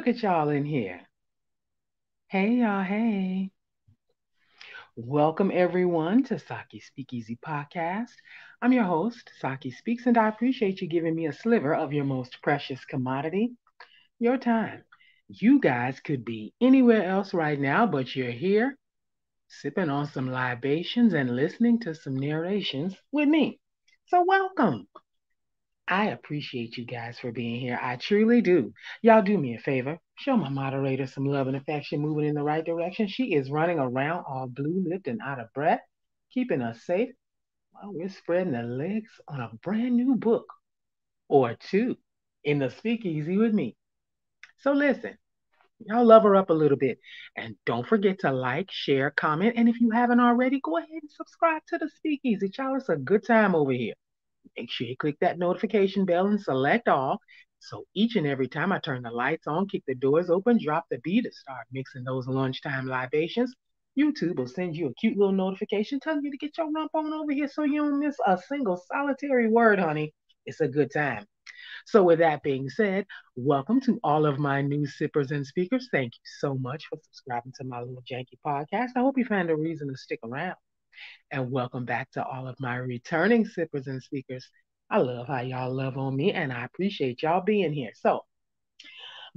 Look at y'all in here. Hey, y'all, hey. Welcome, everyone, to Saki Speakeasy Podcast. I'm your host, Saki Speaks, and I appreciate you giving me a sliver of your most precious commodity, your time. You guys could be anywhere else right now, but you're here sipping on some libations and listening to some narrations with me. So, welcome. I appreciate you guys for being here. I truly do. Y'all do me a favor. Show my moderator some love and affection moving in the right direction. She is running around all blue lipped and out of breath, keeping us safe while we're spreading the legs on a brand new book or two in the speakeasy with me. So listen, y'all love her up a little bit. And don't forget to like, share, comment. And if you haven't already, go ahead and subscribe to the speakeasy. Y'all, it's a good time over here make sure you click that notification bell and select all. So each and every time I turn the lights on, kick the doors open, drop the beat, and start mixing those lunchtime libations, YouTube will send you a cute little notification telling you to get your rump on over here so you don't miss a single solitary word, honey. It's a good time. So, with that being said, welcome to all of my new sippers and speakers. Thank you so much for subscribing to my little janky podcast. I hope you find a reason to stick around and welcome back to all of my returning sippers and speakers. I love how y'all love on me, and I appreciate y'all being here. So,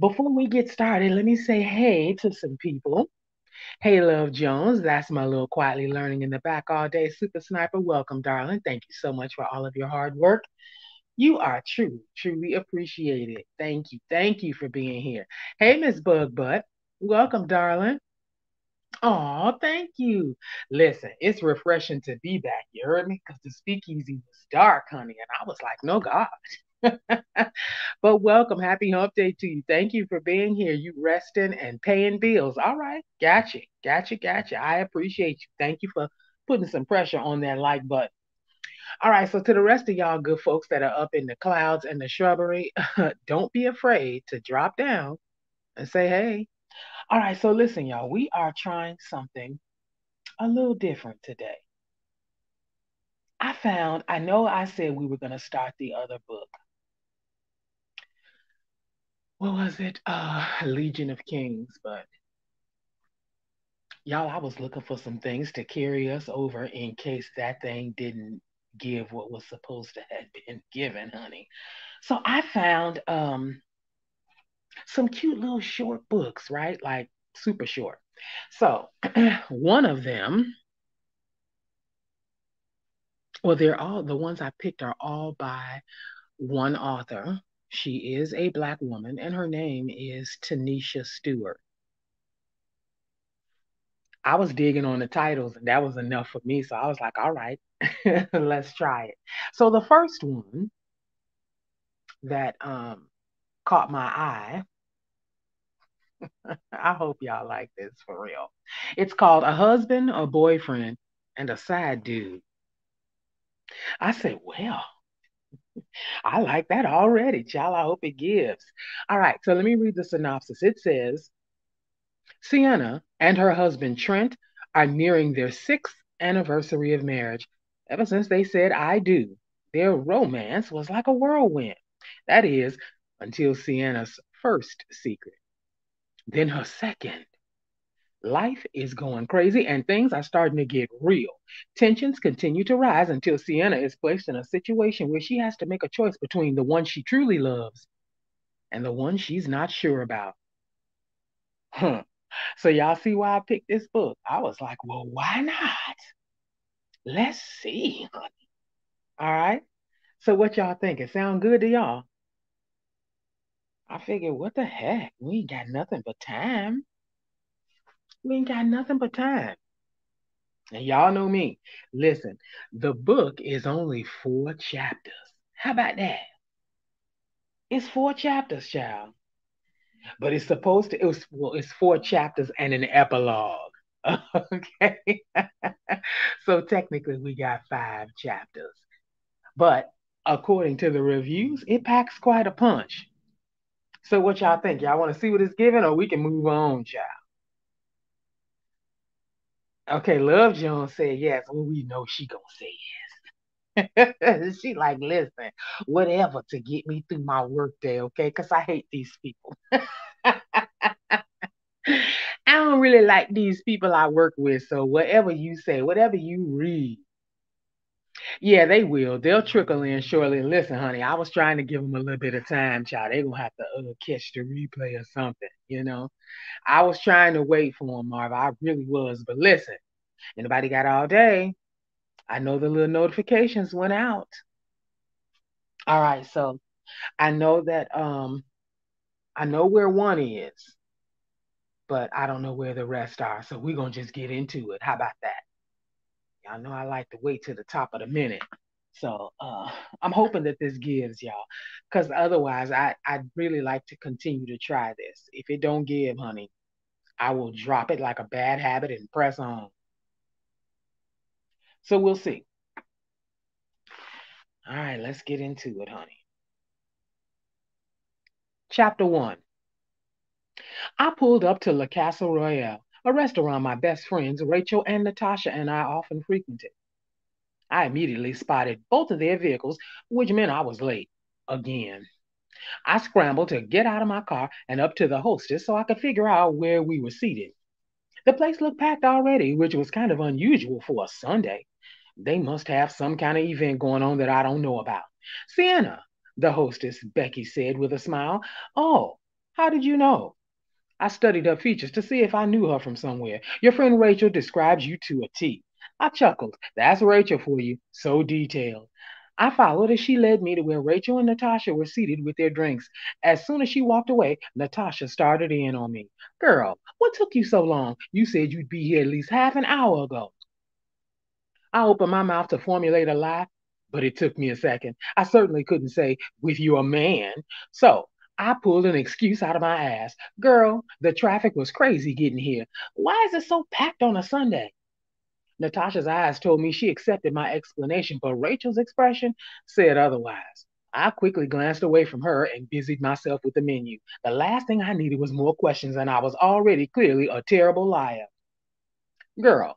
before we get started, let me say hey to some people. Hey, Love Jones, that's my little quietly learning in the back all day super sniper. Welcome, darling. Thank you so much for all of your hard work. You are true, truly appreciated. Thank you. Thank you for being here. Hey, Miss Bug Butt. Welcome, darling. Oh, thank you. Listen, it's refreshing to be back. You heard me? Because the speakeasy was dark, honey. And I was like, no, God. but welcome. Happy hump day to you. Thank you for being here. You resting and paying bills. All right. Gotcha. Gotcha. Gotcha. I appreciate you. Thank you for putting some pressure on that like button. All right. So, to the rest of y'all good folks that are up in the clouds and the shrubbery, don't be afraid to drop down and say, hey, all right, so listen, y'all, we are trying something a little different today. I found, I know I said we were going to start the other book. What was it? Uh, Legion of Kings, but y'all, I was looking for some things to carry us over in case that thing didn't give what was supposed to have been given, honey. So I found um some cute little short books, right? Like super short. So one of them, well, they're all the ones I picked are all by one author. She is a black woman, and her name is Tanisha Stewart. I was digging on the titles, and that was enough for me. So I was like, all right, let's try it. So the first one that um, caught my eye I hope y'all like this for real. It's called A Husband, a Boyfriend, and a Side Dude. I said, well, I like that already, child. I hope it gives. All right, so let me read the synopsis. It says Ce'Anna and her husband Trent are nearing their sixth anniversary of marriage. Ever since they said I do, their romance was like a whirlwind. That is, until Ce'Anna's first secret. Then her second. Life is going crazy and things are starting to get real. Tensions continue to rise until Ce'Anna is placed in a situation where she has to make a choice between the one she truly loves and the one she's not sure about. Huh. So, y'all see why I picked this book? I was like, well, why not? Let's see, honey. All right. So, what y'all think? It sound good to y'all? I figured, what the heck? We ain't got nothing but time. We ain't got nothing but time. And y'all know me. Listen, the book is only four chapters. How about that? It's four chapters, child. But it's supposed to, it was, well, it's four chapters and an epilogue. Okay. so technically, we got five chapters. But according to the reviews, it packs quite a punch. So what y'all think? Y'all want to see what it's giving, or we can move on, child? Okay, Love Jones said yes. Well, we know she gonna say yes. she like, listen, whatever to get me through my workday, okay? Because I hate these people. I don't really like these people I work with. So whatever you say, whatever you read, yeah, they will. They'll trickle in shortly. Listen, honey, I was trying to give them a little bit of time, child. They're gonna have to uh, catch the replay or something, you know. I was trying to wait for them, Marv. I really was. But listen, anybody got all day? I know the little notifications went out. All right, so I know that um I know where one is, but I don't know where the rest are. So we're gonna just get into it. How about that? Y'all know I like to wait to the top of the minute. So uh, I'm hoping that this gives y'all, because otherwise I I'd really like to continue to try this. If it don't give, honey, I will drop it like a bad habit and press on. So we'll see. All right, let's get into it, honey. Chapter one. I pulled up to La Casa Royale, a restaurant my best friends Rachel and Natasha and I often frequented. I immediately spotted both of their vehicles, which meant I was late again. I scrambled to get out of my car and up to the hostess so I could figure out where we were seated. The place looked packed already, which was kind of unusual for a Sunday. They must have some kind of event going on that I don't know about. Ce'Anna, the hostess, Becky said with a smile. Oh, how did you know? I studied her features to see if I knew her from somewhere. Your friend Rachel describes you to a T. I chuckled. That's Rachel for you. So detailed. I followed as she led me to where Rachel and Natasha were seated with their drinks. As soon as she walked away, Natasha started in on me. Girl, what took you so long? You said you'd be here at least half an hour ago. I opened my mouth to formulate a lie, but it took me a second. I certainly couldn't say, with your man. So I pulled an excuse out of my ass. Girl, the traffic was crazy getting here. Why is it so packed on a Sunday? Natasha's eyes told me she accepted my explanation, but Rachel's expression said otherwise. I quickly glanced away from her and busied myself with the menu. The last thing I needed was more questions, and I was already clearly a terrible liar. Girl,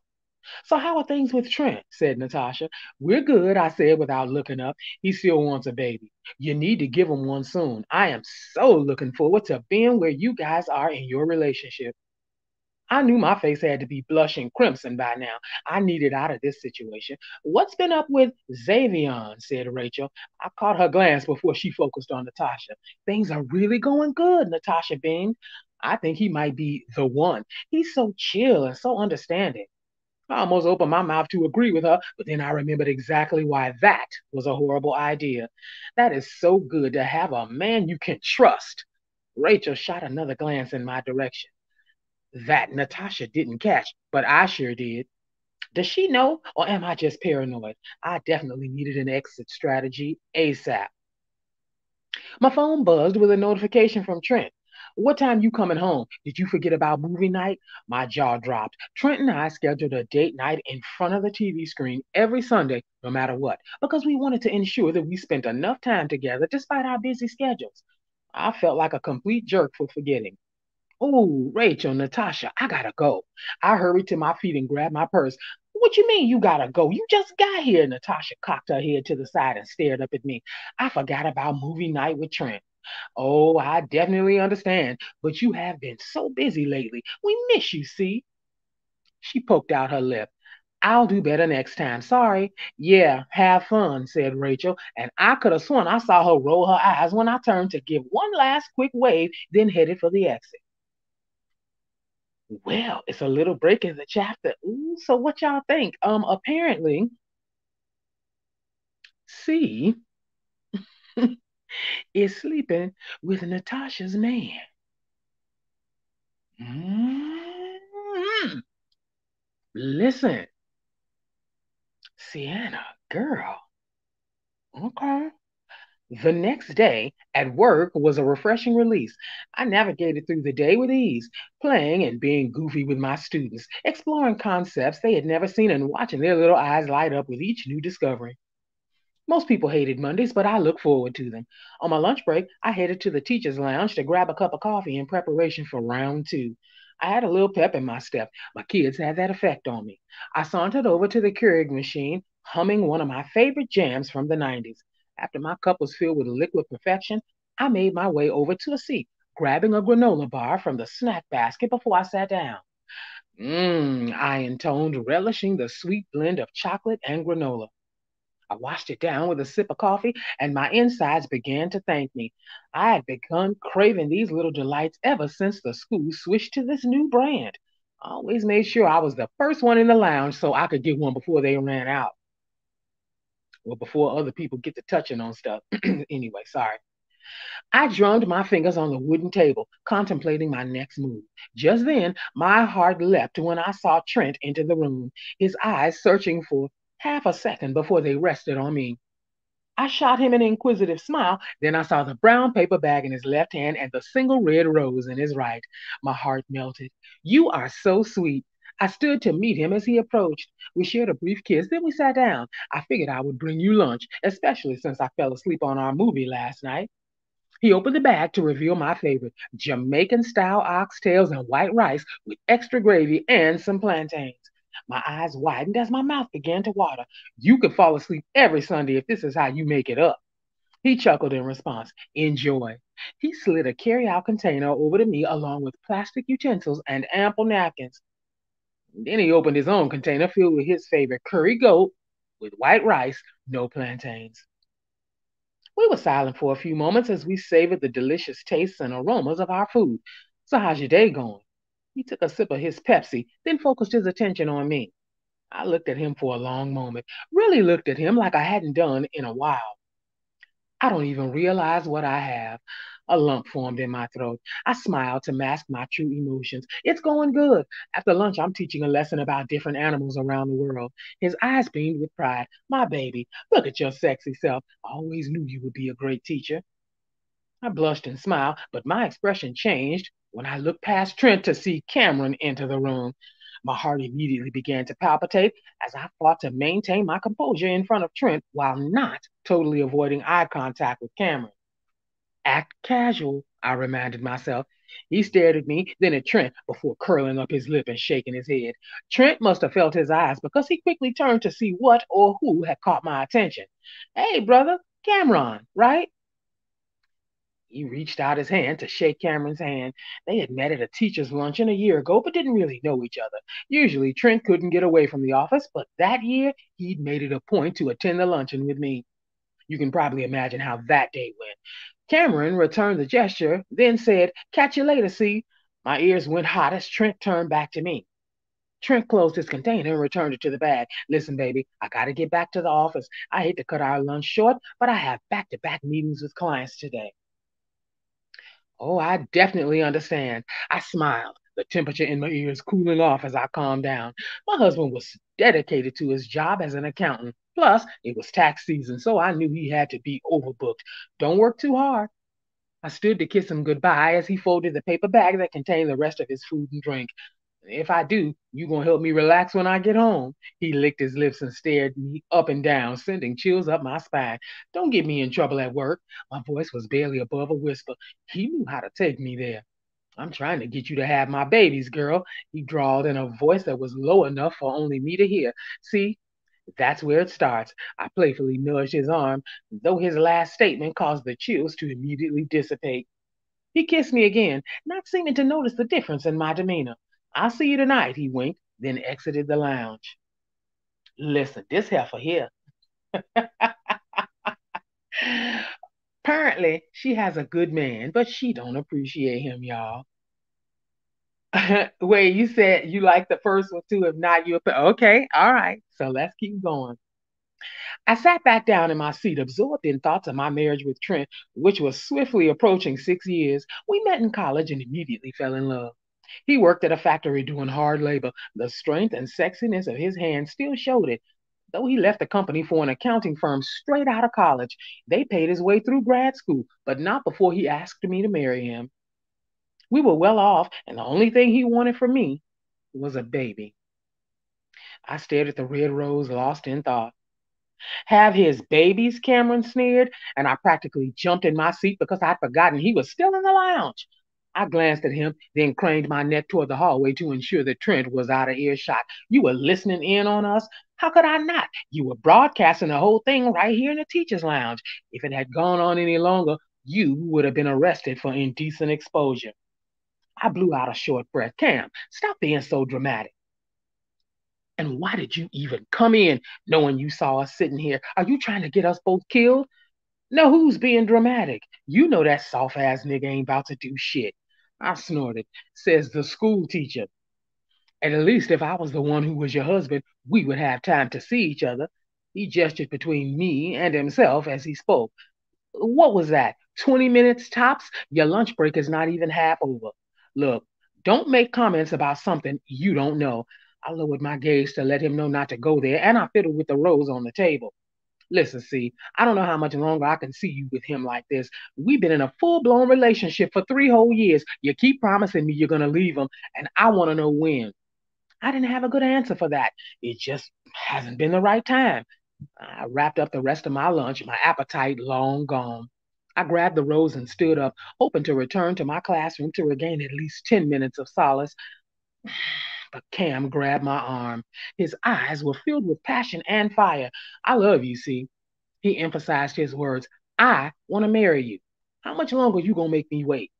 so how are things with Trent? said Natasha. We're good, I said without looking up. He still wants a baby. You need to give him one soon. I am so looking forward to being where you guys are in your relationship. I knew my face had to be blushing crimson by now. I needed out of this situation. What's been up with Xavion? said Rachel. I caught her glance before she focused on Natasha. Things are really going good, Natasha beamed. I think he might be the one. He's so chill and so understanding. I almost opened my mouth to agree with her, but then I remembered exactly why that was a horrible idea. That is so good to have a man you can trust. Rachel shot another glance in my direction. That Natasha didn't catch, but I sure did. Does she know, or am I just paranoid? I definitely needed an exit strategy ASAP. My phone buzzed with a notification from Trent. What time you coming home? Did you forget about movie night? My jaw dropped. Trent and I scheduled a date night in front of the TV screen every Sunday, no matter what, because we wanted to ensure that we spent enough time together despite our busy schedules. I felt like a complete jerk for forgetting. Oh, Rachel, Natasha, I gotta go. I hurried to my feet and grabbed my purse. What you mean you gotta go? You just got here. Natasha cocked her head to the side and stared up at me. I forgot about movie night with Trent. Oh, I definitely understand, but you have been so busy lately. We miss you, see? She poked out her lip. I'll do better next time. Sorry. Yeah, have fun, said Rachel, and I could have sworn I saw her roll her eyes when I turned to give one last quick wave, then headed for the exit. Well, it's a little break in the chapter. Ooh, so what y'all think? Um, apparently, C is sleeping with Natasha's man. Mm-hmm. Listen, Ce'Anna, girl. Okay. The next day at work was a refreshing release. I navigated through the day with ease, playing and being goofy with my students, exploring concepts they had never seen and watching their little eyes light up with each new discovery. Most people hated Mondays, but I look forward to them. On my lunch break, I headed to the teacher's lounge to grab a cup of coffee in preparation for round two. I had a little pep in my step. My kids had that effect on me. I sauntered over to the Keurig machine, humming one of my favorite jams from the 90s. After my cup was filled with liquid perfection, I made my way over to a seat, grabbing a granola bar from the snack basket before I sat down. Mmm, I intoned, relishing the sweet blend of chocolate and granola. I washed it down with a sip of coffee, and my insides began to thank me. I had begun craving these little delights ever since the school switched to this new brand. I always made sure I was the first one in the lounge so I could get one before they ran out. Well, before other people get to touching on stuff. anyway, sorry. I drummed my fingers on the wooden table, contemplating my next move. Just then, my heart leapt when I saw Trent enter the room, his eyes searching for half a second before they rested on me. I shot him an inquisitive smile, then I saw the brown paper bag in his left hand and the single red rose in his right. My heart melted. You are so sweet. I stood to meet him as he approached. We shared a brief kiss, then we sat down. I figured I would bring you lunch, especially since I fell asleep on our movie last night. He opened the bag to reveal my favorite Jamaican style oxtails and white rice with extra gravy and some plantains. My eyes widened as my mouth began to water. You could fall asleep every Sunday if this is how you make it up. He chuckled in response. Enjoy. He slid a carry-out container over to me along with plastic utensils and ample napkins. Then he opened his own container filled with his favorite curry goat with white rice, no plantains. We were silent for a few moments as we savored the delicious tastes and aromas of our food. So how's your day going? He took a sip of his Pepsi, then focused his attention on me. I looked at him for a long moment, really looked at him like I hadn't done in a while. I don't even realize what I have. A lump formed in my throat. I smiled to mask my true emotions. It's going good. After lunch, I'm teaching a lesson about different animals around the world. His eyes beamed with pride. My baby, look at your sexy self. I always knew you would be a great teacher. I blushed and smiled, but my expression changed when I looked past Trent to see Cameron enter the room, my heart immediately began to palpitate as I fought to maintain my composure in front of Trent while not totally avoiding eye contact with Cameron. Act casual, I reminded myself. He stared at me, then at Trent, before curling up his lip and shaking his head. Trent must have felt his eyes because he quickly turned to see what or who had caught my attention. Hey, brother, Cameron, right? He reached out his hand to shake Cameron's hand. They had met at a teacher's luncheon a year ago, but didn't really know each other. Usually, Trent couldn't get away from the office, but that year, he'd made it a point to attend the luncheon with me. You can probably imagine how that day went. Cameron returned the gesture, then said, Catch you later, see. My ears went hot as Trent turned back to me. Trent closed his container and returned it to the bag. Listen, baby, I got to get back to the office. I hate to cut our lunch short, but I have back to back meetings with clients today. Oh, I definitely understand. I smiled, the temperature in my ears cooling off as I calmed down. My husband was dedicated to his job as an accountant. Plus, it was tax season, so I knew he had to be overbooked. Don't work too hard. I stood to kiss him goodbye as he folded the paper bag that contained the rest of his food and drink. If I do, you gonna help me relax when I get home. He licked his lips and stared me up and down, sending chills up my spine. Don't get me in trouble at work. My voice was barely above a whisper. He knew how to take me there. I'm trying to get you to have my babies, girl. He drawled in a voice that was low enough for only me to hear. See, that's where it starts. I playfully nudged his arm, though his last statement caused the chills to immediately dissipate. He kissed me again, not seeming to notice the difference in my demeanor. I'll see you tonight, he winked, then exited the lounge. Listen, this heifer here. Apparently, she has a good man, but she don't appreciate him, y'all. Wait, you said you like the first one too. If not, you okay. All right. So let's keep going. I sat back down in my seat, absorbed in thoughts of my marriage with Trent, which was swiftly approaching six years. We met in college and immediately fell in love. He worked at a factory doing hard labor. The strength and sexiness of his hands still showed it. Though he left the company for an accounting firm straight out of college, they paid his way through grad school, but not before he asked me to marry him. We were well off, and the only thing he wanted from me was a baby. I stared at the red rose, lost in thought. Have his babies, Cameron sneered, and I practically jumped in my seat because I'd forgotten he was still in the lounge. I glanced at him, then craned my neck toward the hallway to ensure that Trent was out of earshot. You were listening in on us? How could I not? You were broadcasting the whole thing right here in the teacher's lounge. If it had gone on any longer, you would have been arrested for indecent exposure. I blew out a short breath. Cam, stop being so dramatic. And why did you even come in knowing you saw us sitting here? Are you trying to get us both killed? No, who's being dramatic? You know that soft ass nigga ain't about to do shit. I snorted, says the school teacher. At least if I was the one who was your husband, we would have time to see each other. He gestured between me and himself as he spoke. What was that? 20 minutes tops? Your lunch break is not even half over. Look, don't make comments about something you don't know. I lowered my gaze to let him know not to go there, and I fiddled with the rose on the table. Listen, see, I don't know how much longer I can see you with him like this. We've been in a full blown relationship for three whole years. You keep promising me you're going to leave him, and I want to know when. I didn't have a good answer for that. It just hasn't been the right time. I wrapped up the rest of my lunch, my appetite long gone. I grabbed the rose and stood up, hoping to return to my classroom to regain at least 10 minutes of solace. But Cam grabbed my arm. His eyes were filled with passion and fire. I love you, see. He emphasized his words. I want to marry you. How much longer you gonna make me wait?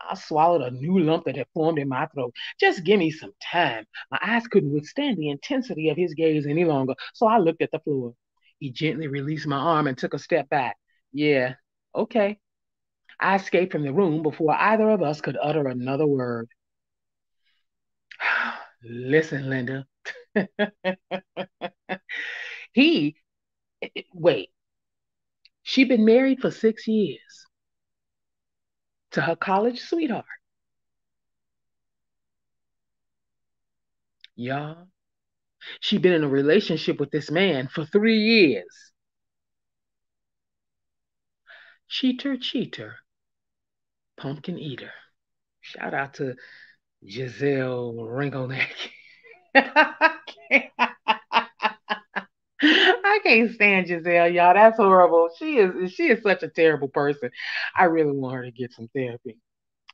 I swallowed a new lump that had formed in my throat. Just give me some time. My eyes couldn't withstand the intensity of his gaze any longer, so I looked at the floor. He gently released my arm and took a step back. Yeah, okay. I escaped from the room before either of us could utter another word. Listen, Linda. he, wait, she'd been married for six years to her college sweetheart. Y'all, she'd been in a relationship with this man for three years. Cheater, cheater, pumpkin eater. Shout out to Giselle Ringleneck. I can't stand Giselle, y'all. That's horrible. She is she is such a terrible person. I really want her to get some therapy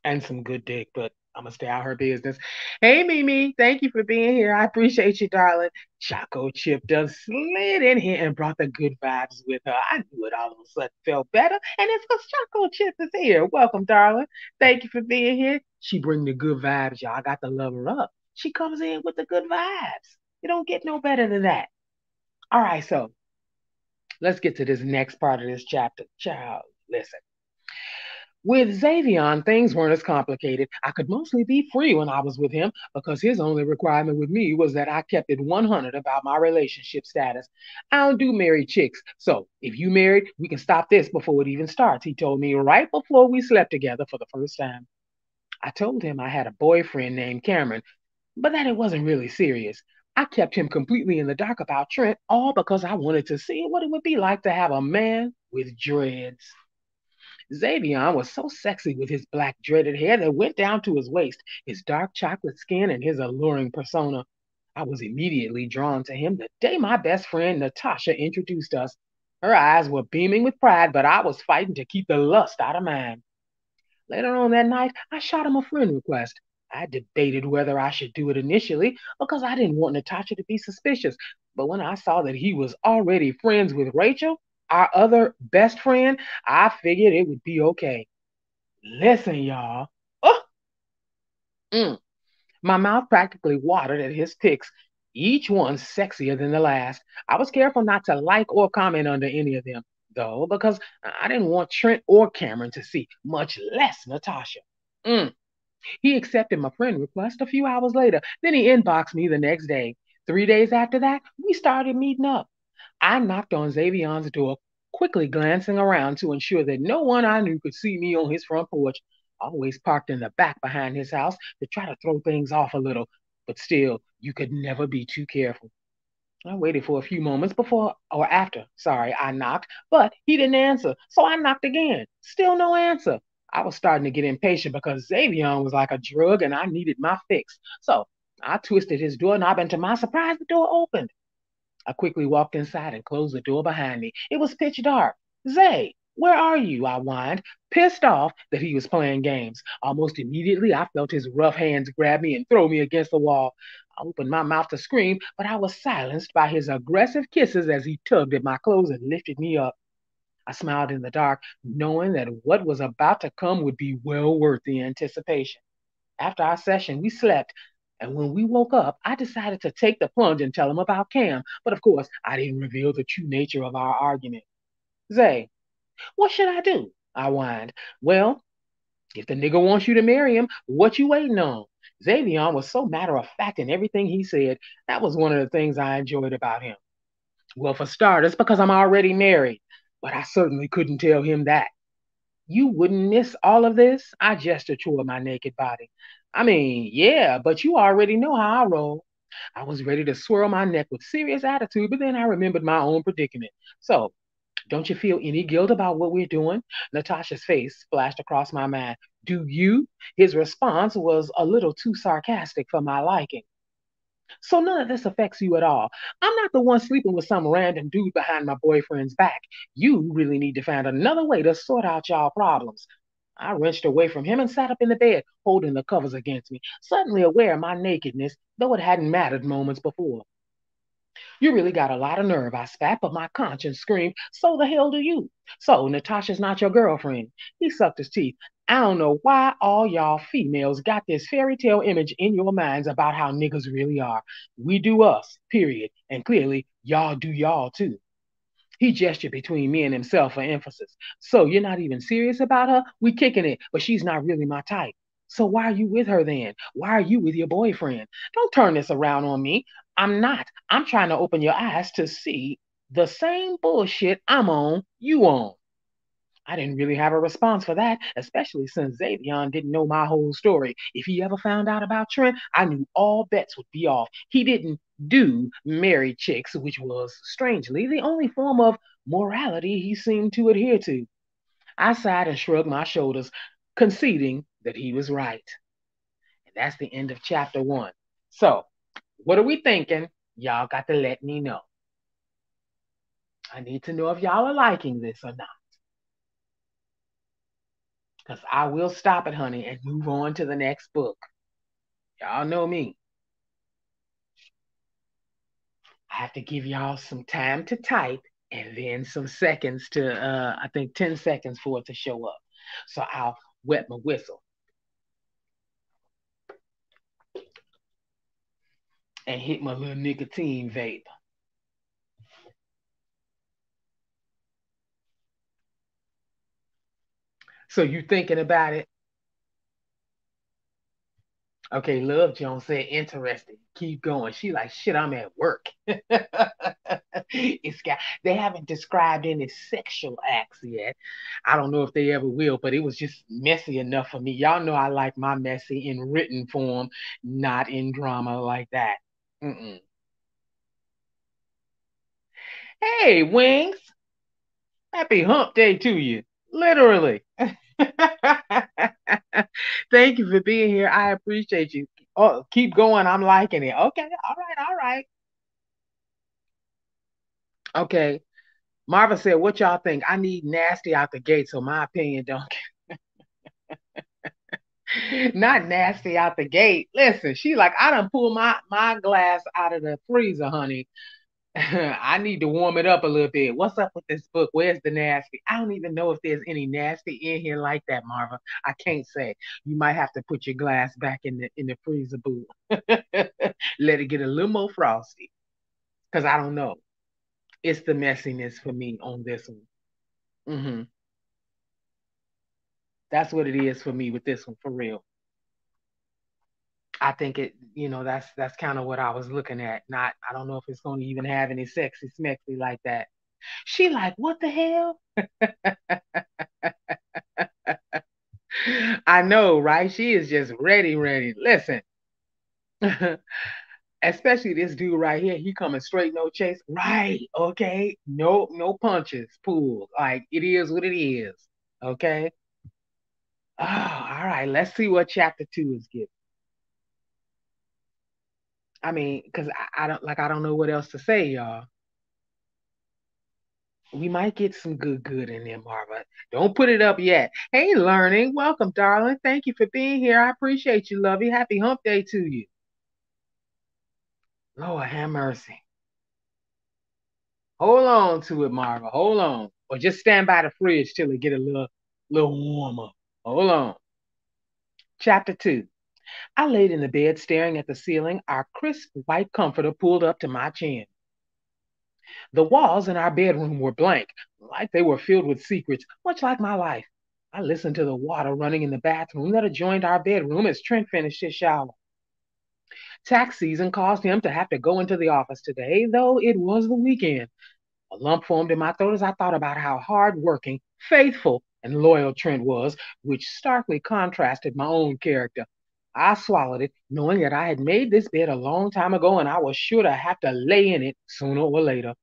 and some good dick, but I'm gonna stay out her business. Hey Mimi, thank you for being here. I appreciate you, darling. Choco Chip just slid in here and brought the good vibes with her. I knew it all of a sudden felt better, and it's because Choco Chip is here. Welcome, darling. Thank you for being here. She bring the good vibes, y'all. I got to love her up. She comes in with the good vibes. You don't get no better than that. All right, so let's get to this next part of this chapter. Child, listen. With Xavion, things weren't as complicated. I could mostly be free when I was with him because his only requirement with me was that I kept it 100 about my relationship status. I don't do married chicks. So if you married, we can stop this before it even starts, he told me right before we slept together for the first time. I told him I had a boyfriend named Cameron, but that it wasn't really serious. I kept him completely in the dark about Trent, all because I wanted to see what it would be like to have a man with dreads. Xavion was so sexy with his black dreaded hair that went down to his waist, his dark chocolate skin, and his alluring persona. I was immediately drawn to him the day my best friend Natasha introduced us. Her eyes were beaming with pride, but I was fighting to keep the lust out of mine. Later on that night, I shot him a friend request. I debated whether I should do it initially because I didn't want Natasha to be suspicious. But when I saw that he was already friends with Rachel, our other best friend, I figured it would be okay. Listen, y'all. Oh! Mm. My mouth practically watered at his pics, each one sexier than the last. I was careful not to like or comment under any of them, though, because I didn't want Trent or Cameron to see, much less Natasha. Mm. He accepted my friend request a few hours later. Then he inboxed me the next day. Three days after that, we started meeting up. I knocked on Xavion's door, quickly glancing around to ensure that no one I knew could see me on his front porch, always parked in the back behind his house to try to throw things off a little. But still, you could never be too careful. I waited for a few moments before or after, sorry, I knocked, but he didn't answer. So I knocked again. Still no answer. I was starting to get impatient because Xavion was like a drug and I needed my fix. So I twisted his doorknob, and to my surprise, the door opened. I quickly walked inside and closed the door behind me. It was pitch dark. Zay, Where are you? I whined, pissed off that he was playing games. Almost immediately, I felt his rough hands grab me and throw me against the wall. I opened my mouth to scream, but I was silenced by his aggressive kisses as he tugged at my clothes and lifted me up. I smiled in the dark, knowing that what was about to come would be well worth the anticipation. After our session, we slept, and when we woke up, I decided to take the plunge and tell him about Cam. But of course, I didn't reveal the true nature of our argument. Zay, what should I do? I whined. Well, if the nigga wants you to marry him, what you waiting on? Xavier was so matter of fact in everything he said. That was one of the things I enjoyed about him. Well, for starters, because I'm already married, but I certainly couldn't tell him that. You wouldn't miss all of this? I gestured toward my naked body. I mean, yeah, but you already know how I roll. I was ready to swirl my neck with serious attitude, but then I remembered my own predicament. So don't you feel any guilt about what we're doing? Natasha's face flashed across my mind. Do you? His response was a little too sarcastic for my liking. So none of this affects you at all. I'm not the one sleeping with some random dude behind my boyfriend's back. You really need to find another way to sort out y'all problems. I wrenched away from him and sat up in the bed, holding the covers against me, suddenly aware of my nakedness, though it hadn't mattered moments before. You really got a lot of nerve, I spat, but my conscience screamed, So the hell do you? So Natasha's not your girlfriend. He sucked his teeth. I don't know why all y'all females got this fairy tale image in your minds about how niggas really are. We do us, period. And clearly, y'all do y'all too. He gestured between me and himself for emphasis. So you're not even serious about her? We kicking it, but she's not really my type. So why are you with her then? Why are you with your boyfriend? Don't turn this around on me. I'm not. I'm trying to open your eyes to see the same bullshit I'm on, you on. I didn't really have a response for that, especially since Xavier didn't know my whole story. If he ever found out about Trent, I knew all bets would be off. He didn't do married chicks, which was, strangely, the only form of morality he seemed to adhere to. I sighed and shrugged my shoulders, conceding that he was right. And that's the end of chapter one. So, what are we thinking? Y'all got to let me know. I need to know if y'all are liking this or not. Because I will stop it, honey, and move on to the next book. Y'all know me. I have to give y'all some time to type and then some seconds to, uh, I think 10 seconds for it to show up. So I'll wet my whistle. and hit my little nicotine vape. So you thinking about it? Okay, Love Jones said interesting. Keep going. She like shit. I'm at work. it's got. They haven't described any sexual acts yet. I don't know if they ever will, but it was just messy enough for me. Y'all know I like my messy in written form, not in drama like that. Mm-mm. Hey, Wings. Happy hump day to you. Literally. Thank you for being here. I appreciate you. Oh, keep going. I'm liking it. Okay. All right. All right. Okay. Marva said, What y'all think? I need nasty out the gate, so my opinion don't not nasty out the gate. Listen, she like, I done pull my my glass out of the freezer, honey. I need to warm it up a little bit. What's up with this book? Where's the nasty? I don't even know if there's any nasty in here like that, Marva. I can't say. You might have to put your glass back in the in the freezer boot. Let it get a little more frosty. Cause I don't know. It's the messiness for me on this one. Mm-hmm. That's what it is for me with this one, for real. I think it, you know, that's that's kind of what I was looking at. Not, I don't know if it's going to even have any sexy smexy like that. She like, what the hell? I know, right? She is just ready, ready. Listen, especially this dude right here. He coming straight, no chase. Right? Okay. No, no punches pulled. Like it is what it is. Okay. Oh, all right. Let's see what chapter two is giving. I mean, because I, I, don't like I don't know what else to say, y'all. We might get some good good in there, Marva. Don't put it up yet. Hey, learning. Welcome, darling. Thank you for being here. I appreciate you, lovey. Happy hump day to you. Lord have mercy. Hold on to it, Marva. Hold on. Or just stand by the fridge till it get a little, little warmer. Hold on. Chapter 2. I laid in the bed staring at the ceiling, our crisp white comforter pulled up to my chin. The walls in our bedroom were blank, like they were filled with secrets, much like my life. I listened to the water running in the bathroom that adjoined our bedroom as Trent finished his shower. Tax season caused him to have to go into the office today, though it was the weekend. A lump formed in my throat as I thought about how hard-working, faithful, and loyal Trent was, which starkly contrasted my own character. I swallowed it, knowing that I had made this bed a long time ago and I was sure to have to lay in it sooner or later.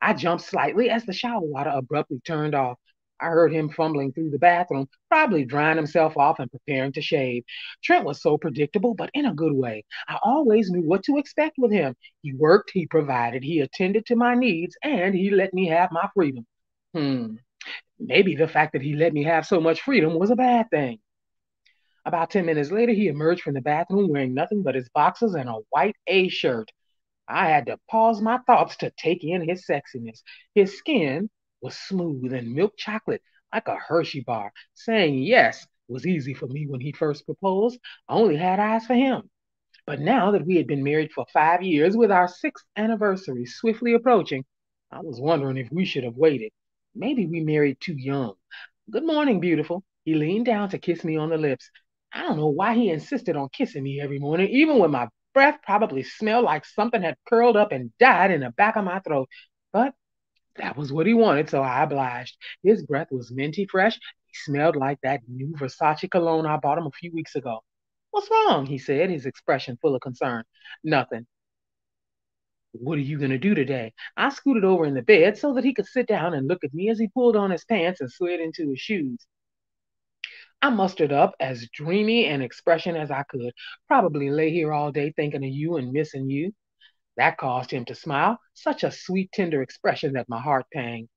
I jumped slightly as the shower water abruptly turned off. I heard him fumbling through the bathroom, probably drying himself off and preparing to shave. Trent was so predictable, but in a good way. I always knew what to expect with him. He worked, he provided, he attended to my needs, and he let me have my freedom. Hmm, maybe the fact that he let me have so much freedom was a bad thing. About 10 minutes later, he emerged from the bathroom wearing nothing but his boxers and a white A shirt. I had to pause my thoughts to take in his sexiness. His skin was smooth and milk chocolate, like a Hershey bar. Saying yes was easy for me when he first proposed. I only had eyes for him. But now that we had been married for five years, with our sixth anniversary swiftly approaching, I was wondering if we should have waited. Maybe we married too young. Good morning, beautiful. He leaned down to kiss me on the lips. I don't know why he insisted on kissing me every morning, even when my breath probably smelled like something had curled up and died in the back of my throat. But that was what he wanted, so I obliged. His breath was minty fresh. He smelled like that new Versace cologne I bought him a few weeks ago. What's wrong? he said, his expression full of concern. Nothing. What are you going to do today? I scooted over in the bed so that he could sit down and look at me as he pulled on his pants and slid into his shoes. I mustered up as dreamy an expression as I could. Probably lay here all day thinking of you and missing you. That caused him to smile, such a sweet, tender expression that my heart panged.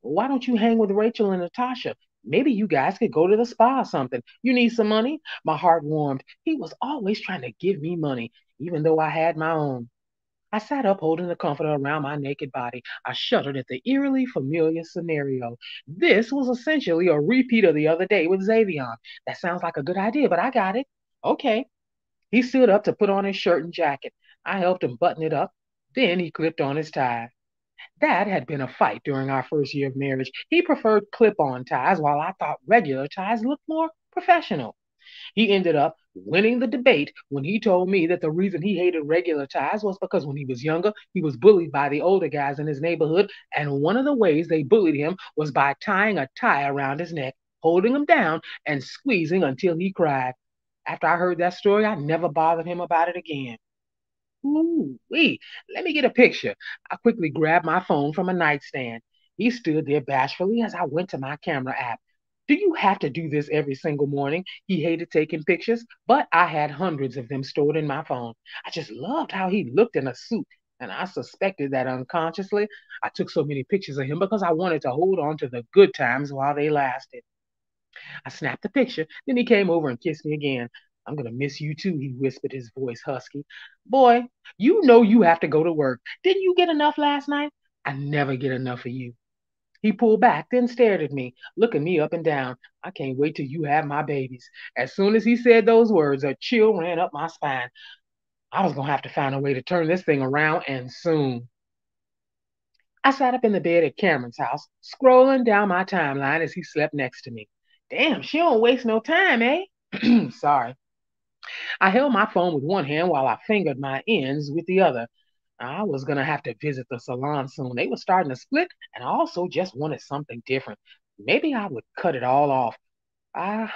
Why don't you hang with Rachel and Natasha? Maybe you guys could go to the spa or something. You need some money? My heart warmed. He was always trying to give me money, even though I had my own. I sat up holding the comforter around my naked body. I shuddered at the eerily familiar scenario. This was essentially a repeat of the other day with Xavion. That sounds like a good idea, but I got it. Okay. He stood up to put on his shirt and jacket. I helped him button it up. Then he clipped on his tie. That had been a fight during our first year of marriage. He preferred clip on ties, while I thought regular ties looked more professional. He ended up winning the debate when he told me that the reason he hated regular ties was because when he was younger, he was bullied by the older guys in his neighborhood, and one of the ways they bullied him was by tying a tie around his neck, holding him down, and squeezing until he cried. After I heard that story, I never bothered him about it again. Ooh, wee, let me get a picture. I quickly grabbed my phone from a nightstand. He stood there bashfully as I went to my camera app. Do you have to do this every single morning? He hated taking pictures, but I had hundreds of them stored in my phone. I just loved how he looked in a suit, and I suspected that unconsciously I took so many pictures of him because I wanted to hold on to the good times while they lasted. I snapped the picture, then he came over and kissed me again. I'm gonna miss you too, he whispered, his voice husky. Boy, you know you have to go to work. Didn't you get enough last night? I never get enough of you. He pulled back, then stared at me, looking me up and down. I can't wait till you have my babies. As soon as he said those words, a chill ran up my spine. I was going to have to find a way to turn this thing around, and soon. I sat up in the bed at Cameron's house, scrolling down my timeline as he slept next to me. Damn, she don't waste no time, eh? Sorry. I held my phone with one hand while I fingered my ends with the other. I was to have to visit the salon soon. They were starting to split, and I also just wanted something different. Maybe I would cut it all off. I,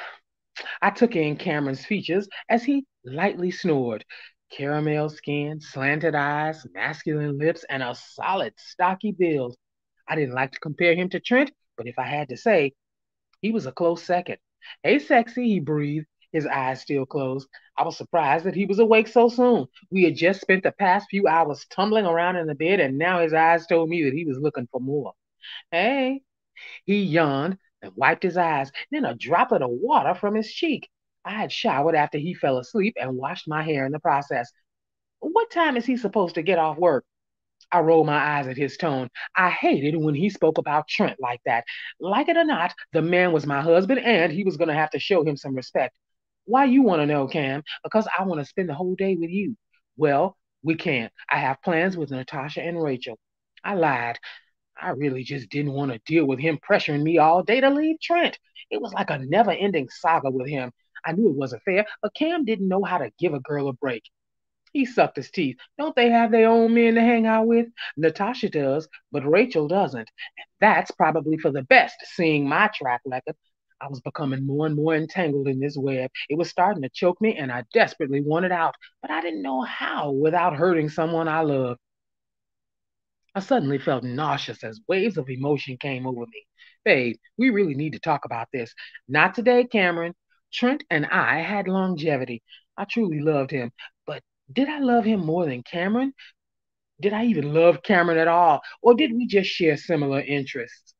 I took in Cameron's features as he lightly snored. Caramel skin, slanted eyes, masculine lips, and a solid, stocky build. I didn't like to compare him to Trent, but if I had to say, he was a close second. Hey, sexy, he breathed his eyes still closed. I was surprised that he was awake so soon. We had just spent the past few hours tumbling around in the bed, and now his eyes told me that he was looking for more. Hey. He yawned and wiped his eyes, then a droplet of water from his cheek. I had showered after he fell asleep and washed my hair in the process. What time is he supposed to get off work? I rolled my eyes at his tone. I hated when he spoke about Trent like that. Like it or not, the man was my husband and he was going to have to show him some respect. Why you want to know, Cam? Because I want to spend the whole day with you. Well, we can't. I have plans with Natasha and Rachel. I lied. I really just didn't want to deal with him pressuring me all day to leave Trent. It was like a never ending saga with him. I knew it wasn't fair, but Cam didn't know how to give a girl a break. He sucked his teeth. Don't they have their own men to hang out with? Natasha does, but Rachel doesn't. And that's probably for the best, seeing my track record. I was becoming more and more entangled in this web. It was starting to choke me, and I desperately wanted out, but I didn't know how without hurting someone I loved. I suddenly felt nauseous as waves of emotion came over me. Babe, we really need to talk about this. Not today, Cameron. Trent and I had longevity. I truly loved him, but did I love him more than Cameron? Did I even love Cameron at all? Or did we just share similar interests?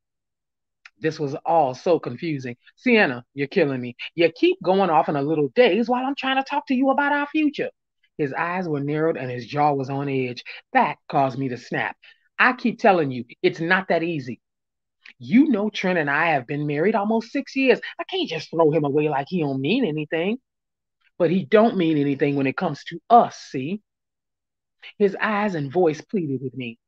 This was all so confusing. Ce'Anna, you're killing me. You keep going off in a little daze while I'm trying to talk to you about our future. His eyes were narrowed and his jaw was on edge. That caused me to snap. I keep telling you, it's not that easy. You know Trent and I have been married almost six years. I can't just throw him away like he don't mean anything but he don't mean anything when it comes to us, see? His eyes and voice pleaded with me.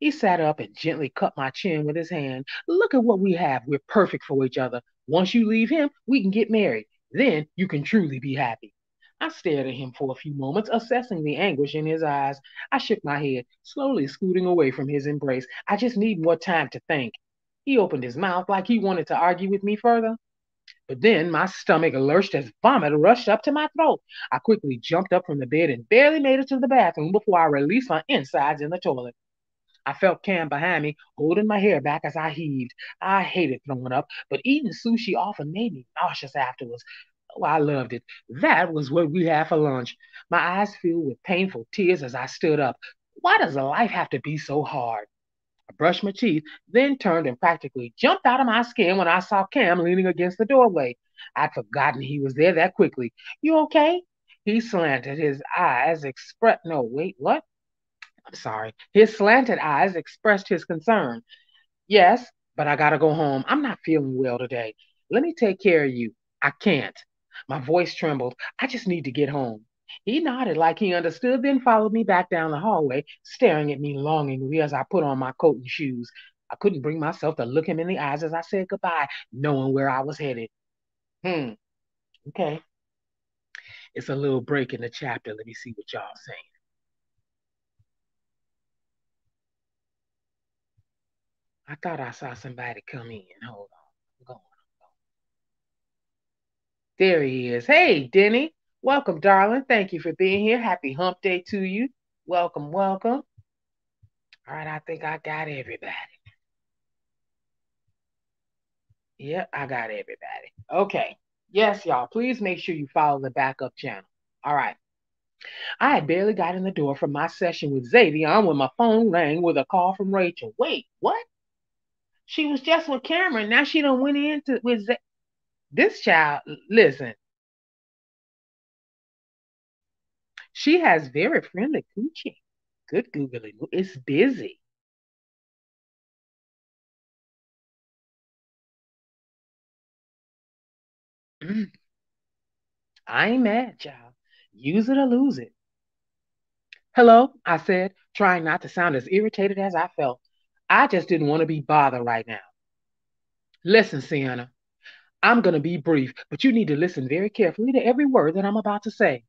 He sat up and gently cut my chin with his hand. Look at what we have. We're perfect for each other. Once you leave him, we can get married. Then you can truly be happy. I stared at him for a few moments, assessing the anguish in his eyes. I shook my head, slowly scooting away from his embrace. I just need more time to think. He opened his mouth like he wanted to argue with me further. But then my stomach lurched as vomit rushed up to my throat. I quickly jumped up from the bed and barely made it to the bathroom before I released my insides in the toilet. I felt Cam behind me, holding my hair back as I heaved. I hated throwing up, but eating sushi often made me nauseous afterwards. Oh, I loved it. That was what we had for lunch. My eyes filled with painful tears as I stood up. Why does life have to be so hard? I brushed my teeth, then turned and practically jumped out of my skin when I saw Cam leaning against the doorway. I'd forgotten he was there that quickly. You okay? He slanted his eyes, expressed no, wait, what? I'm sorry. His slanted eyes expressed his concern. Yes, but I gotta go home. I'm not feeling well today. Let me take care of you. I can't. My voice trembled. I just need to get home. He nodded like he understood, then followed me back down the hallway, staring at me longingly as I put on my coat and shoes. I couldn't bring myself to look him in the eyes as I said goodbye, knowing where I was headed. Hmm. Okay. It's a little break in the chapter. Let me see what y'all saying. I thought I saw somebody come in. Hold on. I'm going. I'm going. There he is. Hey, Denny. Welcome, darling. Thank you for being here. Happy hump day to you. Welcome, welcome. All right, I think I got everybody. Yep, I got everybody. Okay. Yes, y'all. Please make sure you follow the backup channel. All right. I had barely got in the door from my session with Xavion when my phone rang with a call from Rachel. Wait, what? She was just with Cameron. Now she done went into with Z- this child. Listen, She has very friendly coochie. Good Googling. It's busy. Mm. I ain't mad, child. Use it or lose it. Hello, I said, trying not to sound as irritated as I felt. I just didn't want to be bothered right now. Listen, Ce'Anna, I'm going to be brief, but you need to listen very carefully to every word that I'm about to say.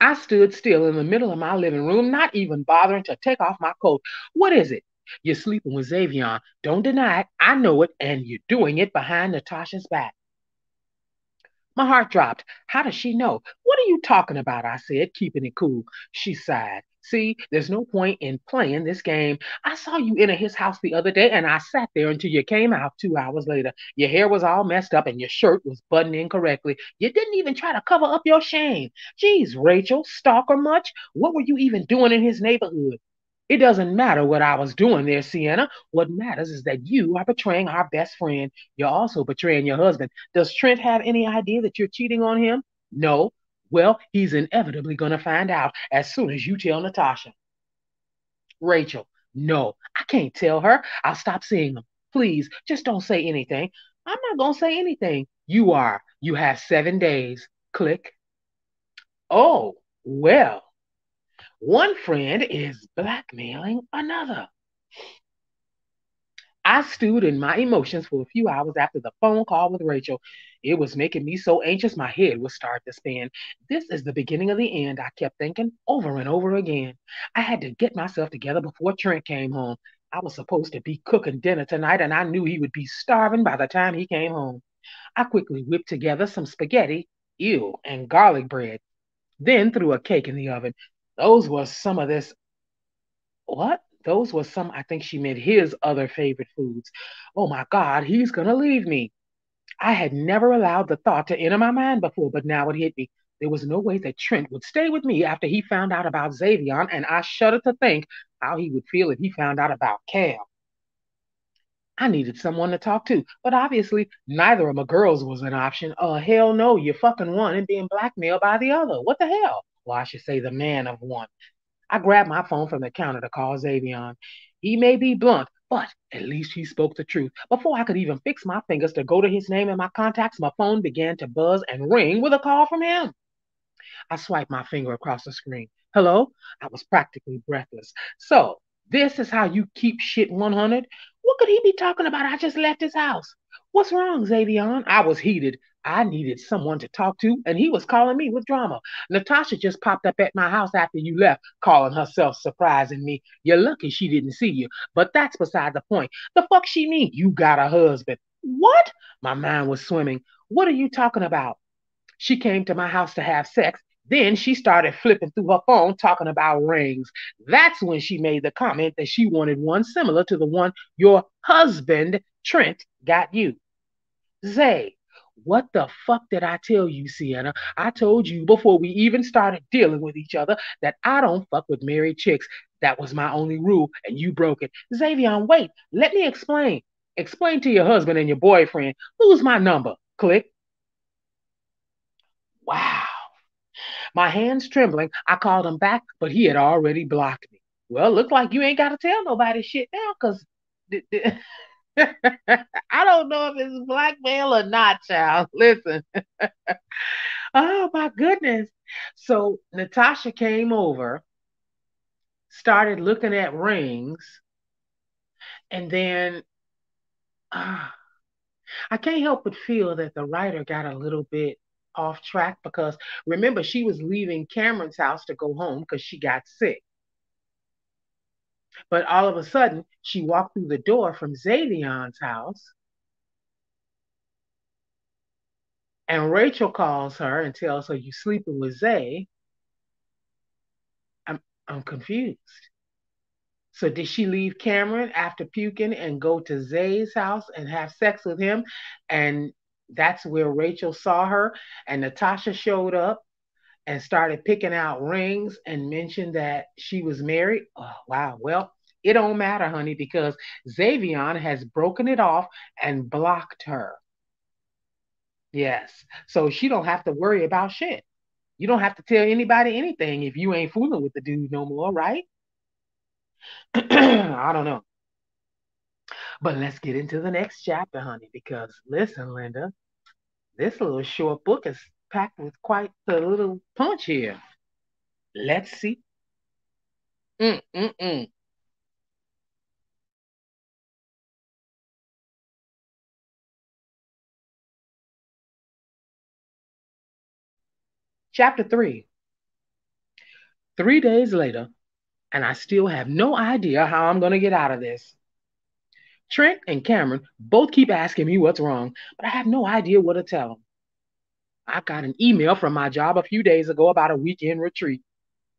I stood still in the middle of my living room, not even bothering to take off my coat. What is it? You're sleeping with Xavion. Don't deny it. I know it, and you're doing it behind Natasha's back. My heart dropped. How does she know? What are you talking about? I said, keeping it cool. She sighed. See, there's no point in playing this game. I saw you enter his house the other day and I sat there until you came out two hours later. Your hair was all messed up and your shirt was buttoned incorrectly. You didn't even try to cover up your shame. Geez, Rachel, stalker much? What were you even doing in his neighborhood? It doesn't matter what I was doing there, Ce'Anna. What matters is that you are betraying our best friend. You're also betraying your husband. Does Trent have any idea that you're cheating on him? No. Well, he's inevitably going to find out as soon as you tell Natasha. Rachel, no, I can't tell her. I'll stop seeing him. Please, just don't say anything. I'm not going to say anything. You are. You have seven days. Click. Oh, well, one friend is blackmailing another. I stewed in my emotions for a few hours after the phone call with Rachel. It was making me so anxious my head would start to spin. This is the beginning of the end, I kept thinking over and over again. I had to get myself together before Trent came home. I was supposed to be cooking dinner tonight, and I knew he would be starving by the time he came home. I quickly whipped together some spaghetti, ew, and garlic bread, then threw a cake in the oven. Those were some of this. What? Those were some, I think she meant his other favorite foods. Oh my God, he's going to leave me. I had never allowed the thought to enter my mind before, but now it hit me. There was no way that Trent would stay with me after he found out about Xavion, and I shuddered to think how he would feel if he found out about Cal. I needed someone to talk to, but obviously neither of my girls was an option. Uh, hell no, you're fucking one and being blackmailed by the other. What the hell? Well, I should say the man of one. I grabbed my phone from the counter to call Xavion. He may be blunt, but at least he spoke the truth. Before I could even fix my fingers to go to his name in my contacts, my phone began to buzz and ring with a call from him. I swiped my finger across the screen. Hello? I was practically breathless. So, this is how you keep shit 100? What could he be talking about? I just left his house. What's wrong, Xavion? I was heated. I needed someone to talk to, and he was calling me with drama. Natasha just popped up at my house after you left, calling herself surprising me. You're lucky she didn't see you, but that's beside the point. The fuck she mean? You got a husband. What? My mind was swimming. What are you talking about? She came to my house to have sex. Then she started flipping through her phone talking about rings. That's when she made the comment that she wanted one similar to the one your husband, Trent, got you. Zay, what the fuck did I tell you, Sienna? I told you before we even started dealing with each other that I don't fuck with married chicks. That was my only rule, and you broke it. Xavion, wait, let me explain. Explain to your husband and your boyfriend. Lose my number. Click. Wow. My hands trembling, I called him back, but he had already blocked me. Well, look like you ain't got to tell nobody shit now, because I don't know if it's blackmail or not, child. Listen. oh my goodness. So Natasha came over, started looking at rings, and then uh, I can't help but feel that the writer got a little bit off track because remember, she was leaving Cameron's house to go home because she got sick. But all of a sudden, she walked through the door from Xavion's house. And Rachel calls her and tells her, You sleeping with Zay? I'm I'm confused. So did she leave Cameron after puking and go to Zay's house and have sex with him? And that's where Rachel saw her. And Natasha showed up and started picking out rings and mentioned that she was married. Oh, wow. Well, it don't matter, honey, because Xavion has broken it off and blocked her. Yes. So she don't have to worry about shit. You don't have to tell anybody anything if you ain't fooling with the dude no more, right? I don't know. But let's get into the next chapter, honey, because listen, Linda, this little short book is packed with quite a little punch here. Let's see. Mm-mm-mm. Chapter 3. Three days later, and I still have no idea how I'm going to get out of this. Trent and Cameron both keep asking me what's wrong, but I have no idea what to tell them. I got an email from my job a few days ago about a weekend retreat.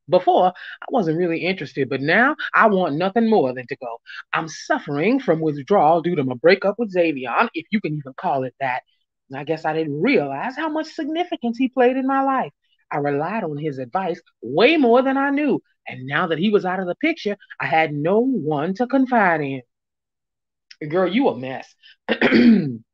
Before, I wasn't really interested, but now I want nothing more than to go. I'm suffering from withdrawal due to my breakup with Xavion, if you can even call it that. I guess I didn't realize how much significance he played in my life. I relied on his advice way more than I knew. And now that he was out of the picture, I had no one to confide in. Girl, you a mess.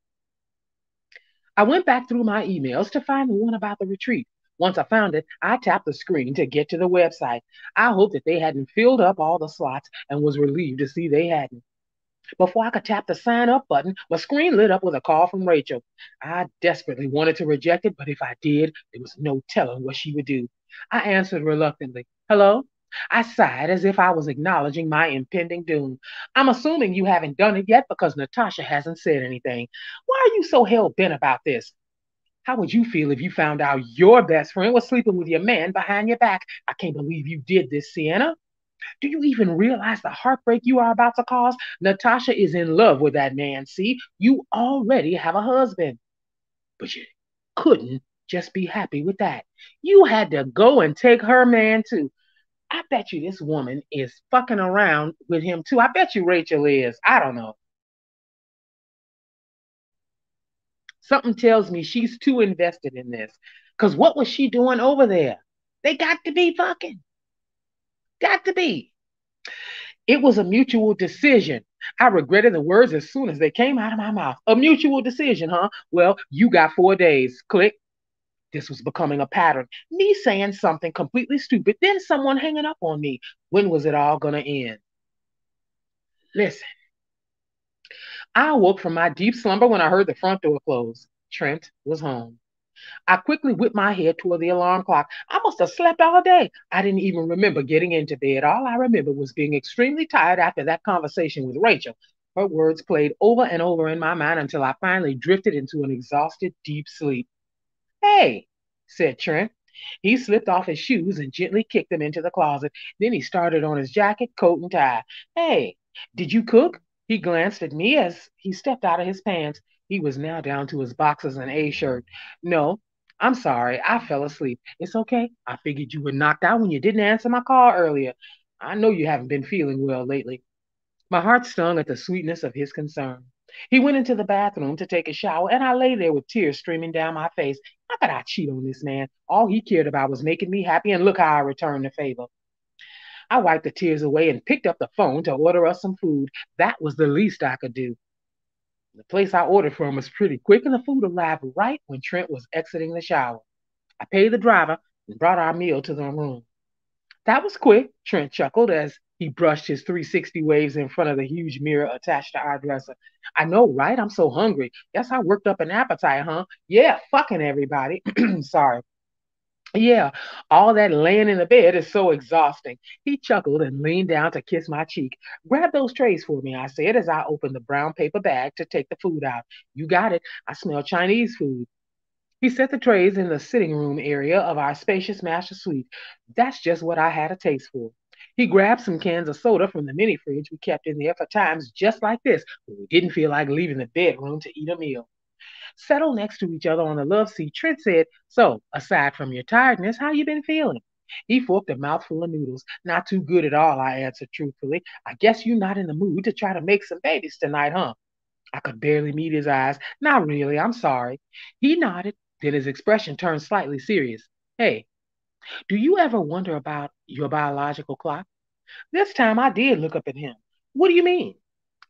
I went back through my emails to find the one about the retreat. Once I found it, I tapped the screen to get to the website. I hoped that they hadn't filled up all the slots and was relieved to see they hadn't. Before I could tap the sign up button, my screen lit up with a call from Rachel. I desperately wanted to reject it, but if I did, there was no telling what she would do. I answered reluctantly. Hello? I sighed as if I was acknowledging my impending doom. I'm assuming you haven't done it yet because Natasha hasn't said anything. Why are you so hell bent about this? How would you feel if you found out your best friend was sleeping with your man behind your back? I can't believe you did this, Ce'Anna. Do you even realize the heartbreak you are about to cause? Natasha is in love with that man. See, you already have a husband. But you couldn't just be happy with that. You had to go and take her man too. I bet you this woman is fucking around with him too. I bet you Rachel is. I don't know. Something tells me she's too invested in this. Because what was she doing over there? They got to be fucking. Got to be. It was a mutual decision. I regretted the words as soon as they came out of my mouth. A mutual decision, huh? Well, you got four days. Click. This was becoming a pattern. Me saying something completely stupid, then someone hanging up on me. When was it all going to end? Listen. I awoke from my deep slumber when I heard the front door close. Trent was home. I quickly whipped my head toward the alarm clock. I must have slept all day. I didn't even remember getting into bed. All I remember was being extremely tired after that conversation with Rachel. Her words played over and over in my mind until I finally drifted into an exhausted, deep sleep. Hey, said Trent. He slipped off his shoes and gently kicked them into the closet. Then he started on his jacket, coat, and tie. Hey, did you cook? He glanced at me as he stepped out of his pants. He was now down to his boxers and a shirt. No, I'm sorry. I fell asleep. It's okay. I figured you were knocked out when you didn't answer my call earlier. I know you haven't been feeling well lately. My heart stung at the sweetness of his concern. He went into the bathroom to take a shower, and I lay there with tears streaming down my face. How could I cheat on this man? All he cared about was making me happy, and look how I returned the favor. I wiped the tears away and picked up the phone to order us some food. That was the least I could do. The place I ordered from was pretty quick, and the food arrived right when Trent was exiting the shower. I paid the driver and brought our meal to the room. That was quick, Trent chuckled as he brushed his 360 waves in front of the huge mirror attached to our dresser. I know, right? I'm so hungry. Guess I worked up an appetite, huh? Yeah, fucking everybody. Sorry. Yeah, all that laying in the bed is so exhausting. He chuckled and leaned down to kiss my cheek. Grab those trays for me, I said as I opened the brown paper bag to take the food out. You got it. I smell Chinese food. He set the trays in the sitting room area of our spacious master suite. That's just what I had a taste for. He grabbed some cans of soda from the mini fridge we kept in there for times just like this when we didn't feel like leaving the bedroom to eat a meal settled next to each other on the love seat, Trent said, So, aside from your tiredness, how you been feeling? He forked a mouthful of noodles. Not too good at all, I answered truthfully. I guess you're not in the mood to try to make some babies tonight, huh? I could barely meet his eyes. Not really, I'm sorry. He nodded, then his expression turned slightly serious. Hey, do you ever wonder about your biological clock? This time I did look up at him. What do you mean?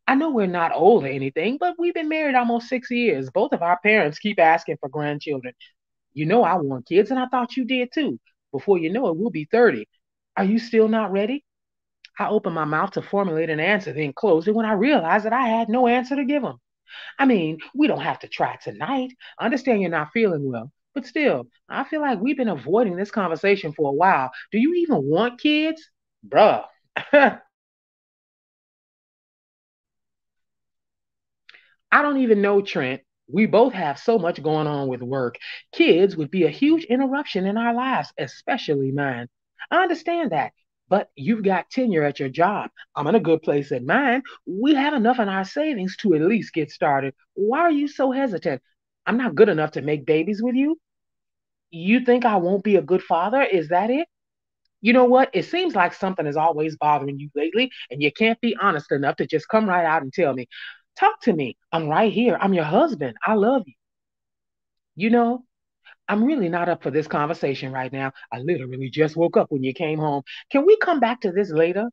I know we're not old or anything, but we've been married almost six years. Both of our parents keep asking for grandchildren. You know, I want kids, and I thought you did too. Before you know it, we'll be 30. Are you still not ready? I opened my mouth to formulate an answer, then closed it when I realized that I had no answer to give him. I mean, we don't have to try tonight. I understand you're not feeling well, but still, I feel like we've been avoiding this conversation for a while. Do you even want kids? Bruh. I don't even know Trent. We both have so much going on with work. Kids would be a huge interruption in our lives, especially mine. I understand that, but you've got tenure at your job. I'm in a good place at mine. We have enough in our savings to at least get started. Why are you so hesitant? I'm not good enough to make babies with you. You think I won't be a good father? Is that it? You know what? It seems like something is always bothering you lately, and you can't be honest enough to just come right out and tell me. Talk to me. I'm right here. I'm your husband. I love you. You know, I'm really not up for this conversation right now. I literally just woke up when you came home. Can we come back to this later?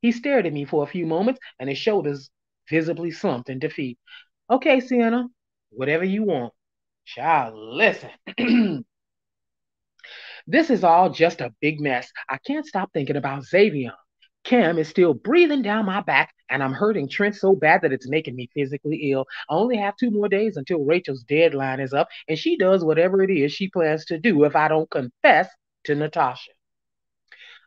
He stared at me for a few moments and his shoulders visibly slumped in defeat. Okay, Ce'Anna, whatever you want. Child, listen. this is all just a big mess. I can't stop thinking about Xavion. Cam is still breathing down my back, and I'm hurting Trent so bad that it's making me physically ill. I only have two more days until Rachel's deadline is up, and she does whatever it is she plans to do if I don't confess to Natasha.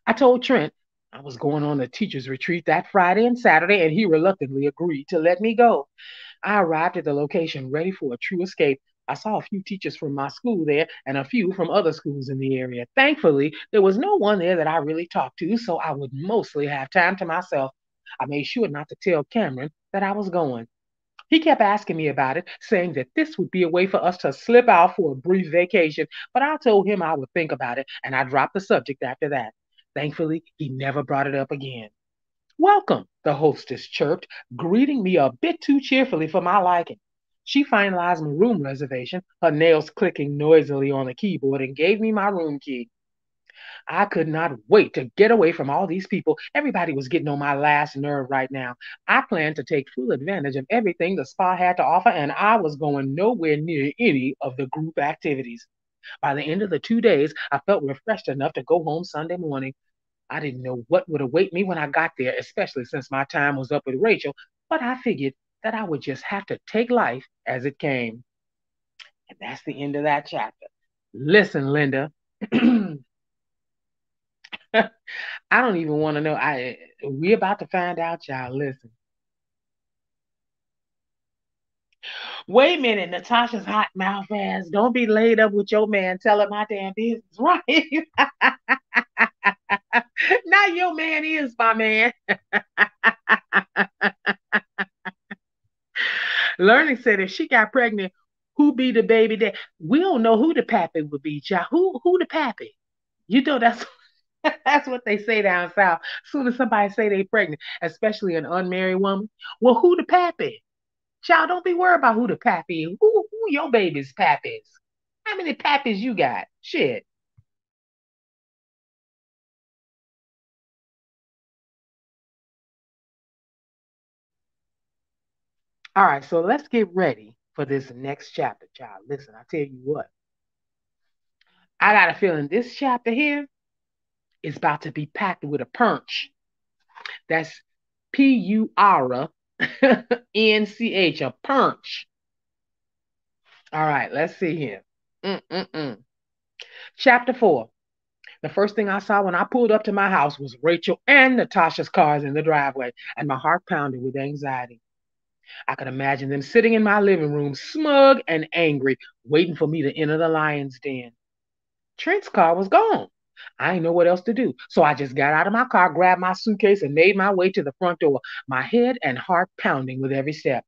I told Trent I was going on a teacher's retreat that Friday and Saturday, and he reluctantly agreed to let me go. I arrived at the location ready for a true escape. I saw a few teachers from my school there and a few from other schools in the area. Thankfully, there was no one there that I really talked to, so I would mostly have time to myself. I made sure not to tell Cameron that I was going. He kept asking me about it, saying that this would be a way for us to slip out for a brief vacation, but I told him I would think about it, and I dropped the subject after that. Thankfully, he never brought it up again. Welcome, the hostess chirped, greeting me a bit too cheerfully for my liking. She finalized my room reservation, her nails clicking noisily on the keyboard, and gave me my room key. I could not wait to get away from all these people. Everybody was getting on my last nerve right now. I planned to take full advantage of everything the spa had to offer, and I was going nowhere near any of the group activities. By the end of the two days, I felt refreshed enough to go home Sunday morning. I didn't know what would await me when I got there, especially since my time was up with Rachel, but I figured that I would just have to take life as it came. And that's the end of that chapter. Listen, Linda. I don't even want to know. I we about to find out, y'all. Listen. Wait a minute, Natasha's hot mouth ass. Don't be laid up with your man. Tell him my damn business, right? now your man is my man. Learning said if she got pregnant, who be the baby dad? We don't know who the pappy would be, child. Who who the pappy? You know that's that's what they say down south. As soon as somebody say they pregnant, especially an unmarried woman, well, who the pappy? Child, don't be worried about who the pappy is. Who who your baby's pappy? How many pappies you got? Shit. All right, so let's get ready for this next chapter, child. Listen, I tell you what. I got a feeling this chapter here is about to be packed with a punch. That's P U R N C H, a punch. All right, let's see here. Mm-mm-mm. Chapter four. The first thing I saw when I pulled up to my house was Rachel and Natasha's cars in the driveway, and my heart pounded with anxiety. I could imagine them sitting in my living room, smug and angry, waiting for me to enter the lion's den. Trent's car was gone. I didn't know what else to do, so I just got out of my car, grabbed my suitcase, and made my way to the front door, my head and heart pounding with every step.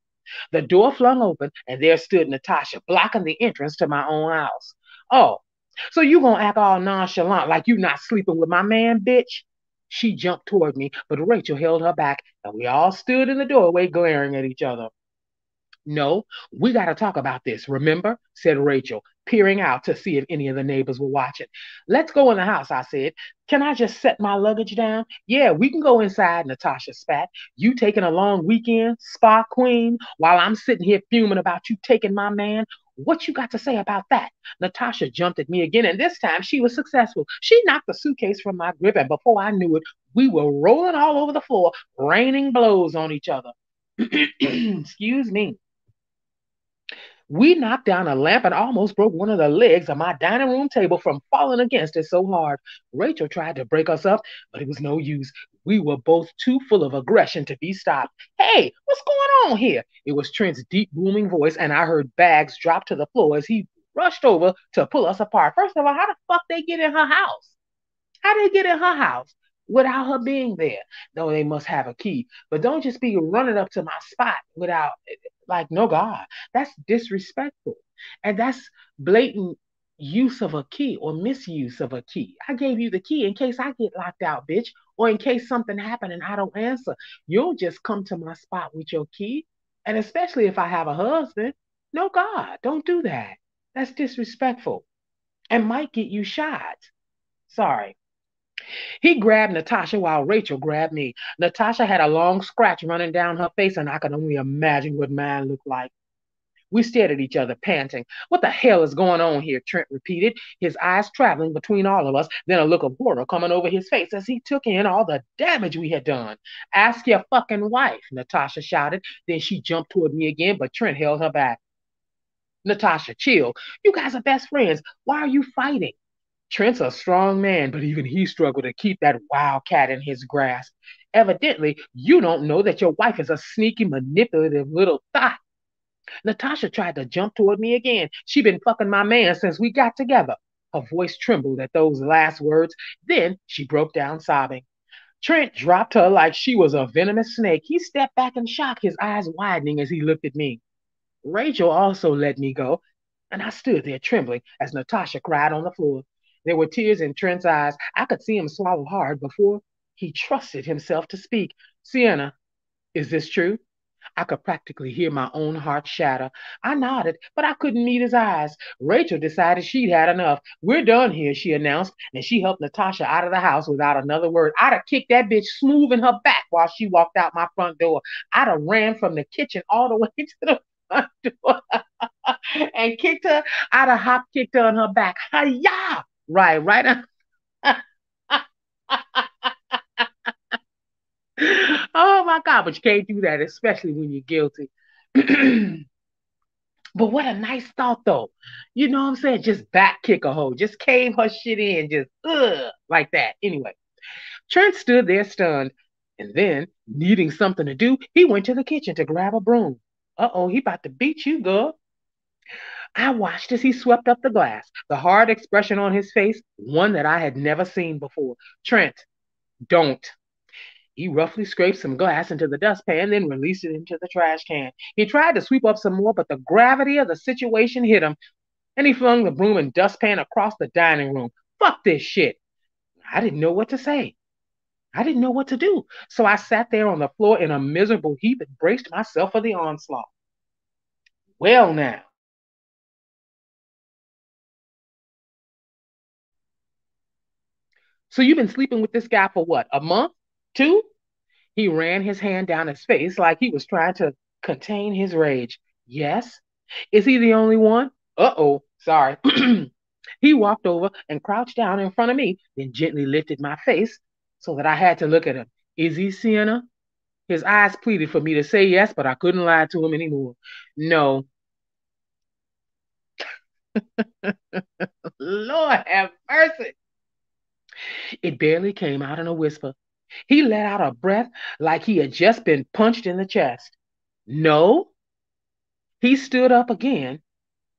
The door flung open, and there stood Natasha, blocking the entrance to my own house. Oh, so you gonna act all nonchalant like you not sleeping with my man, bitch? She jumped toward me, but Rachel held her back, and we all stood in the doorway glaring at each other. No, we got to talk about this, remember? said Rachel, peering out to see if any of the neighbors were watching. Let's go in the house, I said. Can I just set my luggage down? Yeah, we can go inside, Natasha spat. You taking a long weekend, spa queen, while I'm sitting here fuming about you taking my man? What you got to say about that? Natasha jumped at me again, and this time she was successful. She knocked the suitcase from my grip, and before I knew it, we were rolling all over the floor, raining blows on each other. Excuse me. We knocked down a lamp and almost broke one of the legs of my dining room table from falling against it so hard. Rachel tried to break us up, but it was no use. We were both too full of aggression to be stopped. Hey, what's going on here? It was Trent's deep, booming voice, and I heard bags drop to the floor as he rushed over to pull us apart. First of all, how the fuck they get in her house? How they get in her house? without her being there. No, they must have a key. But don't just be running up to my spot without, like, no, God, that's disrespectful. And that's blatant use of a key or misuse of a key. I gave you the key in case I get locked out, bitch, or in case something happened and I don't answer. You'll just come to my spot with your key. And especially if I have a husband. No, God, don't do that. That's disrespectful. and might get you shot. Sorry. He grabbed Natasha while Rachel grabbed me. Natasha had a long scratch running down her face, and I could only imagine what mine looked like. We stared at each other, panting. What the hell is going on here? Trent repeated, his eyes traveling between all of us, then a look of horror coming over his face as he took in all the damage we had done. Ask your fucking wife, Natasha shouted. Then she jumped toward me again, but Trent held her back. Natasha, chill. You guys are best friends. Why are you fighting? Trent's a strong man, but even he struggled to keep that wildcat in his grasp. Evidently, you don't know that your wife is a sneaky, manipulative little thot. Natasha tried to jump toward me again. She been fucking my man since we got together. Her voice trembled at those last words. Then she broke down sobbing. Trent dropped her like she was a venomous snake. He stepped back in shock, his eyes widening as he looked at me. Rachel also let me go, and I stood there trembling as Natasha cried on the floor. There were tears in Trent's eyes. I could see him swallow hard before he trusted himself to speak. Ce'Anna, is this true? I could practically hear my own heart shatter. I nodded, but I couldn't meet his eyes. Rachel decided she'd had enough. We're done here, she announced, and she helped Natasha out of the house without another word. I'd have kicked that bitch smooth in her back while she walked out my front door. I'd have ran from the kitchen all the way to the front door and kicked her. I'd have hop kicked her on her back. Hiya! Right, right. oh my God, but you can't do that, especially when you're guilty. but what a nice thought, though. You know what I'm saying? Just back kick a hoe, just cave her shit in, just ugh, like that. Anyway, Trent stood there stunned, and then, needing something to do, he went to the kitchen to grab a broom. Uh oh, he about to beat you, girl. I watched as he swept up the glass, the hard expression on his face, one that I had never seen before. Trent, don't. He roughly scraped some glass into the dustpan, then released it into the trash can. He tried to sweep up some more, but the gravity of the situation hit him, and he flung the broom and dustpan across the dining room. Fuck this shit. I didn't know what to say. I didn't know what to do. So I sat there on the floor in a miserable heap and braced myself for the onslaught. Well, now, So you've been sleeping with this guy for what, a month? Two? He ran his hand down his face like he was trying to contain his rage. Yes. Is he the only one? Uh oh, sorry. he walked over and crouched down in front of me, then gently lifted my face so that I had to look at him. Is he Ce'Anna? His eyes pleaded for me to say yes, but I couldn't lie to him anymore. No. Lord have mercy. It barely came out in a whisper. He let out a breath like he had just been punched in the chest. No. He stood up again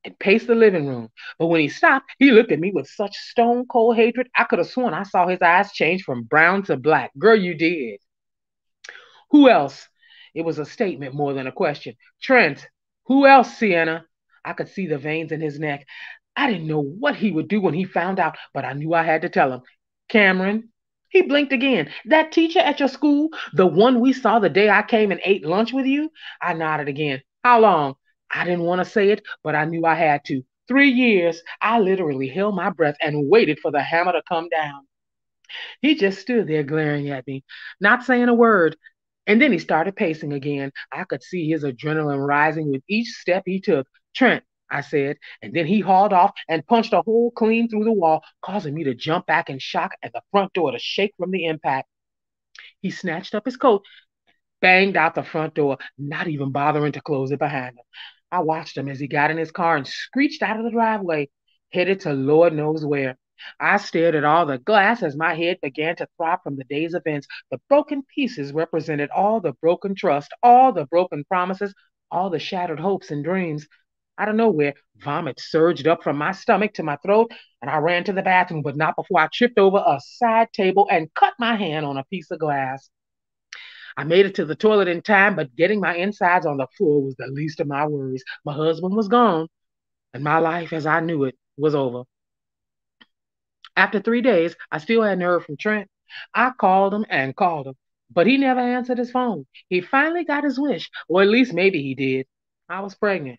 and paced the living room. But when he stopped, he looked at me with such stone cold hatred, I could have sworn I saw his eyes change from brown to black. Girl, you did. Who else? It was a statement more than a question. Trent. Who else, Ce'Anna? I could see the veins in his neck. I didn't know what he would do when he found out, but I knew I had to tell him. Cameron. He blinked again. That teacher at your school, the one we saw the day I came and ate lunch with you? I nodded again. How long? I didn't want to say it, but I knew I had to. Three years. I literally held my breath and waited for the hammer to come down. He just stood there glaring at me, not saying a word. And then he started pacing again. I could see his adrenaline rising with each step he took. Trent, I said, and then he hauled off and punched a hole clean through the wall, causing me to jump back in shock and the front door to shake from the impact. He snatched up his coat, banged out the front door, not even bothering to close it behind him. I watched him as he got in his car and screeched out of the driveway, headed to Lord knows where. I stared at all the glass as my head began to throb from the day's events. The broken pieces represented all the broken trust, all the broken promises, all the shattered hopes and dreams. Out of nowhere, vomit surged up from my stomach to my throat, and I ran to the bathroom, but not before I tripped over a side table and cut my hand on a piece of glass. I made it to the toilet in time, but getting my insides on the floor was the least of my worries. My husband was gone, and my life as I knew it was over. After three days, I still hadn't heard from Trent. I called him and called him, but he never answered his phone. He finally got his wish, or at least maybe he did. I was pregnant.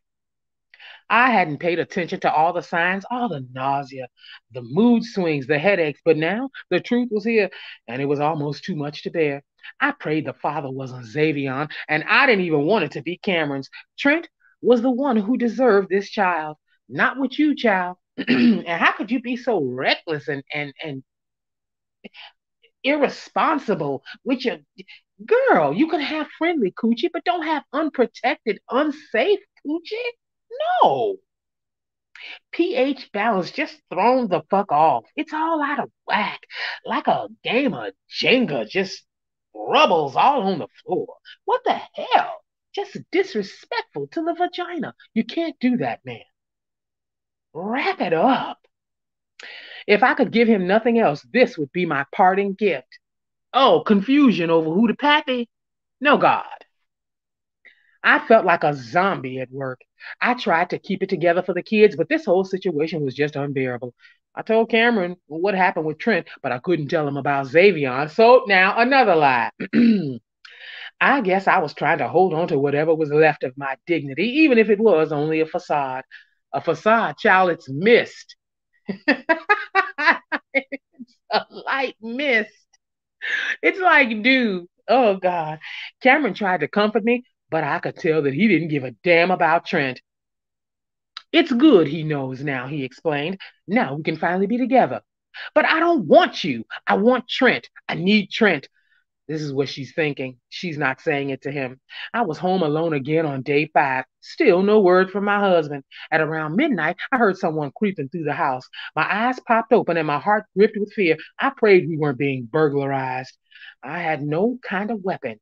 I hadn't paid attention to all the signs, all the nausea, the mood swings, the headaches, but now the truth was here, and it was almost too much to bear. I prayed the father wasn't Xavion, and I didn't even want it to be Cameron's. Trent was the one who deserved this child, not with you, child. and how could you be so reckless and and and irresponsible with your girl? You can have friendly coochie, but don't have unprotected, unsafe coochie. No pH balance just thrown the fuck off. It's all out of whack, like a game of Jenga, just rubbles all on the floor. What the hell? Just disrespectful to the vagina. You can't do that, man. Wrap it up. If I could give him nothing else, this would be my parting gift. Oh, confusion over who to pappy? No, God. I felt like a zombie at work. I tried to keep it together for the kids, but this whole situation was just unbearable. I told Cameron what happened with Trent, but I couldn't tell him about Xavion. So now another lie. I guess I was trying to hold on to whatever was left of my dignity, even if it was only a facade. A facade, child, it's mist. it's a light mist. It's like dude. Oh God. Cameron tried to comfort me, but I could tell that he didn't give a damn about Trent. It's good he knows now, he explained. Now we can finally be together. But I don't want you. I want Trent. I need Trent. This is what she's thinking. She's not saying it to him. I was home alone again on day five. Still no word from my husband. At around midnight, I heard someone creeping through the house. My eyes popped open and my heart gripped with fear. I prayed we weren't being burglarized. I had no kind of weapon.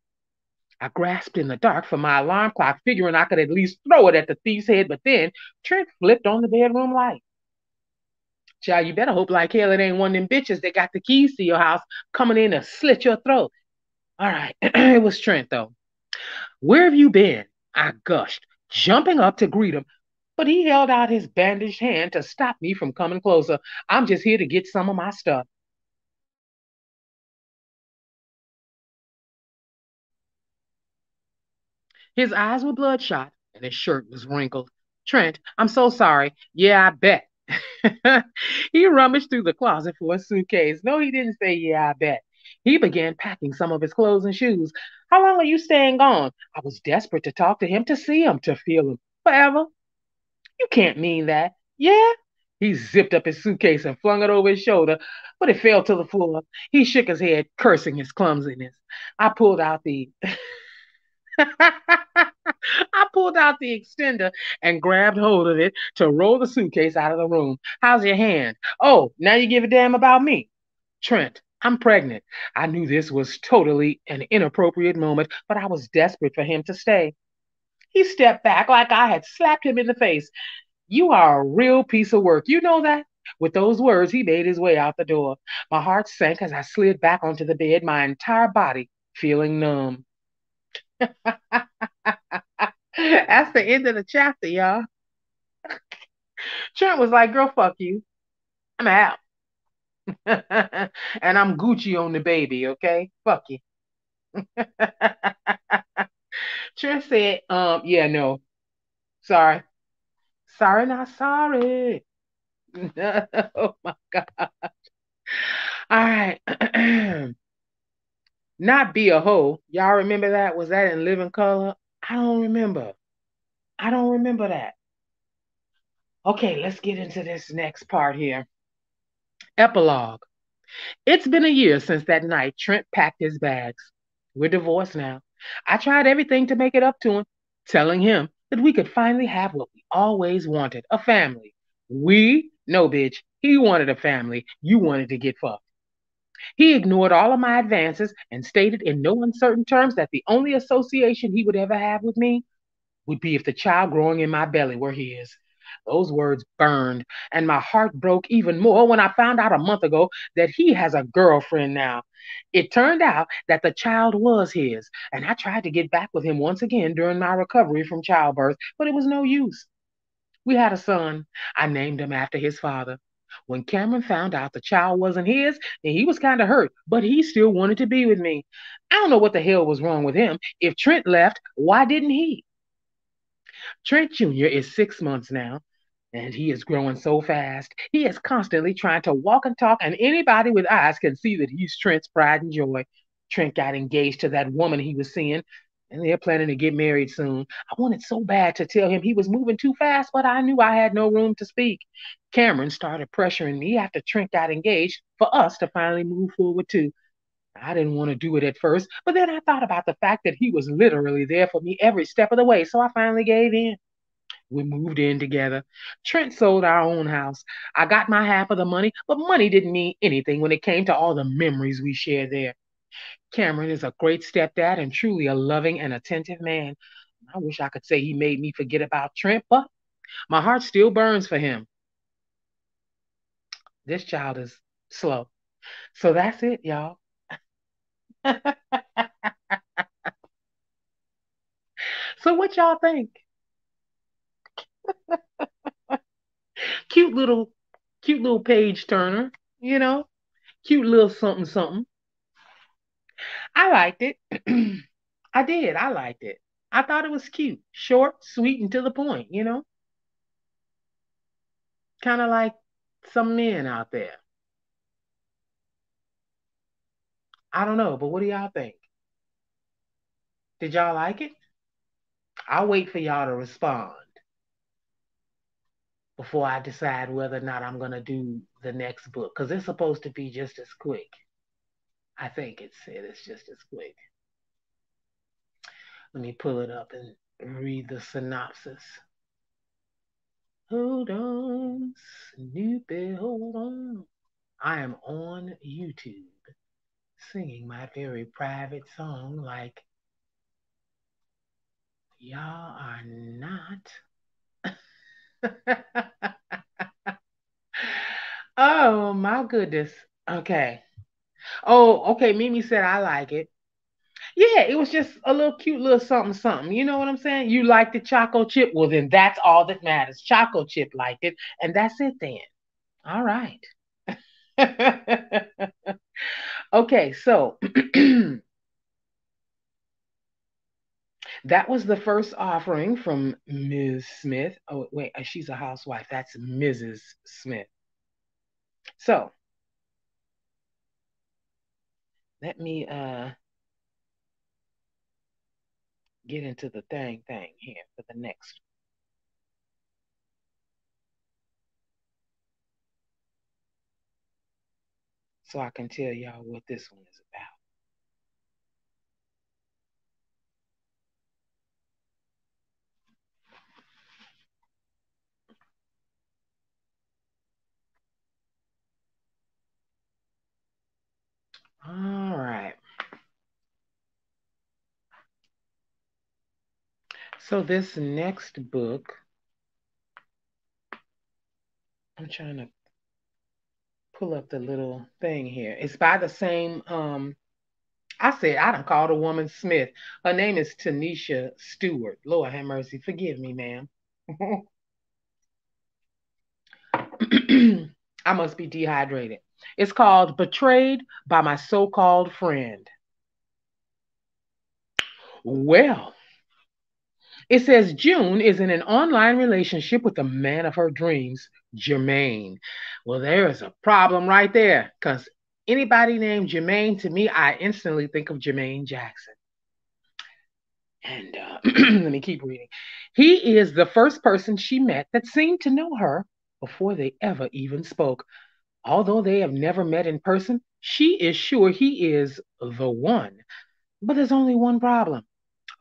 I grasped in the dark for my alarm clock, figuring I could at least throw it at the thief's head, but then Trent flipped on the bedroom light. Child, you better hope like hell it ain't one of them bitches that got the keys to your house coming in to slit your throat. All right, it was Trent though. Where have you been? I gushed, jumping up to greet him, but he held out his bandaged hand to stop me from coming closer. I'm just here to get some of my stuff. His eyes were bloodshot and his shirt was wrinkled. Trent, I'm so sorry. Yeah, I bet. he rummaged through the closet for a suitcase. No, he didn't say, Yeah, I bet. He began packing some of his clothes and shoes. How long are you staying gone? I was desperate to talk to him, to see him, to feel him. Forever? You can't mean that. Yeah? He zipped up his suitcase and flung it over his shoulder, but it fell to the floor. He shook his head, cursing his clumsiness. I pulled out the I pulled out the extender and grabbed hold of it to roll the suitcase out of the room. How's your hand? Oh, now you give a damn about me. Trent, I'm pregnant. I knew this was totally an inappropriate moment, but I was desperate for him to stay. He stepped back like I had slapped him in the face. You are a real piece of work. You know that? With those words, he made his way out the door. My heart sank as I slid back onto the bed, my entire body feeling numb. That's the end of the chapter, y'all. Trent was like, girl, fuck you. I'm out. and I'm Gucci on the baby, okay? Fuck you. Trent said, um, yeah, no. Sorry. Sorry, not sorry. oh my God. All right. not be a hoe. Y'all remember that? Was that in living color? I don't remember. I don't remember that. Okay, let's get into this next part here. Epilogue. It's been a year since that night Trent packed his bags. We're divorced now. I tried everything to make it up to him, telling him that we could finally have what we always wanted a family. We? No, bitch. He wanted a family. You wanted to get fucked. He ignored all of my advances and stated in no uncertain terms that the only association he would ever have with me would be if the child growing in my belly were his. Those words burned, and my heart broke even more when I found out a month ago that he has a girlfriend now. It turned out that the child was his, and I tried to get back with him once again during my recovery from childbirth, but it was no use. We had a son. I named him after his father. When Cameron found out the child wasn't his, he was kind of hurt, but he still wanted to be with me. I don't know what the hell was wrong with him. If Trent left, why didn't he? Trent Jr. is six months now, and he is growing so fast. He is constantly trying to walk and talk, and anybody with eyes can see that he's Trent's pride and joy. Trent got engaged to that woman he was seeing, and they're planning to get married soon. I wanted so bad to tell him he was moving too fast, but I knew I had no room to speak. Cameron started pressuring me after Trent got engaged for us to finally move forward too. I didn't want to do it at first, but then I thought about the fact that he was literally there for me every step of the way, so I finally gave in. We moved in together. Trent sold our own house. I got my half of the money, but money didn't mean anything when it came to all the memories we shared there. Cameron is a great stepdad and truly a loving and attentive man. I wish I could say he made me forget about Trent, but my heart still burns for him. This child is slow. So that's it, y'all. so what y'all think? cute little cute little page turner, you know? Cute little something something. I liked it. I did. I liked it. I thought it was cute, short, sweet, and to the point, you know? Kind of like some men out there. I don't know, but what do y'all think? Did y'all like it? I'll wait for y'all to respond before I decide whether or not I'm going to do the next book because it's supposed to be just as quick. I think it said it's just as quick. Let me pull it up and read the synopsis. Hold on, Snoopy, hold on. I am on YouTube singing my very private song like y'all are not. oh my goodness. Okay. Oh, okay. Mimi said I like it. Yeah, it was just a little cute little something, something. You know what I'm saying? You like the Choco chip? Well, then that's all that matters. Choco chip liked it, and that's it then. All right. okay, so that was the first offering from Ms. Smith. Oh, wait, she's a housewife. That's Mrs. Smith. So let me uh get into the thing thing here for the next. So I can tell y'all what this one is All right. So this next book, I'm trying to pull up the little thing here. It's by the same um I said I don't call the woman Smith. Her name is Tanisha Stewart. Lord have mercy. Forgive me, ma'am. I must be dehydrated. It's called Betrayed by My So Called Friend. Well, it says June is in an online relationship with the man of her dreams, Jermaine. Well, there is a problem right there because anybody named Jermaine, to me, I instantly think of Jermaine Jackson. And uh, let me keep reading. He is the first person she met that seemed to know her before they ever even spoke. Although they have never met in person, she is sure he is the one. But there's only one problem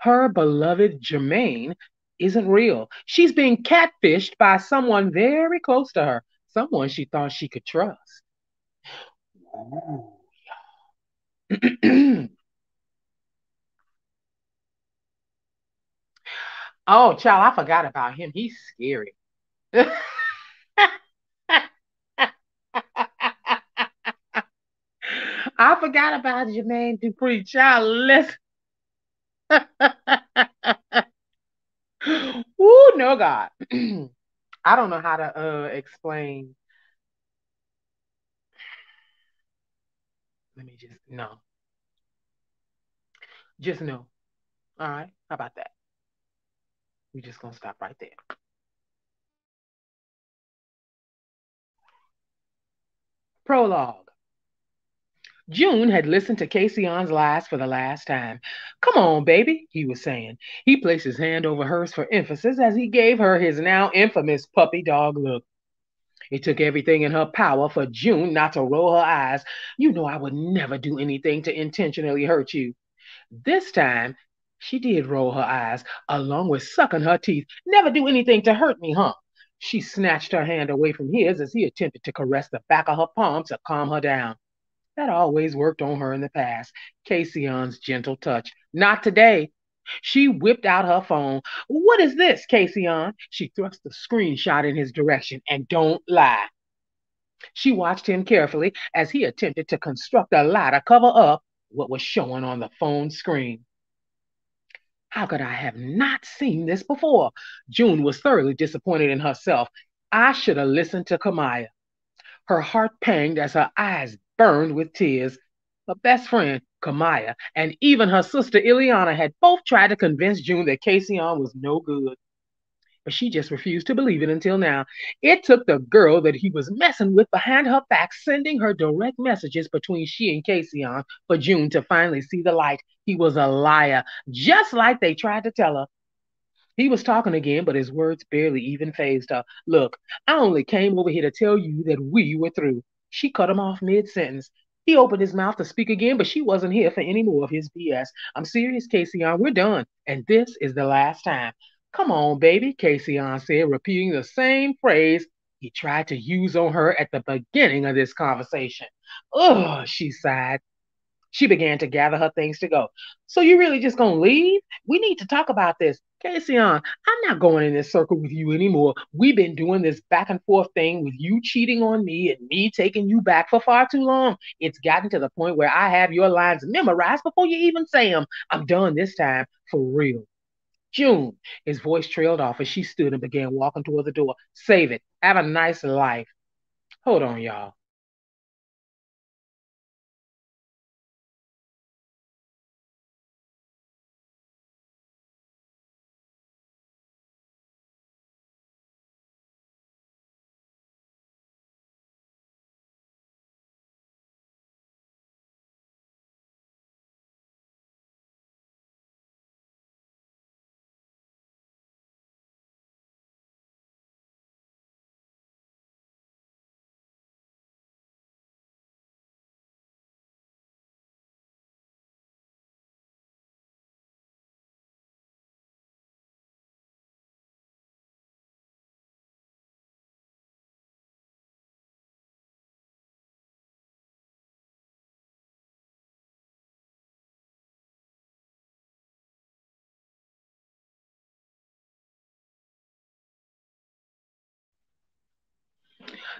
her beloved Jermaine isn't real. She's being catfished by someone very close to her, someone she thought she could trust. Oh, child, I forgot about him. He's scary. I forgot about Jermaine Dupri. Child, let's. Ooh, no, God. I don't know how to uh, explain. Let me just, no. Just no. All right. How about that? We're just to stop right there. Prologue. June had listened to Casion's lies for the last time. Come on, baby, he was saying. He placed his hand over hers for emphasis as he gave her his now infamous puppy dog look. It took everything in her power for June not to roll her eyes. You know I would never do anything to intentionally hurt you. This time, she did roll her eyes, along with sucking her teeth. Never do anything to hurt me, huh? She snatched her hand away from his as he attempted to caress the back of her palm to calm her down. That always worked on her in the past. Casion's gentle touch. Not today. She whipped out her phone. What is this, Casion? She thrust the screenshot in his direction. And don't lie. She watched him carefully as he attempted to construct a lie to cover up what was showing on the phone screen. How could I have not seen this before? June was thoroughly disappointed in herself. I should have listened to Camaiyah. Her heart panged as her eyes burned with tears. Her best friend, Camaiyah, and even her sister Iliana had both tried to convince June that Casion was no good. But she just refused to believe it until now. It took the girl that he was messing with behind her back, sending her direct messages between she and Casion for June to finally see the light. He was a liar, just like they tried to tell her. He was talking again, but his words barely even phased her. Look, I only came over here to tell you that we were through. She cut him off mid sentence. He opened his mouth to speak again, but she wasn't here for any more of his BS. I'm serious, Casion. We're done. And this is the last time. Come on, baby, Casion said, repeating the same phrase he tried to use on her at the beginning of this conversation. Ugh, she sighed. She began to gather her things to go. So you really just gonna leave? We need to talk about this. Casion, I'm not going in this circle with you anymore. We've been doing this back and forth thing with you cheating on me and me taking you back for far too long. It's gotten to the point where I have your lines memorized before you even say them. I'm done this time, for real. June, his voice trailed off as she stood and began walking toward the door. Save it. Have a nice life. Hold on, y'all.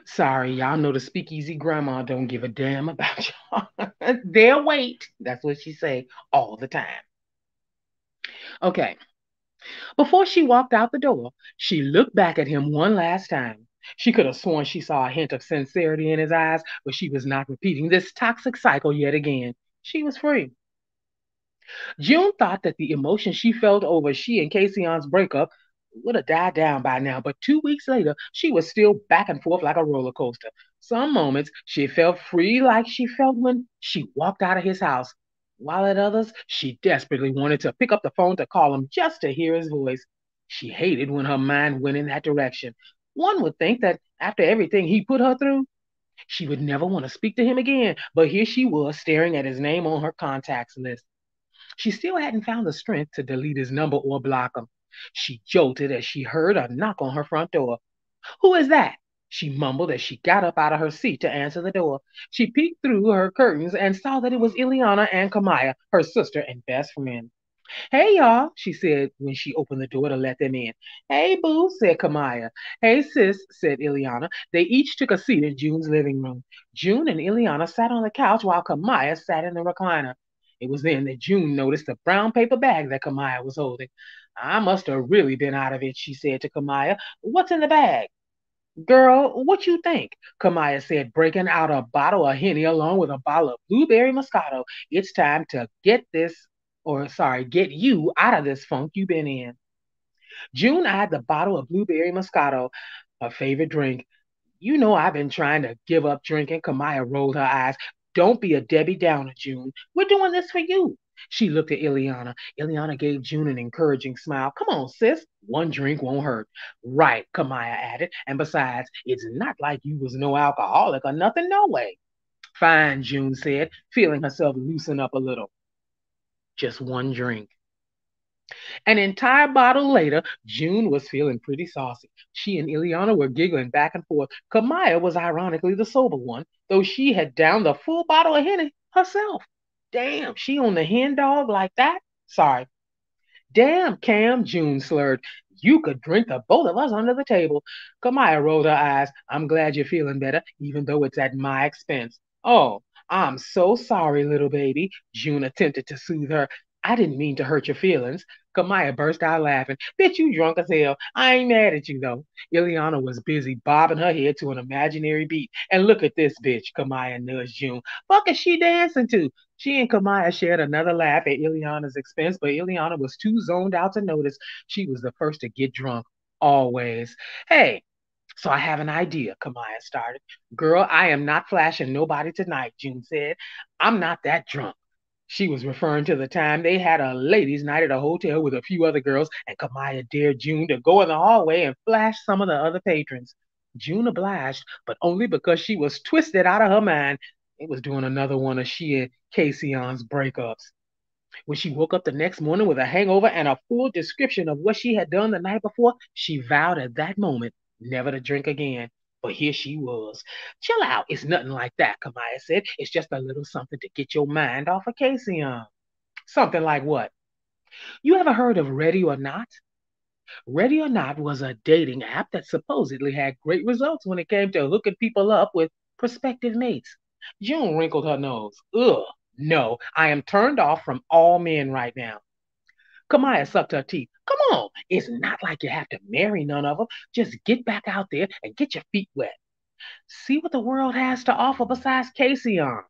Sorry, y'all know the speakeasy grandma don't give a damn about y'all. They'll wait. That's what she say all the time. Okay. Before she walked out the door, she looked back at him one last time. She could have sworn she saw a hint of sincerity in his eyes, but she was not repeating this toxic cycle yet again. She was free. June thought that the emotion she felt over she and Casion's breakup would have died down by now, but two weeks later, she was still back and forth like a roller coaster. Some moments she felt free like she felt when she walked out of his house, while at others, she desperately wanted to pick up the phone to call him just to hear his voice. She hated when her mind went in that direction. One would think that after everything he put her through, she would never want to speak to him again, but here she was staring at his name on her contacts list. She still hadn't found the strength to delete his number or block him. She jolted as she heard a knock on her front door. Who is that? She mumbled as she got up out of her seat to answer the door. She peeked through her curtains and saw that it was Iliana and Camaiyah, her sister and best friend. Hey, y'all, she said when she opened the door to let them in. Hey, boo, said Camaiyah. Hey, sis, said Iliana. They each took a seat in June's living room. June and Iliana sat on the couch while Camaiyah sat in the recliner. It was then that June noticed the brown paper bag that Camaiyah was holding. I must have really been out of it, she said to Camaiyah. What's in the bag? Girl, what you think? Camaiyah said, breaking out a bottle of Henny along with a bottle of blueberry Moscato. It's time to get this, or sorry, get you out of this funk you've been in. June eyed the bottle of blueberry moscato, her favorite drink. You know I've been trying to give up drinking. Camaiyah rolled her eyes. Don't be a Debbie Downer, June. We're doing this for you. She looked at Iliana. Iliana gave June an encouraging smile. Come on, sis. One drink won't hurt. Right, Camaiyah added. And besides, it's not like you was no alcoholic or nothing, no way. Fine, June said, feeling herself loosen up a little. Just one drink. An entire bottle later, June was feeling pretty saucy. She and Iliana were giggling back and forth. Camaiyah was ironically the sober one, though she had downed the full bottle of Henny herself. Damn, she on the hen dog like that? Sorry. Damn, Cam, June slurred. You could drink the both of us under the table. Camaiyah rolled her eyes. I'm glad you're feeling better, even though it's at my expense. Oh, I'm so sorry, little baby. June attempted to soothe her. I didn't mean to hurt your feelings. Camaiyah burst out laughing. Bitch, you drunk as hell. I ain't mad at you, though. Iliana was busy bobbing her head to an imaginary beat. And look at this bitch, Camaiyah nudged June. Fuck is she dancing to? She and Camaiyah shared another laugh at Iliana's expense, but Iliana was too zoned out to notice she was the first to get drunk. Always. Hey, so I have an idea, Camaiyah started. Girl, I am not flashing nobody tonight, June said. I'm not that drunk. She was referring to the time they had a ladies' night at a hotel with a few other girls, and Camaiyah dared June to go in the hallway and flash some of the other patrons. June obliged, but only because she was twisted out of her mind. It was doing another one of she and Casion's breakups. When she woke up the next morning with a hangover and a full description of what she had done the night before, she vowed at that moment never to drink again. But here she was. Chill out. It's nothing like that, Camaiyah said. It's just a little something to get your mind off of Casion. Something like what? You ever heard of Ready or Not? Ready or Not was a dating app that supposedly had great results when it came to hooking people up with prospective mates. June wrinkled her nose. Ugh, no, I am turned off from all men right now. Camaiyah sucked her teeth. Come on, it's not like you have to marry none of them. Just get back out there and get your feet wet. See what the world has to offer besides Casion.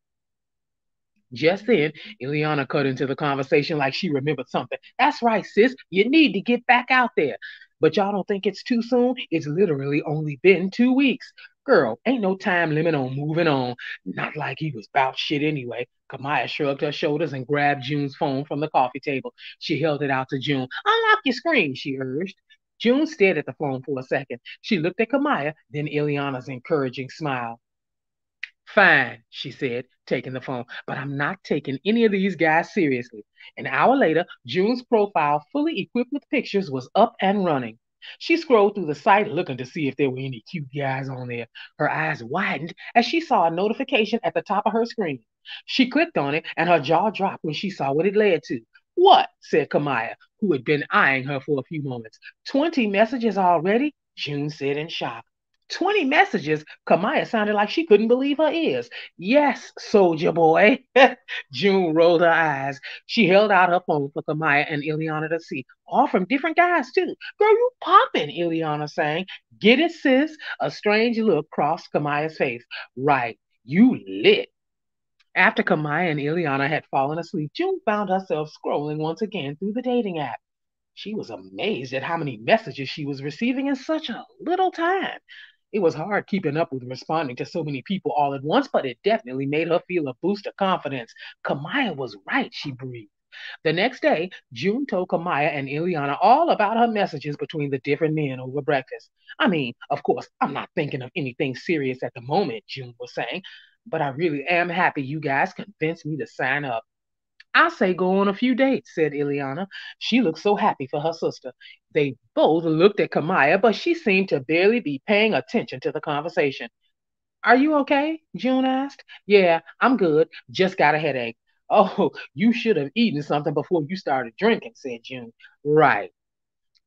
Just then, Iliana cut into the conversation like she remembered something. That's right, sis. You need to get back out there. But y'all don't think it's too soon? It's literally only been two weeks. Girl, ain't no time limit on moving on. Not like he was about shit anyway. Camaiyah shrugged her shoulders and grabbed June's phone from the coffee table. She held it out to June. Unlock your screen, she urged. June stared at the phone for a second. She looked at Camaiyah, then Iliana's encouraging smile. Fine, she said, taking the phone, but I'm not taking any of these guys seriously. An hour later, June's profile, fully equipped with pictures, was up and running. She scrolled through the site looking to see if there were any cute guys on there. Her eyes widened as she saw a notification at the top of her screen. She clicked on it and her jaw dropped when she saw what it led to. What? said Camaiyah, who had been eyeing her for a few moments. Twenty messages already? June said in shock. 20 messages. Camaiyah sounded like she couldn't believe her ears. Yes, soldier boy. June rolled her eyes. She held out her phone for Camaiyah and Iliana to see. All from different guys, too. Girl, you popping, Iliana sang. Get it, sis? A strange look crossed Camaiyah's face. Right, you lit. After Camaiyah and Iliana had fallen asleep, June found herself scrolling once again through the dating app. She was amazed at how many messages she was receiving in such a little time. It was hard keeping up with responding to so many people all at once, but it definitely made her feel a boost of confidence. Camaiyah was right, she breathed. The next day, June told Camaiyah and Iliana all about her messages between the different men over breakfast. I mean, of course, I'm not thinking of anything serious at the moment, June was saying, but I really am happy you guys convinced me to sign up. I say go on a few dates, said Iliana. She looked so happy for her sister. They both looked at Camaiyah, but she seemed to barely be paying attention to the conversation. Are you okay? June asked. Yeah, I'm good. Just got a headache. Oh, you should have eaten something before you started drinking, said June. Right.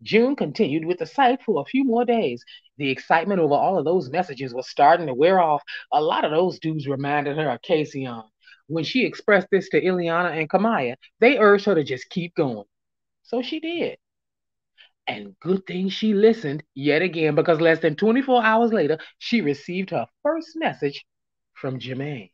June continued with the site for a few more days. The excitement over all of those messages was starting to wear off. A lot of those dudes reminded her of Casion. When she expressed this to Iliana and Camaiyah, they urged her to just keep going. So she did. And good thing she listened yet again, because less than 24 hours later, she received her first message from Jermaine.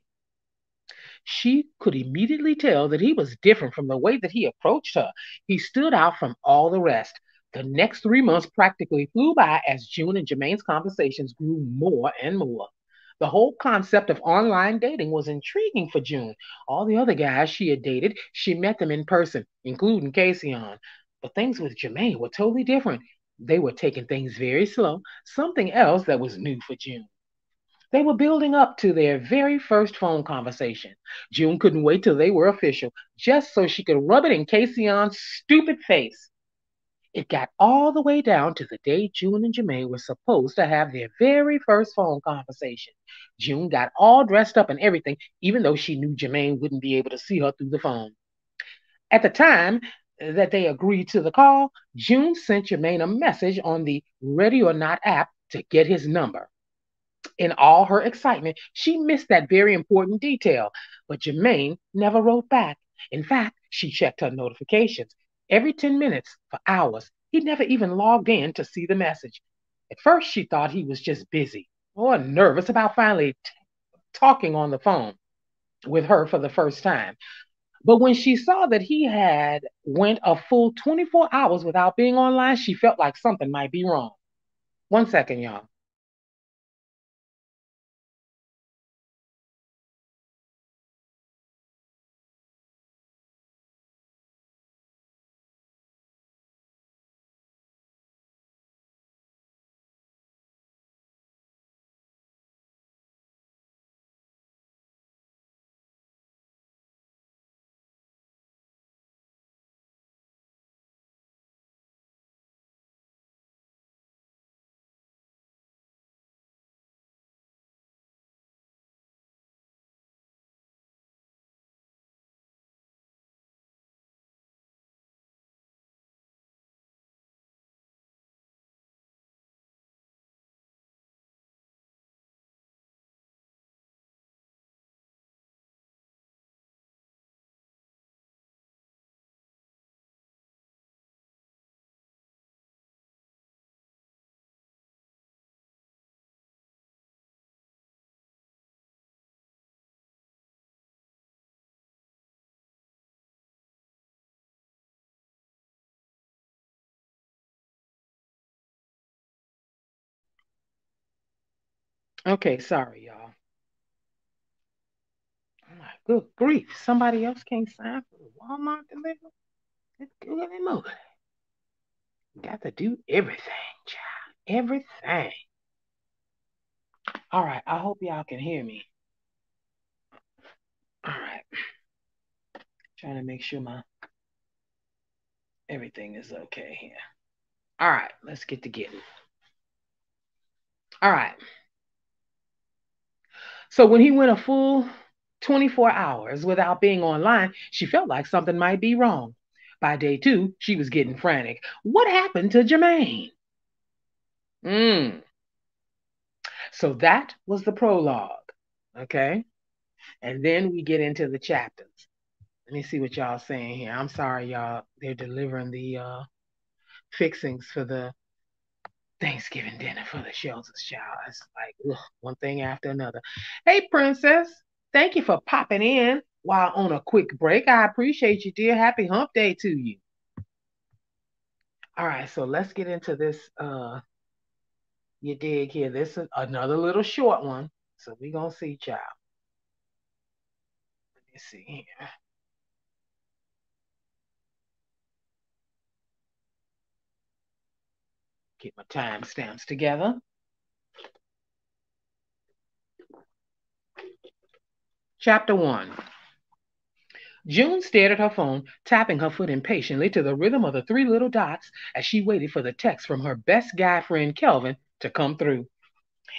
She could immediately tell that he was different from the way that he approached her. He stood out from all the rest. The next three months practically flew by as June and Jermaine's conversations grew more and more. The whole concept of online dating was intriguing for June. All the other guys she had dated, she met them in person, including Casion. But things with Jermaine were totally different. They were taking things very slow, something else that was new for June. They were building up to their very first phone conversation. June couldn't wait till they were official, just so she could rub it in Casion's stupid face. It got all the way down to the day June and Jermaine were supposed to have their very first phone conversation. June got all dressed up and everything, even though she knew Jermaine wouldn't be able to see her through the phone. At the time that they agreed to the call, June sent Jermaine a message on the Ready or Not app to get his number. In all her excitement, she missed that very important detail, but Jermaine never wrote back. In fact, she checked her notifications every 10 minutes for hours. He never even logged in to see the message. At first, she thought he was just busy or nervous about finally t- talking on the phone with her for the first time. But when she saw that he had went a full 24 hours without being online, she felt like something might be wrong. One second, y'all. Okay, sorry, y'all. Oh I'm like, good grief. Somebody else can't sign for the Walmart delivery? Let's get it moving. Got to do everything, child. Everything. All right, I hope y'all can hear me. All right. Trying to make sure my everything is okay here. All right, let's get to getting. All right. So when he went a full 24 hours without being online, she felt like something might be wrong. By day two, she was getting frantic. What happened to Jermaine? Mm. So that was the prologue. Okay. And then we get into the chapters. Let me see what y'all saying here. I'm sorry, y'all. They're delivering the uh, fixings for the Thanksgiving dinner for the shelters, child. It's like ugh, one thing after another. Hey, Princess. Thank you for popping in while on a quick break. I appreciate you, dear. Happy hump day to you. All right, so let's get into this. Uh, you dig here. This is another little short one. So we're going to see, child. Let me see here. Get my timestamps together. Chapter 1 June stared at her phone, tapping her foot impatiently to the rhythm of the three little dots as she waited for the text from her best guy friend Kelvin to come through.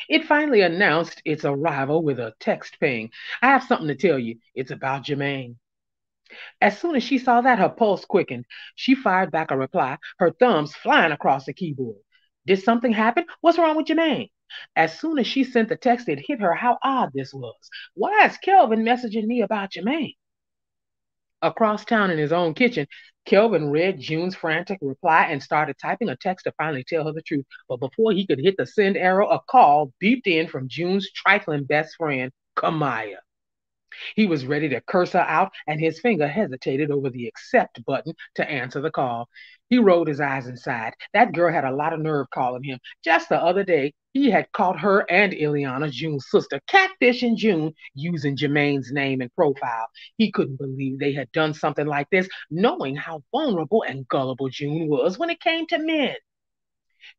It finally announced its arrival with a text ping. I have something to tell you. It's about Jermaine. As soon as she saw that, her pulse quickened. She fired back a reply, her thumbs flying across the keyboard. Did something happen? What's wrong with Jermaine? As soon as she sent the text, it hit her how odd this was. Why is Kelvin messaging me about Jermaine? Across town in his own kitchen, Kelvin read June's frantic reply and started typing a text to finally tell her the truth. But before he could hit the send arrow, a call beeped in from June's trifling best friend, Camaiyah. He was ready to curse her out, and his finger hesitated over the accept button to answer the call. He rolled his eyes inside. That girl had a lot of nerve calling him. Just the other day, he had caught her and Iliana, June's sister, catfishing June using Jermaine's name and profile. He couldn't believe they had done something like this, knowing how vulnerable and gullible June was when it came to men.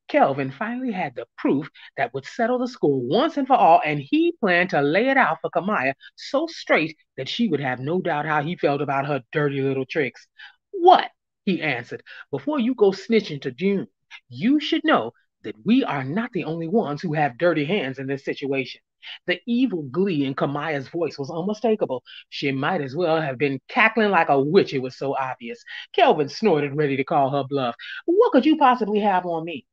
Kelvin finally had the proof that would settle the score once and for all, and he planned to lay it out for Camaiyah so straight that she would have no doubt how he felt about her dirty little tricks. What? he answered. Before you go snitching to June, you should know that we are not the only ones who have dirty hands in this situation. The evil glee in Kamaya's voice was unmistakable. She might as well have been cackling like a witch, it was so obvious. Kelvin snorted, ready to call her bluff. What could you possibly have on me?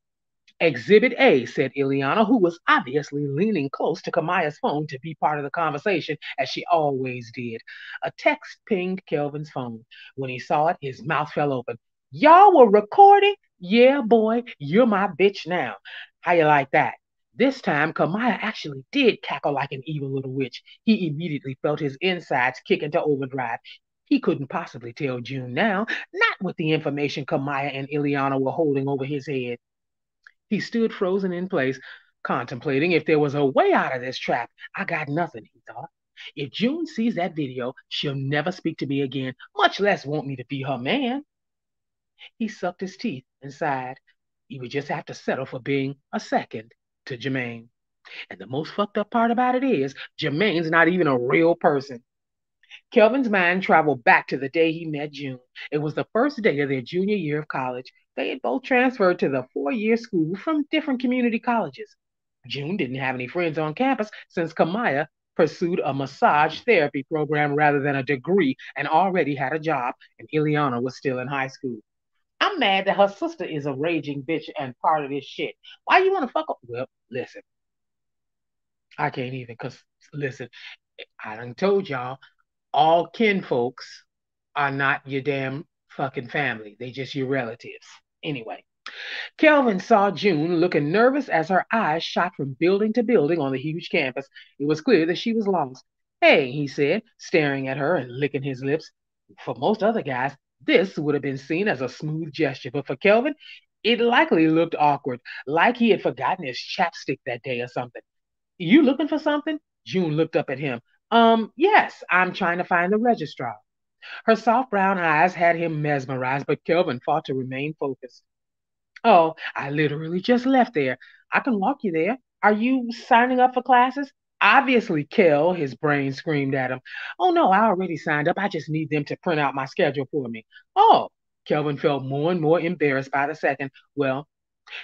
Exhibit A, said Iliana, who was obviously leaning close to Camaiyah's phone to be part of the conversation, as she always did. A text pinged Kelvin's phone. When he saw it, his mouth fell open. Y'all were recording? Yeah, boy, you're my bitch now. How you like that? This time, Camaiyah actually did cackle like an evil little witch. He immediately felt his insides kick into overdrive. He couldn't possibly tell June now, not with the information Camaiyah and Iliana were holding over his head. He stood frozen in place, contemplating if there was a way out of this trap. I got nothing, he thought. If June sees that video, she'll never speak to me again, much less want me to be her man. He sucked his teeth and sighed. He would just have to settle for being a second to Jermaine. And the most fucked up part about it is, Jermaine's not even a real person. Kelvin's mind traveled back to the day he met June. It was the first day of their junior year of college. They had both transferred to the four year school from different community colleges. June didn't have any friends on campus since Camaiyah pursued a massage therapy program rather than a degree and already had a job, and Iliana was still in high school. I'm mad that her sister is a raging bitch and part of this shit. Why you want to fuck up? Well, listen. I can't even, because, listen, I done told y'all, all kinfolks are not your damn fucking family. They just your relatives. Anyway, Kelvin saw June looking nervous as her eyes shot from building to building on the huge campus. It was clear that she was lost. Hey, he said, staring at her and licking his lips. For most other guys, this would have been seen as a smooth gesture, but for Kelvin, it likely looked awkward, like he had forgotten his chapstick that day or something. You looking for something? June looked up at him. Um, yes, I'm trying to find the registrar. Her soft brown eyes had him mesmerized, but Kelvin fought to remain focused. Oh, I literally just left there. I can walk you there. Are you signing up for classes? Obviously, Kel, his brain screamed at him. Oh, no, I already signed up. I just need them to print out my schedule for me. Oh, Kelvin felt more and more embarrassed by the second. Well,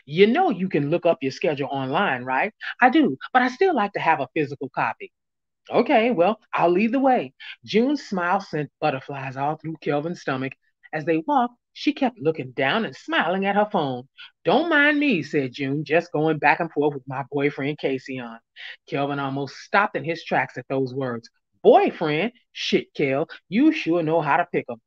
you know you can look up your schedule online, right? I do, but I still like to have a physical copy. Okay, well, I'll lead the way. June's smile sent butterflies all through Kelvin's stomach. As they walked, she kept looking down and smiling at her phone. Don't mind me, said June, just going back and forth with my boyfriend Casion. Kelvin almost stopped in his tracks at those words. Boyfriend? Shit, Kel, you sure know how to pick 'em.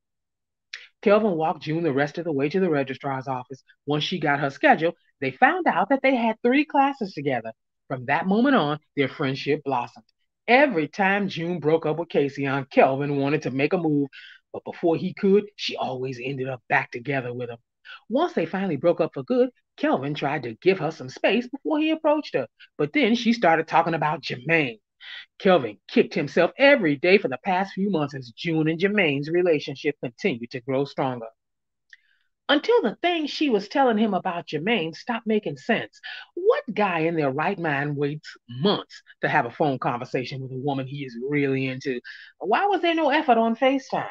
Kelvin walked June the rest of the way to the registrar's office. Once she got her schedule, they found out that they had three classes together. From that moment on, their friendship blossomed. Every time June broke up with Casion, Kelvin wanted to make a move, but before he could, she always ended up back together with him. Once they finally broke up for good, Kelvin tried to give her some space before he approached her, but then she started talking about Jermaine. Kelvin kicked himself every day for the past few months as June and Jermaine's relationship continued to grow stronger until the things she was telling him about Jermaine stopped making sense. What guy in their right mind waits months to have a phone conversation with a woman he is really into? Why was there no effort on FaceTime?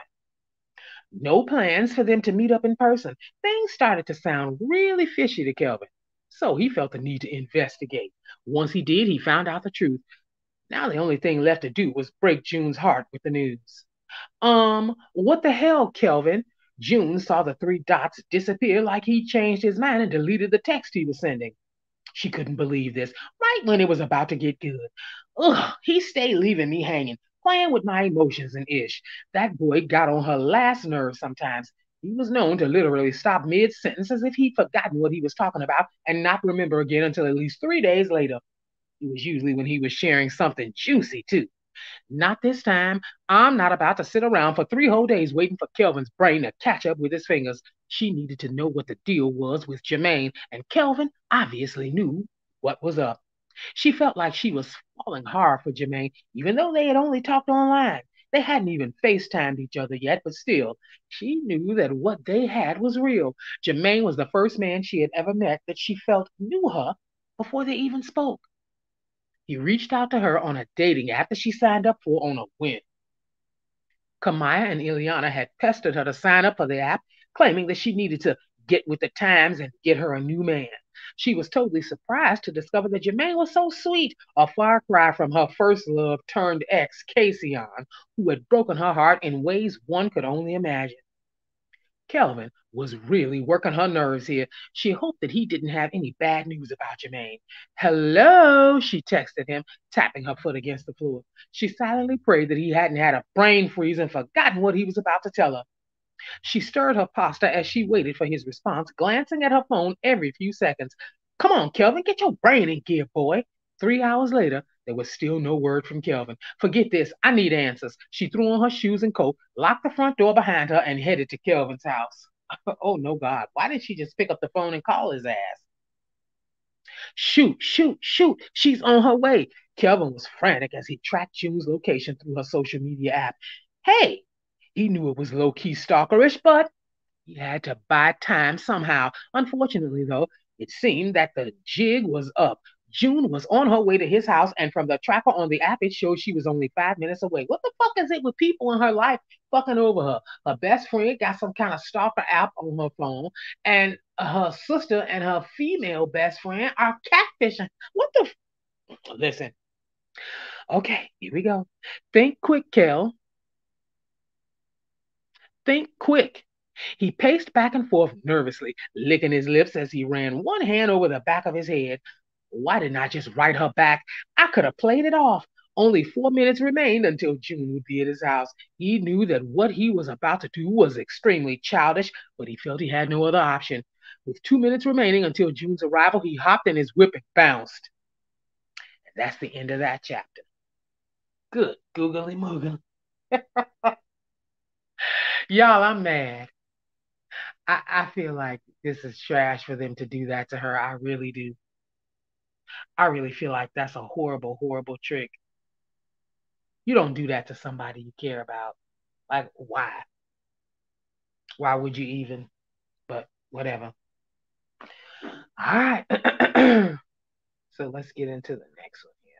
No plans for them to meet up in person. Things started to sound really fishy to Kelvin. So he felt the need to investigate. Once he did, he found out the truth. Now the only thing left to do was break June's heart with the news. Um, what the hell, Kelvin? June saw the three dots disappear like he changed his mind and deleted the text he was sending. She couldn't believe this, right when it was about to get good. Ugh, he stayed leaving me hanging, playing with my emotions and ish. That boy got on her last nerve sometimes. He was known to literally stop mid sentence as if he'd forgotten what he was talking about and not remember again until at least three days later. It was usually when he was sharing something juicy, too. Not this time. I'm not about to sit around for three whole days waiting for Kelvin's brain to catch up with his fingers. She needed to know what the deal was with Jermaine, and Kelvin obviously knew what was up. She felt like she was falling hard for Jermaine, even though they had only talked online. They hadn't even FaceTimed each other yet, but still, she knew that what they had was real. Jermaine was the first man she had ever met that she felt knew her before they even spoke. He reached out to her on a dating app that she signed up for on a whim. Camaiyah and Iliana had pestered her to sign up for the app, claiming that she needed to get with the times and get her a new man. She was totally surprised to discover that Jermaine was so sweet, a far cry from her first love turned ex, Casion, who had broken her heart in ways one could only imagine. Kelvin was really working her nerves here. She hoped that he didn't have any bad news about Jermaine. Hello, she texted him, tapping her foot against the floor. She silently prayed that he hadn't had a brain freeze and forgotten what he was about to tell her. She stirred her pasta as she waited for his response, glancing at her phone every few seconds. Come on, Kelvin, get your brain in gear, boy. Three hours later, there was still no word from Kelvin. Forget this. I need answers. She threw on her shoes and coat, locked the front door behind her, and headed to Kelvin's house. oh, no, God. Why didn't she just pick up the phone and call his ass? Shoot, shoot, shoot. She's on her way. Kelvin was frantic as he tracked June's location through her social media app. Hey, he knew it was low key stalkerish, but he had to buy time somehow. Unfortunately, though, it seemed that the jig was up. June was on her way to his house, and from the tracker on the app, it showed she was only five minutes away. What the fuck is it with people in her life fucking over her? Her best friend got some kind of stalker app on her phone, and her sister and her female best friend are catfishing. What the? F- Listen. Okay, here we go. Think quick, Kel. Think quick. He paced back and forth nervously, licking his lips as he ran one hand over the back of his head. Why didn't I just write her back? I could have played it off. Only four minutes remained until June would be at his house. He knew that what he was about to do was extremely childish, but he felt he had no other option. With two minutes remaining until June's arrival, he hopped in his whip and bounced. And that's the end of that chapter. Good googly moogly. Y'all, I'm mad. I, I feel like this is trash for them to do that to her. I really do. I really feel like that's a horrible, horrible trick. You don't do that to somebody you care about. Like, why? Why would you even? But whatever. All right. so let's get into the next one here.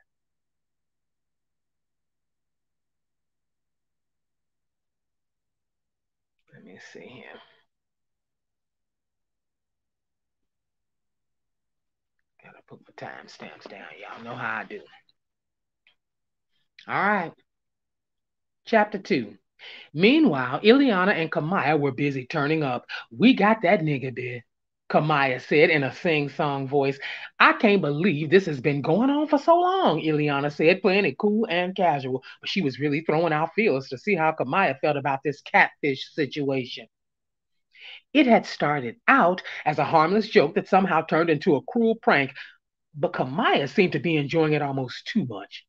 Let me see here. Gotta put my timestamps down. Y'all know how I do. All right. Chapter 2. Meanwhile, Iliana and Camaiyah were busy turning up. We got that nigga, bitch. Camaiyah said in a sing-song voice. I can't believe this has been going on for so long, Iliana said, playing it cool and casual, but she was really throwing out feelers to see how Camaiyah felt about this catfish situation. It had started out as a harmless joke that somehow turned into a cruel prank, but Camaiyah seemed to be enjoying it almost too much.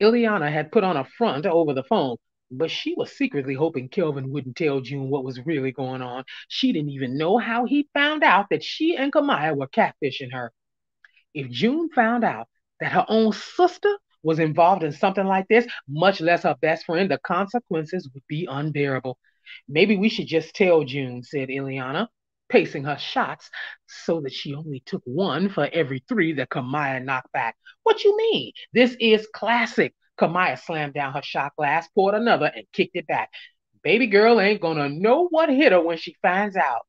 Iliana had put on a front over the phone, but she was secretly hoping Kelvin wouldn't tell June what was really going on. She didn't even know how he found out that she and Camaiyah were catfishing her. If June found out that her own sister was involved in something like this, much less her best friend, the consequences would be unbearable. Maybe we should just tell June, said Iliana, pacing her shots so that she only took one for every three that Camaiyah knocked back. What you mean? This is classic. Camaiyah slammed down her shot glass, poured another, and kicked it back. Baby girl ain't gonna know what hit her when she finds out.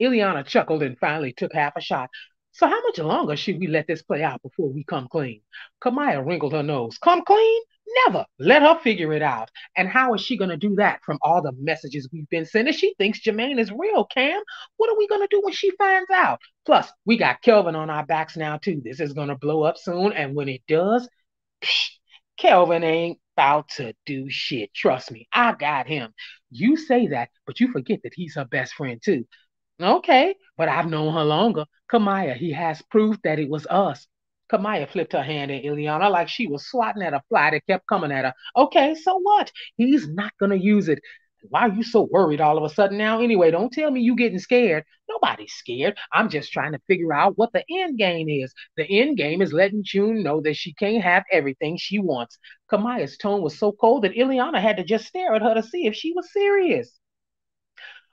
Iliana chuckled and finally took half a shot. So how much longer should we let this play out before we come clean? Camaiyah wrinkled her nose. Come clean? Never. Let her figure it out. And how is she going to do that from all the messages we've been sending? She thinks Jermaine is real, Cam. What are we going to do when she finds out? Plus, we got Kelvin on our backs now, too. This is going to blow up soon. And when it does, psh, Kelvin ain't about to do shit. Trust me, I got him. You say that, but you forget that he's her best friend, too. Okay, but I've known her longer. Camaiyah, he has proof that it was us. Camaiyah flipped her hand at Iliana like she was swatting at a fly that kept coming at her. Okay, so what? He's not going to use it. Why are you so worried all of a sudden now? Anyway, don't tell me you getting scared. Nobody's scared. I'm just trying to figure out what the end game is. The end game is letting June know that she can't have everything she wants. Camaiyah's tone was so cold that Iliana had to just stare at her to see if she was serious.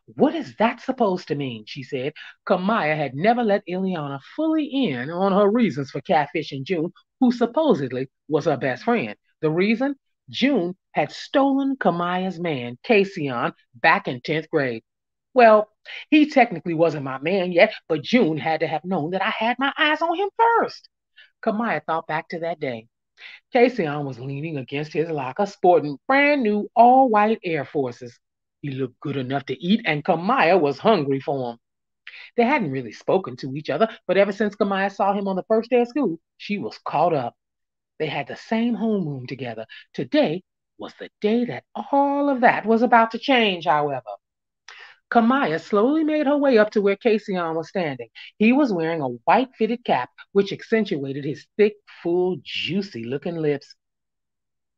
What is that supposed to mean? She said. Camaiyah had never let Iliana fully in on her reasons for catfishing June, who supposedly was her best friend. The reason? June had stolen Camaiyah's man, Casion, back in 10th grade. Well, he technically wasn't my man yet, but June had to have known that I had my eyes on him first. Camaiyah thought back to that day. Casion was leaning against his locker, sporting brand new all white Air Forces. He looked good enough to eat, and Camaiyah was hungry for him. They hadn't really spoken to each other, but ever since Camaiyah saw him on the first day of school, she was caught up. They had the same homeroom together. Today was the day that all of that was about to change, however. Camaiyah slowly made her way up to where Casion was standing. He was wearing a white fitted cap, which accentuated his thick, full, juicy looking lips.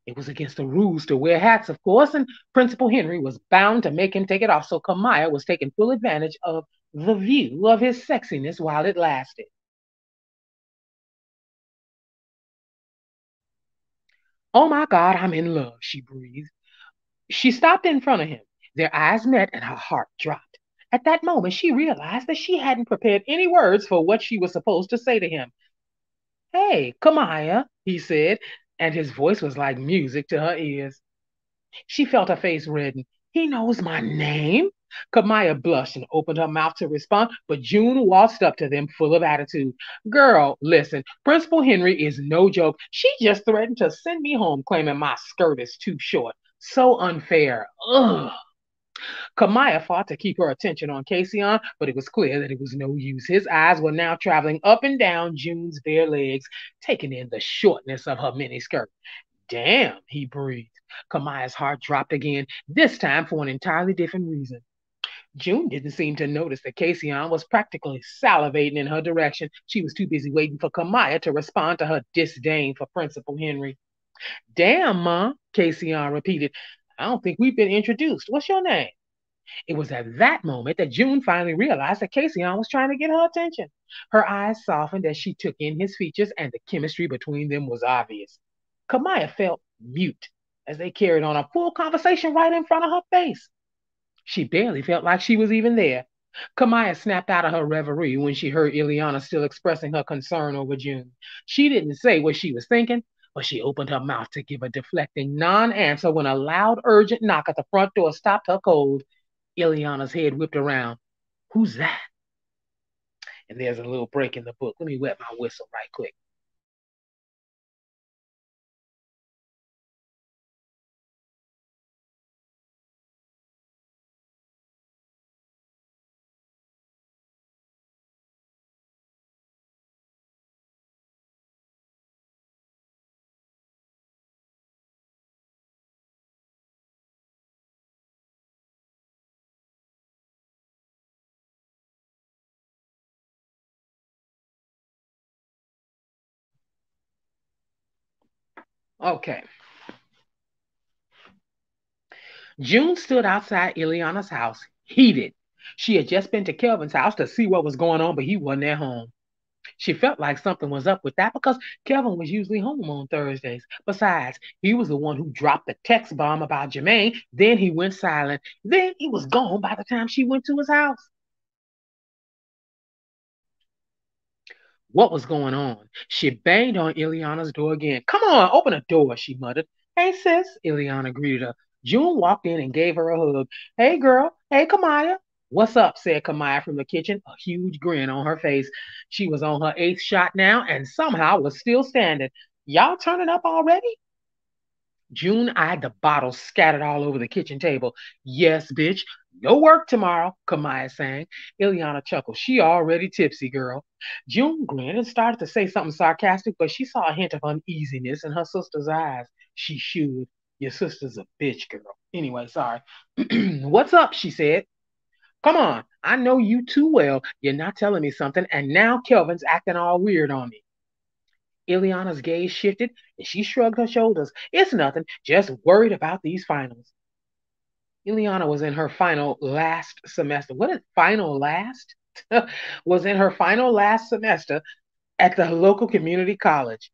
It was against the rules to wear hats, of course, and Principal Henry was bound to make him take it off, so Camaiyah was taking full advantage of the view of his sexiness while it lasted. Oh my God, I'm in love, she breathed. She stopped in front of him. Their eyes met and her heart dropped. At that moment, she realized that she hadn't prepared any words for what she was supposed to say to him. Hey, Camaiyah, he said, and his voice was like music to her ears. She felt her face redden. He knows my name? Camaiyah blushed and opened her mouth to respond, but June waltzed up to them full of attitude. Girl, listen, Principal Henry is no joke. She just threatened to send me home claiming my skirt is too short. So unfair. Ugh. Camaiyah fought to keep her attention on Casion, but it was clear that it was no use. His eyes were now traveling up and down June's bare legs, taking in the shortness of her miniskirt. Damn, he breathed. Camaiyah's heart dropped again, this time for an entirely different reason. June didn't seem to notice that Casion was practically salivating in her direction. She was too busy waiting for Camaiyah to respond to her disdain for Principal Henry. Damn, Ma, Casion repeated. I don't think we've been introduced. What's your name? It was at that moment that June finally realized that Casion was trying to get her attention. Her eyes softened as she took in his features, and the chemistry between them was obvious. Camaiyah felt mute as they carried on a full conversation right in front of her face. She barely felt like she was even there. Camaiyah snapped out of her reverie when she heard Iliana still expressing her concern over June. She didn't say what she was thinking, but she opened her mouth to give a deflecting non answer when a loud, urgent knock at the front door stopped her cold. Iliana's head whipped around. Who's that? And there's a little break in the book. Let me wet my whistle right quick. Okay. June stood outside Iliana's house, heated. She had just been to Kelvin's house to see what was going on, but he wasn't at home. She felt like something was up with that because Kelvin was usually home on Thursdays. Besides, he was the one who dropped the text bomb about Jermaine. Then he went silent. Then he was gone by the time she went to his house. What was going on? She banged on Iliana's door again. Come on, open the door, she muttered. Hey, sis, Iliana greeted her. June walked in and gave her a hug. Hey, girl. Hey, Camaiyah. What's up? said Camaiyah from the kitchen, a huge grin on her face. She was on her eighth shot now and somehow was still standing. Y'all turning up already? June eyed the bottles scattered all over the kitchen table. Yes, bitch. No work tomorrow, Camaiyah sang. Iliana chuckled. She already tipsy, girl. June grinned and started to say something sarcastic, but she saw a hint of uneasiness in her sister's eyes. She should. Your sister's a bitch, girl. Anyway, sorry. What's up? She said. Come on. I know you too well. You're not telling me something, and now Kelvin's acting all weird on me. Iliana's gaze shifted and she shrugged her shoulders. It's nothing, just worried about these finals. Iliana was in her final last semester. What is final last? was in her final last semester at the local community college.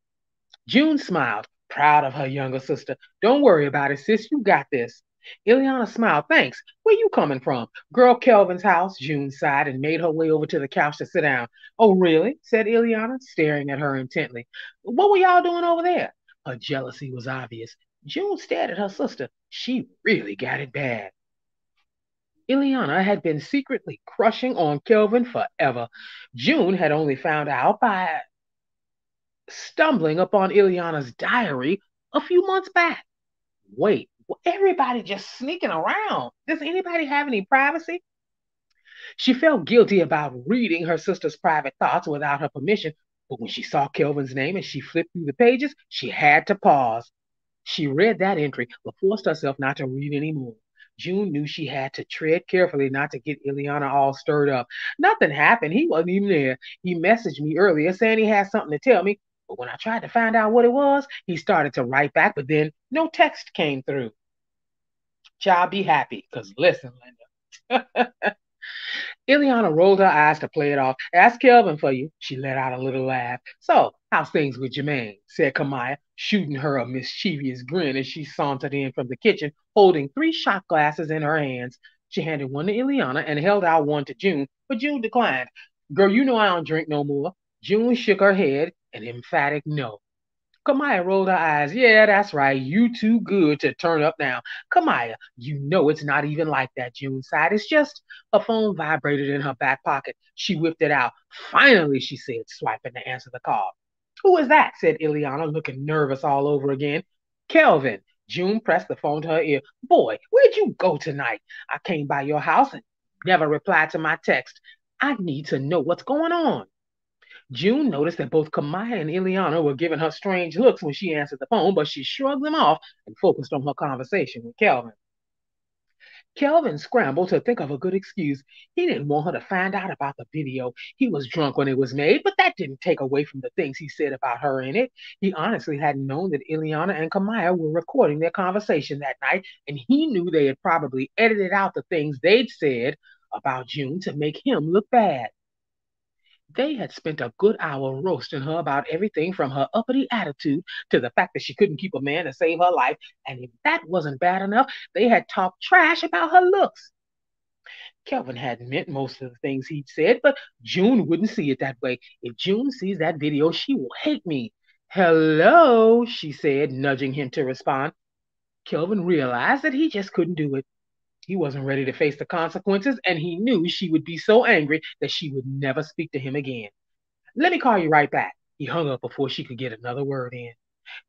June smiled, proud of her younger sister. Don't worry about it, sis. You got this. Iliana smiled. Thanks. Where you coming from? Girl Kelvin's house, June sighed and made her way over to the couch to sit down. Oh, really? said Iliana, staring at her intently. What were y'all doing over there? Her jealousy was obvious. June stared at her sister. She really got it bad. Iliana had been secretly crushing on Kelvin forever. June had only found out by stumbling upon Iliana's diary a few months back. Wait, everybody just sneaking around. Does anybody have any privacy? She felt guilty about reading her sister's private thoughts without her permission, but when she saw Kelvin's name and she flipped through the pages, she had to pause. She read that entry, but forced herself not to read anymore. June knew she had to tread carefully not to get Iliana all stirred up. Nothing happened. He wasn't even there. He messaged me earlier saying he had something to tell me, but when I tried to find out what it was, he started to write back, but then no text came through. Child, be happy, because listen, Linda. Iliana rolled her eyes to play it off. Ask Kelvin for you. She let out a little laugh. So, how's things with Jermaine? said Camaiyah, shooting her a mischievous grin as she sauntered in from the kitchen, holding three shot glasses in her hands. She handed one to Iliana and held out one to June, but June declined. Girl, you know I don't drink no more. June shook her head, an emphatic no. Camaiyah rolled her eyes. Yeah, that's right. You too good to turn up now. Camaiyah, you know it's not even like that, June sighed. It's just a phone vibrated in her back pocket. She whipped it out. Finally, she said, swiping to answer the call. Who is that? said Iliana, looking nervous all over again. Kelvin. June pressed the phone to her ear. Boy, where'd you go tonight? I came by your house and never replied to my text. I need to know what's going on. June noticed that both Camaiyah and Iliana were giving her strange looks when she answered the phone, but she shrugged them off and focused on her conversation with Kelvin. Kelvin scrambled to think of a good excuse. He didn't want her to find out about the video. He was drunk when it was made, but that didn't take away from the things he said about her in it. He honestly hadn't known that Iliana and Camaiyah were recording their conversation that night, and he knew they had probably edited out the things they'd said about June to make him look bad. They had spent a good hour roasting her about everything from her uppity attitude to the fact that she couldn't keep a man to save her life. And if that wasn't bad enough, they had talked trash about her looks. Kelvin hadn't meant most of the things he'd said, but June wouldn't see it that way. If June sees that video, she will hate me. Hello, she said, nudging him to respond. Kelvin realized that he just couldn't do it. He wasn't ready to face the consequences, and he knew she would be so angry that she would never speak to him again. Let me call you right back. He hung up before she could get another word in.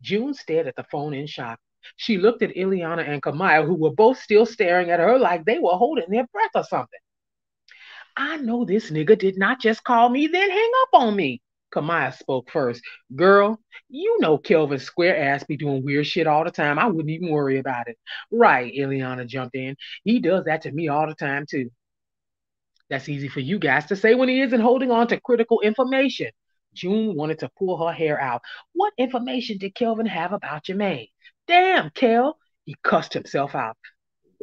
June stared at the phone in shock. She looked at Iliana and Camaiyah, who were both still staring at her like they were holding their breath or something. I know this nigga did not just call me, then hang up on me. Camaiyah spoke first. Girl, you know Kelvin's square ass be doing weird shit all the time. I wouldn't even worry about it. Right, Iliana jumped in. He does that to me all the time, too. That's easy for you guys to say when he isn't holding on to critical information. June wanted to pull her hair out. What information did Kelvin have about Jermaine? Damn, Kel! He cussed himself out.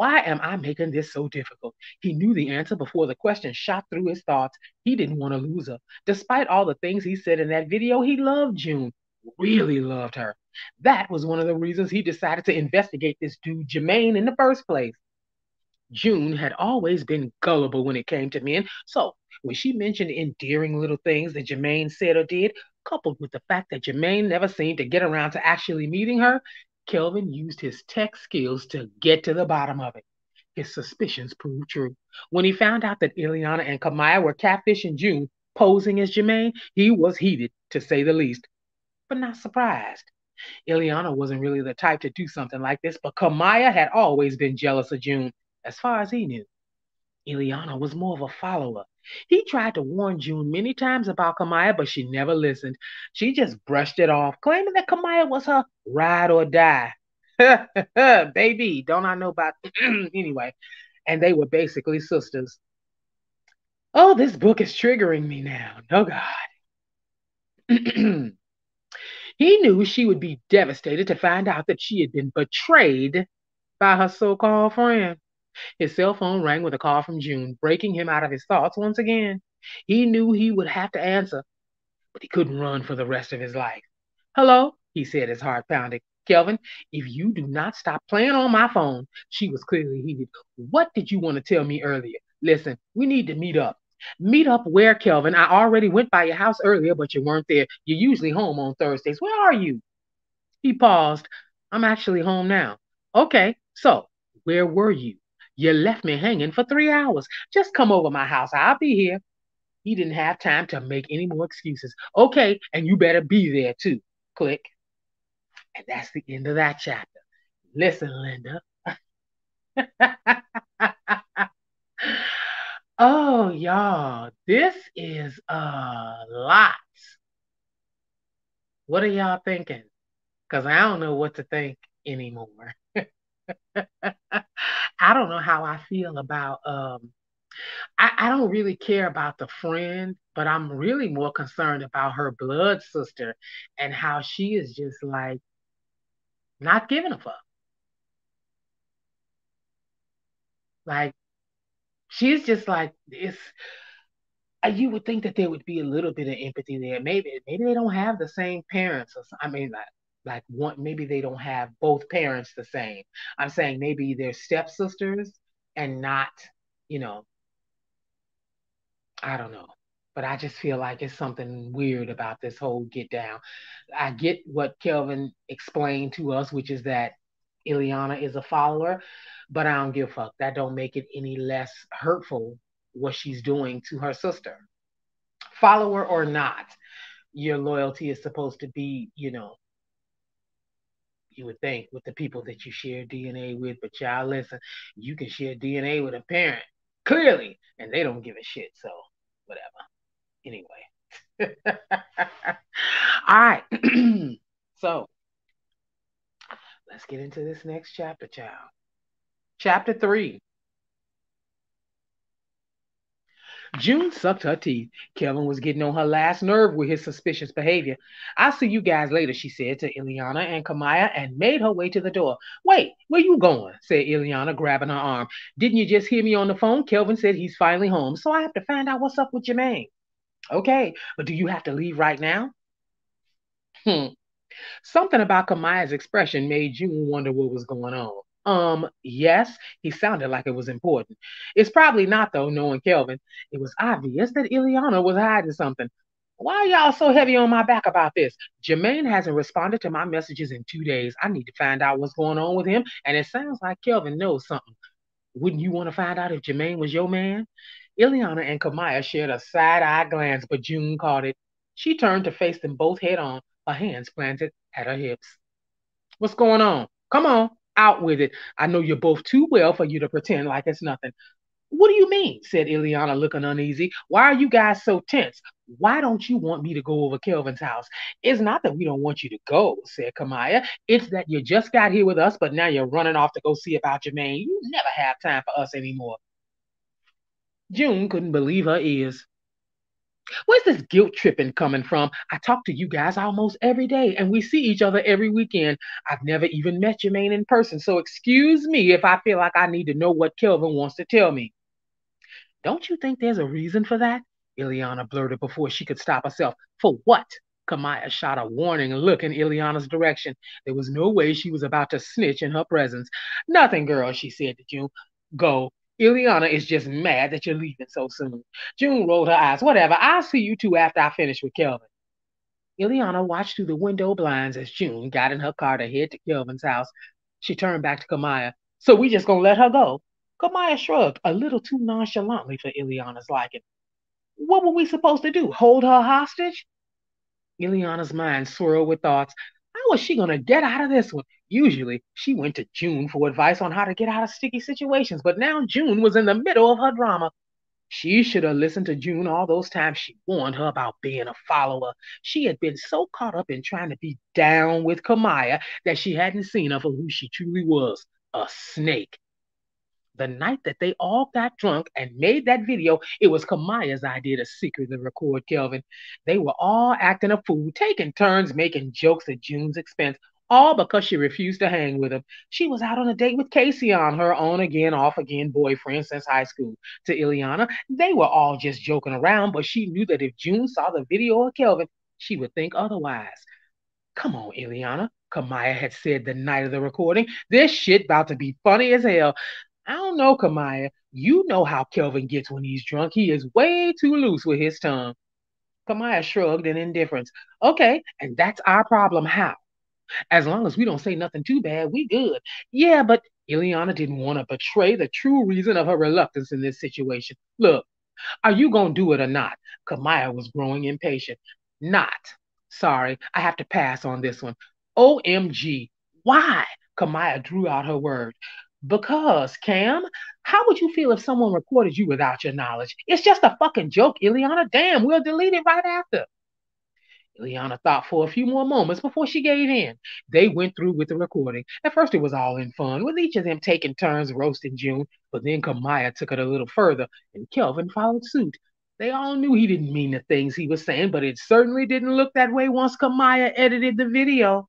Why am I making this so difficult? He knew the answer before the question shot through his thoughts. He didn't want to lose her. Despite all the things he said in that video, he loved June, really loved her. That was one of the reasons he decided to investigate this dude, Jermaine, in the first place. June had always been gullible when it came to men, so when she mentioned endearing little things that Jermaine said or did, coupled with the fact that Jermaine never seemed to get around to actually meeting her, Kelvin used his tech skills to get to the bottom of it. His suspicions proved true. When he found out that Iliana and Camaiyah were catfishing June, posing as Jermaine, he was heated, to say the least, but not surprised. Iliana wasn't really the type to do something like this, but Camaiyah had always been jealous of June, as far as he knew. Iliana was more of a follower. He tried to warn June many times about Camaiyah, but she never listened. She just brushed it off, claiming that Camaiyah was her ride or die. Baby, don't I know about anyway? And they were basically sisters. Oh, this book is triggering me now. No God. He knew she would be devastated to find out that she had been betrayed by her so called friend. His cell phone rang with a call from June, breaking him out of his thoughts once again. He knew he would have to answer, but he couldn't run for the rest of his life. Hello, he said, his heart pounding. Kelvin, if you do not stop playing on my phone, she was clearly heated. What did you want to tell me earlier? Listen, we need to meet up. Meet up where, Kelvin? I already went by your house earlier, but you weren't there. You're usually home on Thursdays. Where are you? He paused. I'm actually home now. Okay, so where were you? You left me hanging for three hours. Just come over my house. I'll be here. He didn't have time to make any more excuses. Okay, and you better be there too. Click. And that's the end of that chapter. Listen, Linda. oh, y'all, this is a lot. What are y'all thinking? Because I don't know what to think anymore. I don't know how I feel about um I, I don't really care about the friend, but I'm really more concerned about her blood sister and how she is just like not giving a fuck. Like she's just like it's uh, you would think that there would be a little bit of empathy there. Maybe maybe they don't have the same parents. Or, I mean, like like one maybe they don't have both parents the same. I'm saying maybe they're stepsisters and not, you know, I don't know. But I just feel like it's something weird about this whole get down. I get what Kelvin explained to us, which is that Iliana is a follower, but I don't give a fuck. That don't make it any less hurtful what she's doing to her sister. Follower or not, your loyalty is supposed to be, you know, you would think with the people that you share DNA with, but y'all listen, you can share DNA with a parent, clearly, and they don't give a shit. So whatever. Anyway. All right. so let's get into this next chapter, child. Chapter three. June sucked her teeth. Kelvin was getting on her last nerve with his suspicious behavior. I'll see you guys later, she said to Iliana and Camaiyah and made her way to the door. Wait, where you going? said Iliana, grabbing her arm. Didn't you just hear me on the phone? Kelvin said he's finally home, so I have to find out what's up with Jermaine. Okay, but do you have to leave right now? Hmm. Something about Camaiyah's expression made June wonder what was going on. Um, yes, he sounded like it was important. It's probably not, though, knowing Kelvin. It was obvious that Iliana was hiding something. Why are y'all so heavy on my back about this? Jermaine hasn't responded to my messages in two days. I need to find out what's going on with him, and it sounds like Kelvin knows something. Wouldn't you want to find out if Jermaine was your man? Iliana and Camaiyah shared a side-eye glance, but June caught it. She turned to face them both head on, her hands planted at her hips. What's going on? Come on, out with it. I know you're both too well for you to pretend like it's nothing. What do you mean? said Iliana, looking uneasy. Why are you guys so tense? Why don't you want me to go over Kelvin's house? It's not that we don't want you to go, said Camaiyah. It's that you just got here with us, but now you're running off to go see about Jermaine. You never have time for us anymore. June couldn't believe her ears. Where's this guilt tripping coming from? I talk to you guys almost every day, and we see each other every weekend. I've never even met Jermaine in person, so excuse me if I feel like I need to know what Kelvin wants to tell me. Don't you think there's a reason for that? Iliana blurted before she could stop herself. For what? Camaiyah shot a warning look in Iliana's direction. There was no way she was about to snitch in her presence. Nothing, girl, she said to June. Go. Iliana is just mad that you're leaving so soon. June rolled her eyes. Whatever. I'll see you two after I finish with Kelvin. Iliana watched through the window blinds as June got in her car to head to Kelvin's house. She turned back to Camaiyah. So we just gonna let her go? Camaiyah shrugged a little too nonchalantly for Iliana's liking. What were we supposed to do? Hold her hostage? Iliana's mind swirled with thoughts. How was she to get out of this one? Usually, she went to June for advice on how to get out of sticky situations, but now June was in the middle of her drama. She should have listened to June all those times she warned her about being a follower. She had been so caught up in trying to be down with Camaiyah that she hadn't seen her for who she truly was a snake. the night that they all got drunk and made that video, it was Camaiyah's idea to secretly record Kelvin. They were all acting a fool, taking turns making jokes at June's expense, all because she refused to hang with him. She was out on a date with Casion her on again, off again boyfriend since high school. To Iliana, they were all just joking around, but she knew that if June saw the video of Kelvin, she would think otherwise. Come on, Iliana, Camaiyah had said the night of the recording. This shit about to be funny as hell. I don't know, Camaiyah. You know how Kelvin gets when he's drunk. He is way too loose with his tongue. Camaiyah shrugged in indifference. Okay, and that's our problem. How? As long as we don't say nothing too bad, we good. Yeah, but Iliana didn't want to betray the true reason of her reluctance in this situation. Look, are you going to do it or not? Camaiyah was growing impatient. Not. Sorry, I have to pass on this one. OMG. Why? Camaiyah drew out her word. Because, Cam, how would you feel if someone recorded you without your knowledge? It's just a fucking joke, Iliana. Damn, we'll delete it right after. Iliana thought for a few more moments before she gave in. They went through with the recording. At first, it was all in fun, with each of them taking turns roasting June, but then Camaiyah took it a little further, and Kelvin followed suit. They all knew he didn't mean the things he was saying, but it certainly didn't look that way once Camaiyah edited the video.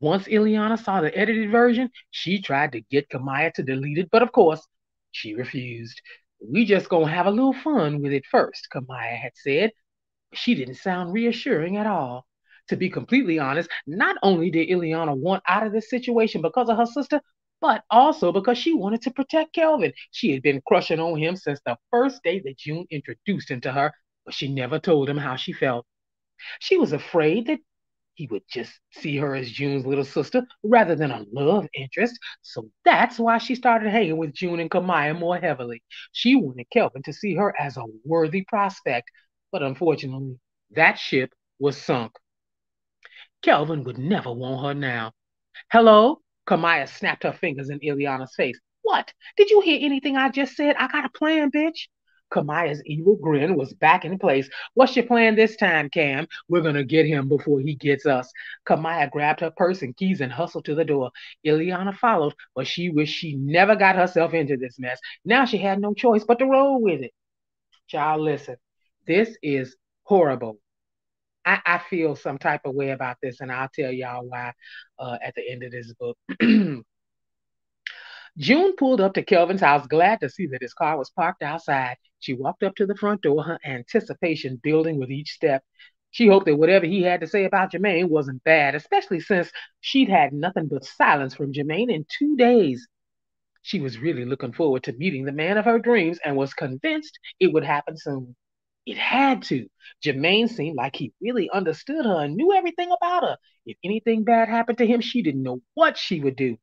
Once Iliana saw the edited version, she tried to get Camaiyah to delete it, but of course, she refused. We just gonna have a little fun with it first, Camaiyah had said. She didn't sound reassuring at all. To be completely honest, not only did Iliana want out of this situation because of her sister, but also because she wanted to protect Kelvin. She had been crushing on him since the first day that June introduced him to her, but she never told him how she felt. She was afraid that he would just see her as June's little sister rather than a love interest. So that's why she started hanging with June and Camaiyah more heavily. She wanted Kelvin to see her as a worthy prospect, but unfortunately, that ship was sunk. Kelvin would never want her now. Hello? Camaiyah snapped her fingers in Iliana's face. What? Did you hear anything I just said? I got a plan, bitch. Camaiyah's evil grin was back in place. What's your plan this time, Cam? We're gonna get him before he gets us. Camaiyah grabbed her purse and keys and hustled to the door. Iliana followed, but she wished she never got herself into this mess. Now she had no choice but to roll with it. Child, listen, this is horrible. I, I feel some type of way about this, and I'll tell y'all why uh, at the end of this book. June pulled up to Kelvin's house, glad to see that his car was parked outside. She walked up to the front door, her anticipation building with each step. She hoped that whatever he had to say about Jermaine wasn't bad, especially since she'd had nothing but silence from Jermaine in two days. She was really looking forward to meeting the man of her dreams and was convinced it would happen soon. It had to. Jermaine seemed like he really understood her and knew everything about her. If anything bad happened to him, she didn't know what she would do.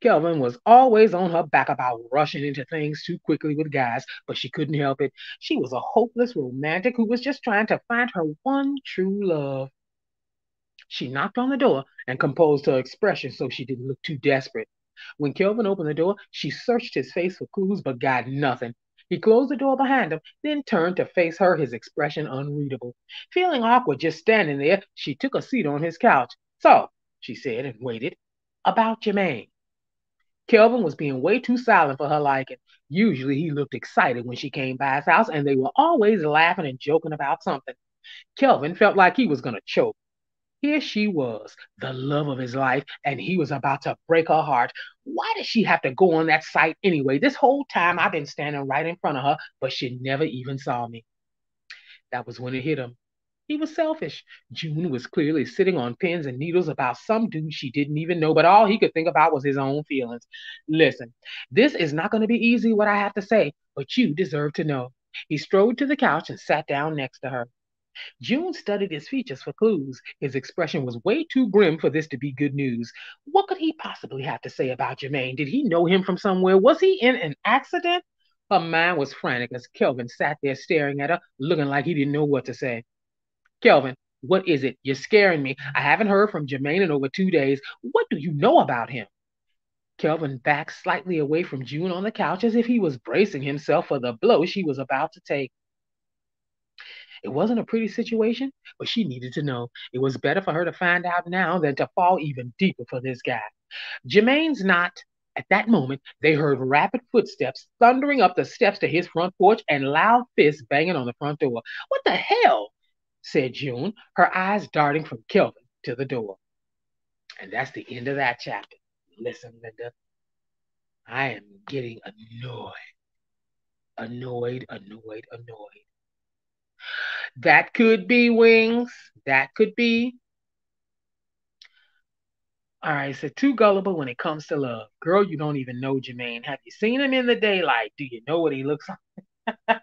Kelvin was always on her back about rushing into things too quickly with guys, but she couldn't help it. She was a hopeless romantic who was just trying to find her one true love. She knocked on the door and composed her expression so she didn't look too desperate. When Kelvin opened the door, she searched his face for clues but got nothing. He closed the door behind him, then turned to face her, his expression unreadable. Feeling awkward just standing there, she took a seat on his couch. So, she said and waited. About your Jermaine. Kelvin was being way too silent for her liking. Usually he looked excited when she came by his house, and they were always laughing and joking about something. Kelvin felt like he was going to choke. Here she was, the love of his life, and he was about to break her heart. Why did she have to go on that site anyway? This whole time I've been standing right in front of her, but she never even saw me. That was when it hit him. He was selfish. June was clearly sitting on pins and needles about some dude she didn't even know, but all he could think about was his own feelings. Listen, this is not going to be easy, what I have to say, but you deserve to know. He strode to the couch and sat down next to her. June studied his features for clues. His expression was way too grim for this to be good news. What could he possibly have to say about Jermaine? Did he know him from somewhere? Was he in an accident? Her mind was frantic as Kelvin sat there staring at her, looking like he didn't know what to say. Kelvin, what is it? You're scaring me. I haven't heard from Jermaine in over two days. What do you know about him? Kelvin backed slightly away from June on the couch as if he was bracing himself for the blow she was about to take. It wasn't a pretty situation, but she needed to know. It was better for her to find out now than to fall even deeper for this guy. Jermaine's not At that moment, they heard rapid footsteps thundering up the steps to his front porch and loud fists banging on the front door. What the hell? said June, her eyes darting from Kelvin to the door. And that's the end of that chapter. Listen, Linda, I am getting annoyed. Annoyed, annoyed, annoyed. That could be wings. That could be. All right, so too gullible when it comes to love. Girl, you don't even know Jermaine. Have you seen him in the daylight? Do you know what he looks like?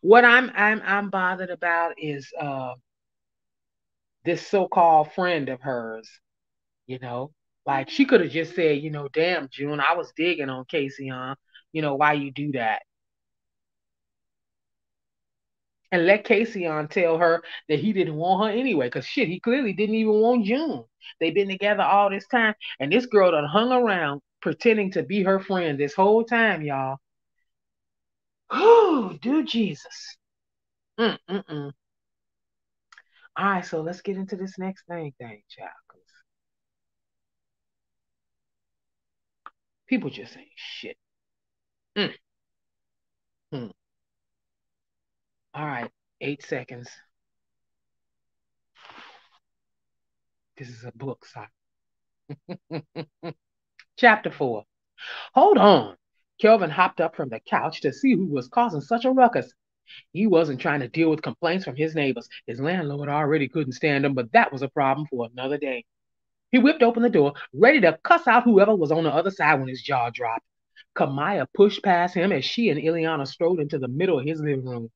what I'm I'm I'm bothered about is uh this so-called friend of hers, you know, like she could have just said, you know, damn June, I was digging on Casey, huh? You know, why you do that? And let Casion tell her that he didn't want her anyway. Cause shit, he clearly didn't even want June. They've been together all this time, and this girl done hung around pretending to be her friend this whole time, y'all. Oh, do Jesus. Mm-mm-mm. All right, so let's get into this next thing, thing, child. People just ain't shit. Mm. Hmm. All right, eight seconds. This is a book, so. Chapter four. Hold on. Kelvin hopped up from the couch to see who was causing such a ruckus. He wasn't trying to deal with complaints from his neighbors. His landlord already couldn't stand him, but that was a problem for another day. He whipped open the door, ready to cuss out whoever was on the other side when his jaw dropped. Camaiyah pushed past him as she and Iliana strode into the middle of his living room.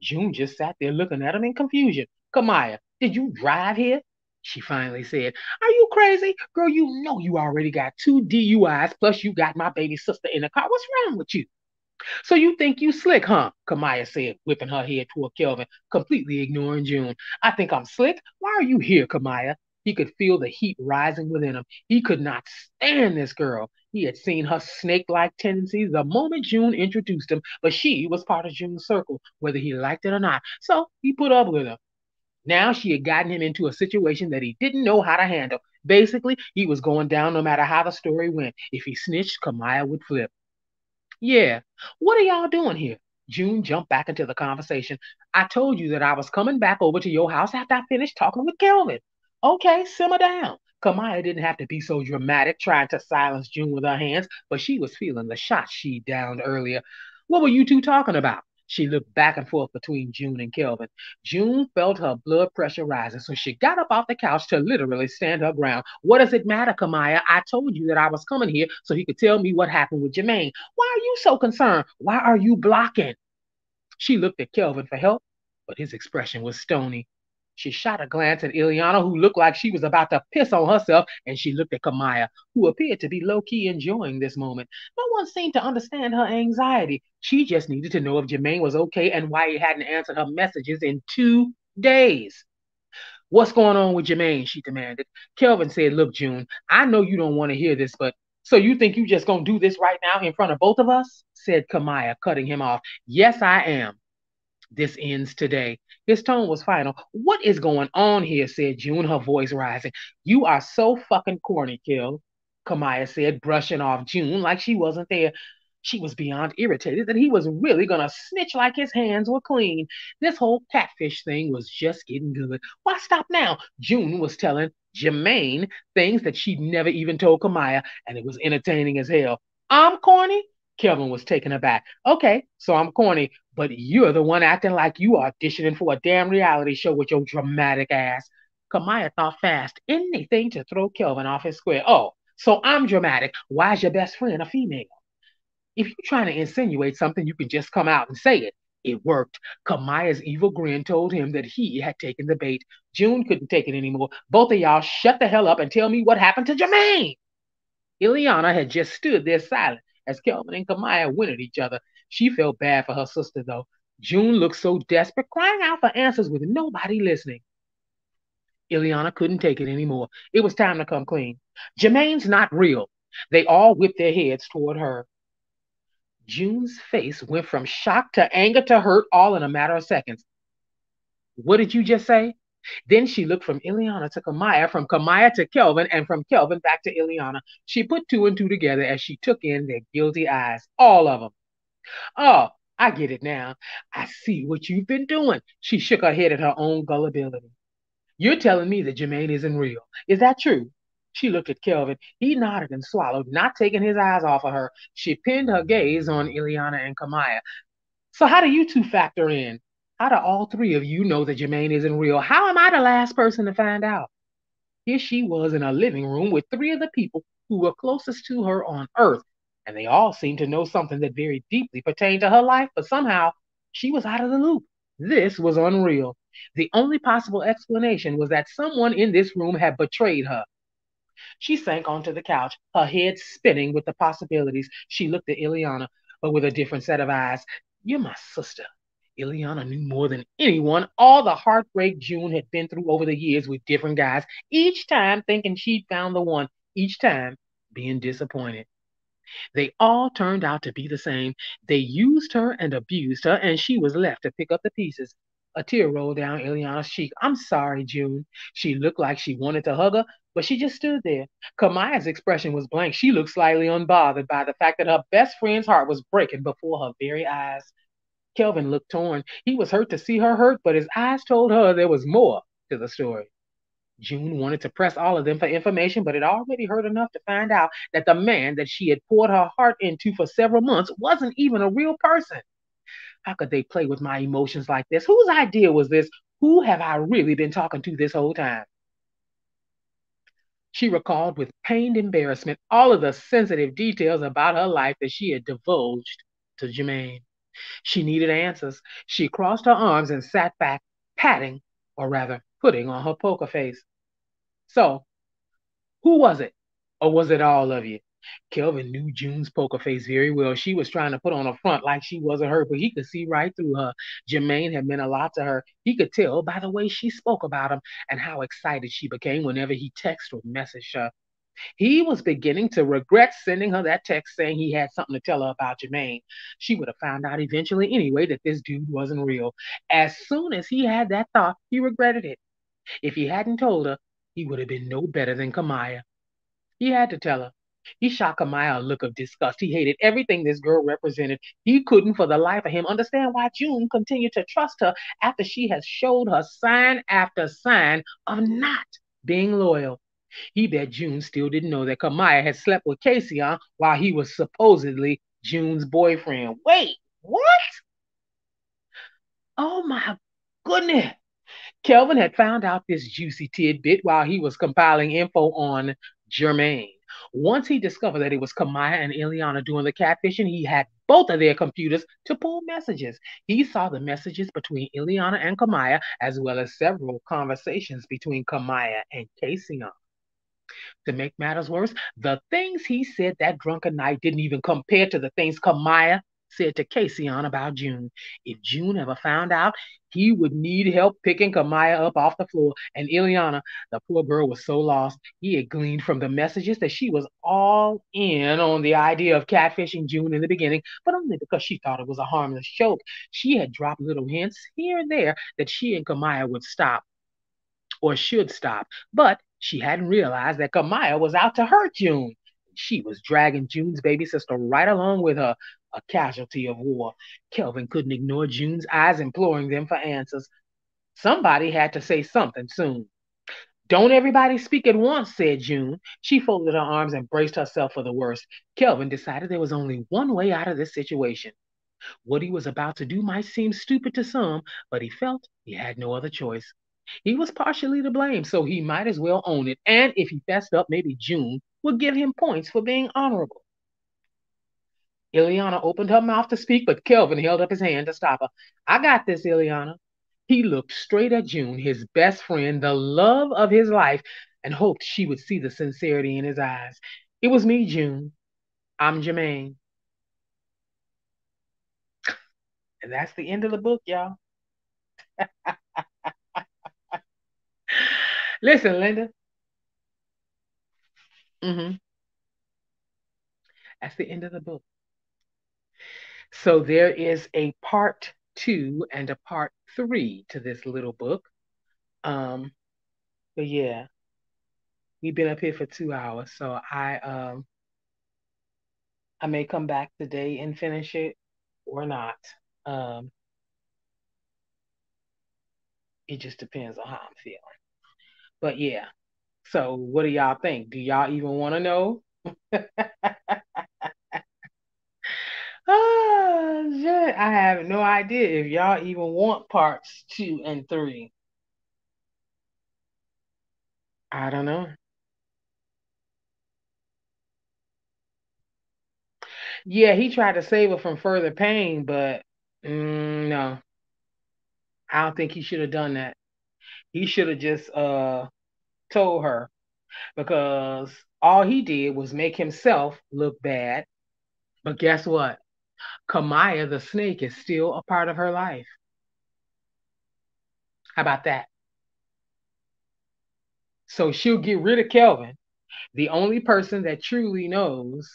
June just sat there looking at him in confusion. Camaiyah, did you drive here? She finally said, Are you crazy? Girl, you know you already got two DUIs, plus you got my baby sister in the car. What's wrong with you? So you think you slick, huh? Camaiyah said, whipping her head toward Kelvin, completely ignoring June. I think I'm slick? Why are you here, Camaiyah? He could feel the heat rising within him. He could not stand this girl. He had seen her snake like tendencies the moment June introduced him, but she was part of June's circle, whether he liked it or not. So he put up with her. Now she had gotten him into a situation that he didn't know how to handle. Basically, he was going down no matter how the story went. If he snitched, Camaiyah would flip. Yeah, what are y'all doing here? June jumped back into the conversation. I told you that I was coming back over to your house after I finished talking with Kelvin. Okay, simmer down. Camaiyah didn't have to be so dramatic trying to silence June with her hands, but she was feeling the shots she downed earlier. What were you two talking about? She looked back and forth between June and Kelvin. June felt her blood pressure rising, so she got up off the couch to literally stand her ground. What does it matter, Camaiyah? I told you that I was coming here so he could tell me what happened with Jermaine. Why are you so concerned? Why are you blocking? She looked at Kelvin for help, but his expression was stony. She shot a glance at Iliana, who looked like she was about to piss on herself, and she looked at Camaiyah, who appeared to be low key enjoying this moment. No one seemed to understand her anxiety. She just needed to know if Jermaine was okay and why he hadn't answered her messages in two days. What's going on with Jermaine? She demanded. Kelvin said, Look, June, I know you don't want to hear this, but so you think you just gonna do this right now in front of both of us? said Camaiyah, cutting him off. Yes, I am. This ends today. His tone was final. What is going on here? said June, her voice rising. You are so fucking corny, Kill. Camaiyah said, brushing off June like she wasn't there. She was beyond irritated that he was really to snitch like his hands were clean. This whole catfish thing was just getting good. Why stop now? June was telling Jermaine things that she'd never even told Camaiyah, and it was entertaining as hell. I'm corny? Kelvin was taken aback. Okay, so I'm corny, but you're the one acting like you are auditioning for a damn reality show with your dramatic ass. Camaiyah thought fast. Anything to throw Kelvin off his square. Oh, so I'm dramatic. Why's your best friend a female? If you're trying to insinuate something, you can just come out and say it. It worked. Camaiyah's evil grin told him that he had taken the bait. June couldn't take it anymore. Both of y'all shut the hell up and tell me what happened to Jermaine. Iliana had just stood there silent as Kelvin and Camaiyah went at each other. She felt bad for her sister, though. June looked so desperate, crying out for answers with nobody listening. Iliana couldn't take it anymore. It was time to come clean. Jermaine's not real. They all whipped their heads toward her. June's face went from shock to anger to hurt all in a matter of seconds. What did you just say? Then she looked from Iliana to Camaiyah, from Camaiyah to Kelvin, and from Kelvin back to Iliana. She put two and two together as she took in their guilty eyes, all of them. Oh, I get it now. I see what you've been doing. She shook her head at her own gullibility. You're telling me that Jermaine isn't real. Is that true? She looked at Kelvin. He nodded and swallowed, not taking his eyes off of her. She pinned her gaze on Iliana and Camaiyah. So how do you two factor in? How do all three of you know that Jermaine isn't real? How am I the last person to find out? Here she was in a living room with three of the people who were closest to her on earth, and they all seemed to know something that very deeply pertained to her life, but somehow she was out of the loop. This was unreal. The only possible explanation was that someone in this room had betrayed her. She sank onto the couch, her head spinning with the possibilities. She looked at Iliana, but with a different set of eyes. You're my sister. Iliana knew more than anyone all the heartbreak June had been through over the years with different guys, each time thinking she'd found the one, each time being disappointed. They all turned out to be the same. They used her and abused her, and she was left to pick up the pieces. A tear rolled down Iliana's cheek. I'm sorry, June. She looked like she wanted to hug her, but she just stood there. Camaiyah's expression was blank. She looked slightly unbothered by the fact that her best friend's heart was breaking before her very eyes. Kelvin looked torn. He was hurt to see her hurt, but his eyes told her there was more to the story. June wanted to press all of them for information, but had already heard enough to find out that the man that she had poured her heart into for several months wasn't even a real person. How could they play with my emotions like this? Whose idea was this? Who have I really been talking to this whole time? She recalled with pained embarrassment all of the sensitive details about her life that she had divulged to Jermaine. She needed answers. She crossed her arms and sat back, patting, or rather, putting on her poker face. So, who was it? Or was it all of you? Kelvin knew June's poker face very well. She was trying to put on a front like she wasn't hurt, but he could see right through her. Jermaine had meant a lot to her. He could tell by the way she spoke about him and how excited she became whenever he texted or messaged her. He was beginning to regret sending her that text saying he had something to tell her about Jermaine. She would have found out eventually anyway that this dude wasn't real. As soon as he had that thought, he regretted it. If he hadn't told her, he would have been no better than Camaiyah. He had to tell her. He shot Camaiyah a look of disgust. He hated everything this girl represented. He couldn't for the life of him understand why June continued to trust her after she had showed her sign after sign of not being loyal. He bet June still didn't know that Camaiyah had slept with Casion while he was supposedly June's boyfriend. Wait, what? Oh my goodness. Kelvin had found out this juicy tidbit while he was compiling info on Jermaine. Once he discovered that it was Camaiyah and Iliana doing the catfishing, he had both of their computers to pull messages. He saw the messages between Iliana and Camaiyah, as well as several conversations between Camaiyah and Casion. To make matters worse, the things he said that drunken night didn't even compare to the things Camaiyah said to Casion about June. If June ever found out, he would need help picking Camaiyah up off the floor. And Iliana, the poor girl, was so lost. He had gleaned from the messages that she was all in on the idea of catfishing June in the beginning, but only because she thought it was a harmless joke. She had dropped little hints here and there that she and Camaiyah would stop or should stop, but she hadn't realized that Camaiyah was out to hurt June. She was dragging June's baby sister right along with her, a casualty of war. Kelvin couldn't ignore June's eyes imploring them for answers. Somebody had to say something soon. Don't everybody speak at once, said June. She folded her arms and braced herself for the worst. Kelvin decided there was only one way out of this situation. What he was about to do might seem stupid to some, but he felt he had no other choice. He was partially to blame, so he might as well own it. And if he fessed up, maybe June would give him points for being honorable. Iliana opened her mouth to speak, but Kelvin held up his hand to stop her. I got this, Iliana. He looked straight at June, his best friend, the love of his life, and hoped she would see the sincerity in his eyes. It was me, June. I'm Jermaine. And that's the end of the book, y'all. Listen, Linda. Mm-hmm. That's the end of the book. So there is a part two and a part three to this little book. Um, but yeah, we've been up here for two hours, so I um I may come back today and finish it or not. Um, it just depends on how I'm feeling. But yeah. So what do y'all think? Do y'all even want to know? oh shit. I have no idea if y'all even want parts two and three. I don't know. Yeah, he tried to save her from further pain, but mm, no. I don't think he should have done that. He should have just uh told her because all he did was make himself look bad. But guess what? Camaiyah the snake is still a part of her life. How about that? So she'll get rid of Kelvin, the only person that truly knows,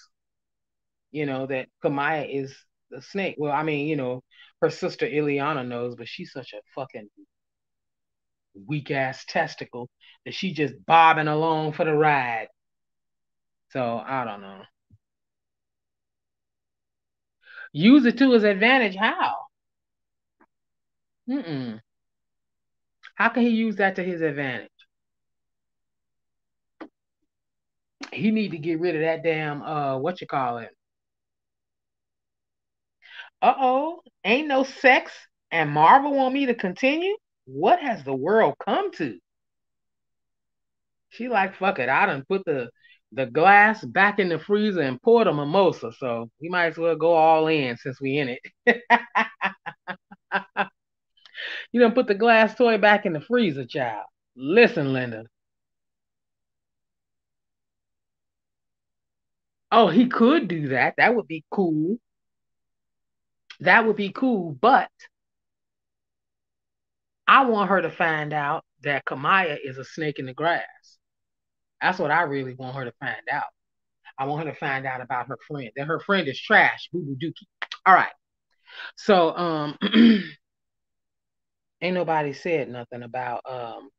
you know, that Camaiyah is the snake. Well, I mean, you know, her sister Iliana knows, but she's such a fucking weak ass testicle that she just bobbing along for the ride. So I don't know. Use it to his advantage. How? Mm-mm. How can he use that to his advantage? He need to get rid of that damn uh what you call it. Uh-oh, ain't no sex and Marvel want me to continue? What has the world come to? She like, fuck it. I done put the the glass back in the freezer and poured a mimosa. So we might as well go all in since we in it. you done put the glass toy back in the freezer, child. Listen, Linda. Oh, he could do that. That would be cool. That would be cool, but I want her to find out that Camaiyah is a snake in the grass. That's what I really want her to find out. I want her to find out about her friend, that her friend is trash, boo boo dookie. All right. So um ain't nobody said nothing about um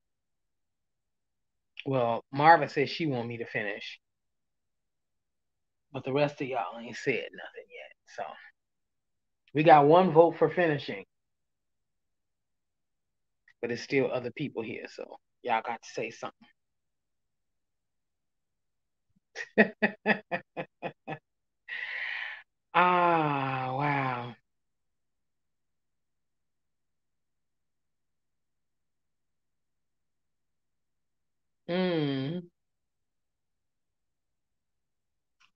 well, Marvin said she want me to finish. But the rest of y'all ain't said nothing yet. So we got one vote for finishing. But it's still other people here, so y'all got to say something. ah, wow. Mm.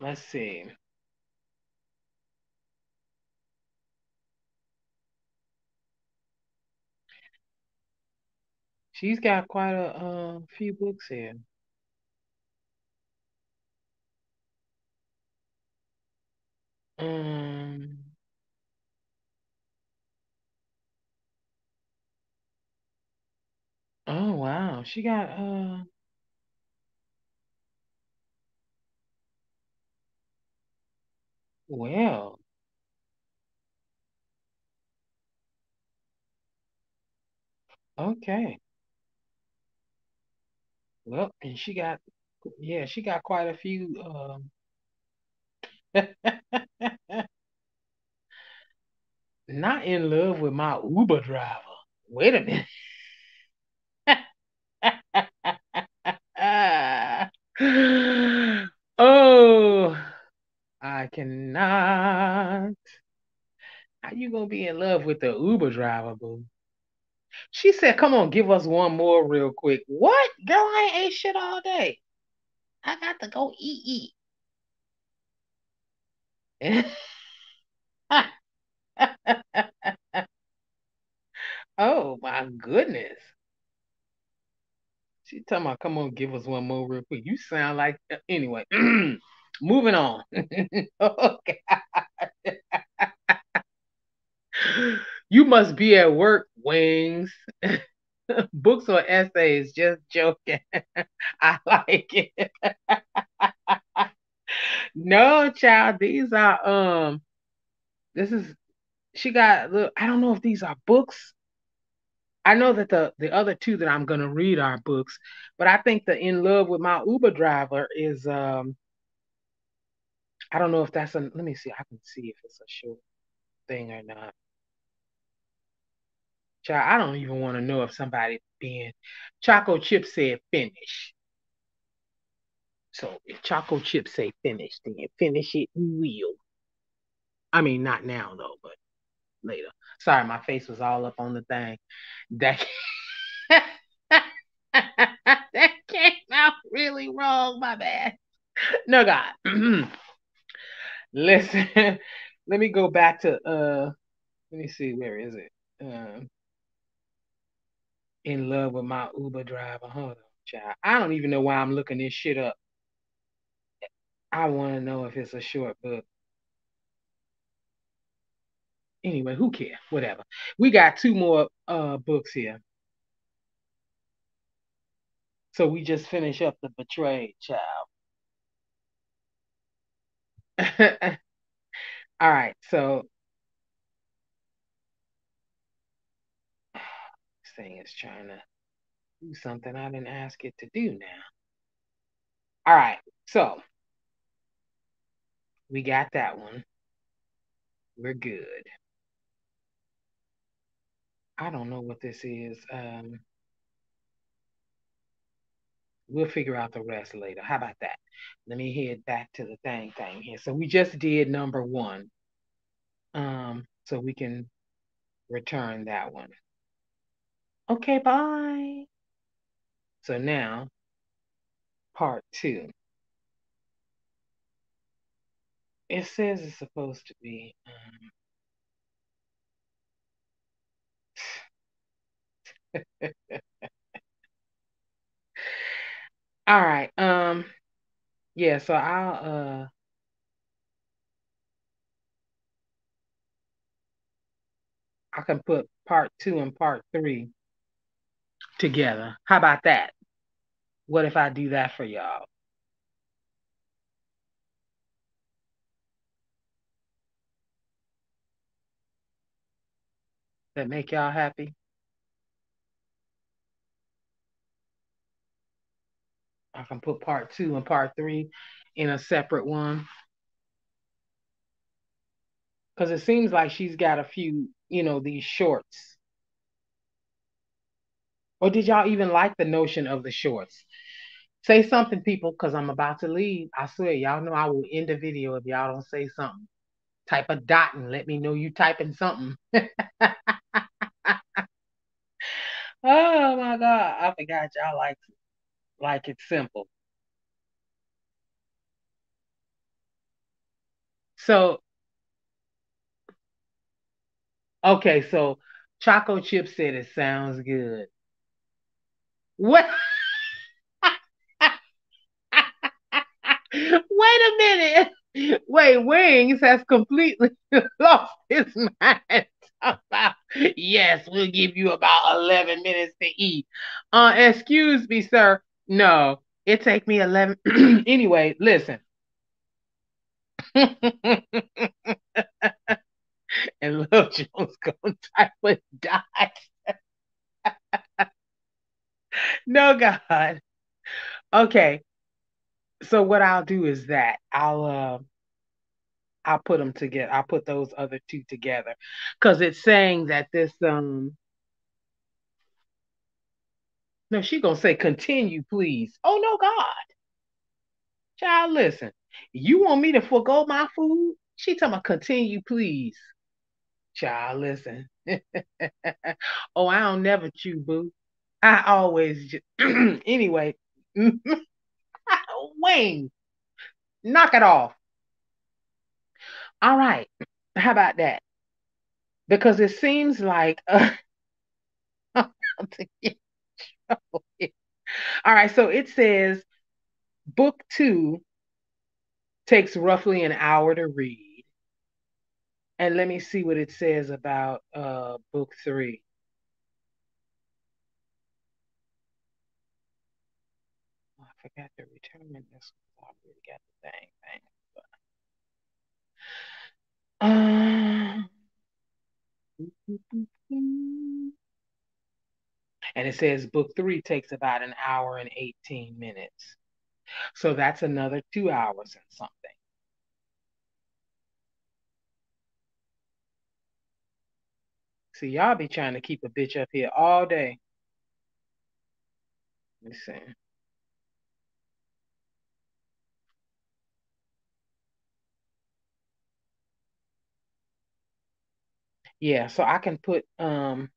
Let's see. She's got quite a uh, few books here. Um. Oh wow, she got uh. Well. Okay. Well, and she got yeah, she got quite a few um not in love with my Uber driver. Wait a minute. oh, I cannot. How you gonna be in love with the Uber driver, boo? She said, "Come on, give us one more real quick." What, girl? I ain't ate shit all day. I got to go eat, eat. oh my goodness. She talking about, come on, give us one more real quick. You sound like uh, anyway. moving on. okay. you must be at work, Wings. Books or essays, just joking. I like it. no, child, these are um this is she got look, I don't know if these are books. I know that the the other two that I'm gonna read are books, but I think the In Love with My Uber Driver is um I don't know if that's a let me see, I can see if it's a short thing or not. Child, I don't even want to know if somebody being Choco Chip said finish. So if Choco Chip say finish, then finish it we will. I mean, not now though, but later. Sorry, my face was all up on the thing. That that came out really wrong. My bad. No, God. Listen, let me go back to uh. Let me see. Where is it? Um, in love with my Uber driver. Hold on, child. I don't even know why I'm looking this shit up. I want to know if it's a short book. Anyway, who cares? Whatever. We got two more uh books here. So we just finish up the betrayed child. All right, so thing is trying to do something I didn't ask it to do now. All right, so we got that one. We're good. I don't know what this is. Um, we'll figure out the rest later. How about that? Let me head back to the thing thing here. So we just did number one. Um, so we can return that one. Okay, bye. So now, part two. It says it's supposed to be. Um... All right. Um. Yeah. So I'll uh. I can put part two and part three together. How about that? What if I do that for y'all? That make y'all happy? I can put part two and part three in a separate one. Because it seems like she's got a few, you know, these shorts. Or did y'all even like the notion of the shorts? Say something, people, because I'm about to leave. I swear, y'all know I will end the video if y'all don't say something. Type a dot and let me know you typing something. oh my God. I forgot y'all like like it simple. So okay, so Choco Chip said it sounds good. What? Wait a minute. Wait, Wings has completely lost his mind. Yes, we'll give you about 11 minutes to eat. Uh, excuse me, sir. No, it take me 11. anyway, listen. and Lil Jones gonna type with dot. no, God. Okay. So what I'll do is that I'll uh, I'll put them together. I'll put those other two together because it's saying that this um. No, she gonna say continue, please. Oh no, God. Child, listen. You want me to forego my food? She talking about continue, please. Child, listen. oh, I don't never chew, boo. I always just anyway. Wayne, knock it off. All right. How about that? Because it seems like uh, all right, so it says book two takes roughly an hour to read. And let me see what it says about uh, book three. To return this. I already got the thing. thing. Uh, And it says book three takes about an hour and 18 minutes. So that's another two hours and something. See, y'all be trying to keep a bitch up here all day. Let Yeah, so I can put um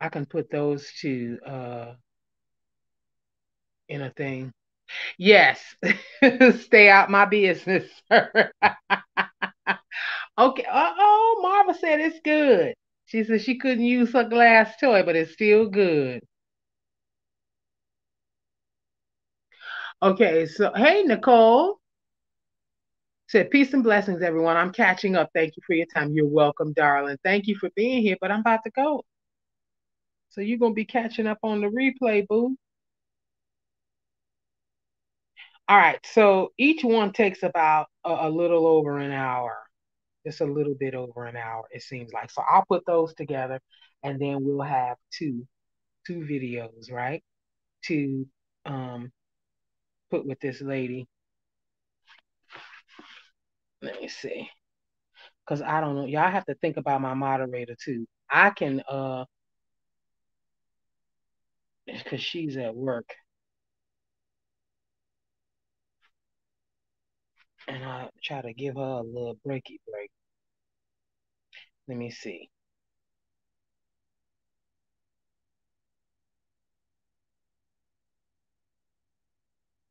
I can put those two uh in a thing. Yes. Stay out my business, sir. okay. Uh-oh, Marva said it's good. She said she couldn't use her glass toy, but it's still good. Okay, so hey Nicole. Said peace and blessings, everyone. I'm catching up. Thank you for your time. You're welcome, darling. Thank you for being here, but I'm about to go. So you're gonna be catching up on the replay, boo. All right, so each one takes about a, a, little over an hour, just a little bit over an hour, it seems like. So I'll put those together and then we'll have two two videos, right? To um put with this lady. Let me see. Cause I don't know. Y'all have to think about my moderator too. I can uh because she's at work. and I try to give her a little breaky break. Let me see.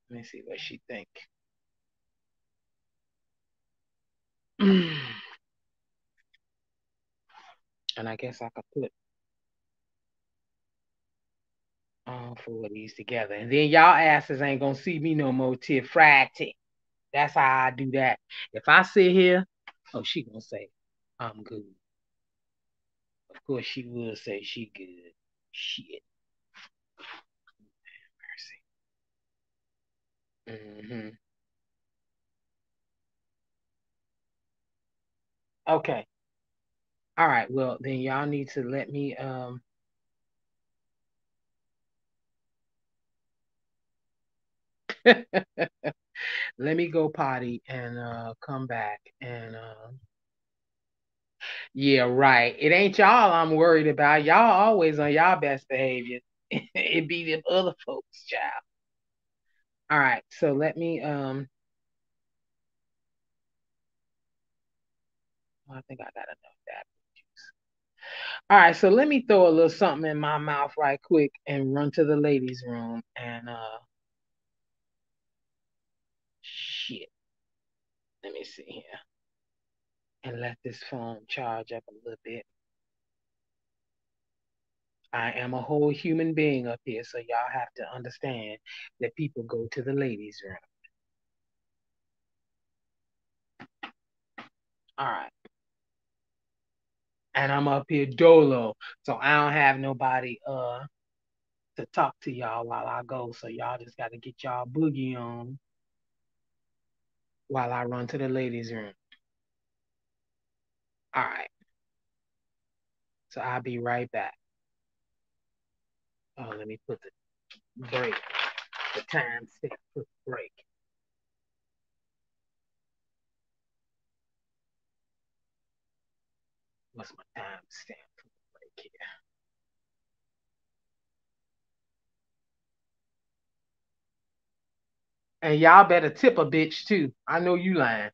Let me see what she think. and I guess I could put all four of these together. And then y'all asses ain't gonna see me no more till Friday. That's how I do that. If I sit here, oh, she gonna say, I'm good. Of course she will say she good. Shit. Mercy. Mm-hmm. Okay. All right. Well, then y'all need to let me um let me go potty and uh come back and uh yeah right. It ain't y'all i'm worried about. Y'all always on y'all best behavior. It be them other folks child. All right. So let me um i think i got enough that juice all right so let me throw a little something in my mouth right quick and run to the ladies room and uh shit. Let me see here. And let this phone charge up a little bit. I am a whole human being up here, so y'all have to understand that people go to the ladies' room. All right. And I'm up here dolo, so I don't have nobody uh to talk to y'all while I go. So y'all just got to get y'all boogie on while I run to the ladies' room. All right. So I'll be right back. Oh, let me put the break, the time set, put the break. What's my time stamp break here? And y'all better tip a bitch too. I know you lying.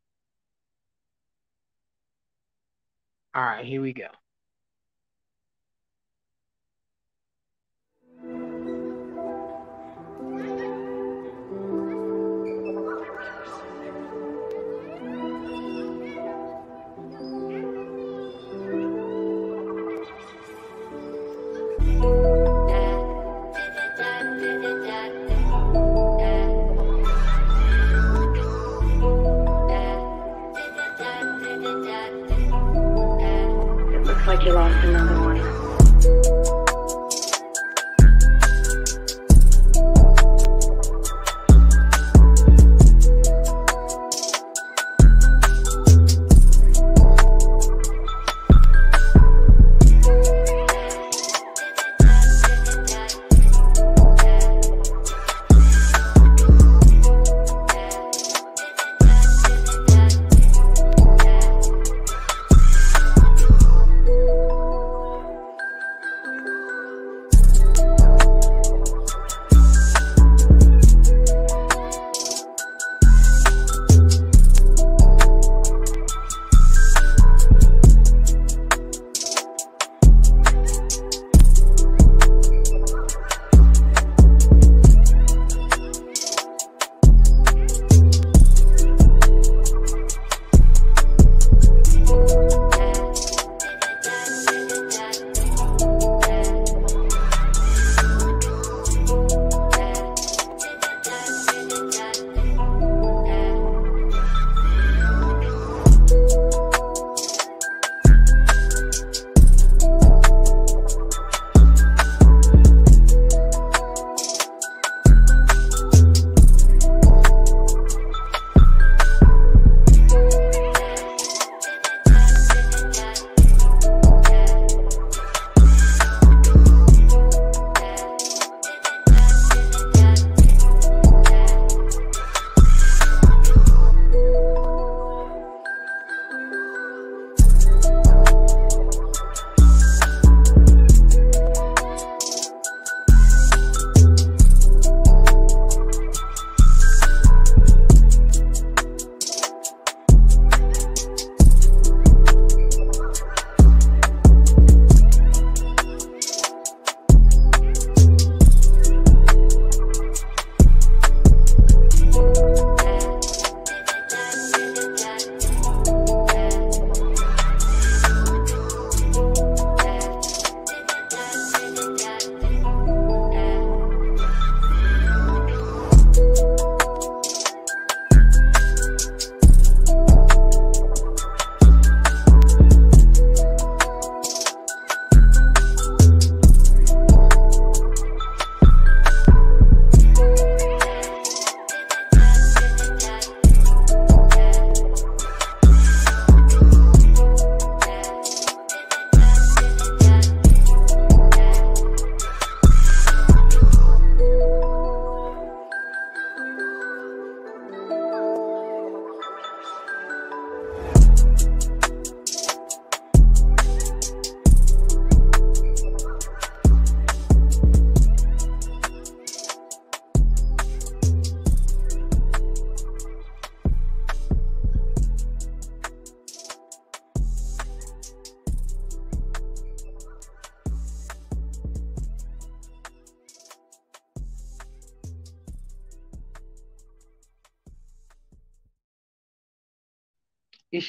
All right, here we go.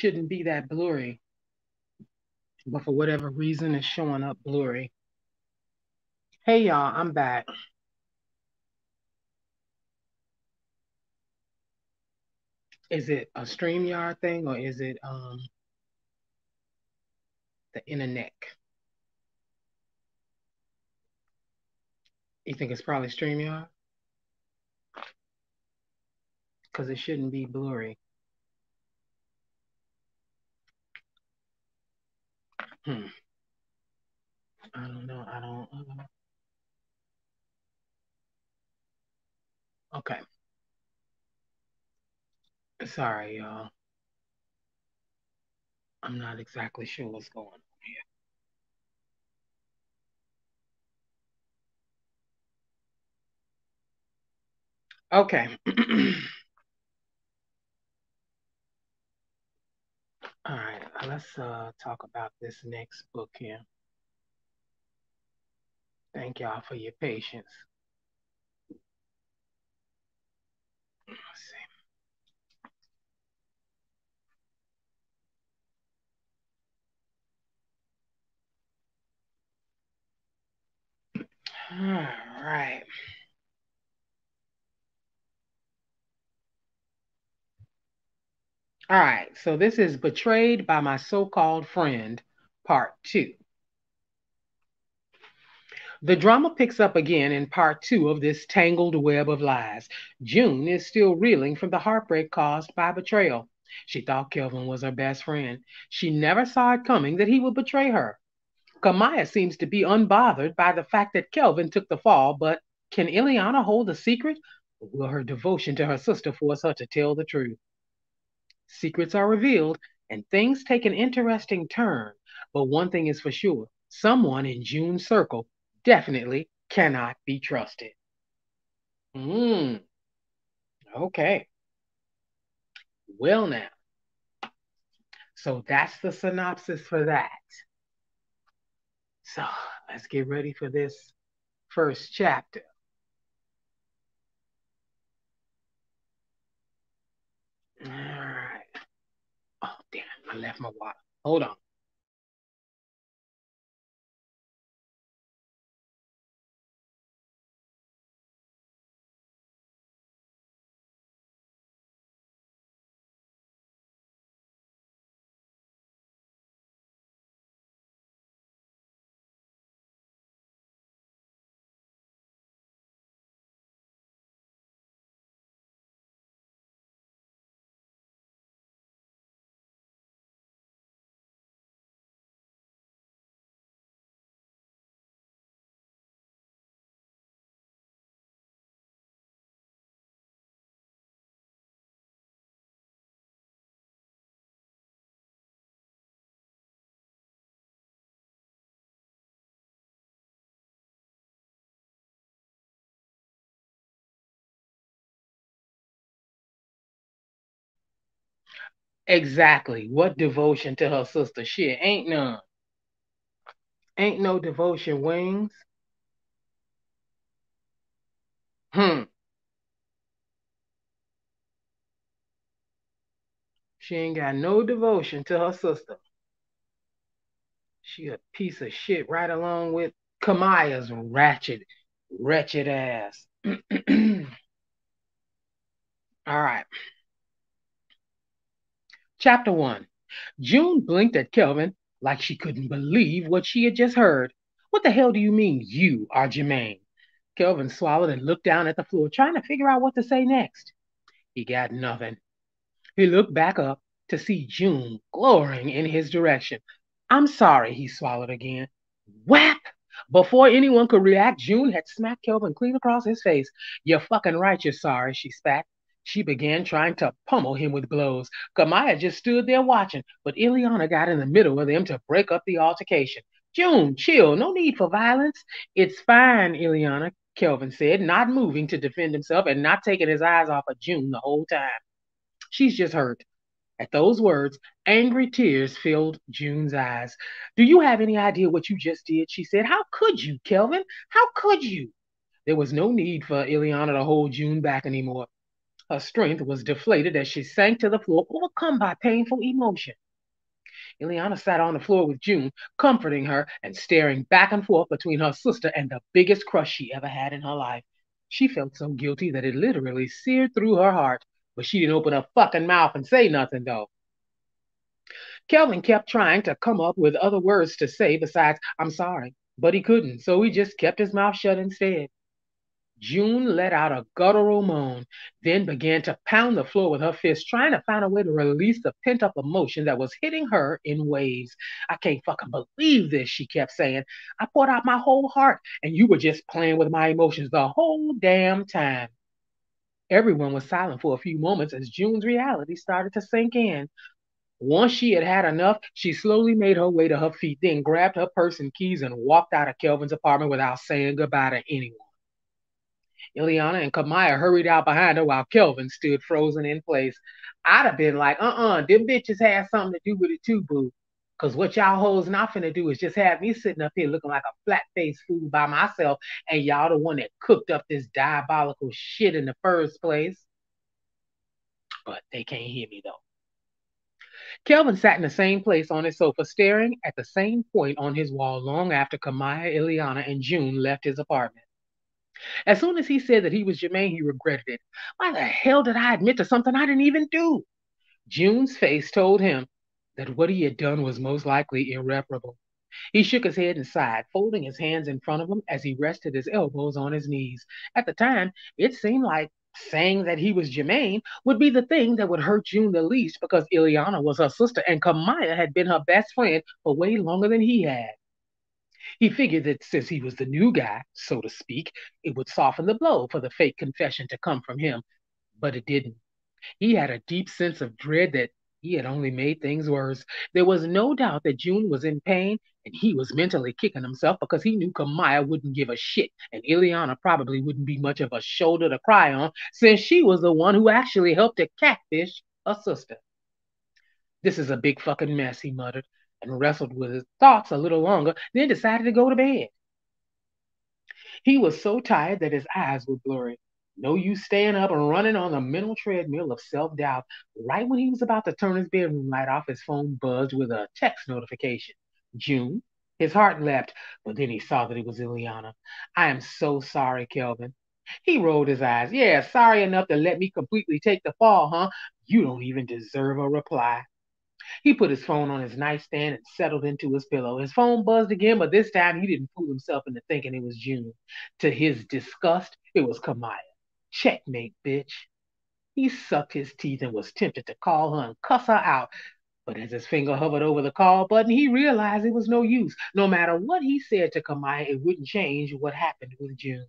Shouldn't be that blurry. But for whatever reason, it's showing up blurry. Hey, y'all, I'm back. Is it a StreamYard thing or is it um the internet? You think it's probably StreamYard? Because it shouldn't be blurry. Hmm. I don't know. I don't. I don't... Okay. Sorry, y'all. I'm not exactly sure what's going on here. Okay. All right, let's uh, talk about this next book here. Thank y'all for your patience. Let's see. All right. All right, so this is Betrayed by My So Called Friend, Part 2. The drama picks up again in part two of this tangled web of lies. June is still reeling from the heartbreak caused by betrayal. She thought Kelvin was her best friend. She never saw it coming that he would betray her. Camaiyah seems to be unbothered by the fact that Kelvin took the fall, but can Iliana hold a secret? Will her devotion to her sister force her to tell the truth? Secrets are revealed, and things take an interesting turn. But one thing is for sure someone in June's circle definitely cannot be trusted. Hmm. Okay. Well, now. So that's the synopsis for that. So let's get ready for this first chapter. All I left my water. Hold on. Exactly. What devotion to her sister? Shit, ain't none. Ain't no devotion wings. Hmm. She ain't got no devotion to her sister. She a piece of shit right along with Camaiyah's ratchet, wretched ass. All right. Chapter one. June blinked at Kelvin like she couldn't believe what she had just heard. What the hell do you mean, you are Jermaine? Kelvin swallowed and looked down at the floor, trying to figure out what to say next. He got nothing. He looked back up to see June glowering in his direction. I'm sorry, he swallowed again. Whap! Before anyone could react, June had smacked Kelvin clean across his face. You're fucking right, you're sorry, she spat. She began trying to pummel him with blows. Camaiyah just stood there watching, but Iliana got in the middle of them to break up the altercation. June, chill, no need for violence. It's fine, Iliana, Kelvin said, not moving to defend himself and not taking his eyes off of June the whole time. She's just hurt. At those words, angry tears filled June's eyes. Do you have any idea what you just did? She said. How could you, Kelvin? How could you? There was no need for Iliana to hold June back anymore. Her strength was deflated as she sank to the floor, overcome by painful emotion. Iliana sat on the floor with June, comforting her and staring back and forth between her sister and the biggest crush she ever had in her life. She felt so guilty that it literally seared through her heart, but she didn't open her fucking mouth and say nothing, though. Kelvin kept trying to come up with other words to say besides, I'm sorry, but he couldn't, so he just kept his mouth shut instead. June let out a guttural moan, then began to pound the floor with her fist, trying to find a way to release the pent up emotion that was hitting her in waves. I can't fucking believe this, she kept saying. I poured out my whole heart, and you were just playing with my emotions the whole damn time. Everyone was silent for a few moments as June's reality started to sink in. Once she had had enough, she slowly made her way to her feet, then grabbed her purse and keys and walked out of Kelvin's apartment without saying goodbye to anyone. Iliana and Camaiyah hurried out behind her while Kelvin stood frozen in place. I'd have been like, uh-uh, them bitches had something to do with it too, boo. Cause what y'all hoes not finna do is just have me sitting up here looking like a flat-faced fool by myself, and y'all the one that cooked up this diabolical shit in the first place. But they can't hear me though. Kelvin sat in the same place on his sofa, staring at the same point on his wall long after Camaiyah, Iliana, and June left his apartment. As soon as he said that he was Jermaine, he regretted it. Why the hell did I admit to something I didn't even do? June's face told him that what he had done was most likely irreparable. He shook his head and sighed, folding his hands in front of him as he rested his elbows on his knees. At the time, it seemed like saying that he was Jermaine would be the thing that would hurt June the least because Iliana was her sister and Camaiyah had been her best friend for way longer than he had. He figured that since he was the new guy, so to speak, it would soften the blow for the fake confession to come from him, but it didn't. He had a deep sense of dread that he had only made things worse. There was no doubt that June was in pain, and he was mentally kicking himself because he knew Camaiyah wouldn't give a shit, and Iliana probably wouldn't be much of a shoulder to cry on since she was the one who actually helped to catfish a sister. This is a big fucking mess, he muttered, and wrestled with his thoughts a little longer, then decided to go to bed. He was so tired that his eyes were blurry. No use staying up and running on the mental treadmill of self doubt. Right when he was about to turn his bedroom light off, his phone buzzed with a text notification. June. His heart leapt, but then he saw that it was Iliana. I am so sorry, Kelvin. He rolled his eyes. Yeah, sorry enough to let me completely take the fall, huh? You don't even deserve a reply. He put his phone on his nightstand and settled into his pillow. His phone buzzed again, but this time he didn't fool himself into thinking it was June. To his disgust, it was Camaiyah. Checkmate, bitch. He sucked his teeth and was tempted to call her and cuss her out. But as his finger hovered over the call button, he realized it was no use. No matter what he said to Camaiyah, it wouldn't change what happened with June.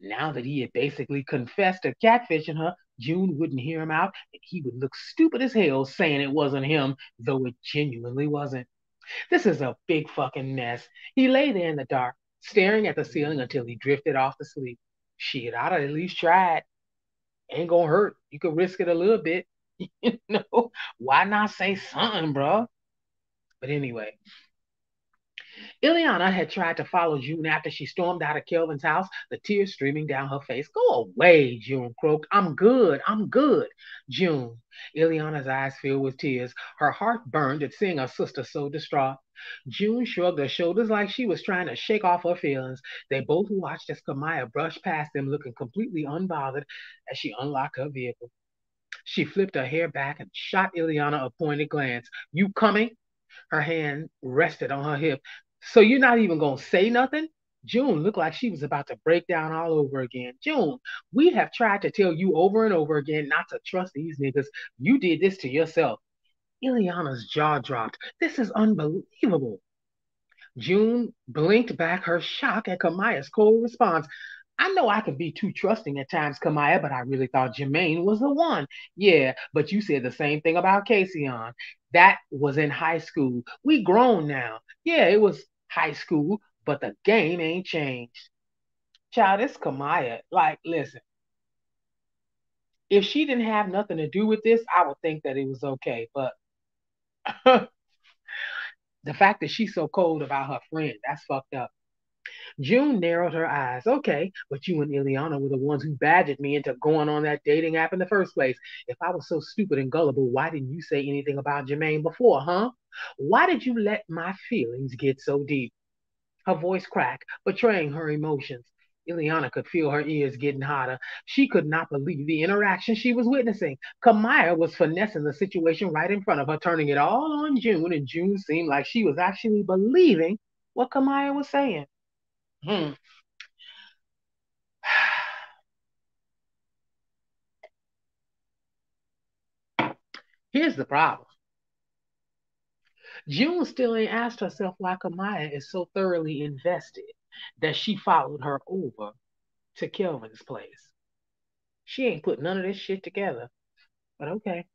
Now that he had basically confessed to catfishing her, June wouldn't hear him out, and he would look stupid as hell saying it wasn't him, though it genuinely wasn't. This is a big fucking mess. He lay there in the dark, staring at the ceiling until he drifted off to sleep. Shit, I'd at least tried. Ain't gonna hurt. You could risk it a little bit. you know, why not say something, bro? But anyway, Iliana had tried to follow June after she stormed out of Kelvin's house, the tears streaming down her face. Go away, June croaked. I'm good. I'm good. June. Iliana's eyes filled with tears. Her heart burned at seeing her sister so distraught. June shrugged her shoulders like she was trying to shake off her feelings. They both watched as Camaiyah brushed past them, looking completely unbothered as she unlocked her vehicle. She flipped her hair back and shot Iliana a pointed glance. You coming? Her hand rested on her hip. So you're not even gonna say nothing? June looked like she was about to break down all over again. June, we have tried to tell you over and over again not to trust these niggas. You did this to yourself. Iliana's jaw dropped. This is unbelievable. June blinked back her shock at Camaiyah's cold response. I know I could be too trusting at times, Camaiyah, but I really thought Jermaine was the one. Yeah, but you said the same thing about Casion. That was in high school. We grown now. Yeah, it was high school, but the game ain't changed. Child, it's Camaiyah. Like, listen. If she didn't have nothing to do with this, I would think that it was okay. But the fact that she's so cold about her friend, that's fucked up. June narrowed her eyes. Okay, but you and Iliana were the ones who badgered me into going on that dating app in the first place. If I was so stupid and gullible, why didn't you say anything about Jermaine before, huh? Why did you let my feelings get so deep? Her voice cracked, betraying her emotions. Iliana could feel her ears getting hotter. She could not believe the interaction she was witnessing. Camaiyah was finessing the situation right in front of her, turning it all on June, and June seemed like she was actually believing what Camaiyah was saying. Hmm. Here's the problem. June still ain't asked herself why Camaiyah is so thoroughly invested that she followed her over to Kelvin's place. She ain't put none of this shit together. But okay.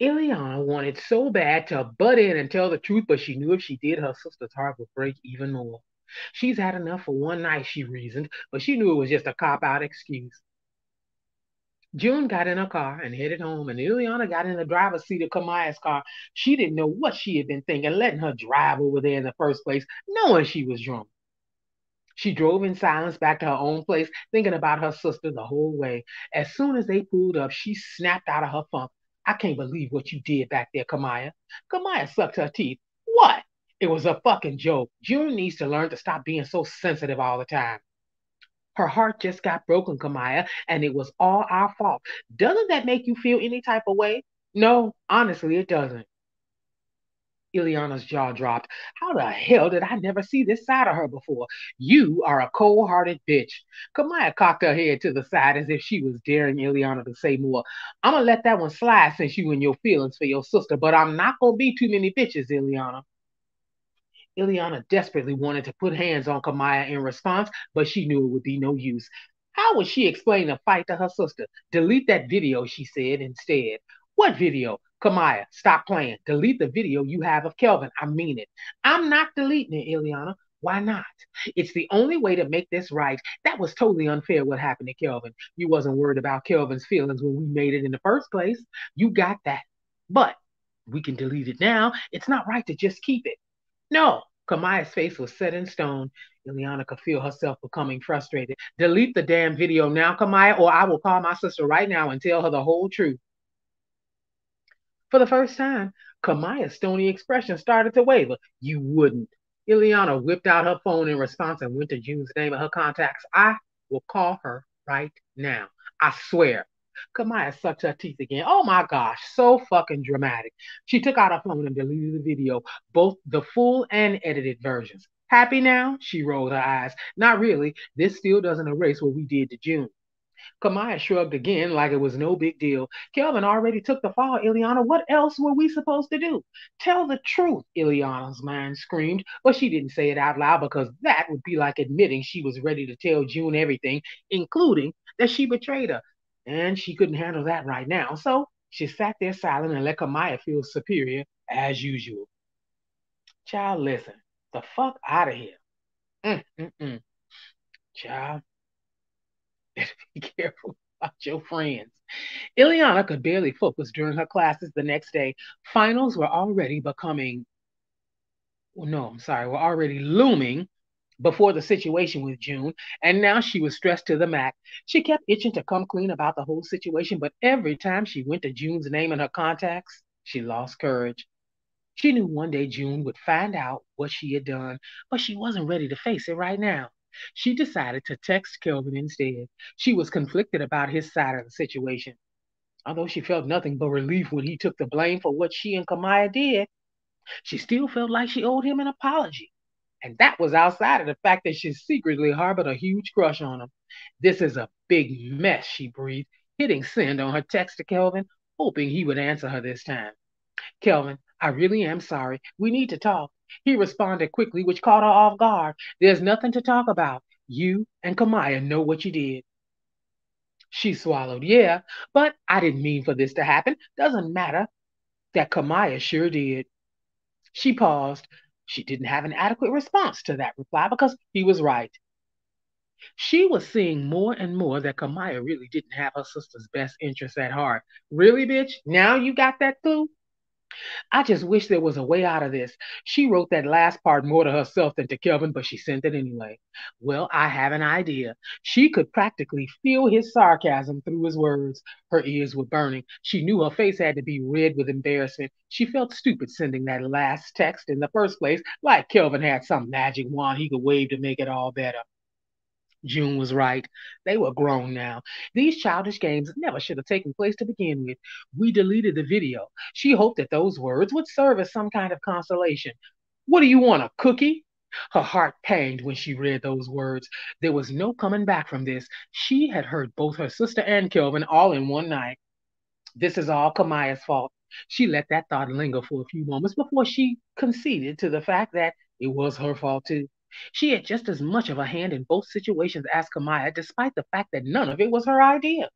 Iliana wanted so bad to butt in and tell the truth, but she knew if she did, her sister's heart would break even more. She's had enough for one night, she reasoned, but she knew it was just a cop out excuse. June got in her car and headed home, and Iliana got in the driver's seat of Camaiyah's car. She didn't know what she had been thinking, letting her drive over there in the first place, knowing she was drunk. She drove in silence back to her own place, thinking about her sister the whole way. As soon as they pulled up, she snapped out of her funk. I can't believe what you did back there, Camaiyah. Camaiyah sucked her teeth. What? It was a fucking joke. June needs to learn to stop being so sensitive all the time. Her heart just got broken, Camaiyah, and it was all our fault. Doesn't that make you feel any type of way? No, honestly, it doesn't. Iliana's jaw dropped. How the hell did I never see this side of her before? You are a cold hearted bitch. Camaiyah cocked her head to the side as if she was daring Iliana to say more. I'm going to let that one slide since you and your feelings for your sister, but I'm not going to be too many bitches, Iliana. Iliana desperately wanted to put hands on Camaiyah in response, but she knew it would be no use. How would she explain the fight to her sister? Delete that video, she said instead. What video? Camaiyah, stop playing. Delete the video you have of Kelvin. I mean it. I'm not deleting it, Iliana. Why not? It's the only way to make this right. That was totally unfair what happened to Kelvin. You wasn't worried about Kelvin's feelings when we made it in the first place. You got that. But we can delete it now. It's not right to just keep it. No. Camaiyah's face was set in stone. Iliana could feel herself becoming frustrated. Delete the damn video now, Camaiyah, or I will call my sister right now and tell her the whole truth. For the first time, Camaiyah's stony expression started to waver. You wouldn't. Iliana whipped out her phone in response and went to June's name and her contacts. I will call her right now. I swear. Camaiyah sucked her teeth again. Oh my gosh, so fucking dramatic. She took out her phone and deleted the video, both the full and edited versions. Happy now? She rolled her eyes. Not really. This still doesn't erase what we did to June. Camaiyah shrugged again like it was no big deal. Kelvin already took the fall, Iliana. What else were we supposed to do? Tell the truth, Iliana's mind screamed, but she didn't say it out loud because that would be like admitting she was ready to tell June everything, including that she betrayed her. And she couldn't handle that right now. So she sat there silent and let Camaiyah feel superior as usual. Child, listen, the fuck out of here. Mm, mm, mm. Child, be careful about your friends. Iliana could barely focus during her classes the next day. Finals were already becoming, well, no, I'm sorry, were already looming before the situation with June, and now she was stressed to the max. She kept itching to come clean about the whole situation, but every time she went to June's name in her contacts, she lost courage. She knew one day June would find out what she had done, but she wasn't ready to face it right now. She decided to text Kelvin instead. She was conflicted about his side of the situation. Although she felt nothing but relief when he took the blame for what she and Camaiyah did, she still felt like she owed him an apology. And that was outside of the fact that she secretly harbored a huge crush on him. This is a big mess, she breathed, hitting send on her text to Kelvin, hoping he would answer her this time. Kelvin, I really am sorry. We need to talk. He responded quickly, which caught her off guard. There's nothing to talk about. You and Camaiyah know what you did. She swallowed. Yeah, but I didn't mean for this to happen. Doesn't matter. That Camaiyah sure did. She paused. She didn't have an adequate response to that reply because he was right. She was seeing more and more that Camaiyah really didn't have her sister's best interests at heart. Really, bitch? Now you got that too? I just wish there was a way out of this. She wrote that last part more to herself than to Kelvin, but she sent it anyway. Well, I have an idea. She could practically feel his sarcasm through his words. Her ears were burning. She knew her face had to be red with embarrassment. She felt stupid sending that last text in the first place, like Kelvin had some magic wand he could wave to make it all better. June was right. They were grown now. These childish games never should have taken place to begin with. We deleted the video. She hoped that those words would serve as some kind of consolation. What do you want, a cookie? Her heart panged when she read those words. There was no coming back from this. She had hurt both her sister and Kelvin all in one night. This is all Camaiyah's fault. She let that thought linger for a few moments before she conceded to the fact that it was her fault too. She had just as much of a hand in both situations as Camaiyah, despite the fact that none of it was her idea.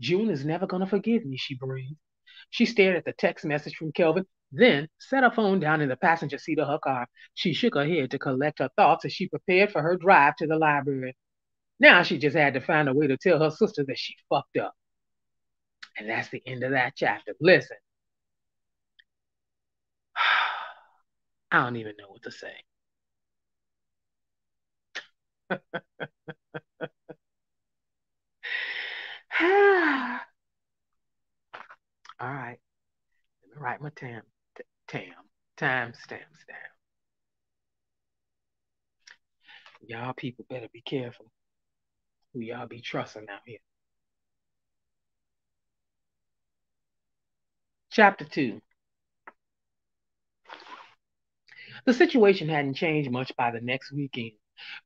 June is never going to forgive me, she breathed. She stared at the text message from Kelvin, then set her phone down in the passenger seat of her car. She shook her head to collect her thoughts as she prepared for her drive to the library. Now she just had to find a way to tell her sister that she fucked up. And that's the end of that chapter. Listen, I don't even know what to say. All right. Let me write my tam, tam, time stamps down. Y'all people better be careful who y'all be trusting out here. Chapter 2 The situation hadn't changed much by the next weekend.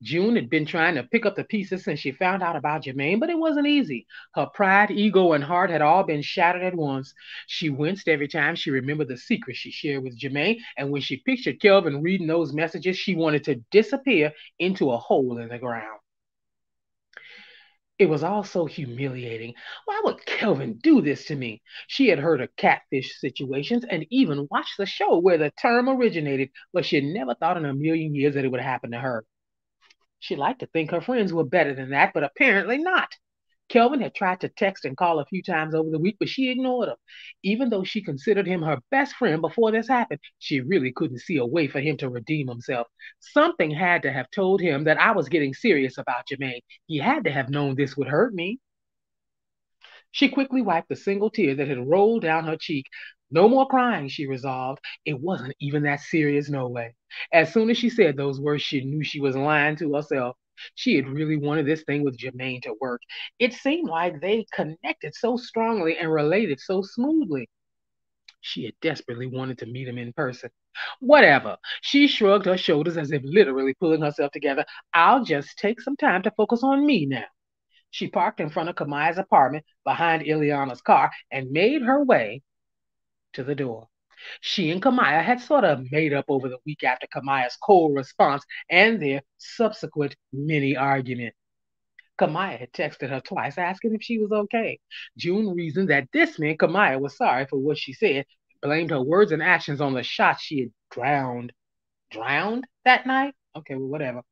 June had been trying to pick up the pieces since she found out about Jermaine, but it wasn't easy. Her pride, ego, and heart had all been shattered at once. She winced every time she remembered the secret she shared with Jermaine, and when she pictured Kelvin reading those messages, she wanted to disappear into a hole in the ground. It was all so humiliating. Why would Kelvin do this to me? She had heard of catfish situations and even watched the show where the term originated, but she had never thought in a million years that it would happen to her. She liked to think her friends were better than that, but apparently not. Kelvin had tried to text and call a few times over the week, but she ignored him. Even though she considered him her best friend before this happened, she really couldn't see a way for him to redeem himself. Something had to have told him that I was getting serious about Jermaine. He had to have known this would hurt me. She quickly wiped the single tear that had rolled down her cheek. No more crying, she resolved. It wasn't even that serious, no way. As soon as she said those words, she knew she was lying to herself. She had really wanted this thing with Jermaine to work. It seemed like they connected so strongly and related so smoothly. She had desperately wanted to meet him in person. Whatever. She shrugged her shoulders as if literally pulling herself together. I'll just take some time to focus on me now. She parked in front of Camaiyah's apartment behind Iliana's car and made her way to the door. She and Camaiyah had sort of made up over the week after Camaiyah's cold response and their subsequent mini argument. Camaiyah had texted her twice asking if she was okay. June reasoned that this meant Camaiyah was sorry for what she said, blamed her words and actions on the shot she had drowned. Drowned that night? Okay, well, whatever.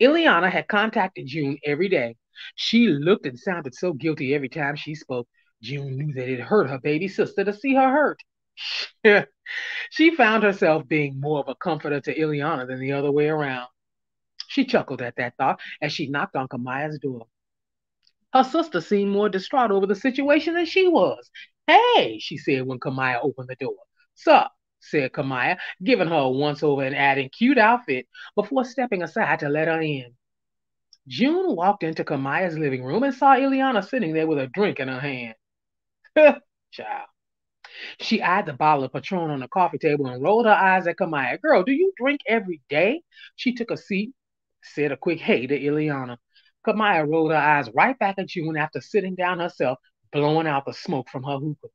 Iliana had contacted June every day. She looked and sounded so guilty every time she spoke. June knew that it hurt her baby sister to see her hurt. she found herself being more of a comforter to Iliana than the other way around. She chuckled at that thought as she knocked on Camaiyah's door. Her sister seemed more distraught over the situation than she was. Hey, she said when Camaiyah opened the door. Sup, said Camaiyah, giving her a once over and adding cute outfit before stepping aside to let her in. June walked into Camaiyah's living room and saw Iliana sitting there with a drink in her hand. Child. She eyed the bottle of Patron on the coffee table and rolled her eyes at Camaiyah. Girl, do you drink every day? She took a seat, said a quick hey to Iliana. Camaiyah rolled her eyes right back at June after sitting down herself, blowing out the smoke from her hookah.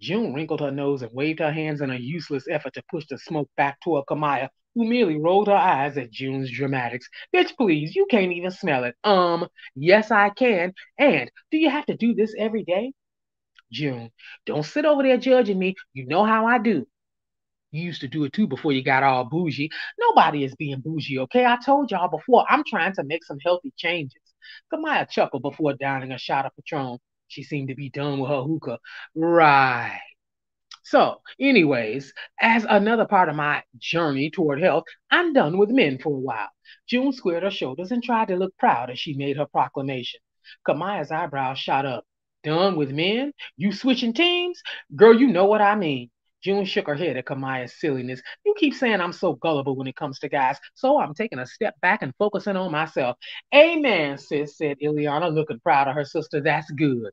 June wrinkled her nose and waved her hands in a useless effort to push the smoke back toward Camaiyah, who merely rolled her eyes at June's dramatics. Bitch, please, you can't even smell it. Um, yes, I can. And do you have to do this every day? June, don't sit over there judging me. You know how I do. You used to do it too before you got all bougie. Nobody is being bougie, okay? I told y'all before, I'm trying to make some healthy changes. Camaiyah chuckled before downing a shot of Patron. She seemed to be done with her hookah. Right. So, anyways, as another part of my journey toward health, I'm done with men for a while. June squared her shoulders and tried to look proud as she made her proclamation. Camaiyah's eyebrows shot up. Done with men? You switching teams? Girl, you know what I mean. June shook her head at Camaiyah's silliness. You keep saying I'm so gullible when it comes to guys, so I'm taking a step back and focusing on myself. Amen, sis, said Iliana, looking proud of her sister. That's good.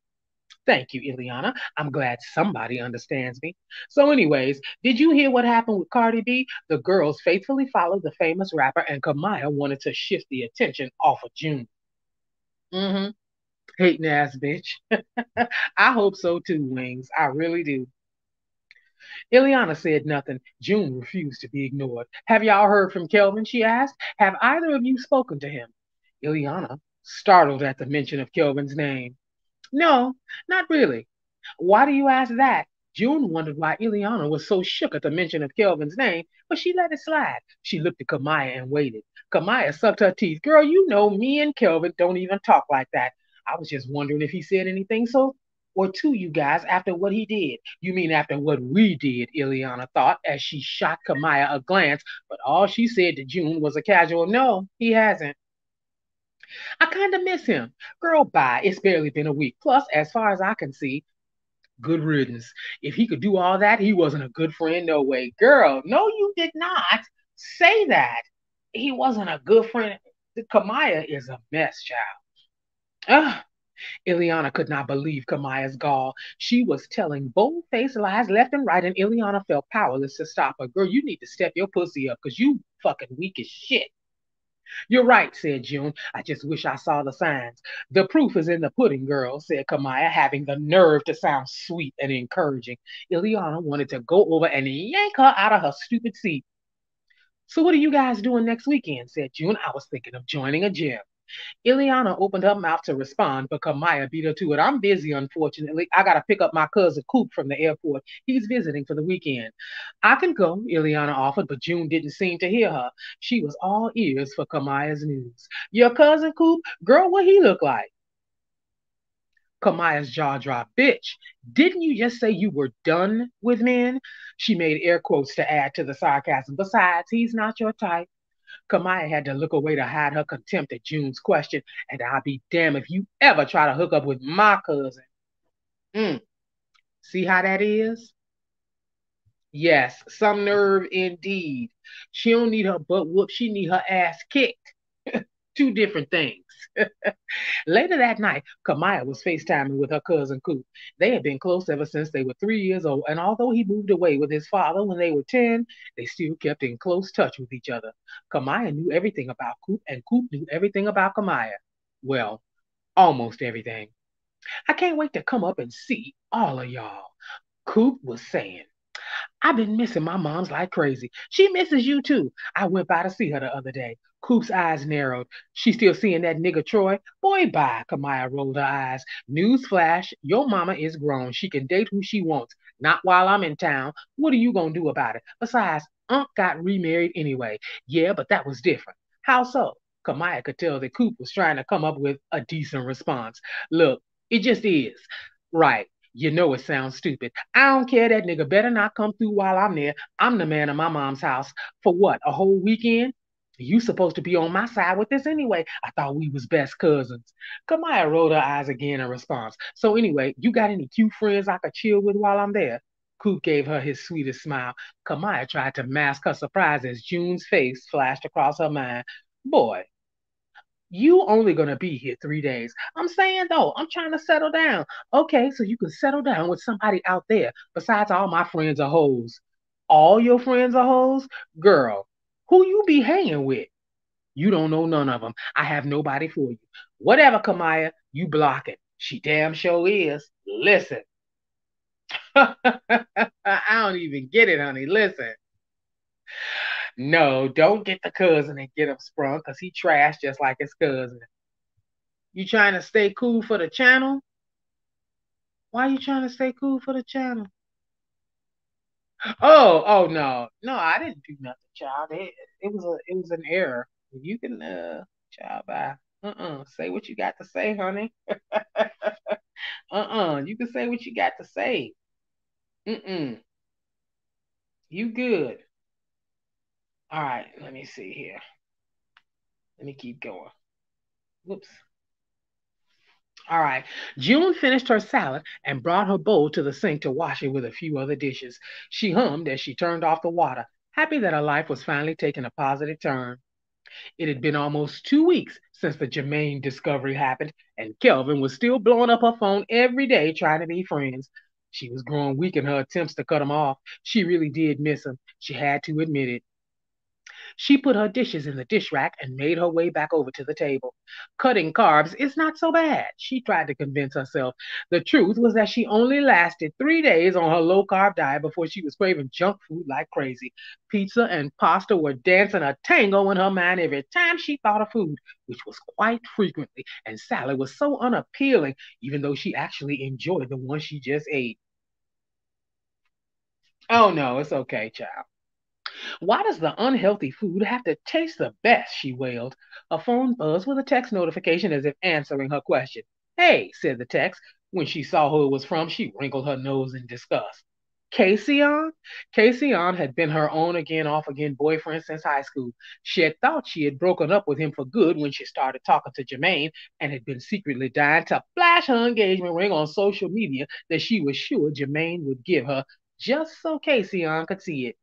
Thank you, Iliana. I'm glad somebody understands me. So, anyways, did you hear what happened with Cardi B? The girls faithfully followed the famous rapper, and Camaiyah wanted to shift the attention off of June. Mm-hmm. Hating ass bitch. I hope so too, Wings. I really do. Iliana said nothing. June refused to be ignored. Have y'all heard from Kelvin? She asked. Have either of you spoken to him? Iliana, startled at the mention of Kelvin's name. No, not really. Why do you ask that? June wondered why Iliana was so shook at the mention of Kelvin's name, but she let it slide. She looked at Camaiyah and waited. Camaiyah sucked her teeth. Girl, you know me and Kelvin don't even talk like that. I was just wondering if he said anything so or to you guys after what he did. You mean after what we did, Iliana thought as she shot Camaiyah a glance, but all she said to June was a casual no, he hasn't. I kind of miss him. Girl, bye. It's barely been a week. Plus, as far as I can see, good riddance. If he could do all that, he wasn't a good friend, no way. Girl, no, you did not say that. He wasn't a good friend. Camaiyah is a mess, child. Ugh. Iliana could not believe Camaiyah's gall. She was telling bold-faced lies left and right, and Iliana felt powerless to stop her. Girl, you need to step your pussy up, because you fucking weak as shit. You're right, said June. I just wish I saw the signs. The proof is in the pudding, girl, said Camaiyah, having the nerve to sound sweet and encouraging. Iliana wanted to go over and yank her out of her stupid seat. So what are you guys doing next weekend? said June. I was thinking of joining a gym. Iliana opened her mouth to respond, but Camaiyah beat her to it. I'm busy, unfortunately. I got to pick up my cousin Coop from the airport. He's visiting for the weekend. I can go, Iliana offered, but June didn't seem to hear her. She was all ears for Camaiyah's news. Your cousin Coop? Girl, what he look like? Camaiyah's jaw dropped. Bitch, didn't you just say you were done with men? She made air quotes to add to the sarcasm. Besides, he's not your type. Camaiyah had to look away to hide her contempt at June's question, and I'll be damned if you ever try to hook up with my cousin. Mm. See how that is? Yes, some nerve indeed. She don't need her butt whooped, she need her ass kicked. Two different things. Later that night, Camaiyah was FaceTiming with her cousin Coop. They had been close ever since they were three years old, and although he moved away with his father when they were 10, they still kept in close touch with each other. Camaiyah knew everything about Coop, and Coop knew everything about Camaiyah. Well, almost everything. I can't wait to come up and see all of y'all, Coop was saying. I've been missing my mom's like crazy. She misses you too. I went by to see her the other day. Coop's eyes narrowed. She still seeing that nigga Troy? Boy, bye. Camaiyah rolled her eyes. Newsflash, your mama is grown. She can date who she wants. Not while I'm in town. What are you gonna do about it? Besides, Unc got remarried anyway. Yeah, but that was different. How so? Camaiyah could tell that Coop was trying to come up with a decent response. Look, it just is. Right. You know it sounds stupid. I don't care. That nigga better not come through while I'm there. I'm the man of my mom's house. For what? A whole weekend? You supposed to be on my side with this anyway. I thought we was best cousins. Camaiyah rolled her eyes again in response. So anyway, you got any cute friends I could chill with while I'm there? Coop gave her his sweetest smile. Camaiyah tried to mask her surprise as June's face flashed across her mind. Boy, you only gonna be here three days. I'm saying though, I'm trying to settle down. Okay, so you can settle down with somebody out there. Besides, all my friends are hoes. All your friends are hoes? Girl, who you be hanging with? You don't know none of them. I have nobody for you. Whatever, Camaiyah, you block it. She damn sure is. Listen. I don't even get it, honey. Listen. No, don't get the cousin and get him sprung because he trash just like his cousin. You trying to stay cool for the channel? Why you trying to stay cool for the channel? Oh, oh no, no, I didn't do nothing, child. It, it was a, it was an error. You can, uh, child. Uh-uh. Say what you got to say, honey. uh-uh. You can say what you got to say. Mm-mm. You good. All right, let me see here. Let me keep going. Whoops. All right. June finished her salad and brought her bowl to the sink to wash it with a few other dishes. She hummed as she turned off the water, happy that her life was finally taking a positive turn. It had been almost two weeks since the Jermaine discovery happened, and Kelvin was still blowing up her phone every day trying to be friends. She was growing weak in her attempts to cut him off. She really did miss him. She had to admit it. She put her dishes in the dish rack and made her way back over to the table. Cutting carbs is not so bad, she tried to convince herself. The truth was that she only lasted three days on her low carb diet before she was craving junk food like crazy. Pizza and pasta were dancing a tango in her mind every time she thought of food, which was quite frequently, and salad was so unappealing, even though she actually enjoyed the one she just ate. Oh no, it's okay, child. Why does the unhealthy food have to taste the best? She wailed. A phone buzzed with a text notification as if answering her question. Hey, said the text. When she saw who it was from, she wrinkled her nose in disgust. Casion? Casion had been her own again, off again boyfriend since high school. She had thought she had broken up with him for good when she started talking to Jermaine and had been secretly dying to flash her engagement ring on social media that she was sure Jermaine would give her just so Casion could see it.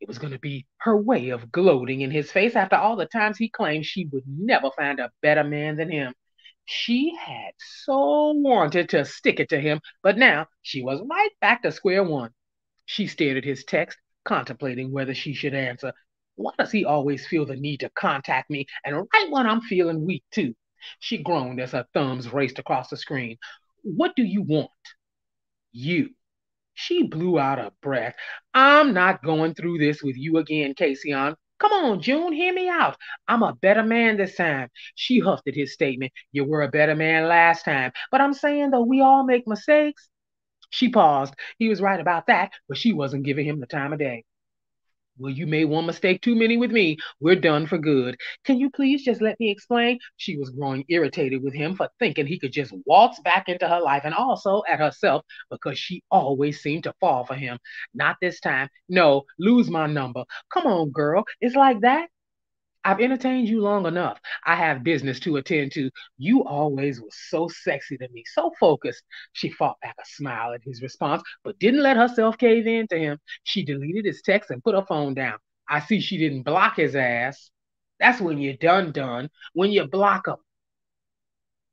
It was going to be her way of gloating in his face after all the times he claimed she would never find a better man than him. She had so wanted to stick it to him, but now she was right back to square one. She stared at his text, contemplating whether she should answer. Why does he always feel the need to contact me, and right when I'm feeling weak, too? She groaned as her thumbs raced across the screen. What do you want? You. She blew out a breath. I'm not going through this with you again, Casion. Come on, June, hear me out. I'm a better man this time. She huffed at his statement. You were a better man last time. But I'm saying, though, we all make mistakes. She paused. He was right about that, but she wasn't giving him the time of day. Well, you made one mistake too many with me. We're done for good. Can you please just let me explain? She was growing irritated with him for thinking he could just waltz back into her life and also at herself because she always seemed to fall for him. Not this time. No, lose my number. Come on, girl. It's like that. I've entertained you long enough. I have business to attend to. You always were so sexy to me, so focused. She fought back a smile at his response, but didn't let herself cave in to him. She deleted his text and put her phone down. I see she didn't block his ass. That's when you're done, done. When you block him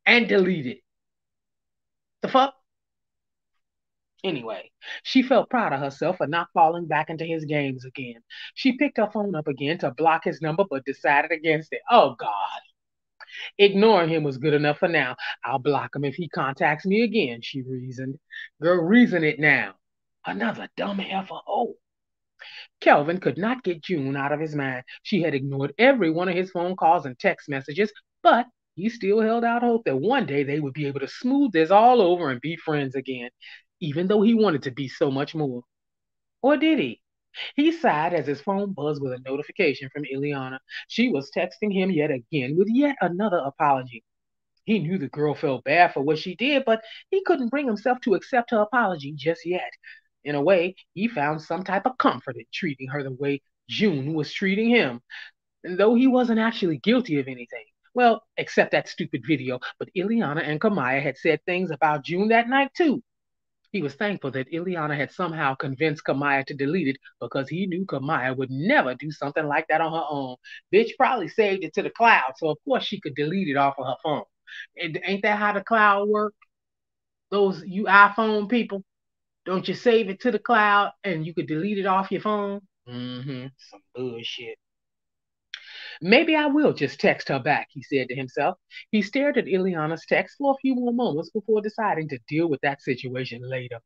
and delete it. The fuck? Anyway, she felt proud of herself for not falling back into his games again. She picked her phone up again to block his number, but decided against it. Oh, God. Ignoring him was good enough for now. I'll block him if he contacts me again, she reasoned. Girl, reason it now. Another dumb. Oh. Kelvin could not get June out of his mind. She had ignored every one of his phone calls and text messages, but he still held out hope that one day they would be able to smooth this all over and be friends again even though he wanted to be so much more. Or did he? He sighed as his phone buzzed with a notification from Iliana. She was texting him yet again with yet another apology. He knew the girl felt bad for what she did, but he couldn't bring himself to accept her apology just yet. In a way, he found some type of comfort in treating her the way June was treating him, though he wasn't actually guilty of anything. Well, except that stupid video, but Iliana and Camaiyah had said things about June that night too. He was thankful that Iliana had somehow convinced Camaiyah to delete it because he knew Camaiyah would never do something like that on her own. Bitch probably saved it to the cloud, so of course she could delete it off of her phone. And ain't that how the cloud work? Those you iPhone people, don't you save it to the cloud and you could delete it off your phone? Mm-hmm. Some bullshit. Maybe I will just text her back, he said to himself. He stared at Iliana's text for a few more moments before deciding to deal with that situation later.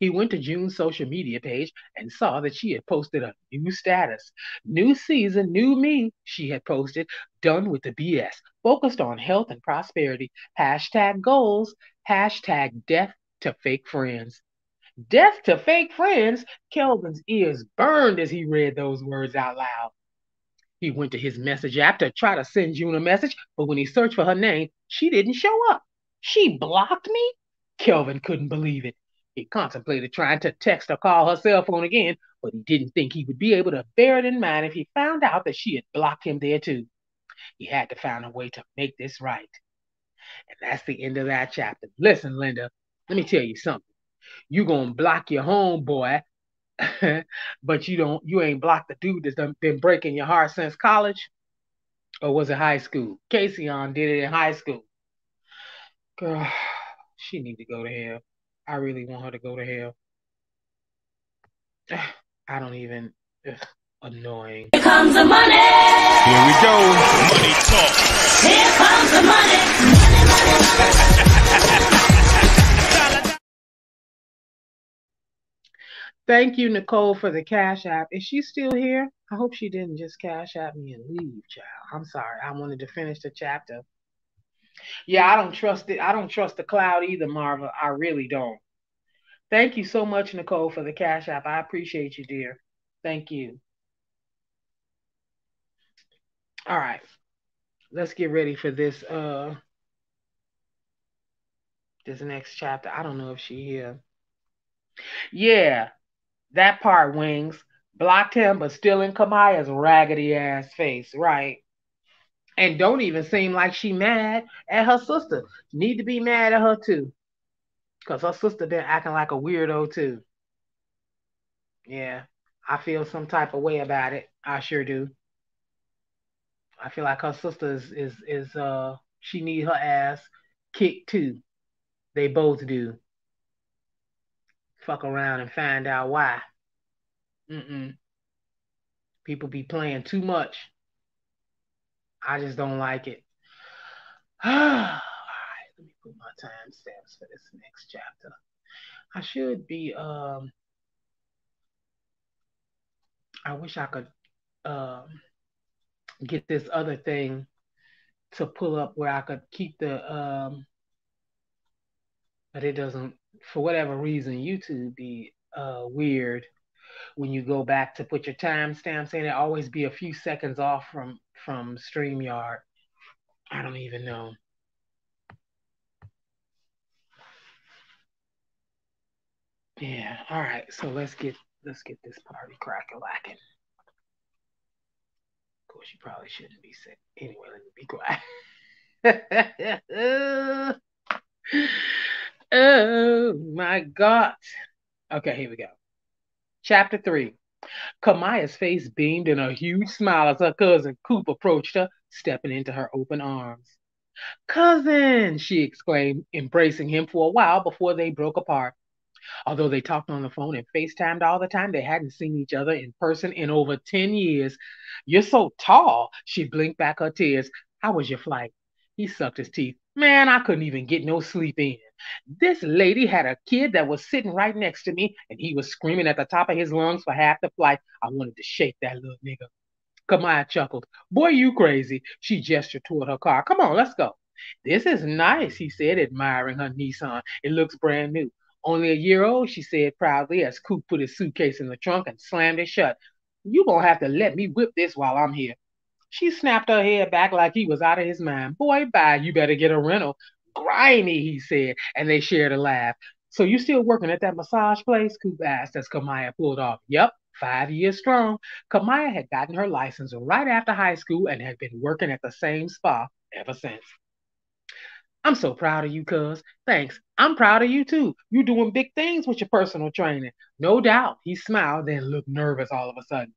He went to June's social media page and saw that she had posted a new status. New season, new me, she had posted, done with the BS, focused on health and prosperity. Hashtag goals, hashtag death to fake friends. Death to fake friends? Kelvin's ears burned as he read those words out loud. He went to his message app to try to send June a message, but when he searched for her name, she didn't show up. She blocked me? Kelvin couldn't believe it. He contemplated trying to text or call her cell phone again, but he didn't think he would be able to bear it in mind if he found out that she had blocked him there too. He had to find a way to make this right. And that's the end of that chapter. Listen, Linda, let me tell you something. You gonna block your homeboy, but you don't you ain't blocked the dude that's been breaking your heart since college? Or was it high school? Casion did it in high school. Girl, she need to go to hell. I really want her to go to hell. I don't even. Ugh, annoying. Here comes the money. Here we go. Thank you, Nicole, for the Cash App. Is she still here? I hope she didn't just Cash App me and leave, child. I'm sorry. I wanted to finish the chapter. Yeah, I don't trust it. I don't trust the cloud either, Marva. I really don't. Thank you so much, Nicole, for the Cash App. I appreciate you, dear. Thank you. All right. Let's get ready for this uh this next chapter. I don't know if she here. Yeah, that part, Wings. Blocked him, but still in Camaiyah's raggedy ass face, right? And don't even seem like she mad at her sister. Need to be mad at her too. Cause her sister been acting like a weirdo too. Yeah. I feel some type of way about it. I sure do. I feel like her sister is is, is uh she need her ass kicked too. They both do fuck around and find out why. Mm-mm. People be playing too much. I just don't like it. All right, let me put my timestamps for this next chapter. I should be um I wish I could um get this other thing to pull up where I could keep the um but it doesn't for whatever reason, YouTube be uh, weird when you go back to put your timestamps in. It always be a few seconds off from from StreamYard. I don't even know. Yeah. All right. So let's get let's get this party cracking lacking. Of course, you probably shouldn't be sick. Anyway, let me be quiet. Oh my God. Okay, here we go. Chapter three. Camaiyah's face beamed in a huge smile as her cousin Coop approached her, stepping into her open arms. Cousin, she exclaimed, embracing him for a while before they broke apart. Although they talked on the phone and FaceTimed all the time, they hadn't seen each other in person in over 10 years. You're so tall, she blinked back her tears. How was your flight? He sucked his teeth. Man, I couldn't even get no sleep in. This lady had a kid that was sitting right next to me, and he was screaming at the top of his lungs for half the flight. I wanted to shake that little nigga. Camaiyah chuckled. Boy, you crazy. She gestured toward her car. Come on, let's go. This is nice, he said, admiring her Nissan. It looks brand new. Only a year old, she said proudly as Coop put his suitcase in the trunk and slammed it shut. You gonna have to let me whip this while I'm here. She snapped her head back like he was out of his mind. Boy, bye, you better get a rental. Grimy, he said, and they shared a laugh. So you still working at that massage place? Coop asked as Camaiyah pulled off. Yep, five years strong. Camaiyah had gotten her license right after high school and had been working at the same spa ever since. I'm so proud of you, cuz. Thanks. I'm proud of you too. You're doing big things with your personal training. No doubt. He smiled, then looked nervous all of a sudden.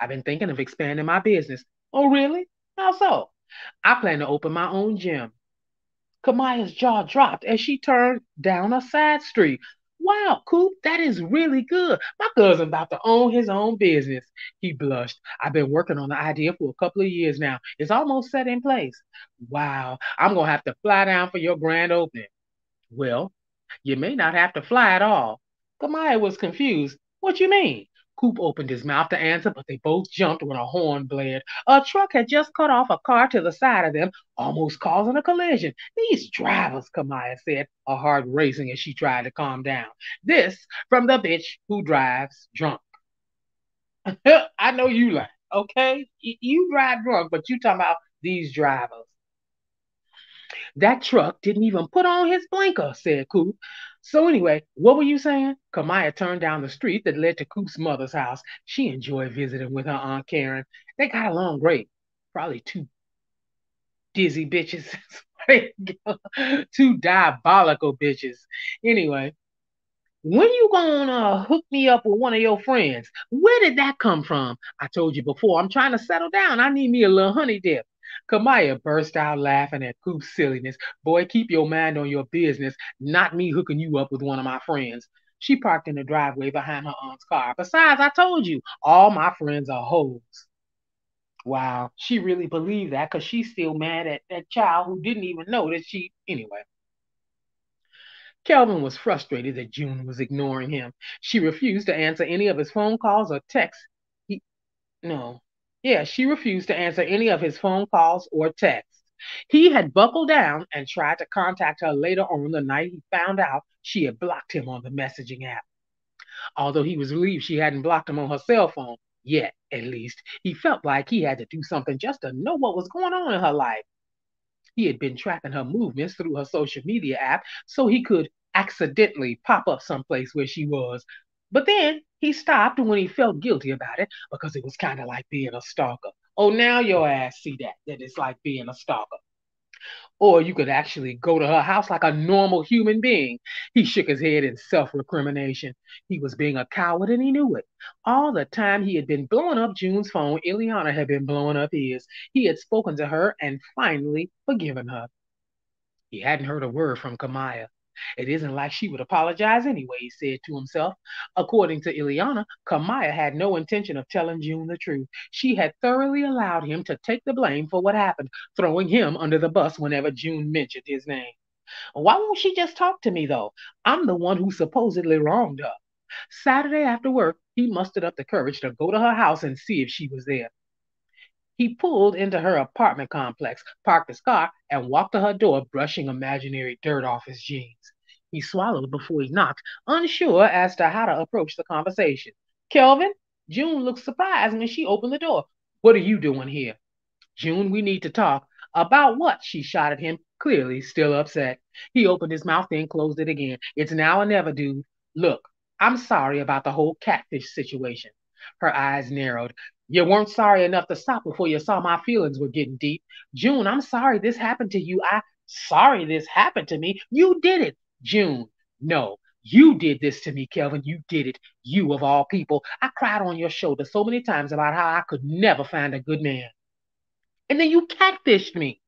I've been thinking of expanding my business. Oh, really? How so? I plan to open my own gym. Camaiyah's jaw dropped as she turned down a side street. Wow, Coop, that is really good. My cousin about to own his own business. He blushed. I've been working on the idea for a couple of years now. It's almost set in place. Wow, I'm going to have to fly down for your grand opening. Well, you may not have to fly at all. Camaiyah was confused. What do you mean? Coop opened his mouth to answer, but they both jumped when a horn blared. A truck had just cut off a car to the side of them, almost causing a collision. These drivers, Camaiyah said, her heart racing as she tried to calm down. This from the bitch who drives drunk. I know you like, okay? You drive drunk, but you talking about these drivers. That truck didn't even put on his blinker, said Coop. So anyway, what were you saying? Camaiyah turned down the street that led to Coop's mother's house. She enjoyed visiting with her Aunt Karen. They got along great. Probably two dizzy bitches. two diabolical bitches. Anyway, when you gonna uh, hook me up with one of your friends? Where did that come from? I told you before, I'm trying to settle down. I need me a little honey dip. Camaiyah burst out laughing at Coop's silliness. Boy, keep your mind on your business, not me hooking you up with one of my friends. She parked in the driveway behind her aunt's car. Besides, I told you, all my friends are hoes. Wow, she really believed that because she's still mad at that child who didn't even know that she. Anyway. Kelvin was frustrated that June was ignoring him. She refused to answer any of his phone calls or texts. He, no, yeah, she refused to answer any of his phone calls or texts. He had buckled down and tried to contact her later on the night he found out she had blocked him on the messaging app. Although he was relieved she hadn't blocked him on her cell phone, yet at least, he felt like he had to do something just to know what was going on in her life. He had been tracking her movements through her social media app so he could accidentally pop up someplace where she was. But then he stopped when he felt guilty about it because it was kind of like being a stalker. Oh, now your ass see that, that it's like being a stalker. Or you could actually go to her house like a normal human being. He shook his head in self recrimination. He was being a coward and he knew it. All the time he had been blowing up June's phone, Iliana had been blowing up his. He had spoken to her and finally forgiven her. He hadn't heard a word from Camaiyah. It isn't like she would apologize anyway, he said to himself. According to Iliana, Camaiyah had no intention of telling June the truth. She had thoroughly allowed him to take the blame for what happened, throwing him under the bus whenever June mentioned his name. Why won't she just talk to me, though? I'm the one who supposedly wronged her. Saturday after work, he mustered up the courage to go to her house and see if she was there. He pulled into her apartment complex, parked his car, and walked to her door, brushing imaginary dirt off his jeans. He swallowed before he knocked, unsure as to how to approach the conversation. Kelvin? June looked surprised when she opened the door. What are you doing here? June, we need to talk. About what? She shot at him, clearly still upset. He opened his mouth, then closed it again. It's now or never, dude. Look, I'm sorry about the whole catfish situation. Her eyes narrowed. You weren't sorry enough to stop before you saw my feelings were getting deep. June, I'm sorry this happened to you. I sorry this happened to me. You did it. June, no, you did this to me, Kelvin. You did it. You of all people. I cried on your shoulder so many times about how I could never find a good man. And then you catfished me.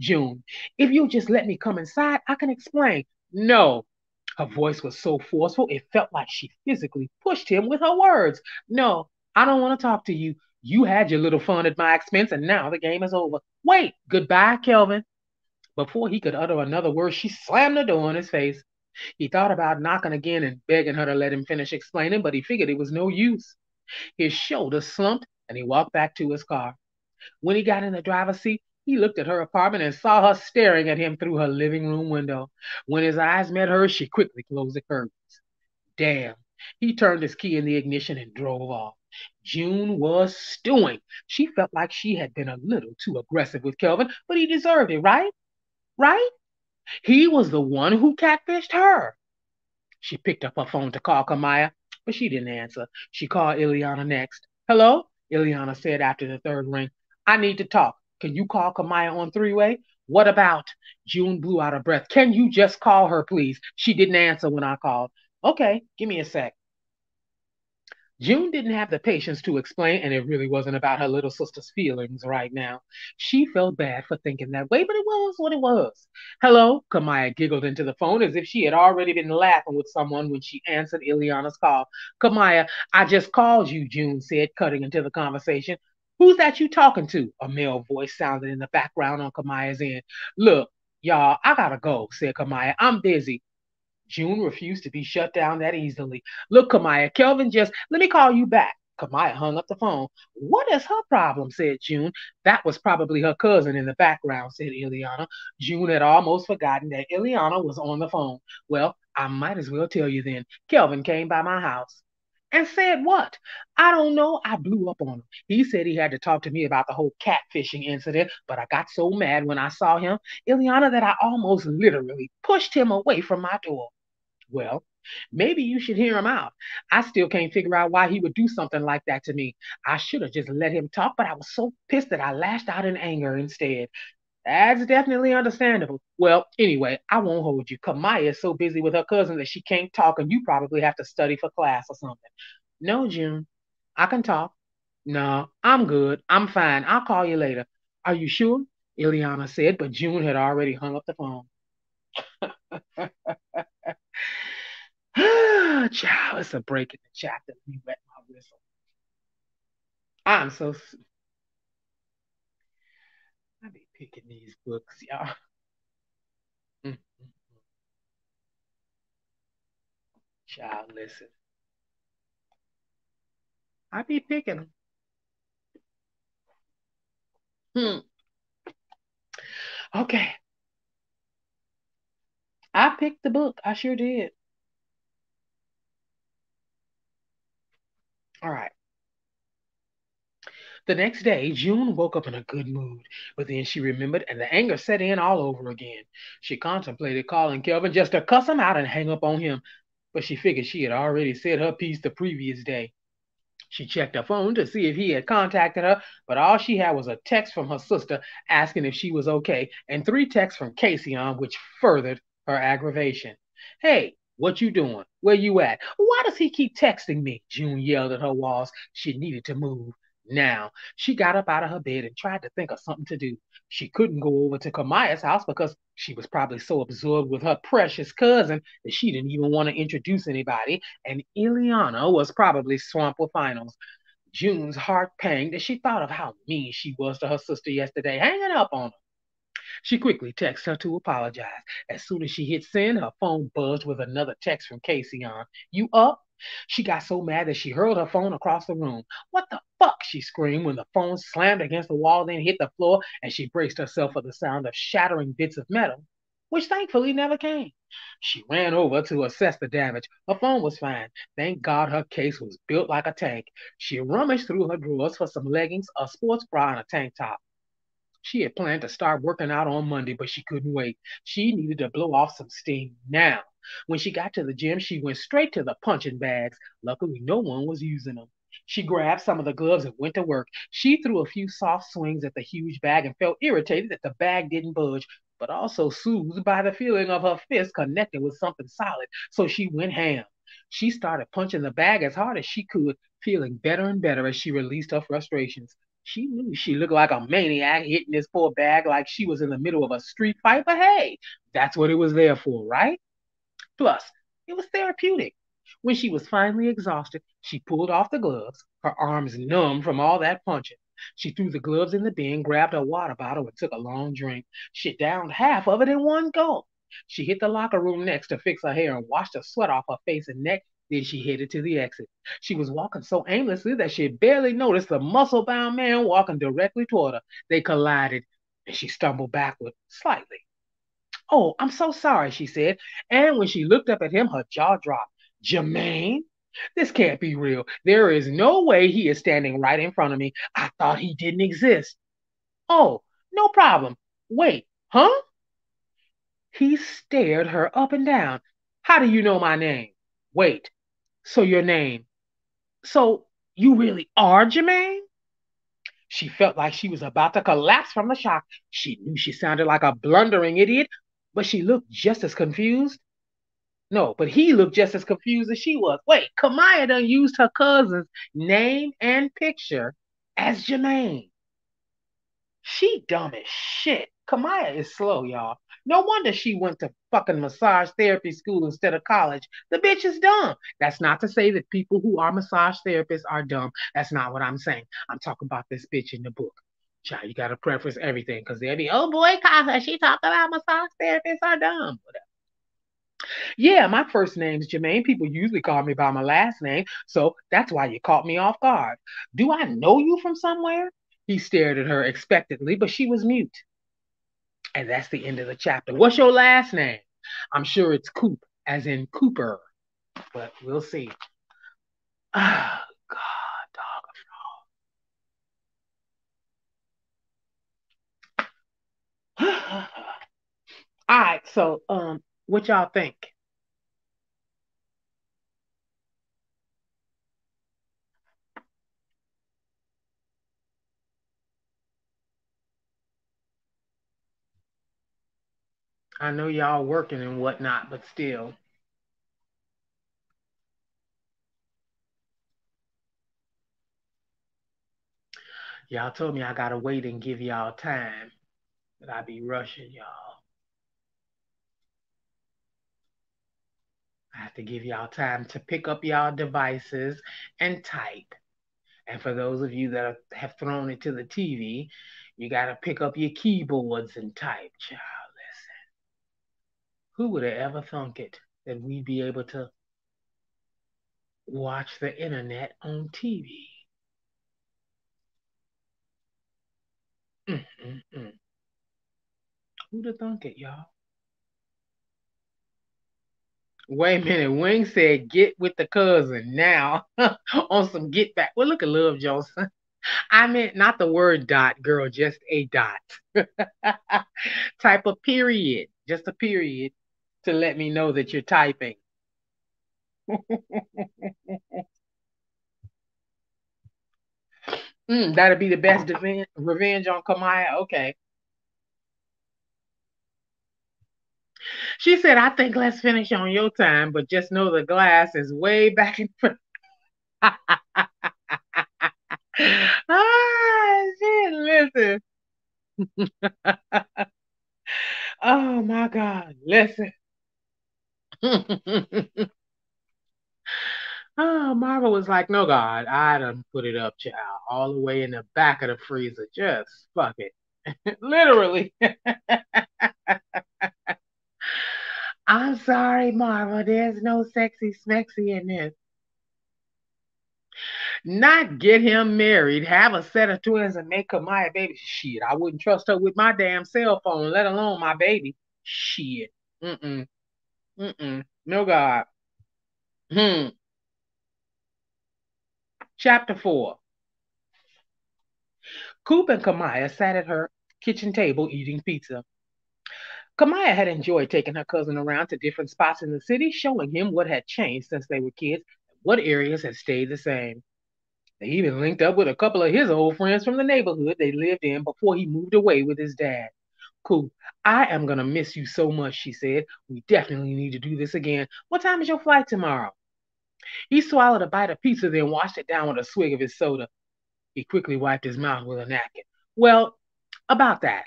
June, if you just let me come inside, I can explain. No. Her voice was so forceful, it felt like she physically pushed him with her words. No, I don't want to talk to you. You had your little fun at my expense, and now the game is over. Wait, goodbye, Kelvin. Before he could utter another word, she slammed the door in his face. He thought about knocking again and begging her to let him finish explaining, but he figured it was no use. His shoulders slumped, and he walked back to his car. When he got in the driver's seat, he looked at her apartment and saw her staring at him through her living room window. When his eyes met hers, she quickly closed the curtains. Damn. He turned his key in the ignition and drove off. June was stewing. She felt like she had been a little too aggressive with Kelvin, but he deserved it, right? Right? He was the one who catfished her. She picked up her phone to call Camaiyah, but she didn't answer. She called Iliana next. Hello? Iliana said after the third ring. I need to talk. Can you call Camaiyah on three way? What about? June blew out of breath. Can you just call her, please? She didn't answer when I called. Okay, give me a sec. June didn't have the patience to explain, and it really wasn't about her little sister's feelings right now. She felt bad for thinking that way, but it was what it was. Hello? Camaiyah giggled into the phone as if she had already been laughing with someone when she answered Iliana's call. Camaiyah, I just called you, June said, cutting into the conversation. Who's that you talking to? A male voice sounded in the background on Camaiyah's end. Look, y'all, I gotta go, said Camaiyah. I'm busy. June refused to be shut down that easily. Look, Camaiyah, Kelvin just let me call you back. Camaiyah hung up the phone. What is her problem? said June. That was probably her cousin in the background, said Iliana. June had almost forgotten that Iliana was on the phone. Well, I might as well tell you then. Kelvin came by my house. And said what? I don't know. I blew up on him. He said he had to talk to me about the whole catfishing incident, but I got so mad when I saw him, Iliana, that I almost literally pushed him away from my door. Well, maybe you should hear him out. I still can't figure out why he would do something like that to me. I should have just let him talk, but I was so pissed that I lashed out in anger instead. That's definitely understandable. Well, anyway, I won't hold you. Camaiyah is so busy with her cousin that she can't talk, and you probably have to study for class or something. No, June, I can talk. No, I'm good. I'm fine. I'll call you later. Are you sure? Iliana said, but June had already hung up the phone. Child, it's a break in the chapter. You wet my whistle. I'm so. I be picking these books, y'all. Mm, mm, mm. Child, listen. I be picking them. Hmm. Okay. I picked the book. I sure did. All right. The next day, June woke up in a good mood, but then she remembered and the anger set in all over again. She contemplated calling Kelvin just to cuss him out and hang up on him, but she figured she had already said her piece the previous day. She checked her phone to see if he had contacted her, but all she had was a text from her sister asking if she was okay, and three texts from Casion which furthered her aggravation. Hey, what you doing? Where you at? Why does he keep texting me? June yelled at her walls. She needed to move. Now, she got up out of her bed and tried to think of something to do. She couldn't go over to Camaiyah's house because she was probably so absorbed with her precious cousin that she didn't even want to introduce anybody, and Iliana was probably swamped with finals. June's heart panged as she thought of how mean she was to her sister yesterday, hanging up on her. She quickly texts her to apologize. As soon as she hit send, her phone buzzed with another text from Casion. You up? She got so mad that she hurled her phone across the room. What the fuck? She screamed when the phone slammed against the wall, then hit the floor, and she braced herself for the sound of shattering bits of metal, which thankfully never came. She ran over to assess the damage. Her phone was fine. Thank God her case was built like a tank. She rummaged through her drawers for some leggings, a sports bra, and a tank top. She had planned to start working out on Monday, but she couldn't wait. She needed to blow off some steam now. When she got to the gym, she went straight to the punching bags. Luckily, no one was using them. She grabbed some of the gloves and went to work. She threw a few soft swings at the huge bag and felt irritated that the bag didn't budge, but also soothed by the feeling of her fist connecting with something solid. So she went ham. She started punching the bag as hard as she could, feeling better and better as she released her frustrations. She knew she looked like a maniac hitting this poor bag like she was in the middle of a street fight, but hey, that's what it was there for, right? Plus, it was therapeutic. When she was finally exhausted, she pulled off the gloves, her arms numb from all that punching. She threw the gloves in the bin, grabbed a water bottle, and took a long drink. She downed half of it in one gulp. She hit the locker room next to fix her hair and washed the sweat off her face and neck. Then she headed to the exit. She was walking so aimlessly that she barely noticed the muscle bound man walking directly toward her. They collided, and she stumbled backward slightly. Oh, I'm so sorry, she said. And when she looked up at him, her jaw dropped. Jermaine? This can't be real. There is no way he is standing right in front of me. I thought he didn't exist. Oh, no problem. Wait, huh? He stared her up and down. How do you know my name? Wait, so your name. So you really are Jermaine? She felt like she was about to collapse from the shock. She knew she sounded like a blundering idiot, but she looked just as confused. No, but he looked just as confused as she was. Wait, Camaiyah done used her cousin's name and picture as Jermaine. She dumb as shit. Camaiyah is slow, y'all. No wonder she went to fucking massage therapy school instead of college. The bitch is dumb. That's not to say that people who are massage therapists are dumb. That's not what I'm saying. I'm talking about this bitch in the book. Child, you gotta preface everything because they'll be, oh boy, Casa, she talked about massage therapists are dumb. Whatever. Yeah, my first name's Jermaine. People usually call me by my last name, so that's why you caught me off guard. Do I know you from somewhere? He stared at her expectantly, but she was mute. And that's the end of the chapter. What's your last name? I'm sure it's Coop, as in Cooper, but we'll see. Oh, God, dog. All right, so um, what y'all think? I know y'all working and whatnot, but still. Y'all told me I gotta wait and give y'all time, but I be rushing y'all. I have to give y'all time to pick up y'all devices and type. And for those of you that have thrown it to the TV, you gotta pick up your keyboards and type, child. Who would have ever thunk it that we'd be able to watch the internet on TV? Mm-mm-mm. Who'd have thunk it, y'all? Wait a minute. Wing said, get with the cousin now on some get back. Well, look at Love Johnson. I meant not the word dot, girl, just a dot. Type of period, just a period to let me know that you're typing. mm, that'll be the best revenge on Camaiyah. Okay. She said, I think let's finish on your time, but just know the glass is way back in front. ah, shit, listen. oh my God, listen. oh, Marva was like, no, God, I done put it up, child, all the way in the back of the freezer. Just fuck it. Literally. I'm sorry, Marva. There's no sexy smexy in this. Not get him married, have a set of twins, and make her my baby. Shit, I wouldn't trust her with my damn cell phone, let alone my baby. Shit. Mm-mm. Mm-mm. No God. Hmm. Chapter 4. Coop and Camaiyah sat at her kitchen table eating pizza. Camaiyah had enjoyed taking her cousin around to different spots in the city, showing him what had changed since they were kids and what areas had stayed the same. They even linked up with a couple of his old friends from the neighborhood they lived in before he moved away with his dad. Coop, I am going to miss you so much, she said. We definitely need to do this again. What time is your flight tomorrow? He swallowed a bite of pizza, then washed it down with a swig of his soda. He quickly wiped his mouth with a napkin. Well, about that.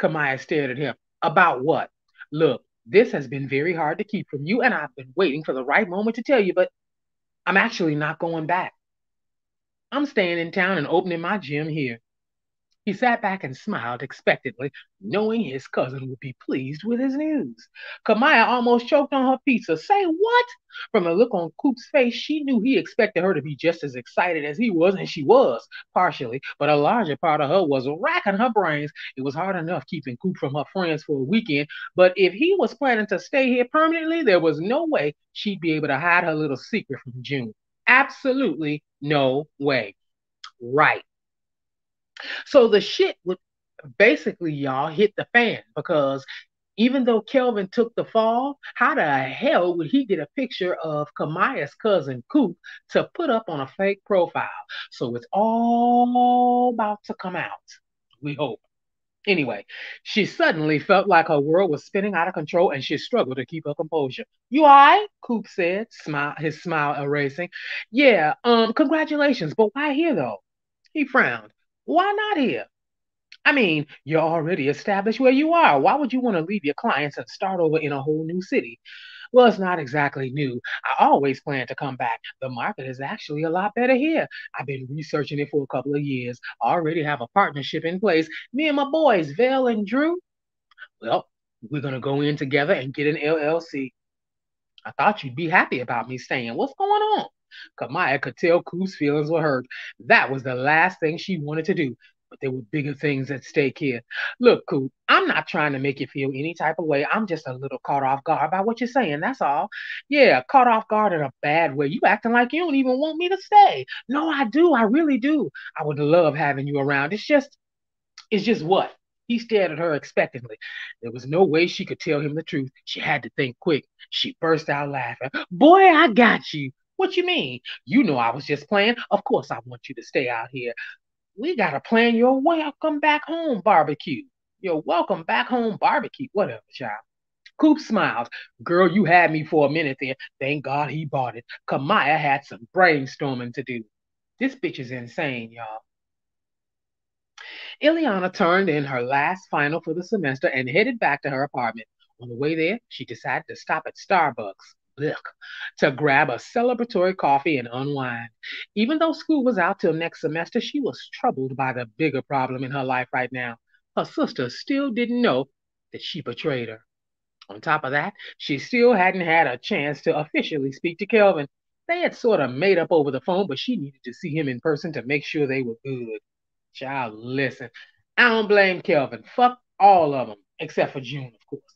Camaiyah stared at him. About what? Look, this has been very hard to keep from you, and I've been waiting for the right moment to tell you, but I'm actually not going back. I'm staying in town and opening my gym here. He sat back and smiled expectantly, knowing his cousin would be pleased with his news. Camaiyah almost choked on her pizza. Say what? From the look on Coop's face, she knew he expected her to be just as excited as he was, and she was, partially, but a larger part of her was racking her brains. It was hard enough keeping Coop from her friends for a weekend, but if he was planning to stay here permanently, there was no way she'd be able to hide her little secret from June. Absolutely no way. Right. So the shit would basically, y'all, hit the fan because even though Kelvin took the fall, how the hell would he get a picture of Camaiyah's cousin Coop to put up on a fake profile? So it's all about to come out. We hope. Anyway, she suddenly felt like her world was spinning out of control and she struggled to keep her composure. You all right? Coop said, smile, his smile erasing. Yeah, um, congratulations, but why here though? He frowned. Why not here? I mean, you're already established where you are. Why would you want to leave your clients and start over in a whole new city? Well, it's not exactly new. I always plan to come back. The market is actually a lot better here. I've been researching it for a couple of years. I already have a partnership in place. Me and my boys, Val and Drew. Well, we're going to go in together and get an LLC. I thought you'd be happy about me staying. What's going on? Camaiyah could tell Coop's feelings were hurt. That was the last thing she wanted to do. but there were bigger things at stake here. Look, Coop, I'm not trying to make you feel any type of way. I'm just a little caught off guard by what you're saying. That's all. Yeah, caught off guard in a bad way. You acting like you don't even want me to stay. No, I do. I really do. I would love having you around. It's just, it's just what? He stared at her expectantly. There was no way she could tell him the truth. She had to think quick. She burst out laughing. Boy, I got you. What you mean? You know I was just playing. Of course I want you to stay out here. We gotta plan your welcome back home barbecue. Your welcome back home barbecue. Whatever, child. Coop smiled. Girl, you had me for a minute there. Thank God he bought it. Camaiyah had some brainstorming to do. This bitch is insane, y'all. Iliana turned in her last final for the semester and headed back to her apartment. On the way there, she decided to stop at Starbucks blech, to grab a celebratory coffee and unwind. Even though school was out till next semester, she was troubled by the bigger problem in her life right now. Her sister still didn't know that she betrayed her. On top of that, she still hadn't had a chance to officially speak to Kelvin. They had sort of made up over the phone, but she needed to see him in person to make sure they were good. Child, listen, I don't blame Kelvin. Fuck all of them, except for June, of course.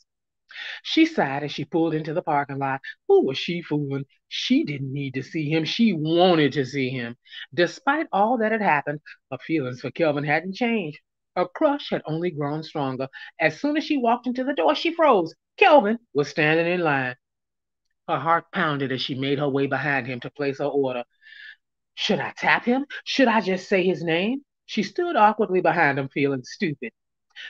She sighed as she pulled into the parking lot. Who was she fooling? She didn't need to see him. She wanted to see him. Despite all that had happened, her feelings for Kelvin hadn't changed. Her crush had only grown stronger. As soon as she walked into the door, she froze. Kelvin was standing in line. Her heart pounded as she made her way behind him to place her order. Should I tap him? Should I just say his name? She stood awkwardly behind him, feeling stupid.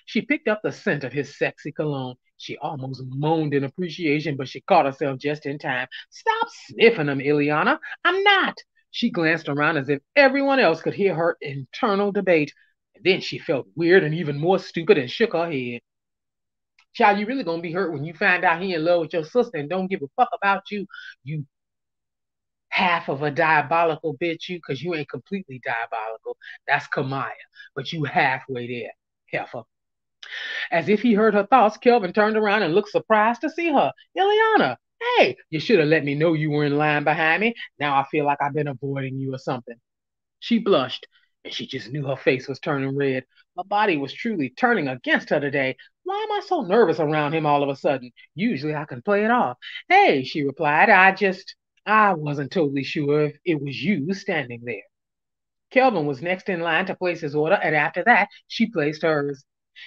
She picked up the scent of his sexy cologne. She almost moaned in appreciation, but she caught herself just in time. Stop sniffing them, Iliana. I'm not. She glanced around as if everyone else could hear her internal debate. And then she felt weird and even more stupid and shook her head. Child, you really gonna be hurt when you find out he in love with your sister and don't give a fuck about you. You half of a diabolical bitch, you, because you ain't completely diabolical. That's Camaiyah, but you halfway there, heifer. As if he heard her thoughts, Kelvin turned around and looked surprised to see her. Iliana, hey, you should have let me know you were in line behind me. Now I feel like I've been avoiding you or something. She blushed, and she just knew her face was turning red. Her body was truly turning against her today. Why am I so nervous around him all of a sudden? Usually I can play it off. Hey, she replied, I just, I wasn't totally sure if it was you standing there. Kelvin was next in line to place his order, and after that, she placed hers.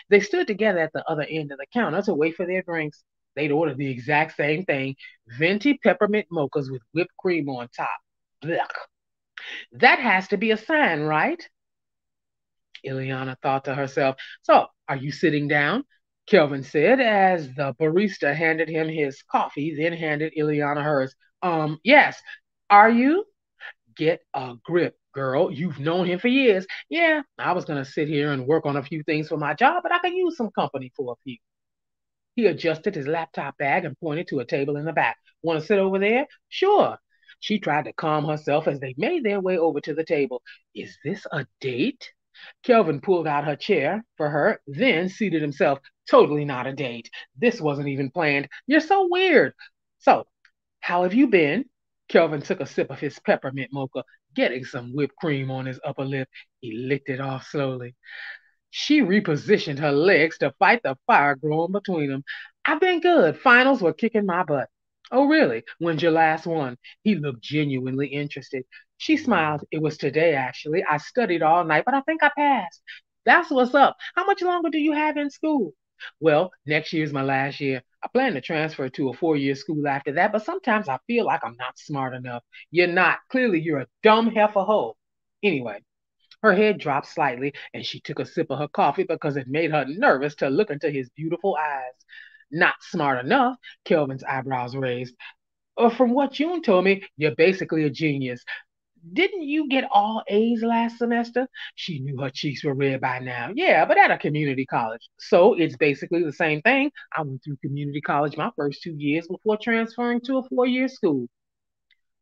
They stood together at the other end of the counter to wait for their drinks. They'd ordered the exact same thing venti peppermint mochas with whipped cream on top. Blech. That has to be a sign, right? Iliana thought to herself. So, are you sitting down? Kelvin said as the barista handed him his coffee, then handed Iliana hers. Um, yes. Are you? Get a grip, girl. You've known him for years. Yeah, I was going to sit here and work on a few things for my job, but I could use some company for a few. He adjusted his laptop bag and pointed to a table in the back. Want to sit over there? Sure. She tried to calm herself as they made their way over to the table. Is this a date? Kelvin pulled out her chair for her, then seated himself. Totally not a date. This wasn't even planned. You're so weird. So, how have you been? Kelvin took a sip of his peppermint mocha, getting some whipped cream on his upper lip. He licked it off slowly. She repositioned her legs to fight the fire growing between them. I've been good. Finals were kicking my butt. Oh, really? When's your last one? He looked genuinely interested. She smiled. It was today, actually. I studied all night, but I think I passed. That's what's up. How much longer do you have in school? Well, next year's my last year. I plan to transfer to a four year school after that, but sometimes I feel like I'm not smart enough. You're not. Clearly, you're a dumb heifer hoe. Anyway, her head dropped slightly, and she took a sip of her coffee because it made her nervous to look into his beautiful eyes. Not smart enough, Kelvin's eyebrows raised. Uh, from what June told me, you're basically a genius. Didn't you get all A's last semester? She knew her cheeks were red by now. Yeah, but at a community college. So it's basically the same thing. I went through community college my first two years before transferring to a four year school.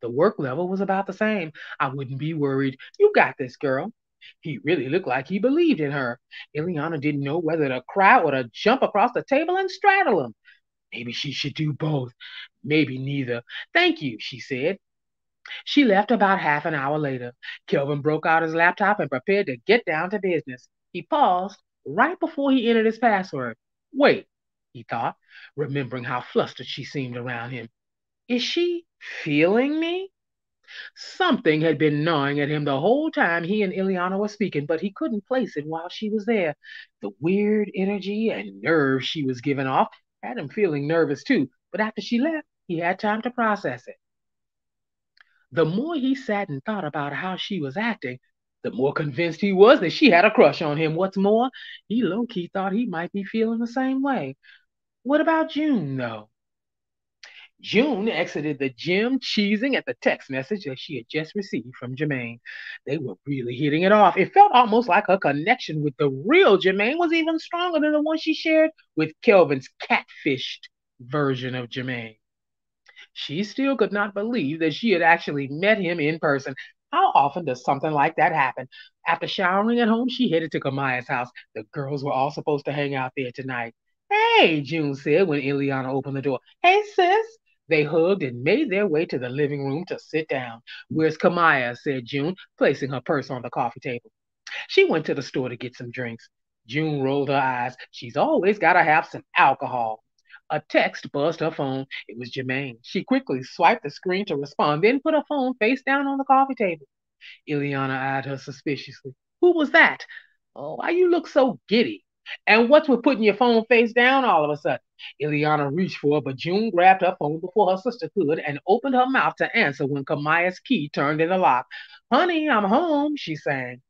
The work level was about the same. I wouldn't be worried. You got this, girl. He really looked like he believed in her. Iliana didn't know whether to cry or to jump across the table and straddle him. Maybe she should do both. Maybe neither. Thank you, she said. She left about half an hour later. Kelvin broke out his laptop and prepared to get down to business. He paused right before he entered his password. Wait, he thought, remembering how flustered she seemed around him. Is she feeling me? Something had been gnawing at him the whole time he and Iliana were speaking, but he couldn't place it while she was there. The weird energy and nerve she was giving off had him feeling nervous too, but after she left, he had time to process it. The more he sat and thought about how she was acting, the more convinced he was that she had a crush on him. What's more, he low key thought he might be feeling the same way. What about June, though? June exited the gym cheesing at the text message that she had just received from Jermaine. They were really hitting it off. It felt almost like her connection with the real Jermaine was even stronger than the one she shared with Kelvin's catfished version of Jermaine. She still could not believe that she had actually met him in person. How often does something like that happen? After showering at home, she headed to Camaiyah's house. The girls were all supposed to hang out there tonight. Hey, June said when Iliana opened the door. Hey, sis. They hugged and made their way to the living room to sit down. Where's Camaiyah? said June, placing her purse on the coffee table. She went to the store to get some drinks. June rolled her eyes. She's always got to have some alcohol. A text buzzed her phone. It was Jermaine. She quickly swiped the screen to respond, then put her phone face down on the coffee table. Iliana eyed her suspiciously. Who was that? Oh, why you look so giddy? And what's with putting your phone face down all of a sudden? Iliana reached for it, but June grabbed her phone before her sister could and opened her mouth to answer when Camaiyah's key turned in the lock. Honey, I'm home, she sang.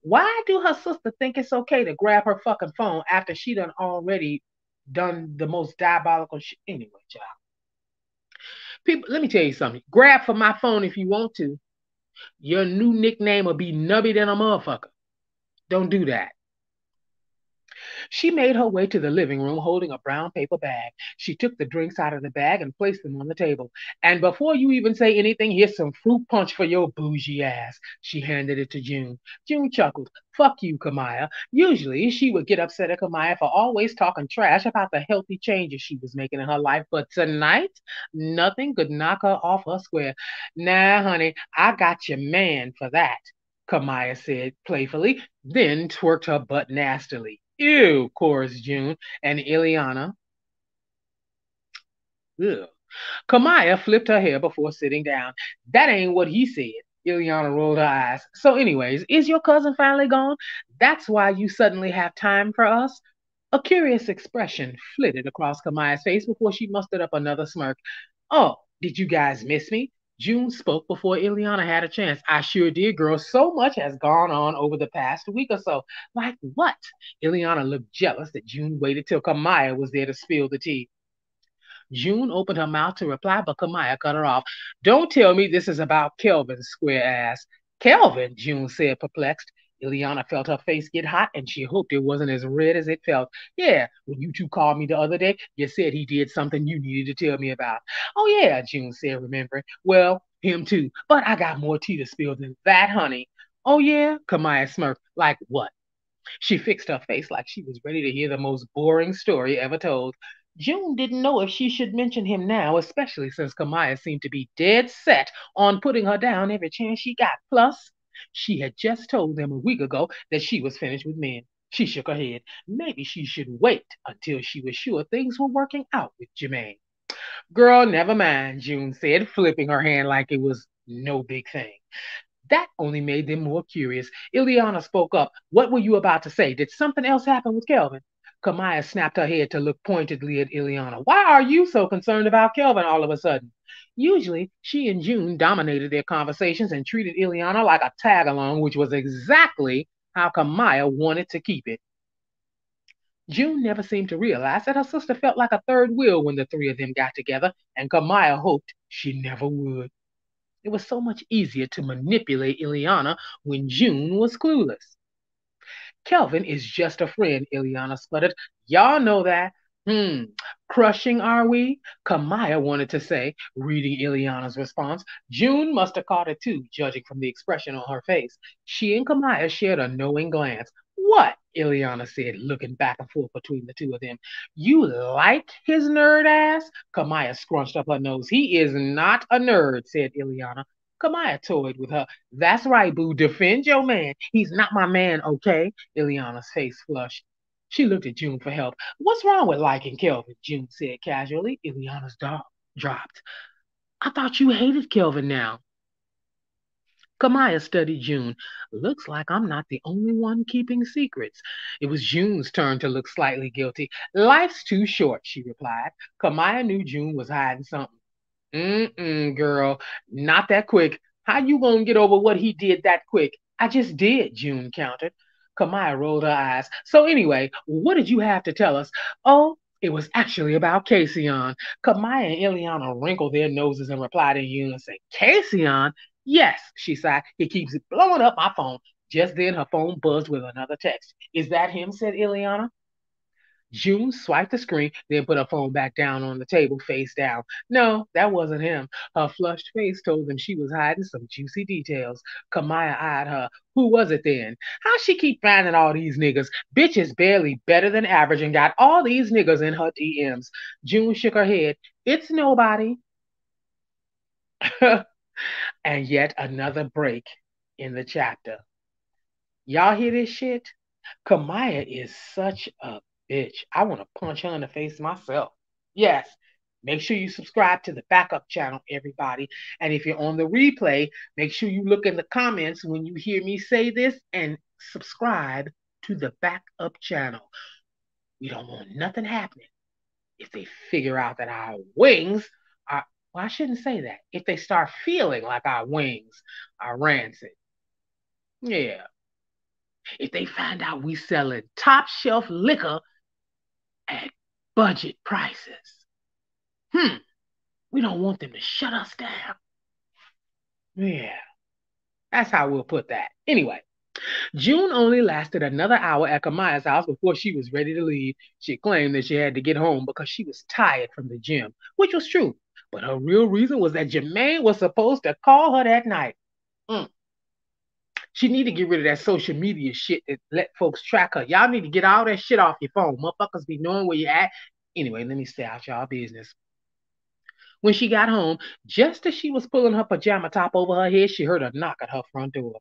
Why do her sister think it's okay to grab her fucking phone after she done already done the most diabolical shit. Anyway, child. People, let me tell you something. Grab for my phone if you want to. Your new nickname will be Nubby than a motherfucker. Don't do that. She made her way to the living room holding a brown paper bag. She took the drinks out of the bag and placed them on the table. And before you even say anything, here's some fruit punch for your bougie ass. She handed it to June. June chuckled. Fuck you, Camaiyah. Usually she would get upset at Camaiyah for always talking trash about the healthy changes she was making in her life. But tonight, nothing could knock her off her square. Nah, honey, I got your man for that. Camaiyah said playfully, then twerked her butt nastily. Ew, chorused June and Iliana. Ew. Camaiyah flipped her hair before sitting down. That ain't what he said. Iliana rolled her eyes. So, anyways, is your cousin finally gone? That's why you suddenly have time for us? A curious expression flitted across Camaiyah's face before she mustered up another smirk. Oh, did you guys miss me? June spoke before Iliana had a chance. I sure did, girl. So much has gone on over the past week or so. Like what? Iliana looked jealous that June waited till Camaiyah was there to spill the tea. June opened her mouth to reply, but Camaiyah cut her off. Don't tell me this is about Kelvin's square ass. Kelvin, June said, perplexed. Iliana felt her face get hot and she hoped it wasn't as red as it felt. Yeah, when you two called me the other day, you said he did something you needed to tell me about. Oh, yeah, June said, remembering. Well, him too. But I got more tea to spill than that, honey. Oh, yeah? Camaiyah smirked. Like what? She fixed her face like she was ready to hear the most boring story ever told. June didn't know if she should mention him now, especially since Camaiyah seemed to be dead set on putting her down every chance she got. Plus, she had just told them a week ago that she was finished with men. She shook her head. Maybe she should wait until she was sure things were working out with Jermaine. Girl, never mind, June said, flipping her hand like it was no big thing. That only made them more curious. Iliana spoke up. What were you about to say? Did something else happen with Kelvin? Camaiyah snapped her head to look pointedly at Iliana. Why are you so concerned about Kelvin all of a sudden? Usually, she and June dominated their conversations and treated Iliana like a tag along, which was exactly how Camaiyah wanted to keep it. June never seemed to realize that her sister felt like a third wheel when the three of them got together, and Camaiyah hoped she never would. It was so much easier to manipulate Iliana when June was clueless. Kelvin is just a friend, Iliana sputtered. Y'all know that. Hmm, crushing are we? Camaiyah wanted to say, reading Iliana's response. June must have caught it too, judging from the expression on her face. She and Camaiyah shared a knowing glance. What? Iliana said, looking back and forth between the two of them. You like his nerd ass? Camaiyah scrunched up her nose. He is not a nerd, said Iliana. Camaiyah toyed with her. That's right, boo. Defend your man. He's not my man, okay? Iliana's face flushed. She looked at June for help. What's wrong with liking Kelvin? June said casually. Iliana's jaw dropped. I thought you hated Kelvin now. Camaiyah studied June. Looks like I'm not the only one keeping secrets. It was June's turn to look slightly guilty. Life's too short, she replied. Camaiyah knew June was hiding something. Mm-mm, girl, not that quick. How you gonna get over what he did that quick? I just did, June countered. Camaiyah rolled her eyes. So anyway, what did you have to tell us? Oh, it was actually about Casion. Camaiyah and Iliana wrinkled their noses and replied in unison. Casion? Yes, she sighed. He keeps blowing up my phone. Just then her phone buzzed with another text. Is that him? said Iliana. June swiped the screen, then put her phone back down on the table, face down. No, that wasn't him. Her flushed face told them she was hiding some juicy details. Camaiyah eyed her. Who was it then? How she keep finding all these niggas? Bitch is barely better than average and got all these niggas in her DMs. June shook her head. It's nobody. and yet another break in the chapter. Y'all hear this shit? Camaiyah is such a bitch. I want to punch her in the face myself. Yes. Make sure you subscribe to the backup channel, everybody. And if you're on the replay, make sure you look in the comments when you hear me say this and subscribe to the backup channel. We don't want nothing happening if they figure out that our wings are, well, I shouldn't say that. If they start feeling like our wings are rancid. Yeah. If they find out we selling top shelf liquor at budget prices. Hmm. We don't want them to shut us down. Yeah. That's how we'll put that. Anyway, June only lasted another hour at Camaiyah's house before she was ready to leave. She claimed that she had to get home because she was tired from the gym, which was true. But her real reason was that Jermaine was supposed to call her that night. Mm. She need to get rid of that social media shit that let folks track her. Y'all need to get all that shit off your phone. Motherfuckers be knowing where you at. Anyway, let me stay out y'all business. When she got home, just as she was pulling her pajama top over her head, she heard a knock at her front door.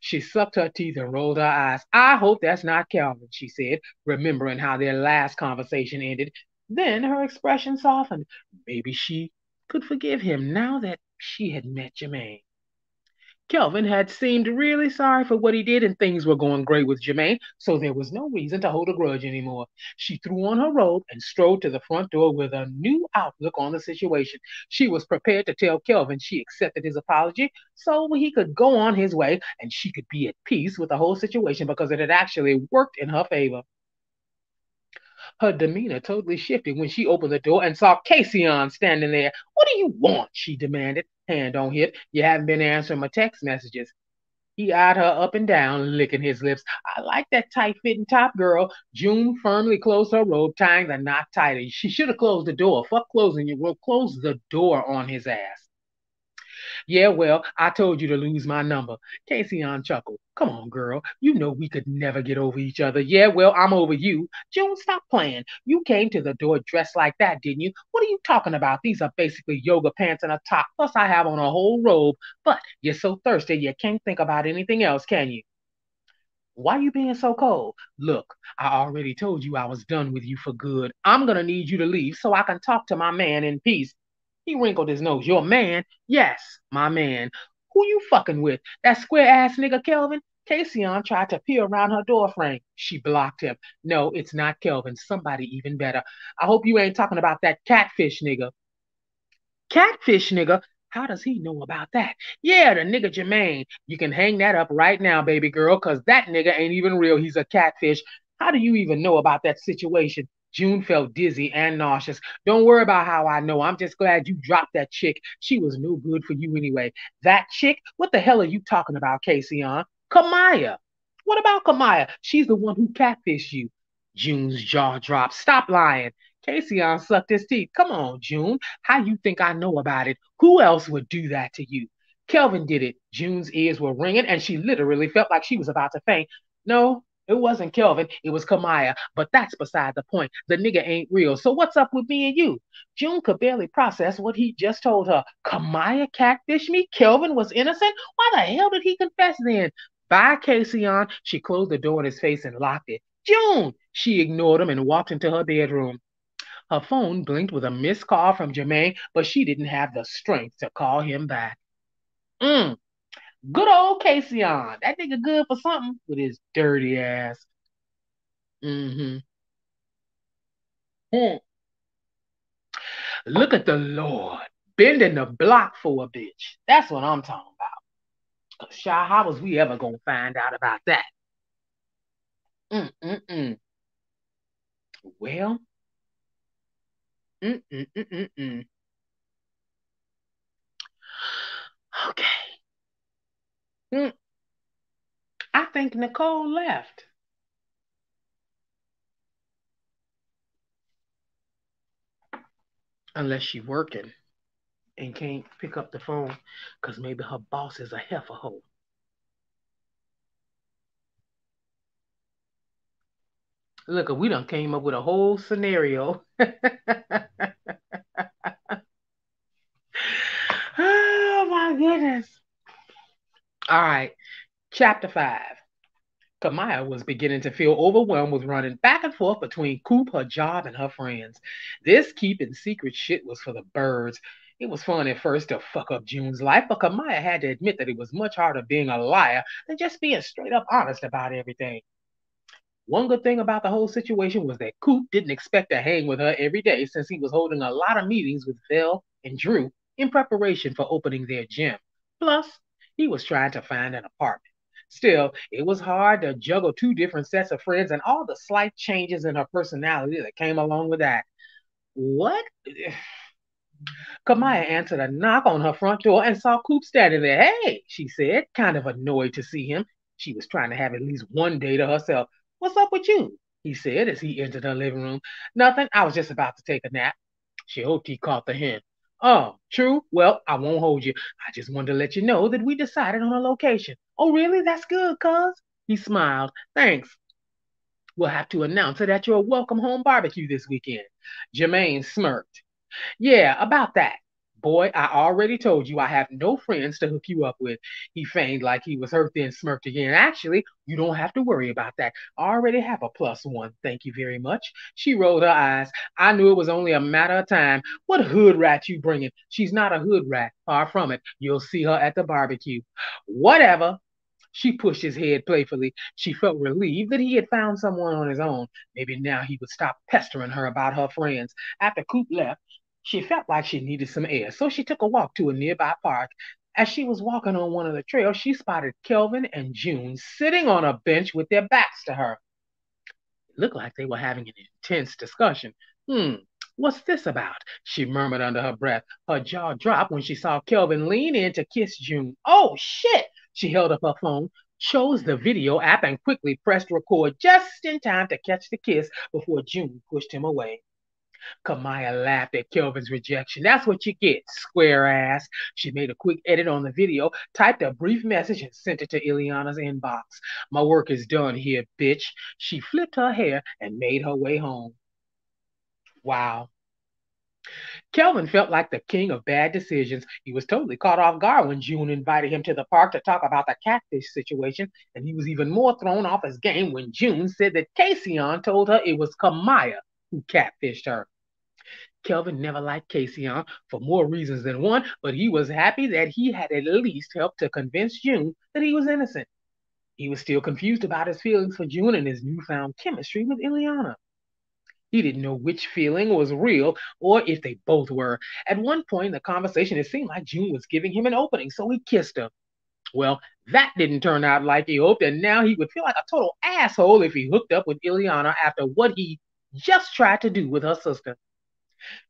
She sucked her teeth and rolled her eyes. I hope that's not Calvin, she said, remembering how their last conversation ended. Then her expression softened. Maybe she could forgive him now that she had met Jermaine. Kelvin had seemed really sorry for what he did, and things were going great with Jermaine, so there was no reason to hold a grudge anymore. She threw on her robe and strode to the front door with a new outlook on the situation. She was prepared to tell Kelvin she accepted his apology so he could go on his way and she could be at peace with the whole situation because it had actually worked in her favor. Her demeanor totally shifted when she opened the door and saw Casion standing there. What do you want? she demanded, hand on hip. You haven't been answering my text messages. He eyed her up and down, licking his lips. I like that tight fitting top, girl. June firmly closed her robe, tying the knot tighter. She should have closed the door. Fuck closing your robe. Close the door on his ass. Yeah, well, I told you to lose my number. Casion chuckled. Come on, girl. You know we could never get over each other. Yeah, well, I'm over you. June, stop playing. You came to the door dressed like that, didn't you? What are you talking about? These are basically yoga pants and a top. Plus, I have on a whole robe. But you're so thirsty, you can't think about anything else, can you? Why you being so cold? Look, I already told you I was done with you for good. I'm gonna need you to leave so I can talk to my man in peace. He wrinkled his nose. Your man? Yes, my man. Who you fucking with? That square ass nigga Kelvin? Casion tried to peer around her doorframe. She blocked him. No, it's not Kelvin. Somebody even better. I hope you ain't talking about that catfish nigga. Catfish nigga? How does he know about that? Yeah, the nigga Jermaine. You can hang that up right now, baby girl, because that nigga ain't even real. He's a catfish. How do you even know about that situation? June felt dizzy and nauseous. Don't worry about how I know. I'm just glad you dropped that chick. She was no good for you anyway. That chick? What the hell are you talking about, Casey, Casion? Camaiyah. What about Camaiyah? She's the one who catfished you. June's jaw dropped. Stop lying. Casion uh, sucked his teeth. Come on, June. How you think I know about it? Who else would do that to you? Kelvin did it. June's ears were ringing, and she literally felt like she was about to faint. No, It wasn't Kelvin, it was Camaiyah. But that's beside the point. The nigga ain't real. So what's up with me and you? June could barely process what he just told her. Camaiyah catfished me? Kelvin was innocent? Why the hell did he confess then? Bye, Casion. She closed the door in his face and locked it. June! She ignored him and walked into her bedroom. Her phone blinked with a missed call from Jermaine, but she didn't have the strength to call him back. Mm, Good old Casion. That nigga good for something with his dirty ass. Mm-hmm. Mm. Look at the Lord bending the block for a bitch. That's what I'm talking about. Cause Shy, how was we ever gonna find out about that? Mm-mm-mm. Well, mm-mm-mm-mm-mm. Okay. Mm. I think Nicole left. Unless she working and can't pick up the phone because maybe her boss is a heifer hoe. Look, we done came up with a whole scenario. oh my goodness. All right, chapter five. Camaiyah was beginning to feel overwhelmed with running back and forth between Coop, her job, and her friends. This keeping secret shit was for the birds. It was fun at first to fuck up June's life, but Camaiyah had to admit that it was much harder being a liar than just being straight up honest about everything. One good thing about the whole situation was that Coop didn't expect to hang with her every day since he was holding a lot of meetings with Phil and Drew in preparation for opening their gym. Plus, he was trying to find an apartment. Still, it was hard to juggle two different sets of friends and all the slight changes in her personality that came along with that. What? Camaiyah answered a knock on her front door and saw Coop standing there. Hey, she said, kind of annoyed to see him. She was trying to have at least one day to herself. What's up with you? He said as he entered her living room. Nothing. I was just about to take a nap. She hoped he caught the hint. Oh, true? Well, I won't hold you. I just wanted to let you know that we decided on a location. Oh, really? That's good, cuz. He smiled. Thanks. We'll have to announce it at your welcome home barbecue this weekend. Jermaine smirked. Yeah, about that. Boy, I already told you I have no friends to hook you up with. He feigned like he was hurt, then smirked again. Actually, you don't have to worry about that. I already have a plus one. Thank you very much. She rolled her eyes. I knew it was only a matter of time. What hood rat you bringing? She's not a hood rat. Far from it. You'll see her at the barbecue. Whatever. She pushed his head playfully. She felt relieved that he had found someone on his own. Maybe now he would stop pestering her about her friends. After Coop left, she felt like she needed some air, so she took a walk to a nearby park. As she was walking on one of the trails, she spotted Kelvin and June sitting on a bench with their backs to her. It looked like they were having an intense discussion. Hmm, what's this about? She murmured under her breath. Her jaw dropped when she saw Kelvin lean in to kiss June. Oh, shit! She held up her phone, chose the video app, and quickly pressed record just in time to catch the kiss before June pushed him away. Camaiyah laughed at Kelvin's rejection. That's what you get, square ass. She made a quick edit on the video, typed a brief message, and sent it to Iliana's inbox. My work is done here, bitch. She flipped her hair and made her way home. Wow. Kelvin felt like the king of bad decisions. He was totally caught off guard when June invited him to the park to talk about the catfish situation, and he was even more thrown off his game when June said that Casion told her it was Camaiyah who catfished her. Kelvin never liked Casion for more reasons than one, but he was happy that he had at least helped to convince June that he was innocent. He was still confused about his feelings for June and his newfound chemistry with Iliana. He didn't know which feeling was real or if they both were. At one point in the conversation, it seemed like June was giving him an opening, so he kissed her. Well, that didn't turn out like he hoped, and now he would feel like a total asshole if he hooked up with Iliana after what he just tried to do with her sister.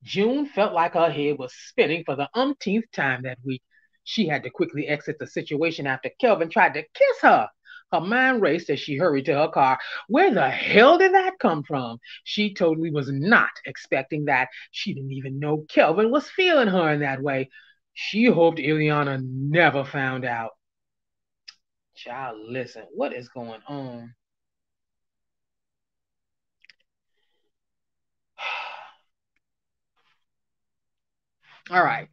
June felt like her head was spinning for the umpteenth time that week. She had to quickly exit the situation after Kelvin tried to kiss her. Her mind raced as she hurried to her car. Where the hell did that come from? She totally was not expecting that. She didn't even know Kelvin was feeling her in that way. She hoped Iliana never found out. Child, listen, what is going on? All right.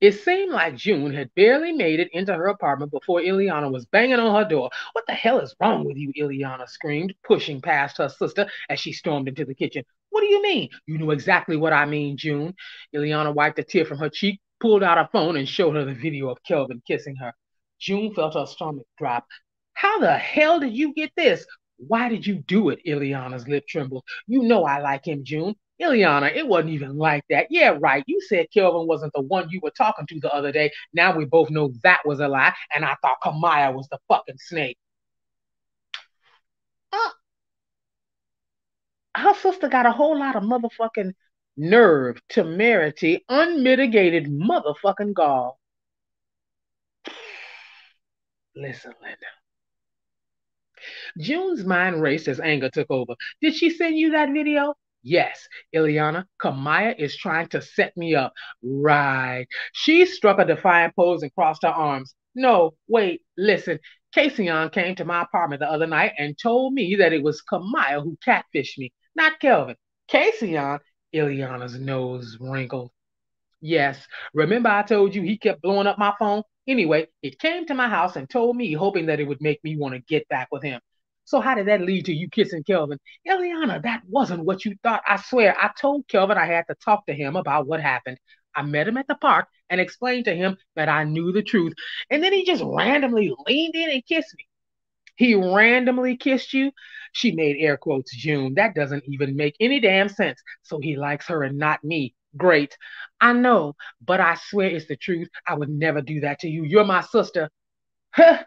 It seemed like June had barely made it into her apartment before Iliana was banging on her door. What the hell is wrong with you? Iliana screamed, pushing past her sister as she stormed into the kitchen. What do you mean? You know exactly what I mean, June. Iliana wiped a tear from her cheek, pulled out her phone, and showed her the video of Kelvin kissing her. June felt her stomach drop. How the hell did you get this? Why did you do it? Iliana's lip trembled. You know I like him, June. Iliana, it wasn't even like that. Yeah, right. You said Kelvin wasn't the one you were talking to the other day. Now we both know that was a lie, and I thought Camaiyah was the fucking snake. Uh, her sister got a whole lot of motherfucking nerve, temerity, unmitigated motherfucking gall. Listen, Linda. June's mind raced as anger took over. Did she send you that video? Yes, Iliana, Camaiyah is trying to set me up. Right. She struck a defiant pose and crossed her arms. No, wait, listen. Casion came to my apartment the other night and told me that it was Camaiyah who catfished me, not Kelvin. Casion, Iliana's nose wrinkled. Yes, remember I told you he kept blowing up my phone? Anyway, it came to my house and told me, hoping that it would make me want to get back with him. So how did that lead to you kissing Kelvin? Iliana, that wasn't what you thought. I swear, I told Kelvin I had to talk to him about what happened. I met him at the park and explained to him that I knew the truth. And then he just randomly leaned in and kissed me. He randomly kissed you? She made air quotes, June. That doesn't even make any damn sense. So he likes her and not me. Great. I know, but I swear it's the truth. I would never do that to you. You're my sister. Huh.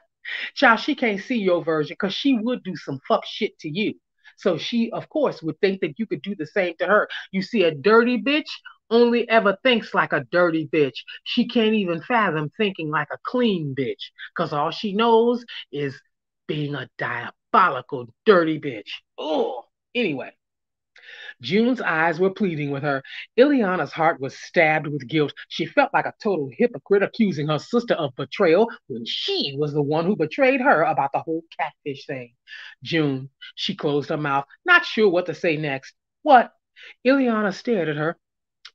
Child, she can't see your version because she would do some fuck shit to you. So she, of course, would think that you could do the same to her. You see, a dirty bitch only ever thinks like a dirty bitch. She can't even fathom thinking like a clean bitch because all she knows is being a diabolical, dirty bitch. Oh, anyway. June's eyes were pleading with her. Iliana's heart was stabbed with guilt. She felt like a total hypocrite accusing her sister of betrayal when she was the one who betrayed her about the whole catfish thing. June, she closed her mouth, not sure what to say next. What? Iliana stared at her,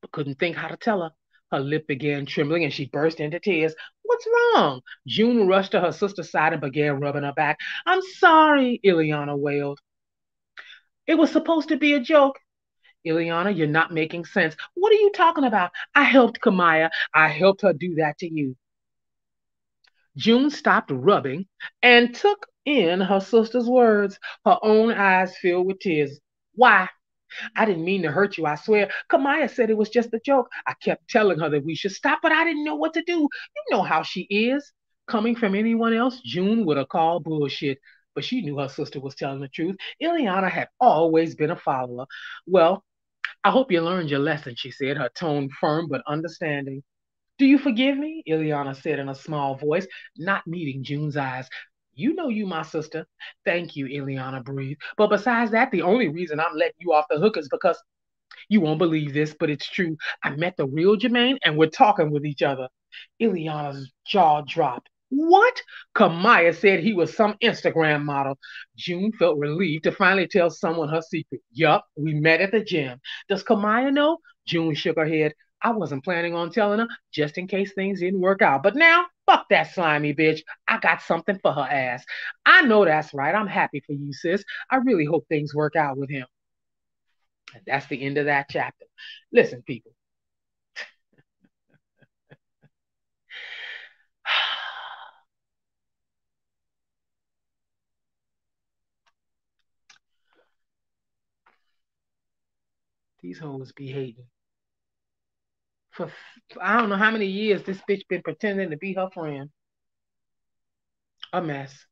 but couldn't think how to tell her. Her lip began trembling and she burst into tears. What's wrong? June rushed to her sister's side and began rubbing her back. I'm sorry, Iliana wailed. It was supposed to be a joke. Iliana, you're not making sense. What are you talking about? I helped Camaiyah. I helped her do that to you. June stopped rubbing and took in her sister's words. Her own eyes filled with tears. Why? I didn't mean to hurt you, I swear. Camaiyah said it was just a joke. I kept telling her that we should stop, but I didn't know what to do. You know how she is. Coming from anyone else, June would have called bullshit, but she knew her sister was telling the truth. Iliana had always been a follower. Well, I hope you learned your lesson, she said, her tone firm but understanding. Do you forgive me? Iliana said in a small voice, not meeting June's eyes. You know you my sister. Thank you, Iliana breathed. But besides that, the only reason I'm letting you off the hook is because you won't believe this, but it's true. I met the real Jermaine and we're talking with each other. Iliana's jaw dropped. What? Camaiyah said he was some Instagram model. June felt relieved to finally tell someone her secret. Yup, we met at the gym. Does Camaiyah know? June shook her head. I wasn't planning on telling her just in case things didn't work out. But now, fuck that slimy bitch. I got something for her ass. I know that's right. I'm happy for you, sis. I really hope things work out with him. And that's the end of that chapter. Listen, people. These hoes be hating. For I don't know how many years this bitch been pretending to be her friend. A mess.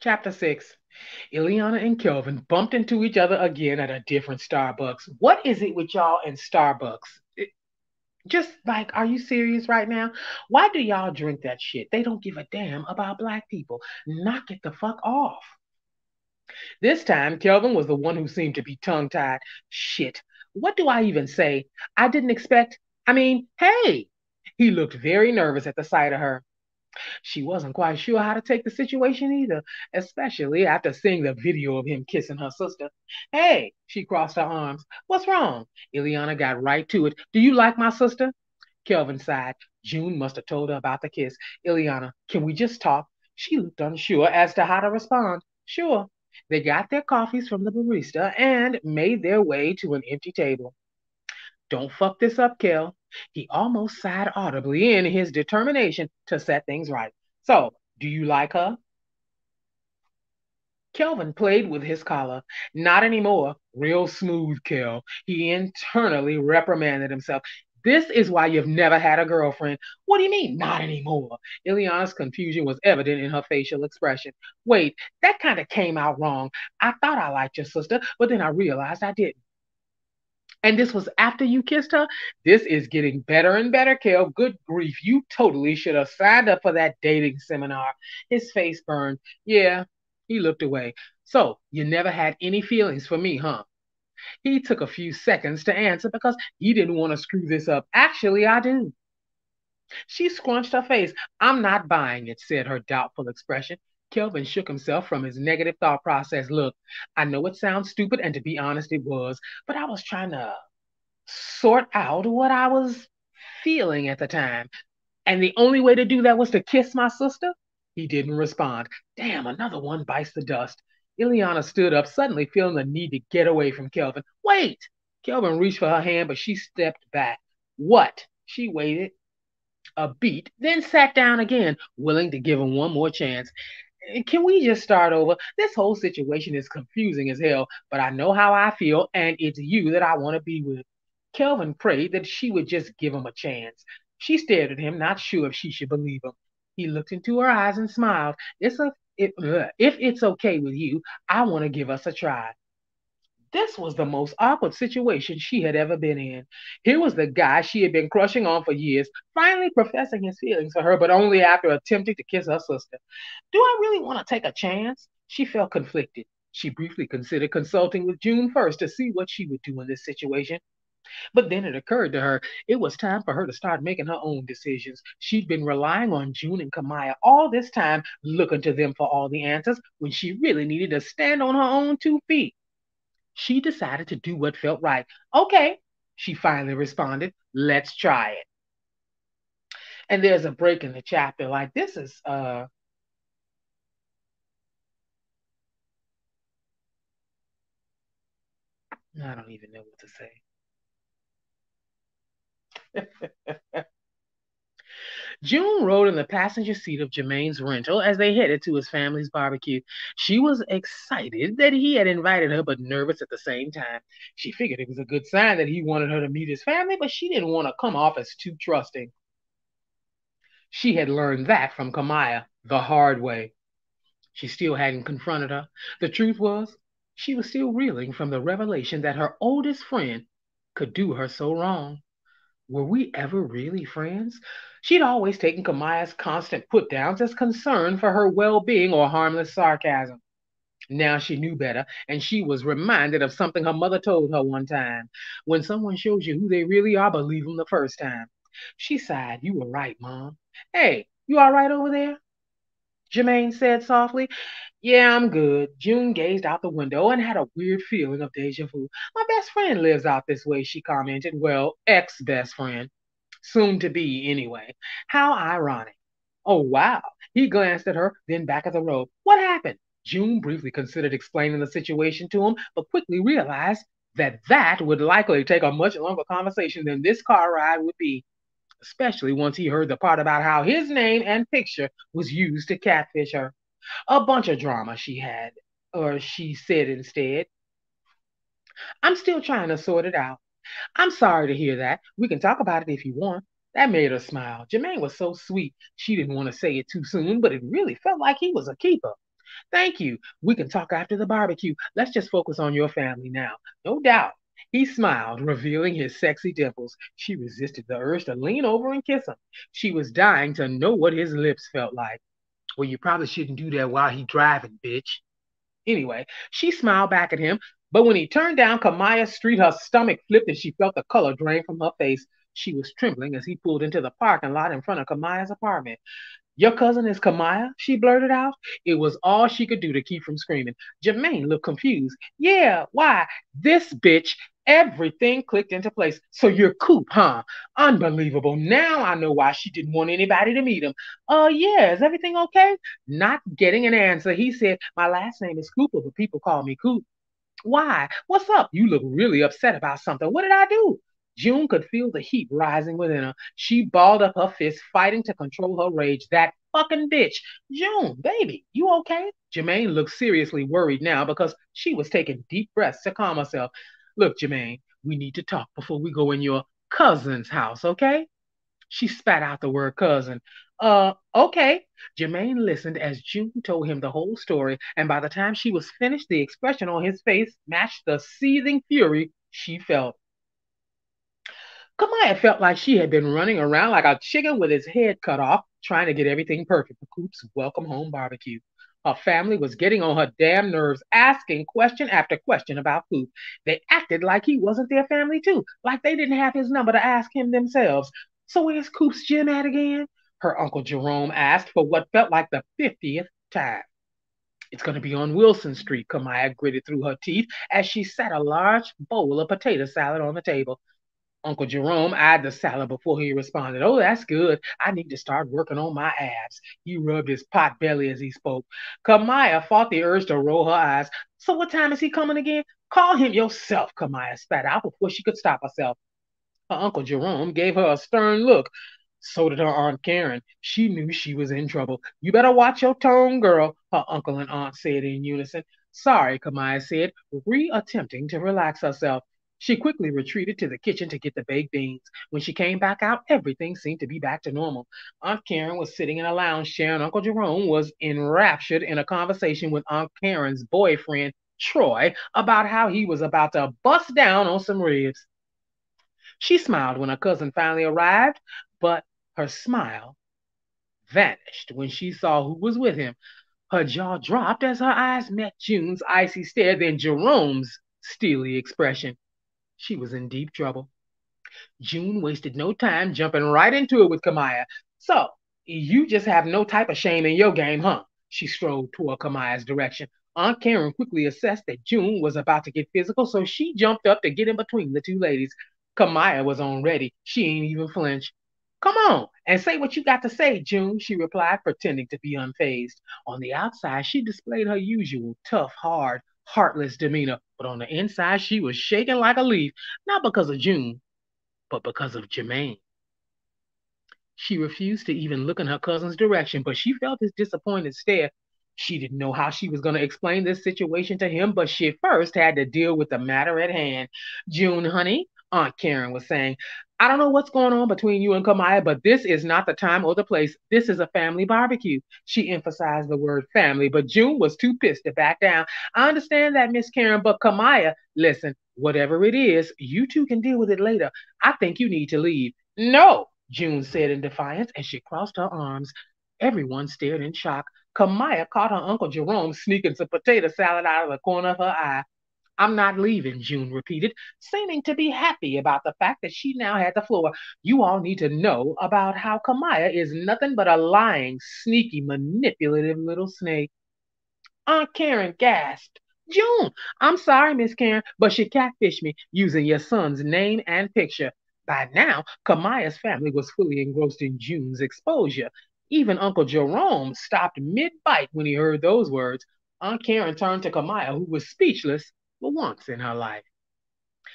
Chapter 6. Iliana and Kelvin bumped into each other again at a different Starbucks. What is it with y'all and Starbucks? It, just like, are you serious right now? Why do y'all drink that shit? They don't give a damn about black people. Knock it the fuck off. This time, Kelvin was the one who seemed to be tongue tied. Shit. What do I even say? I didn't expect. I mean, hey. He looked very nervous at the sight of her. She wasn't quite sure how to take the situation either, especially after seeing the video of him kissing her sister. Hey, she crossed her arms. What's wrong? Iliana got right to it. Do you like my sister? Kelvin sighed. June must have told her about the kiss. Iliana, can we just talk? She looked unsure as to how to respond. Sure. They got their coffees from the barista and made their way to an empty table. Don't fuck this up, Kel. He almost sighed audibly in his determination to set things right. So, do you like her? Kelvin played with his collar. Not anymore. Real smooth, Kel. He internally reprimanded himself. This is why you've never had a girlfriend. What do you mean, not anymore? Iliana's confusion was evident in her facial expression. Wait, that kind of came out wrong. I thought I liked your sister, but then I realized I didn't. And this was after you kissed her? This is getting better and better, Kel. Good grief. You totally should have signed up for that dating seminar. His face burned. Yeah, he looked away. So, you never had any feelings for me, huh? He took a few seconds to answer because he didn't want to screw this up. Actually, I do. She scrunched her face. I'm not buying it, said her doubtful expression. Kelvin shook himself from his negative thought process. Look, I know it sounds stupid, and to be honest, it was, but I was trying to sort out what I was feeling at the time. And the only way to do that was to kiss my sister? He didn't respond. Damn, another one bites the dust. Iliana stood up, suddenly feeling the need to get away from Kelvin. Wait! Kelvin reached for her hand, but she stepped back. What? She waited a beat, then sat down again, willing to give him one more chance. Can we just start over? This whole situation is confusing as hell, but I know how I feel, and it's you that I want to be with. Kelvin prayed that she would just give him a chance. She stared at him, not sure if she should believe him. He looked into her eyes and smiled. It's a, it, if it's okay with you, I want to give us a try. This was the most awkward situation she had ever been in. Here was the guy she had been crushing on for years, finally professing his feelings for her, but only after attempting to kiss her sister. Do I really want to take a chance? She felt conflicted. She briefly considered consulting with June first to see what she would do in this situation. But then it occurred to her it was time for her to start making her own decisions. She'd been relying on June and Camaiyah all this time, looking to them for all the answers, when she really needed to stand on her own two feet. She decided to do what felt right. Okay, she finally responded. Let's try it. And there's a break in the chapter. Like this is uh I don't even know what to say. June rode in the passenger seat of Jermaine's rental as they headed to his family's barbecue. She was excited that he had invited her, but nervous at the same time. She figured it was a good sign that he wanted her to meet his family, but she didn't want to come off as too trusting. She had learned that from Camaiyah the hard way. She still hadn't confronted her. The truth was, she was still reeling from the revelation that her oldest friend could do her so wrong. Were we ever really friends? She'd always taken Camaiyah's constant put downs as concern for her well being or harmless sarcasm. Now she knew better, and she was reminded of something her mother told her one time. When someone shows you who they really are, believe them the first time. She sighed. You were right, Mom. Hey, you all right over there? Jermaine said softly. Yeah, I'm good. June gazed out the window and had a weird feeling of deja vu. My best friend lives out this way, she commented. Well, ex best friend. Soon to be, anyway. How ironic. Oh, wow. He glanced at her, then back at the road. What happened? June briefly considered explaining the situation to him, but quickly realized that that would likely take a much longer conversation than this car ride would be, especially once he heard the part about how his name and picture was used to catfish her. A bunch of drama she had, or she said instead. I'm still trying to sort it out. I'm sorry to hear that. We can talk about it if you want. That made her smile. Jermaine was so sweet. She didn't want to say it too soon, but it really felt like he was a keeper. Thank you. We can talk after the barbecue. Let's just focus on your family now. No doubt. He smiled, revealing his sexy dimples. She resisted the urge to lean over and kiss him. She was dying to know what his lips felt like. Well, you probably shouldn't do that while he driving, bitch. Anyway, she smiled back at him, but when he turned down Camaiyah Street, her stomach flipped and she felt the color drain from her face. She was trembling as he pulled into the parking lot in front of Camaiyah's apartment. Your cousin is Camaiyah? She blurted out. It was all she could do to keep from screaming. Jermaine looked confused. Yeah, why? This bitch Everything clicked into place. So you're Coop, huh? Unbelievable. Now I know why she didn't want anybody to meet him. Uh, yeah, is everything okay? Not getting an answer. He said, My last name is Cooper, but people call me Coop. Why? What's up? You look really upset about something. What did I do? June could feel the heat rising within her. She balled up her fist, fighting to control her rage. That fucking bitch. June, baby, you okay? Jermaine looked seriously worried now because she was taking deep breaths to calm herself. Look, Jermaine, we need to talk before we go in your cousin's house, okay? She spat out the word cousin. Uh, okay. Jermaine listened as June told him the whole story, and by the time she was finished, the expression on his face matched the seething fury she felt. Camaiyah felt like she had been running around like a chicken with its head cut off, trying to get everything perfect for Coop's welcome home barbecue. Her family was getting on her damn nerves, asking question after question about Coop. They acted like he wasn't their family too, like they didn't have his number to ask him themselves. So where's Coop's gym at again? Her uncle Jerome asked for what felt like the 50th time. It's going to be on Wilson Street, Camaiyah gritted through her teeth as she set a large bowl of potato salad on the table. Uncle Jerome eyed the salad before he responded. Oh, that's good. I need to start working on my abs. He rubbed his pot belly as he spoke. Camaiyah fought the urge to roll her eyes. So what time is he coming again? Call him yourself, Camaiyah spat out before she could stop herself. Her Uncle Jerome gave her a stern look. So did her Aunt Karen. She knew she was in trouble. You better watch your tone, girl, her uncle and aunt said in unison. Sorry, Camaiyah said, re-attempting to relax herself. She quickly retreated to the kitchen to get the baked beans. When she came back out, everything seemed to be back to normal. Aunt Karen was sitting in a lounge chair, and Uncle Jerome was enraptured in a conversation with Aunt Karen's boyfriend, Troy, about how he was about to bust down on some ribs. She smiled when her cousin finally arrived, but her smile vanished when she saw who was with him. Her jaw dropped as her eyes met June's icy stare, then Jerome's steely expression. She was in deep trouble. June wasted no time jumping right into it with Camaiyah. So, you just have no type of shame in your game, huh? She strode toward Camaiyah's direction. Aunt Karen quickly assessed that June was about to get physical, so she jumped up to get in between the two ladies. Camaiyah was on ready. She ain't even flinch. Come on and say what you got to say, June, she replied, pretending to be unfazed. On the outside, she displayed her usual tough, hard, heartless demeanor, but on the inside, she was shaking like a leaf, not because of June, but because of Jermaine. She refused to even look in her cousin's direction, but she felt his disappointed stare. She didn't know how she was going to explain this situation to him, but she first had to deal with the matter at hand. June, honey, Aunt Karen was saying, I don't know what's going on between you and Camaiyah, but this is not the time or the place. This is a family barbecue. She emphasized the word family, but June was too pissed to back down. I understand that, Miss Karen, but Camaiyah, listen, whatever it is, you two can deal with it later. I think you need to leave. No, June said in defiance as she crossed her arms. Everyone stared in shock. Camaiyah caught her Uncle Jerome sneaking some potato salad out of the corner of her eye. I'm not leaving, June repeated, seeming to be happy about the fact that she now had the floor. You all need to know about how Camaiyah is nothing but a lying, sneaky, manipulative little snake. Aunt Karen gasped. June, I'm sorry, Miss Karen, but she catfished me using your son's name and picture. By now, Camaiyah's family was fully engrossed in June's exposure. Even Uncle Jerome stopped mid bite when he heard those words. Aunt Karen turned to Camaiyah, who was speechless once in her life.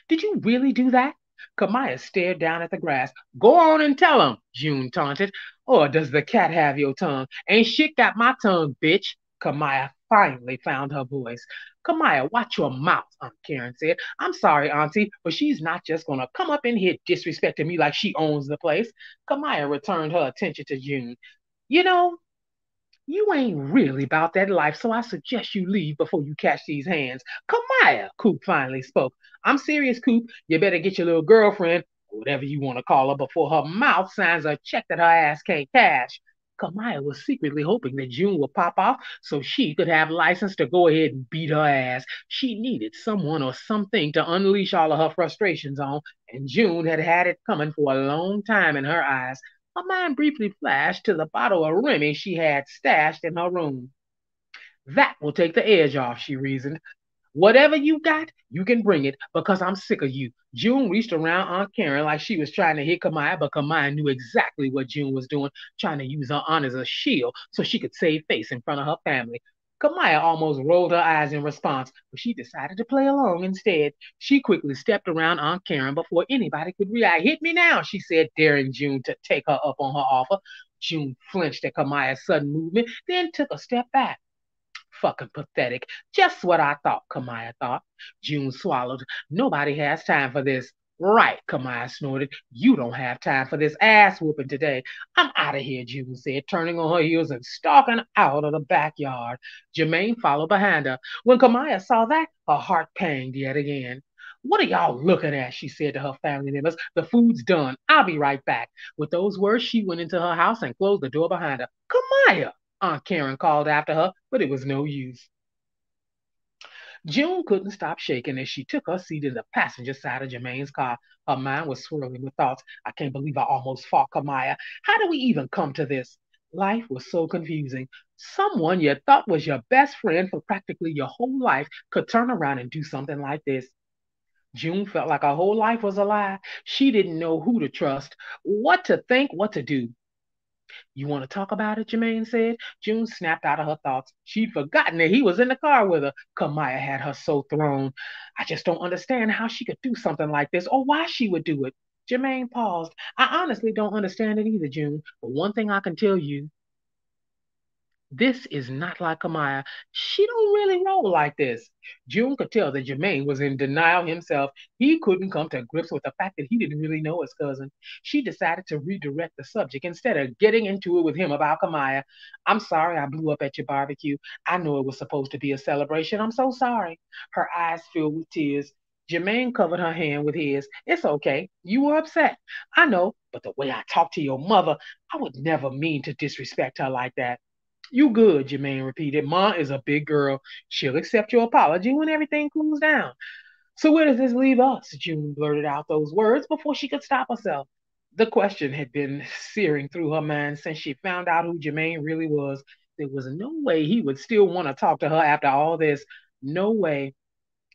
Did you really do that? Camaiyah stared down at the grass. Go on and tell him, June taunted. Or does the cat have your tongue? Ain't shit got my tongue, bitch. Camaiyah finally found her voice. Camaiyah, watch your mouth, Aunt Karen said. I'm sorry, Auntie, but she's not just gonna come up in here disrespecting me like she owns the place. Camaiyah returned her attention to June. You know, you ain't really about that life, so I suggest you leave before you catch these hands. Camaiyah, Coop finally spoke. I'm serious, Coop. You better get your little girlfriend, whatever you want to call her, before her mouth signs a check that her ass can't cash. Camaiyah was secretly hoping that June would pop off so she could have license to go ahead and beat her ass. She needed someone or something to unleash all of her frustrations on, and June had had it coming for a long time in her eyes. Her mind briefly flashed to the bottle of Remy she had stashed in her room. That will take the edge off, she reasoned. Whatever you got, you can bring it because I'm sick of you. June reached around Aunt Karen like she was trying to hit Camaiyah, but Camaiyah knew exactly what June was doing, trying to use her aunt as a shield so she could save face in front of her family. Camaiyah almost rolled her eyes in response, but she decided to play along instead. She quickly stepped around Aunt Karen before anybody could react. Hit me now, she said, daring June to take her up on her offer. June flinched at Camaiyah's sudden movement, then took a step back. Fucking pathetic. Just what I thought, Camaiyah thought. June swallowed. Nobody has time for this. Right, Camaiyah snorted. You don't have time for this ass whooping today. I'm out of here, June said, turning on her heels and stalking out of the backyard. Jermaine followed behind her. When Camaiyah saw that, her heart panged yet again. What are y'all looking at? She said to her family members. The food's done. I'll be right back. With those words, she went into her house and closed the door behind her. Camaiyah! Aunt Karen called after her, but it was no use. June couldn't stop shaking as she took her seat in the passenger side of Jermaine's car. Her mind was swirling with thoughts. I can't believe I almost fought Camaiyah. How did we even come to this? Life was so confusing. Someone you thought was your best friend for practically your whole life could turn around and do something like this. June felt like her whole life was a lie. She didn't know who to trust, what to think, what to do. You want to talk about it? Jermaine said. June snapped out of her thoughts. She'd forgotten that he was in the car with her. Camaiyah had her so thrown. I just don't understand how she could do something like this or why she would do it. Jermaine paused. I honestly don't understand it either, June. But one thing I can tell you this is not like Camaiyah. She don't really roll like this. June could tell that Jermaine was in denial himself. He couldn't come to grips with the fact that he didn't really know his cousin. She decided to redirect the subject instead of getting into it with him about Camaiyah. I'm sorry I blew up at your barbecue. I know it was supposed to be a celebration. I'm so sorry. Her eyes filled with tears. Jermaine covered her hand with his. It's okay. You were upset. I know, but the way I talked to your mother, I would never mean to disrespect her like that. You good, Jermaine repeated. Ma is a big girl. She'll accept your apology when everything cools down. So where does this leave us? June blurted out those words before she could stop herself. The question had been searing through her mind since she found out who Jermaine really was. There was no way he would still want to talk to her after all this. No way.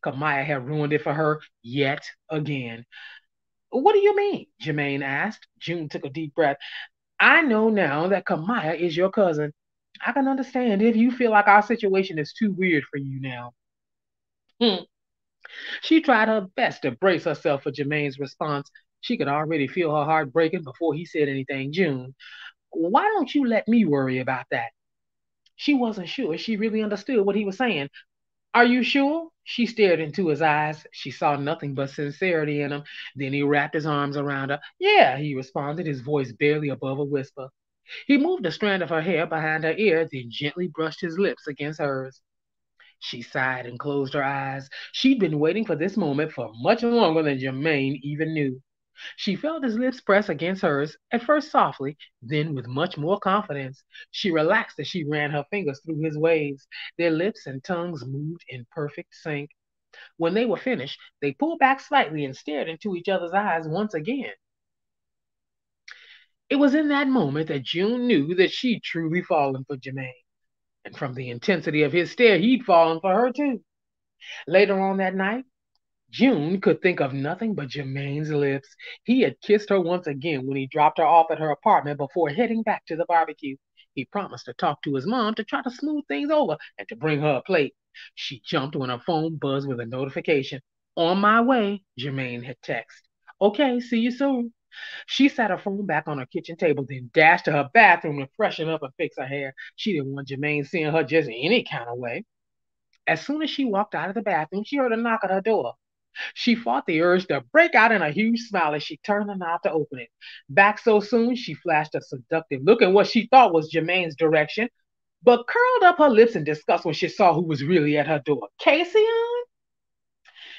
Camaiyah had ruined it for her yet again. What do you mean? Jermaine asked. June took a deep breath. I know now that Camaiyah is your cousin. I can understand if you feel like our situation is too weird for you now. Hmm. She tried her best to brace herself for Jermaine's response. She could already feel her heart breaking before he said anything. June, why don't you let me worry about that? She wasn't sure she really understood what he was saying. Are you sure? She stared into his eyes. She saw nothing but sincerity in him. Then he wrapped his arms around her. Yeah, he responded, his voice barely above a whisper. He moved a strand of her hair behind her ear, then gently brushed his lips against hers. She sighed and closed her eyes. She'd been waiting for this moment for much longer than Jermaine even knew. She felt his lips press against hers, at first softly, then with much more confidence. She relaxed as she ran her fingers through his waves. Their lips and tongues moved in perfect sync. When they were finished, they pulled back slightly and stared into each other's eyes once again. It was in that moment that June knew that she'd truly fallen for Jermaine. And from the intensity of his stare, he'd fallen for her too. Later on that night, June could think of nothing but Jermaine's lips. He had kissed her once again when he dropped her off at her apartment before heading back to the barbecue. He promised to talk to his mom to try to smooth things over and to bring her a plate. She jumped when her phone buzzed with a notification. On my way, Jermaine had texted. Okay, see you soon. She sat her phone back on her kitchen table, then dashed to her bathroom to freshen up and fix her hair. She didn't want Jermaine seeing her just any kind of way. As soon as she walked out of the bathroom, she heard a knock at her door. She fought the urge to break out in a huge smile as she turned the knob to open it. Back so soon, she flashed a seductive look in what she thought was Jermaine's direction, but curled up her lips in disgust when she saw who was really at her door. Casion?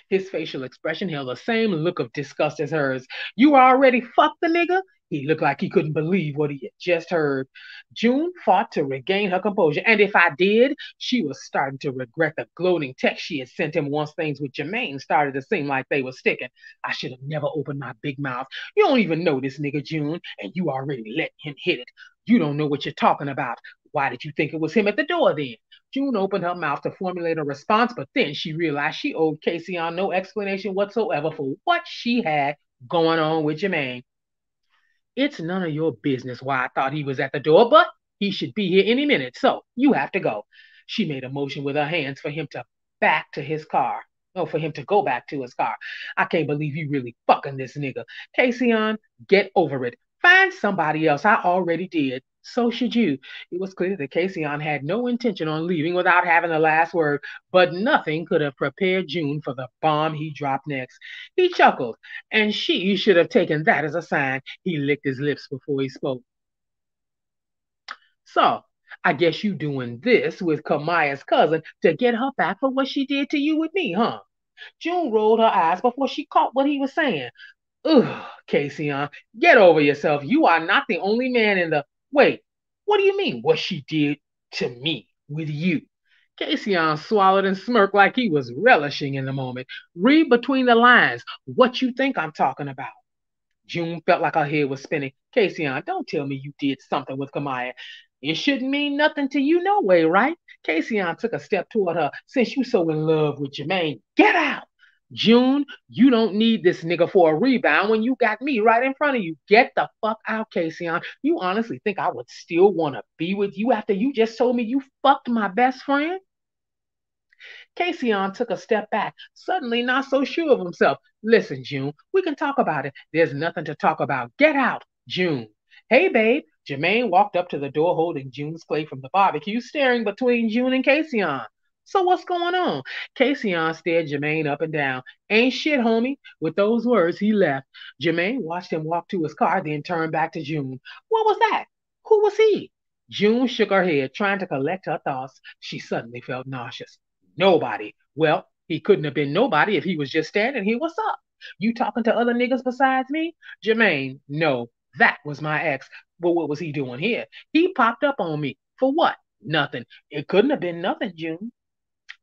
His facial expression held the same look of disgust as hers. You already fucked the nigga? He looked like he couldn't believe what he had just heard. June fought to regain her composure, and if I did, she was starting to regret the gloating text she had sent him once things with Jermaine started to seem like they were sticking. I should have never opened my big mouth. You don't even know this nigga, June, and you already let him hit it. You don't know what you're talking about. Why did you think it was him at the door then? June opened her mouth to formulate a response, but then she realized she owed Casion no explanation whatsoever for what she had going on with Jermaine. It's none of your business why I thought he was at the door, but he should be here any minute, so you have to go. She made a motion with her hands for him to back to his car. Oh, for him to go back to his car. I can't believe you really fucking this nigga. Casion, get over it. Find somebody else. I already did. So should you. It was clear that Casion had no intention on leaving without having the last word, but nothing could have prepared June for the bomb he dropped next. He chuckled, and she should have taken that as a sign. He licked his lips before he spoke. So, I guess you doing this with Camaiyah's cousin to get her back for what she did to you with me, huh? June rolled her eyes before she caught what he was saying. Ugh, Casion, get over yourself. You are not the only man in the. Wait, what do you mean what she did to me with you? Casion swallowed and smirked like he was relishing in the moment. Read between the lines what you think I'm talking about. June felt like her head was spinning. Casion, don't tell me you did something with Camaiyah. It shouldn't mean nothing to you no way, right? Casion took a step toward her. Since you so in love with Jermaine, get out. June, you don't need this nigga for a rebound when you got me right in front of you. Get the fuck out, Casion. You honestly think I would still want to be with you after you just told me you fucked my best friend? Casion took a step back, suddenly not so sure of himself. Listen, June, we can talk about it. There's nothing to talk about. Get out, June. Hey, babe. Jermaine walked up to the door holding June's plate from the barbecue, staring between June and Casion. So what's going on? Casion stared Jermaine up and down. Ain't shit, homie. With those words, he left. Jermaine watched him walk to his car, then turned back to June. What was that? Who was he? June shook her head, trying to collect her thoughts. She suddenly felt nauseous. Nobody. Well, he couldn't have been nobody if he was just standing here. What's up? You talking to other niggas besides me? Jermaine, no. That was my ex. But what was he doing here? He popped up on me. For what? Nothing. It couldn't have been nothing, June.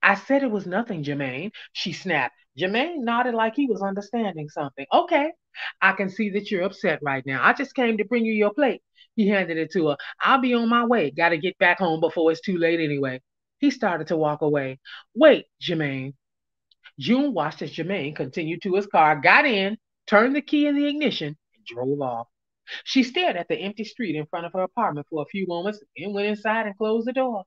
I said it was nothing, Jermaine. She snapped. Jermaine nodded like he was understanding something. Okay, I can see that you're upset right now. I just came to bring you your plate. He handed it to her. I'll be on my way. Got to get back home before it's too late anyway. He started to walk away. Wait, Jermaine. June watched as Jermaine continued to his car, got in, turned the key in the ignition, and drove off. She stared at the empty street in front of her apartment for a few moments, then went inside and closed the door.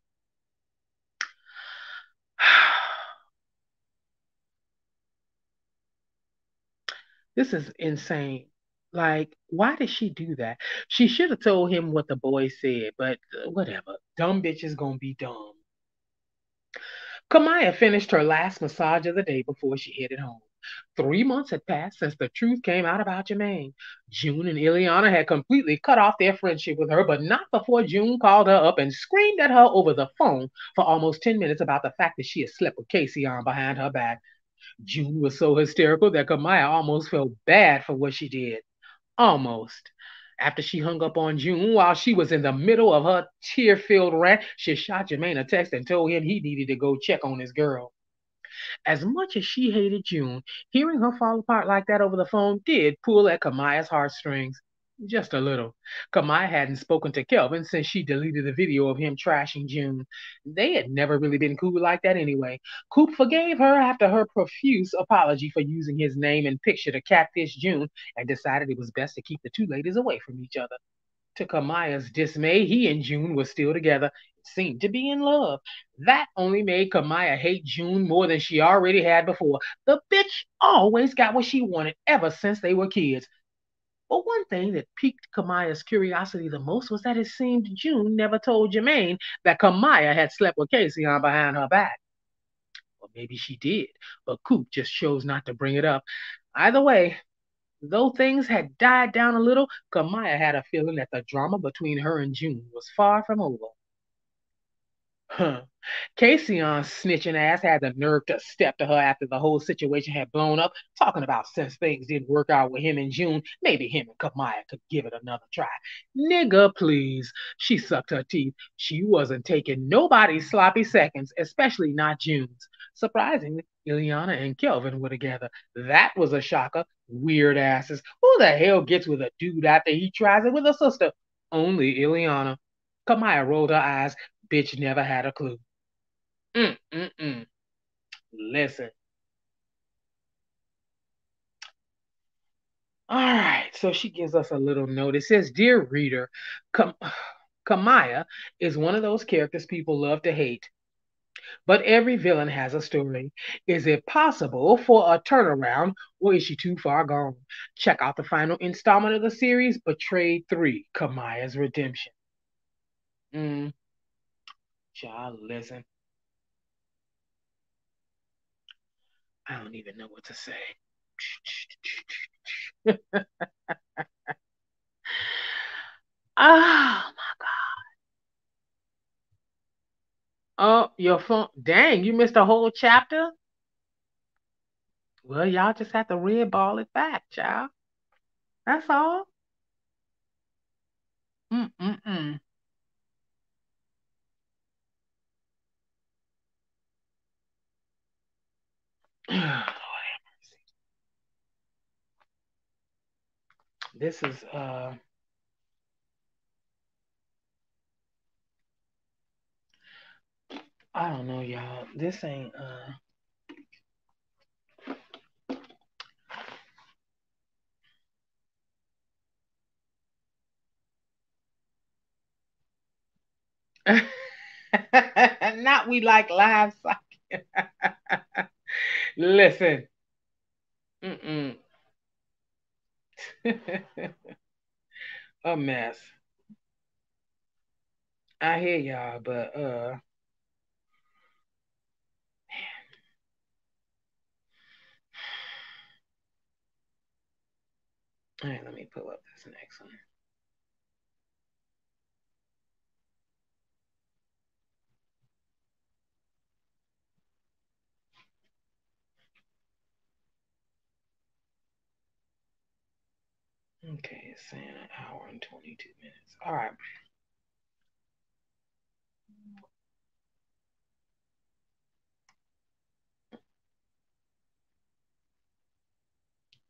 this is insane. Like, why did she do that? She should have told him what the boy said, but uh, whatever. Dumb bitch is gonna be dumb. Camaiyah finished her last massage of the day before she headed home. Three months had passed since the truth came out about Jermaine. June and Iliana had completely cut off their friendship with her, but not before June called her up and screamed at her over the phone for almost 10 minutes about the fact that she had slept with Casion behind her back. June was so hysterical that Camaiyah almost felt bad for what she did. Almost. After she hung up on June while she was in the middle of her tear filled rant, she shot Jermaine a text and told him he needed to go check on his girl. As much as she hated June, hearing her fall apart like that over the phone did pull at Camaiyah's heartstrings. Just a little. Camaiyah hadn't spoken to Kelvin since she deleted the video of him trashing June. They had never really been cool like that anyway. Coop forgave her after her profuse apology for using his name and picture to catfish June and decided it was best to keep the two ladies away from each other. To Camaiyah's dismay, he and June were still together, seemed to be in love. That only made Camaiyah hate June more than she already had before. The bitch always got what she wanted ever since they were kids. But one thing that piqued Camaiyah's curiosity the most was that it seemed June never told Jermaine that Camaiyah had slept with Casion behind her back. Or maybe she did, but Coop just chose not to bring it up. Either way, though things had died down a little, Camaiyah had a feeling that the drama between her and June was far from over. Huh. Casion's snitching ass had the nerve to step to her after the whole situation had blown up, talking about since things didn't work out with him in June, maybe him and Camaiyah could give it another try. Nigga, please. She sucked her teeth. She wasn't taking nobody's sloppy seconds, especially not June's. Surprisingly, Iliana and Kelvin were together. That was a shocker. Weird asses. Who the hell gets with a dude after he tries it with a sister? Only Iliana. Camaiyah rolled her eyes. Bitch never had a clue. Mm, mm, mm. Listen. All right, so she gives us a little note. It says, Dear reader, Kam- Camaiyah is one of those characters people love to hate. But every villain has a story. Is it possible for a turnaround, or is she too far gone? Check out the final installment of the series, Betrayed 3 Camaiyah's Redemption. Mm. Child, listen. I don't even know what to say. oh my God. Oh, your phone. Dang, you missed a whole chapter? Well, y'all just have to red ball it back, child. That's all. Mm-mm-mm. This is uh I don't know, y'all. This ain't uh not we like live soccer. Listen. Mm-mm. a mess. I hear y'all, but uh all right, let me pull up this next one. Okay, it's saying an hour and 22 minutes. All right.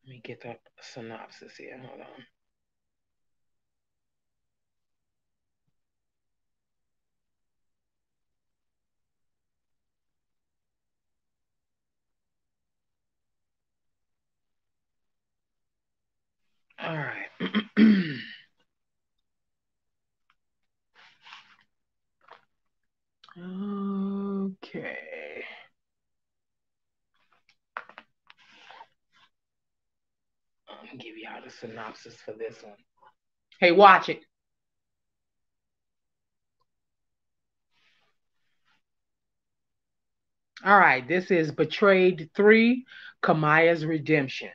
Let me get the synopsis here. Hold on. All right. okay. I'm give y'all the synopsis for this one. Hey, watch it. All right, this is Betrayed 3 Camaiyah's Redemption.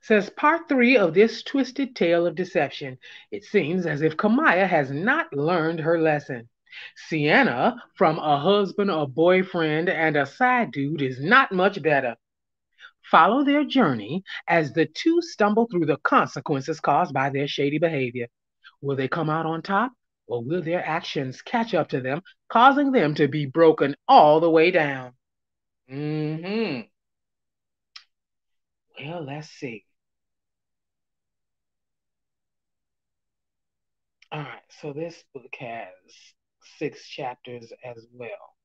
Says part three of this twisted tale of deception. It seems as if Camaiyah has not learned her lesson. Ce'Anna, from a husband, a boyfriend, and a side dude, is not much better. Follow their journey as the two stumble through the consequences caused by their shady behavior. Will they come out on top, or will their actions catch up to them, causing them to be broken all the way down? hmm Well, let's see. All right, so this book has six chapters as well.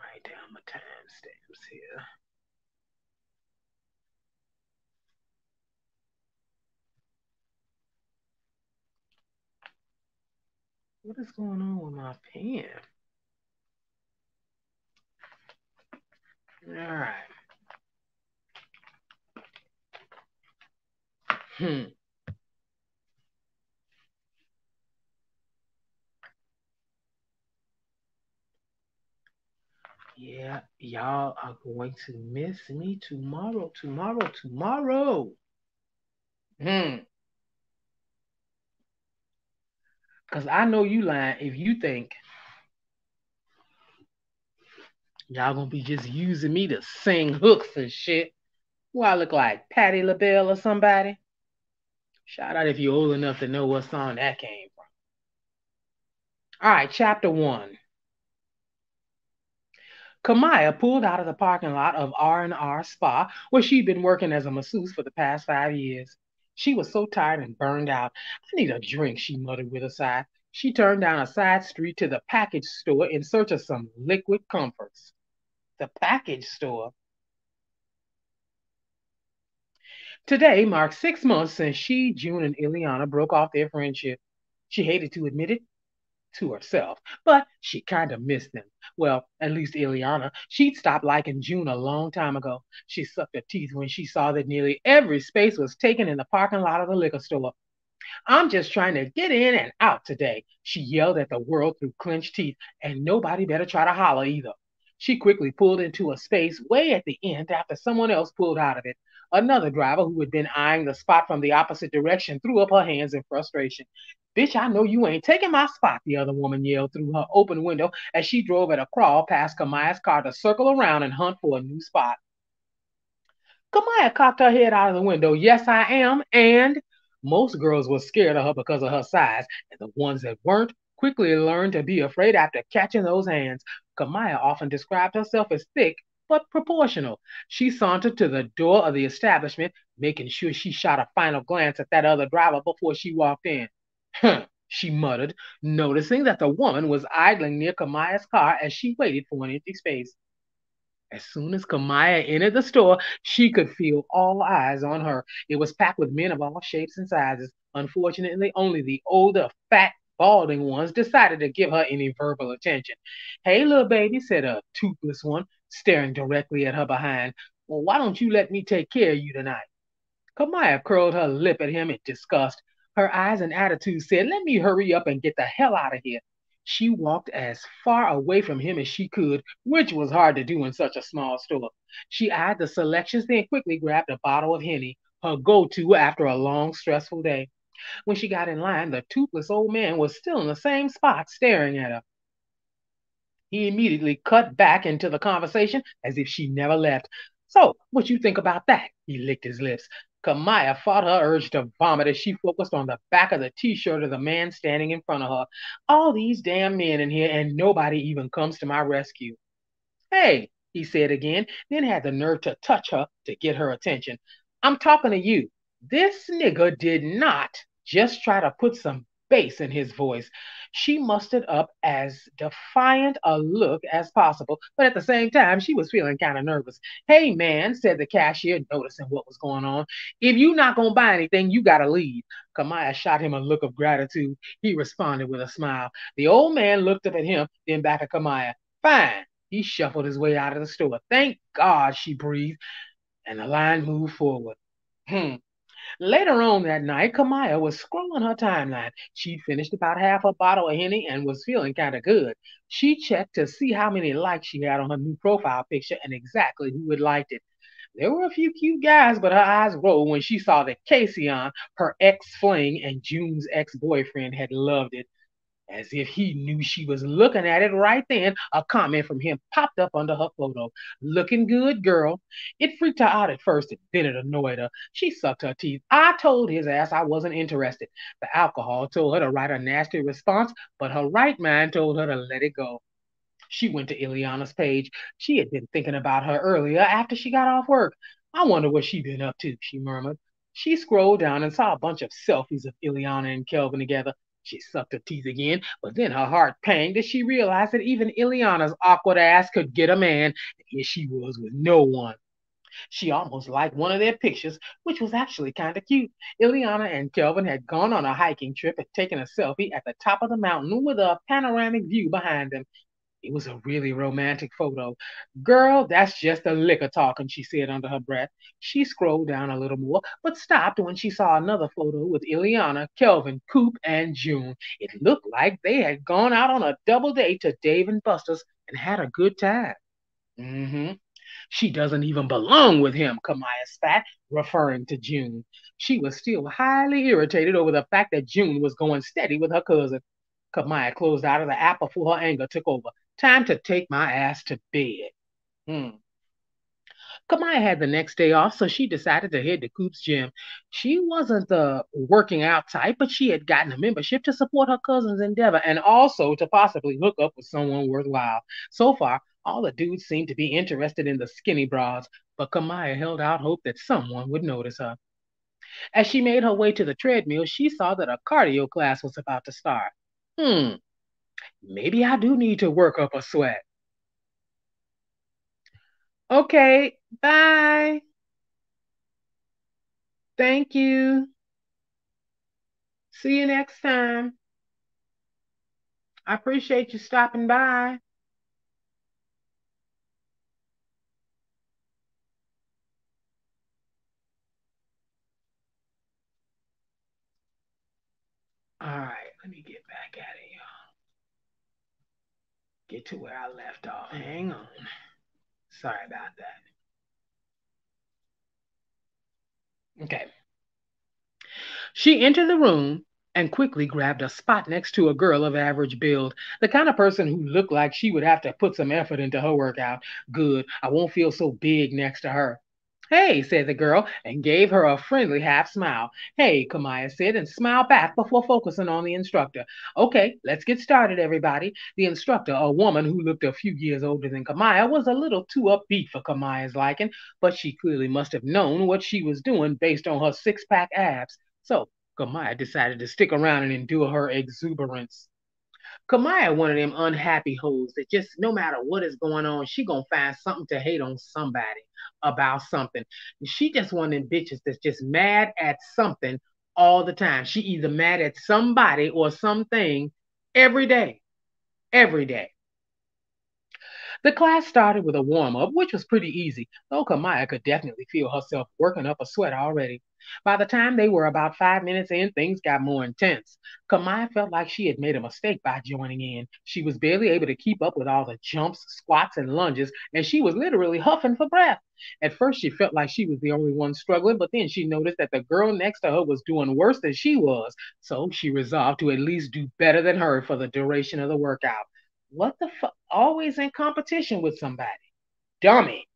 Write down my timestamps here. What is going on with my pen? All right. Hmm. Yeah, y'all are going to miss me tomorrow, tomorrow, tomorrow. Hmm. Cause I know you lying if you think y'all gonna be just using me to sing hooks and shit. Who I look like Patti LaBelle or somebody? Shout out if you're old enough to know what song that came from. All right, chapter one. Camaiyah pulled out of the parking lot of R&R Spa, where she'd been working as a masseuse for the past five years. She was so tired and burned out. I need a drink, she muttered with a sigh. She turned down a side street to the package store in search of some liquid comforts. The package store. Today marked six months since she, June, and Iliana broke off their friendship. She hated to admit it to herself, but she kind of missed them. Well, at least Iliana. She'd stopped liking June a long time ago. She sucked her teeth when she saw that nearly every space was taken in the parking lot of the liquor store. I'm just trying to get in and out today, she yelled at the world through clenched teeth, and nobody better try to holler either. She quickly pulled into a space way at the end after someone else pulled out of it. Another driver who had been eyeing the spot from the opposite direction threw up her hands in frustration. Bitch, I know you ain't taking my spot, the other woman yelled through her open window as she drove at a crawl past Camaiyah's car to circle around and hunt for a new spot. Camaiyah cocked her head out of the window. Yes, I am. And most girls were scared of her because of her size, and the ones that weren't quickly learned to be afraid after catching those hands. Camaiyah often described herself as thick but proportional. She sauntered to the door of the establishment, making sure she shot a final glance at that other driver before she walked in. Huh, she muttered, noticing that the woman was idling near Camaiyah's car as she waited for an empty space. As soon as Camaiyah entered the store, she could feel all eyes on her. It was packed with men of all shapes and sizes. Unfortunately, only the older, fat, balding ones decided to give her any verbal attention. Hey, little baby, said a toothless one, staring directly at her behind. Well, why don't you let me take care of you tonight? Camaiyah curled her lip at him in disgust. Her eyes and attitude said, Let me hurry up and get the hell out of here. She walked as far away from him as she could, which was hard to do in such a small store. She eyed the selections, then quickly grabbed a bottle of Henny, her go to after a long, stressful day. When she got in line, the toothless old man was still in the same spot staring at her. He immediately cut back into the conversation as if she never left. So, what you think about that? He licked his lips. Camaiyah fought her urge to vomit as she focused on the back of the t-shirt of the man standing in front of her. All these damn men in here and nobody even comes to my rescue. Hey, he said again, then had the nerve to touch her to get her attention. I'm talking to you. This nigga did not just try to put some bass in his voice. She mustered up as defiant a look as possible, but at the same time, she was feeling kind of nervous. Hey, man, said the cashier, noticing what was going on. If you not going to buy anything, you got to leave. Camaiyah shot him a look of gratitude. He responded with a smile. The old man looked up at him, then back at Camaiyah. Fine. He shuffled his way out of the store. Thank God, she breathed, and the line moved forward. Hmm. Later on that night, Camaiyah was scrolling her timeline. She'd finished about half a bottle of Henny and was feeling kind of good. She checked to see how many likes she had on her new profile picture and exactly who had liked it. There were a few cute guys, but her eyes rolled when she saw that Casion, uh, her ex-fling and June's ex-boyfriend, had loved it. As if he knew she was looking at it right then, a comment from him popped up under her photo. Looking good, girl. It freaked her out at first, and then it annoyed her. She sucked her teeth. I told his ass I wasn't interested. The alcohol told her to write a nasty response, but her right mind told her to let it go. She went to Iliana's page. She had been thinking about her earlier after she got off work. I wonder what she'd been up to, she murmured. She scrolled down and saw a bunch of selfies of Iliana and Kelvin together. She sucked her teeth again, but then her heart panged as she realized that even Iliana's awkward ass could get a man, and here she was with no one. She almost liked one of their pictures, which was actually kind of cute. Iliana and Kelvin had gone on a hiking trip and taken a selfie at the top of the mountain with a panoramic view behind them. It was a really romantic photo. Girl, that's just a liquor talking, she said under her breath. She scrolled down a little more, but stopped when she saw another photo with Iliana, Kelvin, Coop, and June. It looked like they had gone out on a double date to Dave and Buster's and had a good time. Mm-hmm. She doesn't even belong with him, Camaiyah spat, referring to June. She was still highly irritated over the fact that June was going steady with her cousin. Camaiyah closed out of the app before her anger took over. Time to take my ass to bed. Hmm. Camaiyah had the next day off, so she decided to head to Coop's gym. She wasn't the working out type, but she had gotten a membership to support her cousin's endeavor and also to possibly hook up with someone worthwhile. So far, all the dudes seemed to be interested in the skinny bras, but Camaiyah held out hope that someone would notice her. As she made her way to the treadmill, she saw that a cardio class was about to start. Hmm, maybe I do need to work up a sweat. Okay, bye. Thank you. See you next time. I appreciate you stopping by. All right, let me get back at it, y'all. Get to where I left off. Mm-hmm. Hang on. Sorry about that. Okay. She entered the room and quickly grabbed a spot next to a girl of average build, the kind of person who looked like she would have to put some effort into her workout. Good, I won't feel so big next to her. Hey, said the girl, and gave her a friendly half smile. Hey, Camaiyah said, and smiled back before focusing on the instructor. Okay, let's get started, everybody. The instructor, a woman who looked a few years older than Camaiyah, was a little too upbeat for Camaiyah's liking, but she clearly must have known what she was doing based on her six pack abs. So Camaiyah decided to stick around and endure her exuberance. Camaiyah one of them unhappy hoes that just no matter what is going on, she gonna find something to hate on somebody about something. She just one of them bitches that's just mad at something all the time. She either mad at somebody or something every day. Every day. The class started with a warm up, which was pretty easy, though Camaiyah could definitely feel herself working up a sweat already. By the time they were about five minutes in, things got more intense. Camaiyah felt like she had made a mistake by joining in. She was barely able to keep up with all the jumps, squats, and lunges, and she was literally huffing for breath. At first, she felt like she was the only one struggling, but then she noticed that the girl next to her was doing worse than she was, so she resolved to at least do better than her for the duration of the workout. What the fuck? Always in competition with somebody. Dummy.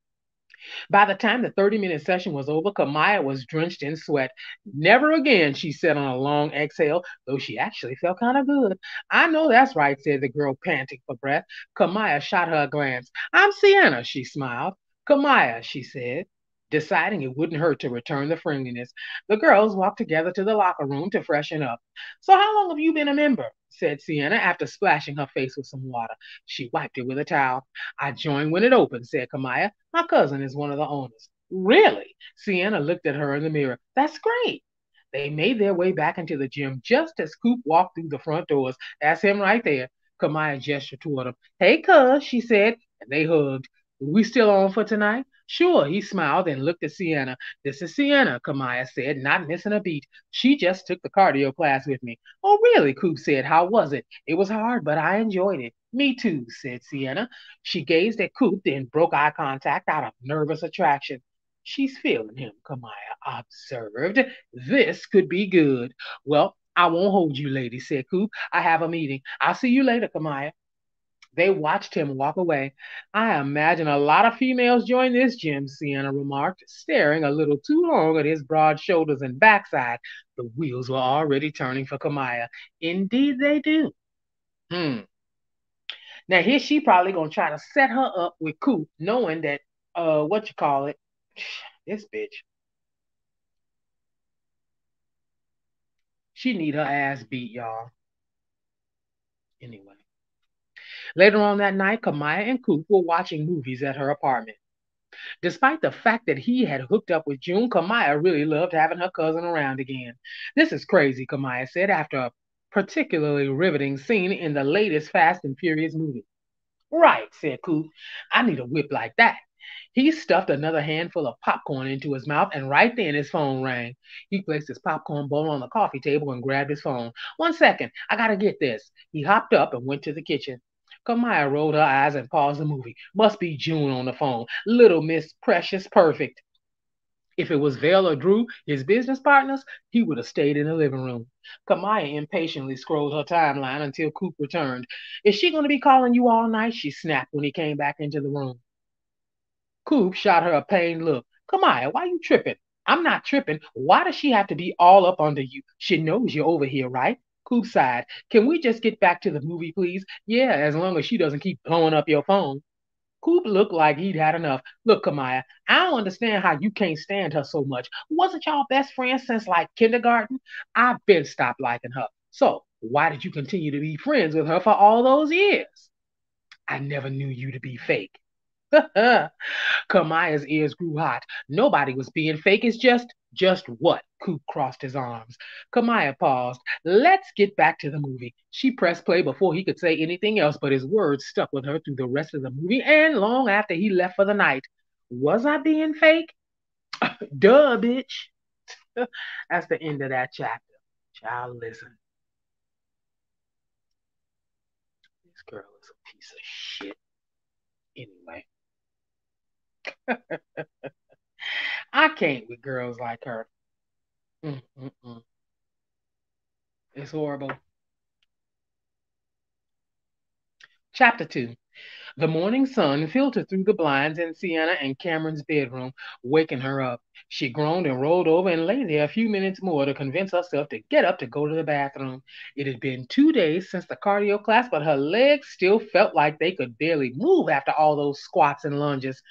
By the time the 30 minute session was over, Camaiyah was drenched in sweat. Never again, she said on a long exhale, though she actually felt kind of good. I know that's right, said the girl, panting for breath. Camaiyah shot her a glance. I'm Sienna, she smiled. Camaiyah, she said, deciding it wouldn't hurt to return the friendliness. The girls walked together to the locker room to freshen up. So, how long have you been a member? said Sienna after splashing her face with some water. She wiped it with a towel. I joined when it opened, said Camaiyah. My cousin is one of the owners. Really? Sienna looked at her in the mirror. That's great. They made their way back into the gym just as Coop walked through the front doors. That's him right there. Camaiyah gestured toward him. Hey, cuz, she said, and they hugged. We still on for tonight? Sure, he smiled and looked at Sienna. This is Sienna, Camaiyah said, not missing a beat. She just took the cardio class with me. Oh, really? Coop said. How was it? It was hard, but I enjoyed it. Me too, said Sienna. She gazed at Coop, then broke eye contact out of nervous attraction. She's feeling him, Camaiyah observed. This could be good. Well, I won't hold you, lady, said Coop. I have a meeting. I'll see you later, Camaiyah. They watched him walk away. I imagine a lot of females join this gym, Sienna remarked, staring a little too long at his broad shoulders and backside. The wheels were already turning for Camaiyah. Indeed, they do. Hmm. Now here she probably gonna try to set her up with Coop, knowing that uh what you call it, this bitch. She need her ass beat, y'all. Anyway. Later on that night, Camaiyah and Coop were watching movies at her apartment. Despite the fact that he had hooked up with June, Camaiyah really loved having her cousin around again. This is crazy, Camaiyah said after a particularly riveting scene in the latest Fast and Furious movie. Right, said Coop. I need a whip like that. He stuffed another handful of popcorn into his mouth, and right then his phone rang. He placed his popcorn bowl on the coffee table and grabbed his phone. One second, I gotta get this. He hopped up and went to the kitchen. Camaiyah rolled her eyes and paused the movie. Must be June on the phone. Little Miss Precious Perfect. If it was Vale or Drew, his business partners, he would have stayed in the living room. Camaiyah impatiently scrolled her timeline until Coop returned. Is she going to be calling you all night? She snapped when he came back into the room. Coop shot her a pained look. Camaiyah, why you tripping? I'm not tripping. Why does she have to be all up under you? She knows you're over here, right? Coop sighed. Can we just get back to the movie, please? Yeah, as long as she doesn't keep blowing up your phone. Coop looked like he'd had enough. Look, Camaiyah, I don't understand how you can't stand her so much. Wasn't y'all best friends since like kindergarten? I've been stopped liking her. So why did you continue to be friends with her for all those years? I never knew you to be fake. Camaiyah's ears grew hot. Nobody was being fake. It's just, just what? Coop crossed his arms. Camaiyah paused. Let's get back to the movie. She pressed play before he could say anything else, but his words stuck with her through the rest of the movie and long after he left for the night. Was I being fake? Duh, bitch. That's the end of that chapter. Child, listen. This girl is a piece of shit. Anyway. I can't with girls like her. Mm-mm-mm. It's horrible. Chapter 2 The morning sun filtered through the blinds in Sienna and Cameron's bedroom, waking her up. She groaned and rolled over and lay there a few minutes more to convince herself to get up to go to the bathroom. It had been two days since the cardio class, but her legs still felt like they could barely move after all those squats and lunges.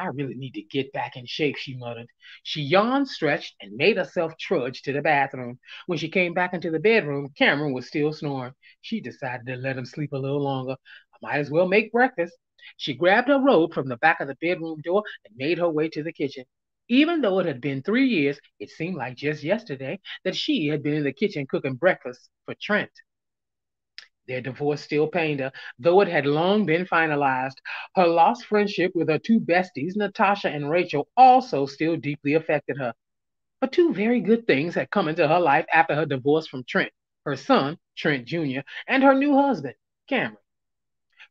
I really need to get back in shape, she muttered. She yawned, stretched, and made herself trudge to the bathroom. When she came back into the bedroom, Cameron was still snoring. She decided to let him sleep a little longer. I might as well make breakfast. She grabbed her robe from the back of the bedroom door and made her way to the kitchen. Even though it had been three years, it seemed like just yesterday that she had been in the kitchen cooking breakfast for Trent. Their divorce still pained her, though it had long been finalized. Her lost friendship with her two besties, Natasha and Rachel, also still deeply affected her. But two very good things had come into her life after her divorce from Trent her son, Trent Jr., and her new husband, Cameron.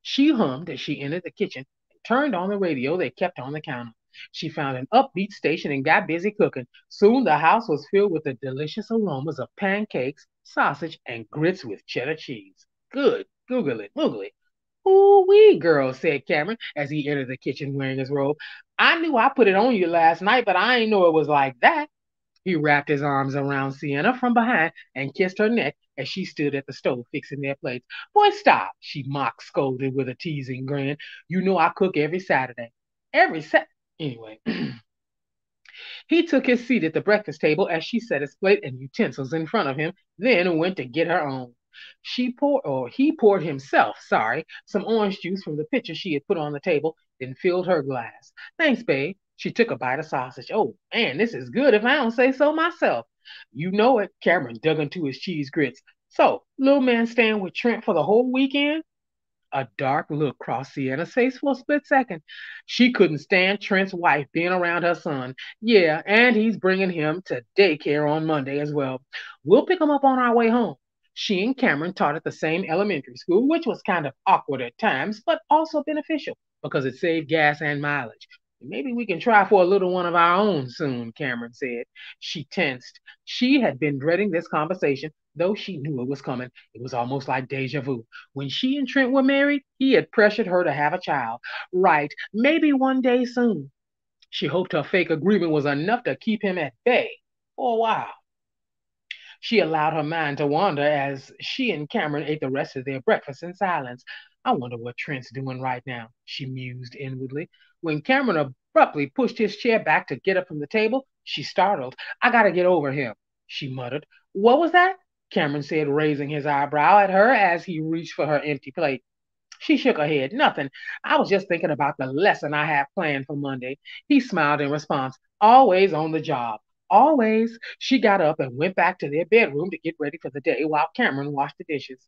She hummed as she entered the kitchen and turned on the radio they kept on the counter. She found an upbeat station and got busy cooking. Soon the house was filled with the delicious aromas of pancakes, sausage, and grits with cheddar cheese. Good. Google it. Google it. Ooh wee, girl, said Cameron as he entered the kitchen wearing his robe. I knew I put it on you last night, but I ain't know it was like that. He wrapped his arms around Sienna from behind and kissed her neck as she stood at the stove fixing their plates. Boy, stop, she mock scolded with a teasing grin. You know I cook every Saturday. Every Sat. Anyway. he took his seat at the breakfast table as she set his plate and utensils in front of him, then went to get her own. She poured, or he poured himself, sorry, some orange juice from the pitcher she had put on the table, then filled her glass. Thanks, babe. She took a bite of sausage. Oh, man, this is good if I don't say so myself. You know it. Cameron dug into his cheese grits. So, little man staying with Trent for the whole weekend? A dark look crossed Sienna's face for a split second. She couldn't stand Trent's wife being around her son. Yeah, and he's bringing him to daycare on Monday as well. We'll pick him up on our way home. She and Cameron taught at the same elementary school, which was kind of awkward at times, but also beneficial because it saved gas and mileage. Maybe we can try for a little one of our own soon, Cameron said. She tensed. She had been dreading this conversation, though she knew it was coming. It was almost like deja vu. When she and Trent were married, he had pressured her to have a child. Right, maybe one day soon. She hoped her fake agreement was enough to keep him at bay for a while. She allowed her mind to wander as she and Cameron ate the rest of their breakfast in silence. I wonder what Trent's doing right now, she mused inwardly. When Cameron abruptly pushed his chair back to get up from the table, she startled. I gotta get over him, she muttered. What was that? Cameron said, raising his eyebrow at her as he reached for her empty plate. She shook her head. Nothing. I was just thinking about the lesson I have planned for Monday. He smiled in response. Always on the job. Always. She got up and went back to their bedroom to get ready for the day while Cameron washed the dishes.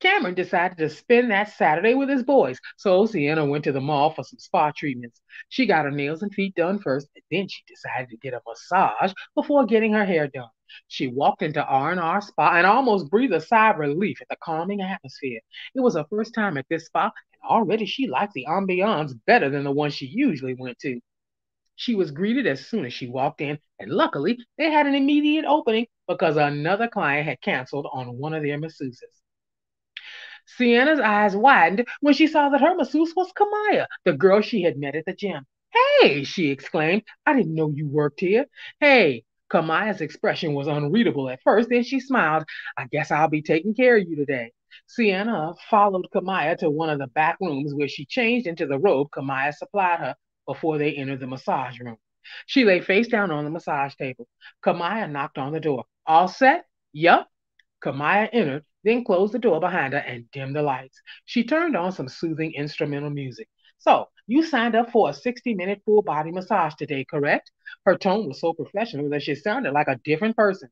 Cameron decided to spend that Saturday with his boys, so Sienna went to the mall for some spa treatments. She got her nails and feet done first, and then she decided to get a massage before getting her hair done. She walked into R&R Spa and almost breathed a sigh of relief at the calming atmosphere. It was her first time at this spa, and already she liked the ambiance better than the one she usually went to. She was greeted as soon as she walked in, and luckily they had an immediate opening because another client had canceled on one of their masseuses. Sienna's eyes widened when she saw that her masseuse was Camaiyah, the girl she had met at the gym. Hey, she exclaimed, I didn't know you worked here. Hey, Camaiyah's expression was unreadable at first, then she smiled. I guess I'll be taking care of you today. Sienna followed Camaiyah to one of the back rooms where she changed into the robe Camaiyah supplied her before they entered the massage room. She lay face down on the massage table. Camaiyah knocked on the door. All set? Yup. Camaiyah entered, then closed the door behind her and dimmed the lights. She turned on some soothing instrumental music. So, you signed up for a 60 minute full body massage today, correct? Her tone was so professional that she sounded like a different person.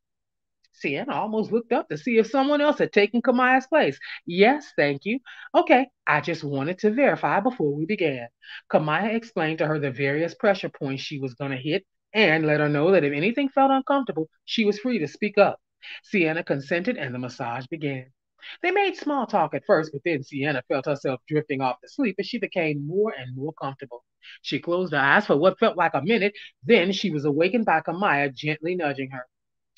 Sienna almost looked up to see if someone else had taken Camaiyah's place. Yes, thank you. Okay, I just wanted to verify before we began. Camaiyah explained to her the various pressure points she was going to hit and let her know that if anything felt uncomfortable, she was free to speak up. Sienna consented and the massage began. They made small talk at first, but then Sienna felt herself drifting off to sleep as she became more and more comfortable. She closed her eyes for what felt like a minute, then she was awakened by Camaiyah gently nudging her.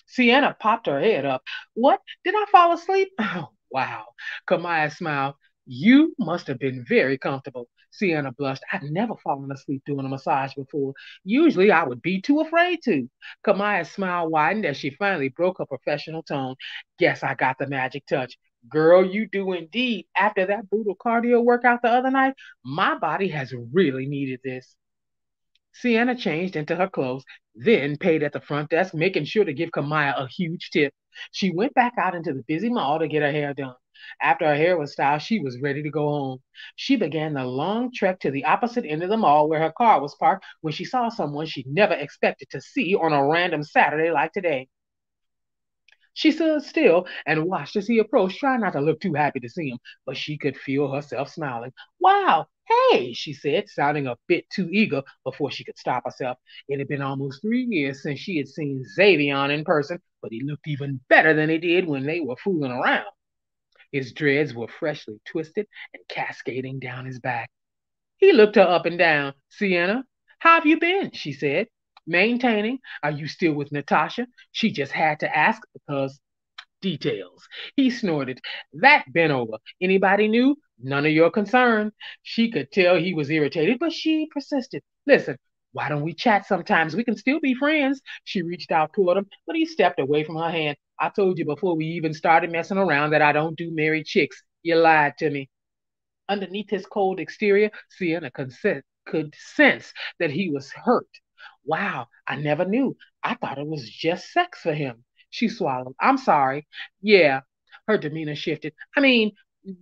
Sienna popped her head up. What? Did I fall asleep? Oh, wow. Camaiyah smiled. You must have been very comfortable. Sienna blushed. I'd never fallen asleep doing a massage before. Usually I would be too afraid to. Camaiyah's smile widened as she finally broke her professional tone. Guess I got the magic touch. Girl, you do indeed. After that brutal cardio workout the other night, my body has really needed this. Sienna changed into her clothes, then paid at the front desk, making sure to give Camaiyah a huge tip. She went back out into the busy mall to get her hair done. After her hair was styled, she was ready to go home. She began the long trek to the opposite end of the mall where her car was parked when she saw someone she never expected to see on a random Saturday like today. She stood still and watched as he approached, trying not to look too happy to see him, but she could feel herself smiling. Wow, hey, she said, sounding a bit too eager before she could stop herself. It had been almost three years since she had seen Xavion in person, but he looked even better than he did when they were fooling around. His dreads were freshly twisted and cascading down his back. He looked her up and down. Sienna, how have you been? she said. Maintaining. Are you still with Natasha? She just had to ask because details. He snorted. That been over. Anybody new? None of your concern. She could tell he was irritated, but she persisted. Listen, why don't we chat sometimes? We can still be friends. She reached out toward him, but he stepped away from her hand. I told you before we even started messing around that I don't do married chicks. You lied to me. Underneath his cold exterior, Sienna could sense that he was hurt. Wow, I never knew. I thought it was just sex for him. She swallowed. I'm sorry. Yeah, her demeanor shifted. I mean,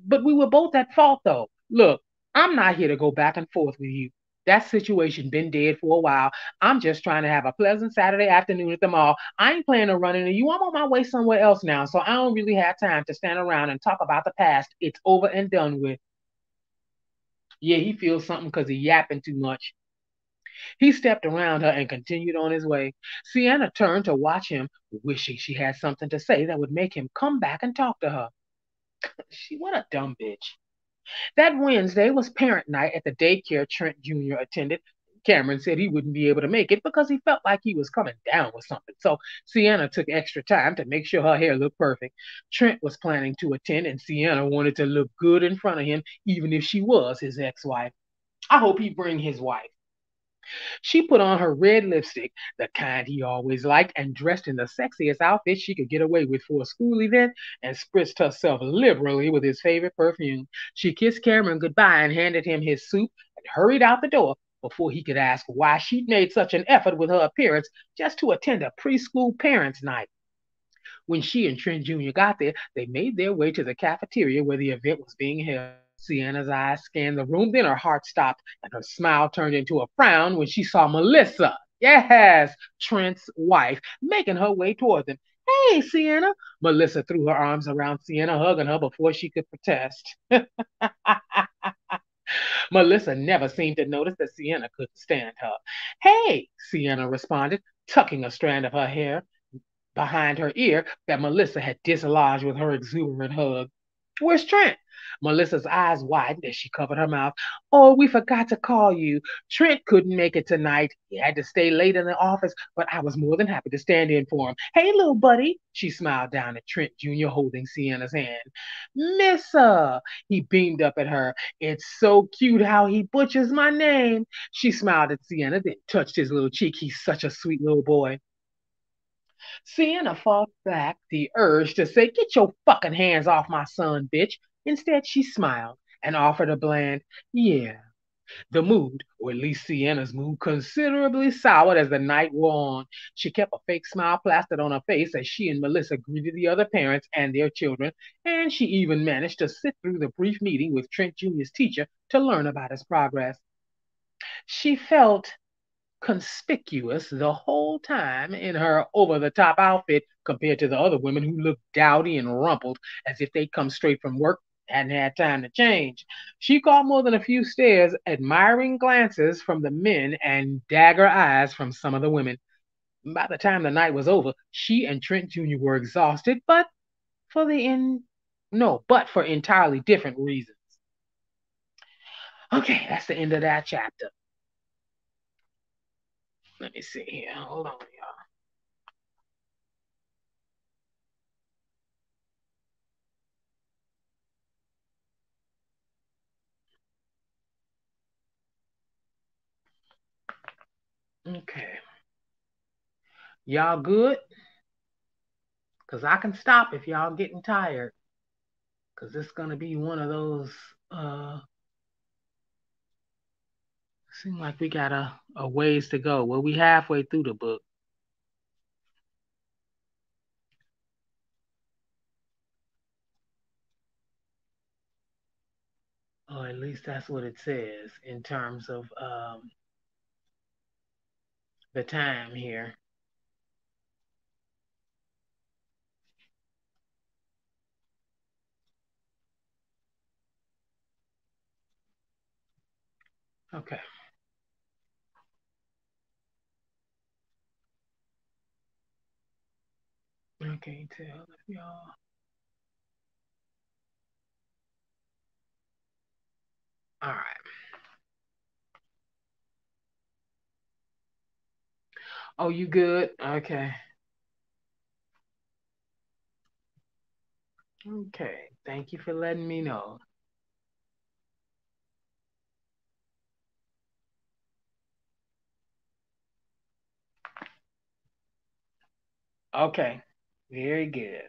but we were both at fault, though. Look, I'm not here to go back and forth with you. That situation been dead for a while. I'm just trying to have a pleasant Saturday afternoon at the mall. I ain't planning on running into you. I'm on my way somewhere else now, so I don't really have time to stand around and talk about the past. It's over and done with. Yeah, he feels something because he yapping too much. He stepped around her and continued on his way. Sienna turned to watch him, wishing she had something to say that would make him come back and talk to her. she what a dumb bitch. That Wednesday was parent night at the daycare Trent Jr. attended. Cameron said he wouldn't be able to make it because he felt like he was coming down with something. So Sienna took extra time to make sure her hair looked perfect. Trent was planning to attend, and Sienna wanted to look good in front of him, even if she was his ex-wife. I hope he bring his wife. She put on her red lipstick, the kind he always liked, and dressed in the sexiest outfit she could get away with for a school event and spritzed herself liberally with his favorite perfume. She kissed Cameron goodbye and handed him his soup and hurried out the door before he could ask why she'd made such an effort with her appearance just to attend a preschool parents' night. When she and Trent Jr. got there, they made their way to the cafeteria where the event was being held. Sienna's eyes scanned the room, then her heart stopped and her smile turned into a frown when she saw Melissa, yes, Trent's wife, making her way toward them. Hey, Sienna. Melissa threw her arms around Sienna, hugging her before she could protest. Melissa never seemed to notice that Sienna couldn't stand her. Hey, Sienna responded, tucking a strand of her hair behind her ear that Melissa had dislodged with her exuberant hug. Where's Trent? Melissa's eyes widened as she covered her mouth. Oh, we forgot to call you. Trent couldn't make it tonight. He had to stay late in the office, but I was more than happy to stand in for him. Hey, little buddy. She smiled down at Trent Jr. holding Sienna's hand. Missa. He beamed up at her. It's so cute how he butchers my name. She smiled at Sienna, then touched his little cheek. He's such a sweet little boy. Sienna fought back the urge to say, Get your fucking hands off my son, bitch. Instead, she smiled and offered a bland, Yeah. The mood, or at least Sienna's mood, considerably soured as the night wore on. She kept a fake smile plastered on her face as she and Melissa greeted the other parents and their children, and she even managed to sit through the brief meeting with Trent Jr.'s teacher to learn about his progress. She felt conspicuous the whole time in her over the top outfit compared to the other women who looked dowdy and rumpled as if they'd come straight from work hadn't had time to change. She caught more than a few stares, admiring glances from the men, and dagger eyes from some of the women. By the time the night was over, she and Trent Jr. were exhausted, but for the in no, but for entirely different reasons. Okay, that's the end of that chapter. Let me see here. Hold on, y'all. Okay. Y'all good? Because I can stop if y'all getting tired. Because it's going to be one of those. Uh, seem like we got a, a ways to go. Well, we halfway through the book. Or at least that's what it says in terms of um, the time here. Okay. Can't tell y'all. All right. Oh, you good? Okay. Okay. Thank you for letting me know. Okay. Very good.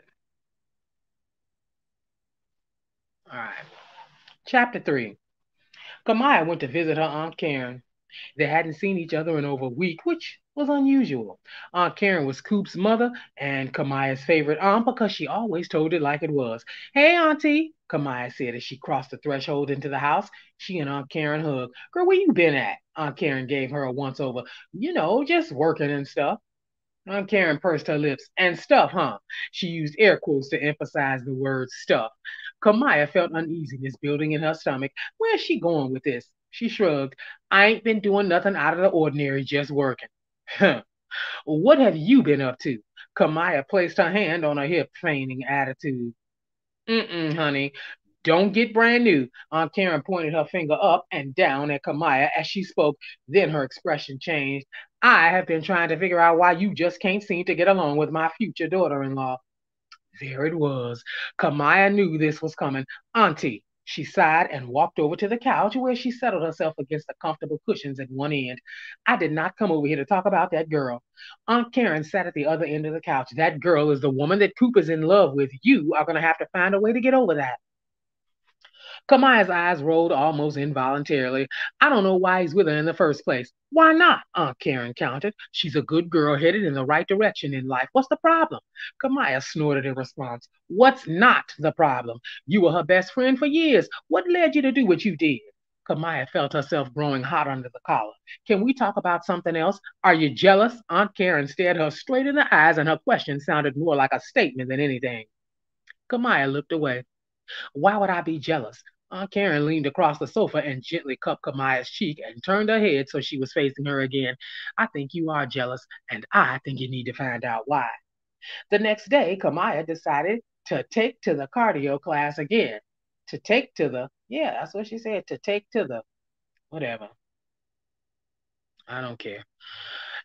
All right. Chapter 3. Camaiyah went to visit her Aunt Karen. They hadn't seen each other in over a week, which was unusual. Aunt Karen was Coop's mother and Camaiyah's favorite aunt because she always told it like it was. Hey, Auntie, Camaiyah said as she crossed the threshold into the house. She and Aunt Karen hugged. Girl, where you been at? Aunt Karen gave her a once over. You know, just working and stuff. Aunt Karen pursed her lips. And stuff, huh? She used air quotes to emphasize the word stuff. Camaiyah felt uneasiness building in her stomach. Where's she going with this? She shrugged. I ain't been doing nothing out of the ordinary, just working. Huh. What have you been up to? Camaiyah placed her hand on her hip, feigning attitude. Mm-mm, honey. Don't get brand new. Aunt Karen pointed her finger up and down at Camaiyah as she spoke. Then her expression changed. I have been trying to figure out why you just can't seem to get along with my future daughter-in-law. There it was. Camaiyah knew this was coming. Auntie, she sighed and walked over to the couch where she settled herself against the comfortable cushions at one end. I did not come over here to talk about that girl. Aunt Karen sat at the other end of the couch. That girl is the woman that Coop is in love with. You are going to have to find a way to get over that. Camaiyah's eyes rolled almost involuntarily. I don't know why he's with her in the first place. Why not? Aunt Karen countered. She's a good girl headed in the right direction in life. What's the problem? Camaiyah snorted in response. What's not the problem? You were her best friend for years. What led you to do what you did? Camaiyah felt herself growing hot under the collar. Can we talk about something else? Are you jealous? Aunt Karen stared her straight in the eyes, and her question sounded more like a statement than anything. Camaiyah looked away. Why would I be jealous? Aunt Karen leaned across the sofa and gently cupped Camaiyah's cheek and turned her head so she was facing her again. I think you are jealous, and I think you need to find out why. The next day, Camaiyah decided to take to the cardio class again. To take to the, yeah, that's what she said, to take to the, whatever. I don't care.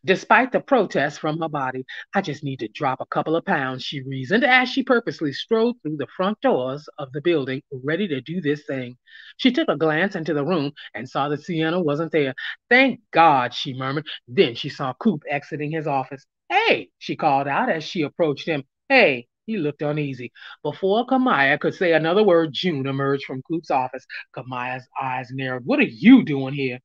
Despite the protest from her body, I just need to drop a couple of pounds, she reasoned as she purposely strode through the front doors of the building, ready to do this thing. She took a glance into the room and saw that Sienna wasn't there. Thank God, she murmured. Then she saw Coop exiting his office. Hey, she called out as she approached him. Hey, he looked uneasy. Before Camaiyah could say another word, June emerged from Coop's office. Camaiyah's eyes narrowed. What are you doing here?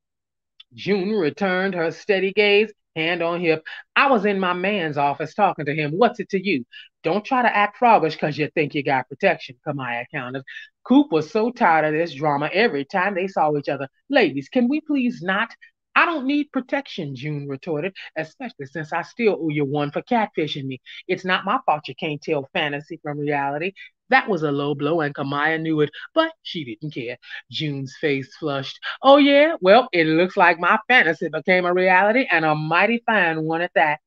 June returned her steady gaze hand on hip. I was in my man's office talking to him. What's it to you? Don't try to act froggish because you think you got protection, Camaiyah countered. Coop was so tired of this drama every time they saw each other. Ladies, can we please not? I don't need protection, June retorted, especially since I still owe you one for catfishing me. It's not my fault you can't tell fantasy from reality. That was a low blow, and Camaiyah knew it, but she didn't care. June's face flushed. Oh, yeah? Well, it looks like my fantasy became a reality, and a mighty fine one at that.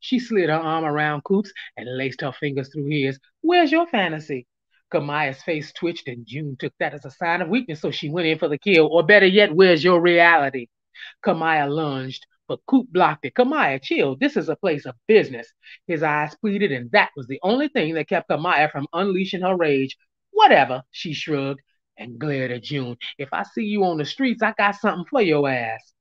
She slid her arm around Coops and laced her fingers through his. Where's your fantasy? Camaiyah's face twitched, and June took that as a sign of weakness, so she went in for the kill. Or better yet, where's your reality? Camaiyah lunged, but Coop blocked it. Camaiyah, chill. This is a place of business. His eyes pleaded, and that was the only thing that kept Camaiyah from unleashing her rage. Whatever, she shrugged and glared at June. If I see you on the streets, I got something for your ass.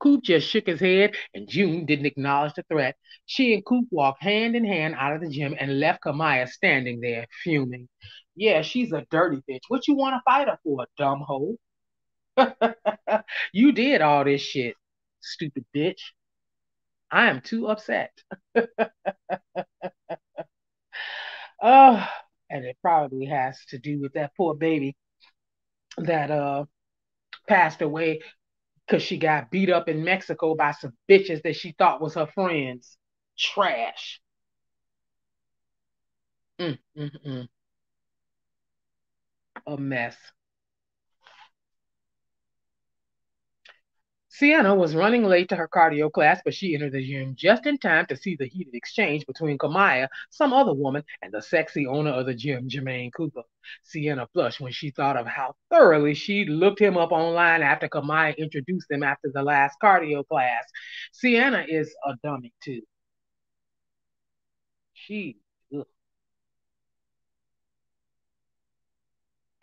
Coop just shook his head, and June didn't acknowledge the threat. She and Coop walked hand in hand out of the gym and left Camaiyah standing there, fuming. Yeah, she's a dirty bitch. What you want to fight her for, dumb hoe? you did all this shit, stupid bitch. I am too upset. oh, and it probably has to do with that poor baby that uh passed away because she got beat up in Mexico by some bitches that she thought was her friends. Trash. Mm, mm, mm. A mess. Sienna was running late to her cardio class, but she entered the gym just in time to see the heated exchange between Camaiyah, some other woman, and the sexy owner of the gym, Jermaine Cooper. Sienna blushed when she thought of how thoroughly she'd looked him up online after Camaiyah introduced him after the last cardio class. Sienna is a dummy, too. She.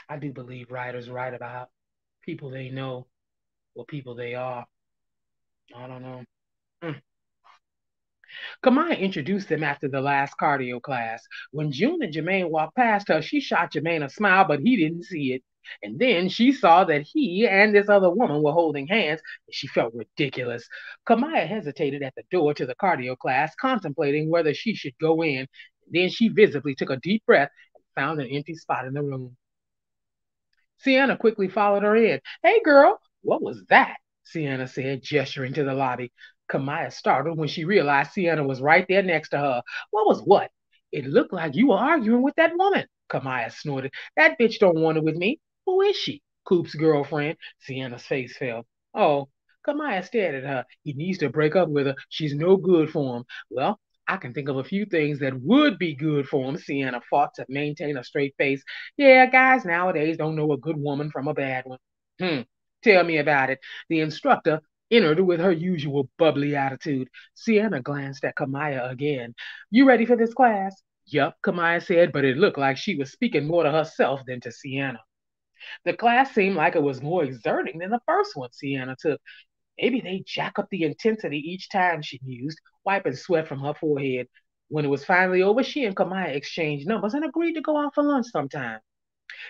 I do believe writers write about people they know or people they are. I don't know. Mm. Camaiyah introduced them after the last cardio class. When June and Jermaine walked past her, she shot Jermaine a smile, but he didn't see it. And then she saw that he and this other woman were holding hands, and she felt ridiculous. Camaiyah hesitated at the door to the cardio class, contemplating whether she should go in. Then she visibly took a deep breath and found an empty spot in the room. Sienna quickly followed her in. Hey, girl, what was that? Sienna said, gesturing to the lobby. Camaiyah startled when she realized Sienna was right there next to her. What was what? It looked like you were arguing with that woman. Camaiyah snorted. That bitch don't want it with me. Who is she? Coop's girlfriend. Sienna's face fell. Oh, Camaiyah stared at her. He needs to break up with her. She's no good for him. Well, I can think of a few things that would be good for him. Sienna fought to maintain a straight face. Yeah, guys nowadays don't know a good woman from a bad one. Hmm. Tell me about it. The instructor entered with her usual bubbly attitude. Sienna glanced at Camaiyah again. You ready for this class? Yup, Camaiyah said, but it looked like she was speaking more to herself than to Sienna. The class seemed like it was more exerting than the first one Sienna took. Maybe they jack up the intensity each time, she mused, wiping sweat from her forehead. When it was finally over, she and Camaiyah exchanged numbers and agreed to go out for lunch sometime.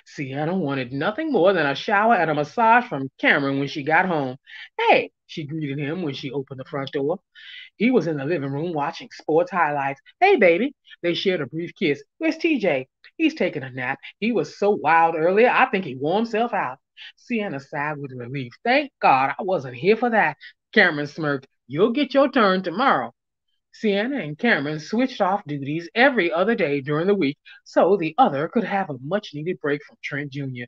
Sienna wanted nothing more than a shower and a massage from Cameron when she got home. Hey, she greeted him when she opened the front door. He was in the living room watching sports highlights. Hey, baby. They shared a brief kiss. Where's TJ? He's taking a nap. He was so wild earlier, I think he wore himself out. Sienna sighed with relief. Thank God I wasn't here for that. Cameron smirked. You'll get your turn tomorrow. Ce'Anna and Cameron switched off duties every other day during the week so the other could have a much needed break from Trent Jr.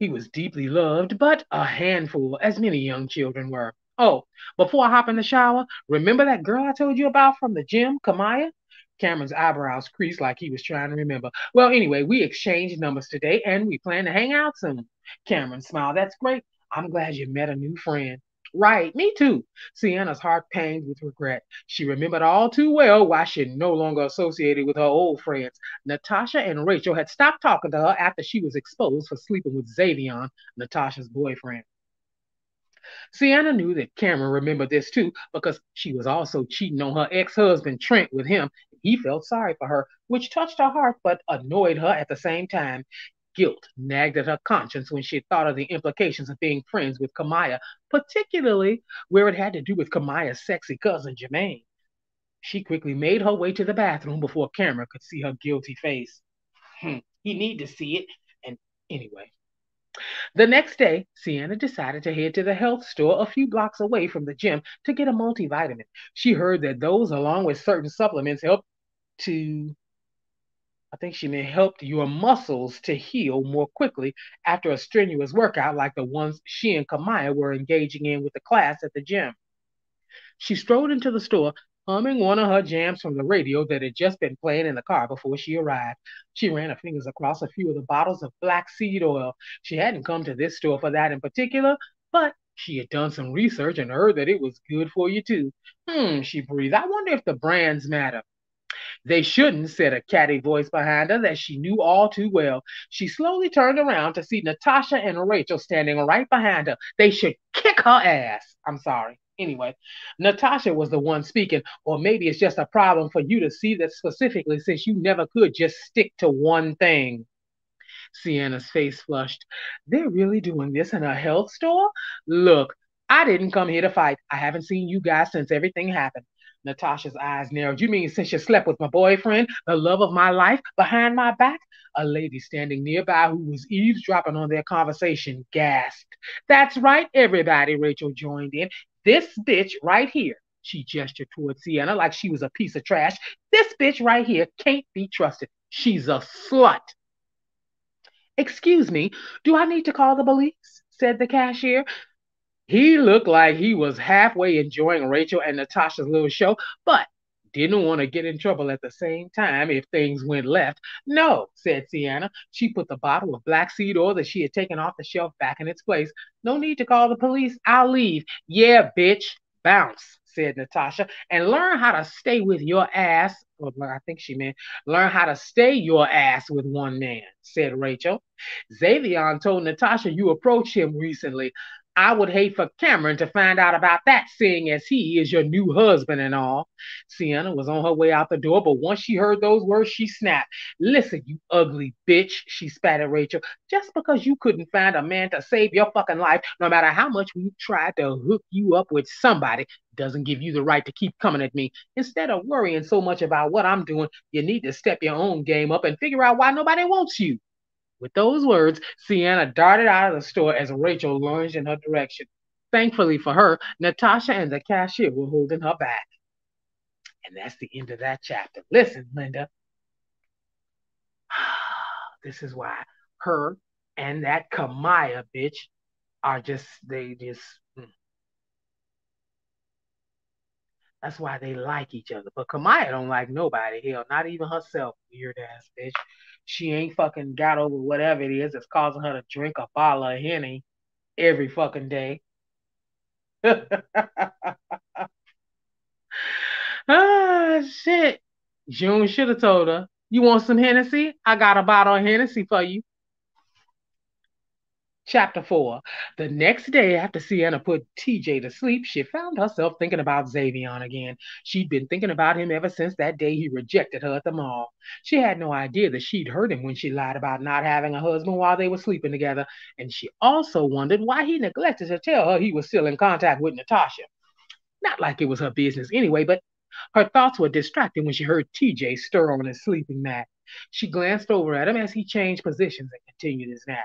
He was deeply loved, but a handful, as many young children were. Oh, before I hop in the shower, remember that girl I told you about from the gym, Camaiyah? Cameron's eyebrows creased like he was trying to remember. Well, anyway, we exchanged numbers today and we plan to hang out soon. Cameron smiled. That's great. I'm glad you met a new friend. Right, me too. Ce'Anna's heart panged with regret. She remembered all too well why she no longer associated with her old friends. Natasha and Rachel had stopped talking to her after she was exposed for sleeping with Xavion, Natasha's boyfriend. Ce'Anna knew that Cameron remembered this too because she was also cheating on her ex husband Trent with him. He felt sorry for her, which touched her heart but annoyed her at the same time. Guilt nagged at her conscience when she thought of the implications of being friends with Camaiyah, particularly where it had to do with Camaiyah's sexy cousin Jermaine. She quickly made her way to the bathroom before Cameron could see her guilty face. Hmm, he need to see it. And anyway, the next day, Ce'Anna decided to head to the health store a few blocks away from the gym to get a multivitamin. She heard that those, along with certain supplements, help to, I think she meant helped your muscles to heal more quickly after a strenuous workout like the ones she and Camaiyah were engaging in with the class at the gym. She strolled into the store, humming one of her jams from the radio that had just been playing in the car before she arrived. She ran her fingers across a few of the bottles of black seed oil. She hadn't come to this store for that in particular, but she had done some research and heard that it was good for you too. Hmm, she breathed. I wonder if the brands matter. They shouldn't, said a catty voice behind her that she knew all too well. She slowly turned around to see Natasha and Rachel standing right behind her. They should kick her ass. I'm sorry. Anyway, Natasha was the one speaking, or maybe it's just a problem for you to see that specifically since you never could just stick to one thing. Ce'Anna's face flushed. They're really doing this in a health store? Look, I didn't come here to fight. I haven't seen you guys since everything happened. Natasha's eyes narrowed. You mean since you slept with my boyfriend, the love of my life, behind my back? A lady standing nearby who was eavesdropping on their conversation gasped. That's right, everybody, Rachel joined in. This bitch right here, she gestured towards Ce'Anna like she was a piece of trash. This bitch right here can't be trusted. She's a slut. Excuse me, do I need to call the police? said the cashier. He looked like he was halfway enjoying Rachel and Natasha's little show, but didn't want to get in trouble at the same time if things went left. No, said Ce'Anna. She put the bottle of black seed oil that she had taken off the shelf back in its place. No need to call the police. I'll leave. Yeah, bitch. Bounce, said Natasha, and learn how to stay with your ass. Or I think she meant learn how to stay your ass with one man, said Rachel. Xavion told Natasha you approached him recently. I would hate for Cameron to find out about that, seeing as he is your new husband and all. Ce'Anna was on her way out the door, but once she heard those words, she snapped. Listen, you ugly bitch, she spat at Rachel. Just because you couldn't find a man to save your fucking life, no matter how much we tried to hook you up with somebody, doesn't give you the right to keep coming at me. Instead of worrying so much about what I'm doing, you need to step your own game up and figure out why nobody wants you. With those words, Ce'Anna darted out of the store as Rachel lunged in her direction. Thankfully for her, Natasha and the cashier were holding her back. And that's the end of that chapter. Listen, Linda, this is why her and that Camaiyah bitch are just, they just, hmm. That's why they like each other. But Camaiyah don't like nobody. Hell, not even herself, weird ass bitch she ain't fucking got over whatever it is that's causing her to drink a bottle of Henny every fucking day. ah, shit. June should have told her, You want some Hennessy? I got a bottle of Hennessy for you. Chapter 4. The next day, after Ce'Anna put TJ to sleep, she found herself thinking about Xavion again. She'd been thinking about him ever since that day he rejected her at the mall. She had no idea that she'd hurt him when she lied about not having a husband while they were sleeping together, and she also wondered why he neglected to tell her he was still in contact with Natasha. Not like it was her business anyway, but her thoughts were distracted when she heard TJ stir on his sleeping mat. She glanced over at him as he changed positions and continued his nap.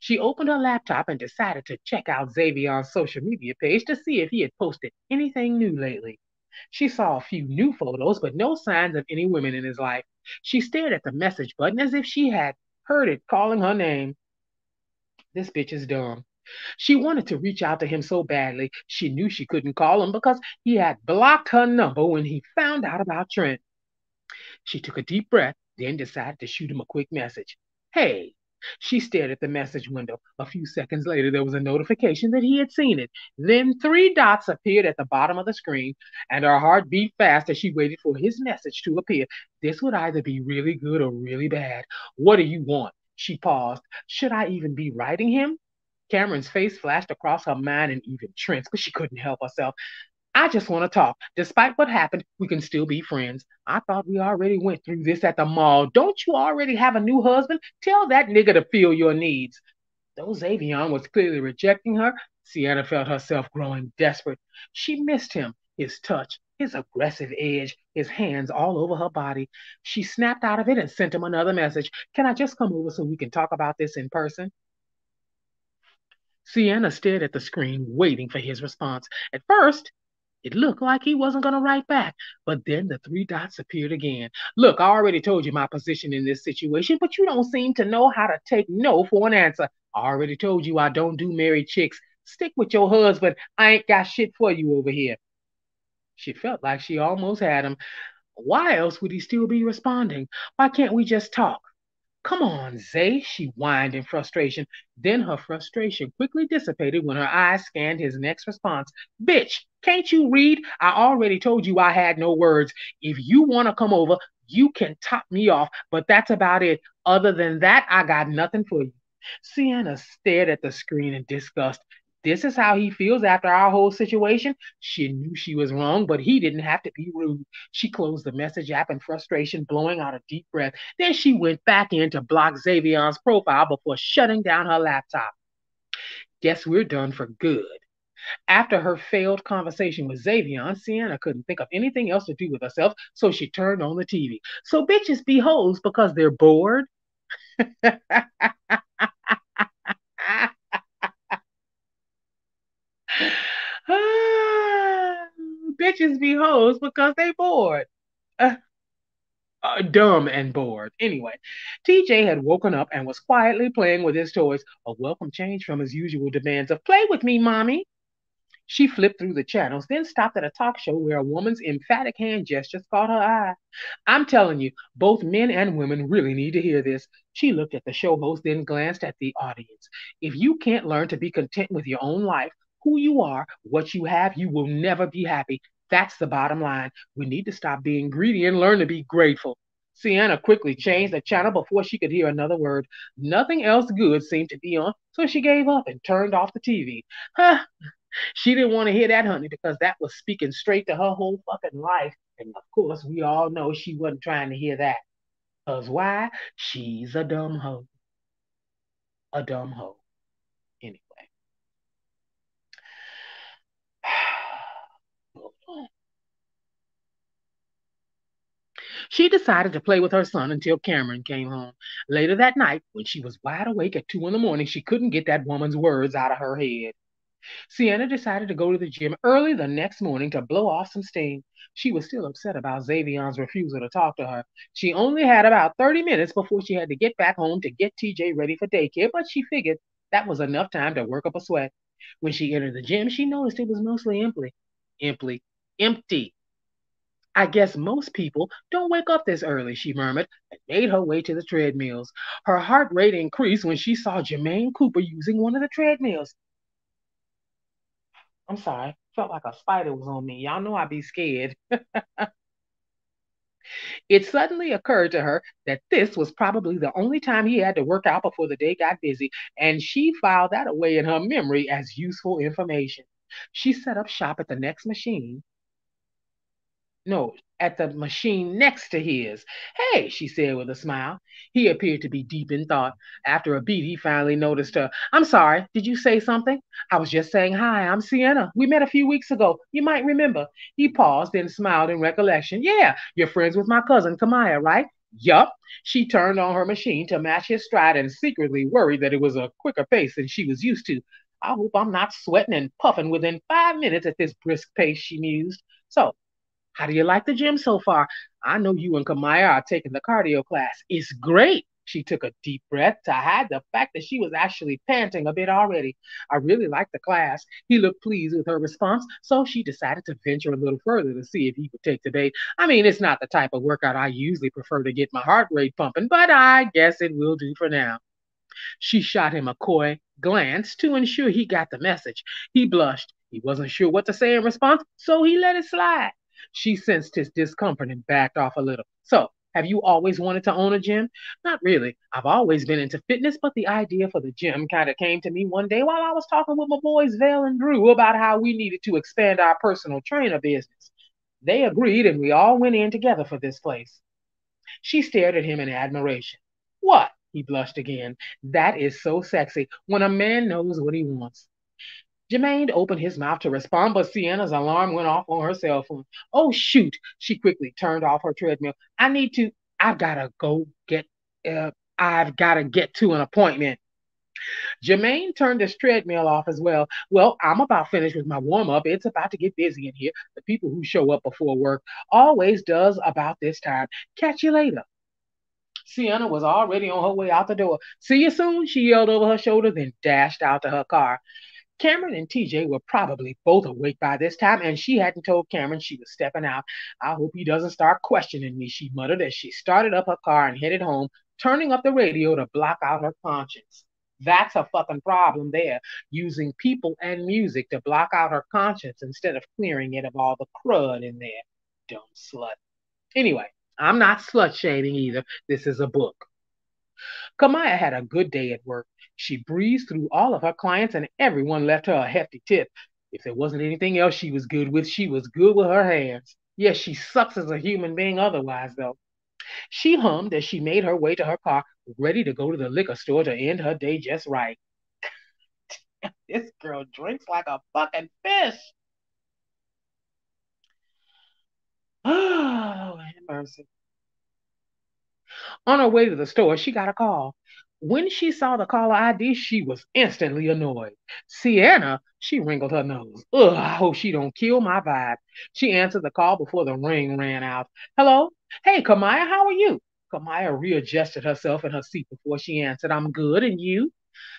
She opened her laptop and decided to check out Xavion's social media page to see if he had posted anything new lately. She saw a few new photos, but no signs of any women in his life. She stared at the message button as if she had heard it calling her name. This bitch is dumb. She wanted to reach out to him so badly, she knew she couldn't call him because he had blocked her number when he found out about Trent. She took a deep breath, then decided to shoot him a quick message. Hey, she stared at the message window. A few seconds later, there was a notification that he had seen it. Then three dots appeared at the bottom of the screen, and her heart beat fast as she waited for his message to appear. This would either be really good or really bad. What do you want? She paused. Should I even be writing him? Cameron's face flashed across her mind and even Trent's, but she couldn't help herself. I just want to talk. Despite what happened, we can still be friends. I thought we already went through this at the mall. Don't you already have a new husband? Tell that nigga to fill your needs. Though Xavion was clearly rejecting her, Ce'Anna felt herself growing desperate. She missed him, his touch, his aggressive edge, his hands all over her body. She snapped out of it and sent him another message. Can I just come over so we can talk about this in person? Ce'Anna stared at the screen, waiting for his response. At first, it looked like he wasn't going to write back, but then the three dots appeared again. Look, I already told you my position in this situation, but you don't seem to know how to take no for an answer. I already told you I don't do married chicks. Stick with your husband. I ain't got shit for you over here. She felt like she almost had him. Why else would he still be responding? Why can't we just talk? Come on, Zay, she whined in frustration. Then her frustration quickly dissipated when her eyes scanned his next response. Bitch, can't you read? I already told you I had no words. If you want to come over, you can top me off, but that's about it. Other than that, I got nothing for you. Ce'Anna stared at the screen in disgust. This is how he feels after our whole situation. She knew she was wrong, but he didn't have to be rude. She closed the message app in frustration, blowing out a deep breath. Then she went back in to block Xavion's profile before shutting down her laptop. Guess we're done for good. After her failed conversation with Xavion, Ce'Anna couldn't think of anything else to do with herself, so she turned on the TV. So bitches be hoes because they're bored. bitches be hoes because they bored. Uh, uh, dumb and bored. Anyway, TJ had woken up and was quietly playing with his toys, a welcome change from his usual demands of play with me, mommy. She flipped through the channels, then stopped at a talk show where a woman's emphatic hand gestures caught her eye. I'm telling you, both men and women really need to hear this. She looked at the show host, then glanced at the audience. If you can't learn to be content with your own life, who you are, what you have, you will never be happy. That's the bottom line. We need to stop being greedy and learn to be grateful. Ce'Anna quickly changed the channel before she could hear another word. Nothing else good seemed to be on, so she gave up and turned off the TV. Huh, she didn't want to hear that, honey, because that was speaking straight to her whole fucking life. And of course, we all know she wasn't trying to hear that. Because why? She's a dumb hoe. A dumb hoe. Anyway. She decided to play with her son until Cameron came home. Later that night, when she was wide awake at two in the morning, she couldn't get that woman's words out of her head. Ce'Anna decided to go to the gym early the next morning to blow off some steam. She was still upset about Xavion's refusal to talk to her. She only had about 30 minutes before she had to get back home to get TJ ready for daycare, but she figured that was enough time to work up a sweat. When she entered the gym, she noticed it was mostly empty. Empty. Empty. I guess most people don't wake up this early, she murmured, and made her way to the treadmills. Her heart rate increased when she saw Jermaine Cooper using one of the treadmills. I'm sorry. Felt like a spider was on me. Y'all know I'd be scared. it suddenly occurred to her that this was probably the only time he had to work out before the day got busy, and she filed that away in her memory as useful information. She set up shop at the next machine. No, at the machine next to his. Hey, she said with a smile. He appeared to be deep in thought. After a beat, he finally noticed her. I'm sorry, did you say something? I was just saying hi, I'm Ce'Anna. We met a few weeks ago. You might remember. He paused, then smiled in recollection. Yeah, you're friends with my cousin, Camaiyah, right? Yup. She turned on her machine to match his stride and secretly worried that it was a quicker pace than she was used to. I hope I'm not sweating and puffing within five minutes at this brisk pace, she mused. So, how do you like the gym so far? I know you and Camaiyah are taking the cardio class. It's great. She took a deep breath to hide the fact that she was actually panting a bit already. I really liked the class. He looked pleased with her response, so she decided to venture a little further to see if he would take the bait. I mean, it's not the type of workout I usually prefer to get my heart rate pumping, but I guess it will do for now. She shot him a coy glance to ensure he got the message. He blushed. He wasn't sure what to say in response, so he let it slide. She sensed his discomfort and backed off a little. So, have you always wanted to own a gym? Not really. I've always been into fitness, but the idea for the gym kind of came to me one day while I was talking with my boys Val and Drew about how we needed to expand our personal trainer business. They agreed, and we all went in together for this place. She stared at him in admiration. What? He blushed again. That is so sexy when a man knows what he wants. Jermaine opened his mouth to respond, but Ce'Anna's alarm went off on her cell phone. Oh, shoot. She quickly turned off her treadmill. I need to, I've got to go get, uh, I've got to get to an appointment. Jermaine turned his treadmill off as well. Well, I'm about finished with my warm up. It's about to get busy in here. The people who show up before work always does about this time. Catch you later. Ce'Anna was already on her way out the door. See you soon, she yelled over her shoulder, then dashed out to her car. Cameron and TJ were probably both awake by this time, and she hadn't told Cameron she was stepping out. I hope he doesn't start questioning me, she muttered as she started up her car and headed home, turning up the radio to block out her conscience. That's a fucking problem there, using people and music to block out her conscience instead of clearing it of all the crud in there. Dumb slut. Anyway, I'm not slut shaming either. This is a book. Camaiyah had a good day at work. She breezed through all of her clients and everyone left her a hefty tip. If there wasn't anything else she was good with, she was good with her hands. Yes, she sucks as a human being otherwise, though. She hummed as she made her way to her car, ready to go to the liquor store to end her day just right. this girl drinks like a fucking fish. Oh, mercy. On her way to the store, she got a call. When she saw the caller ID, she was instantly annoyed. Ce'Anna, she wrinkled her nose. Ugh, I hope she don't kill my vibe. She answered the call before the ring ran out. Hello? Hey, Camaiyah, how are you? Camaiyah readjusted herself in her seat before she answered, I'm good, and you?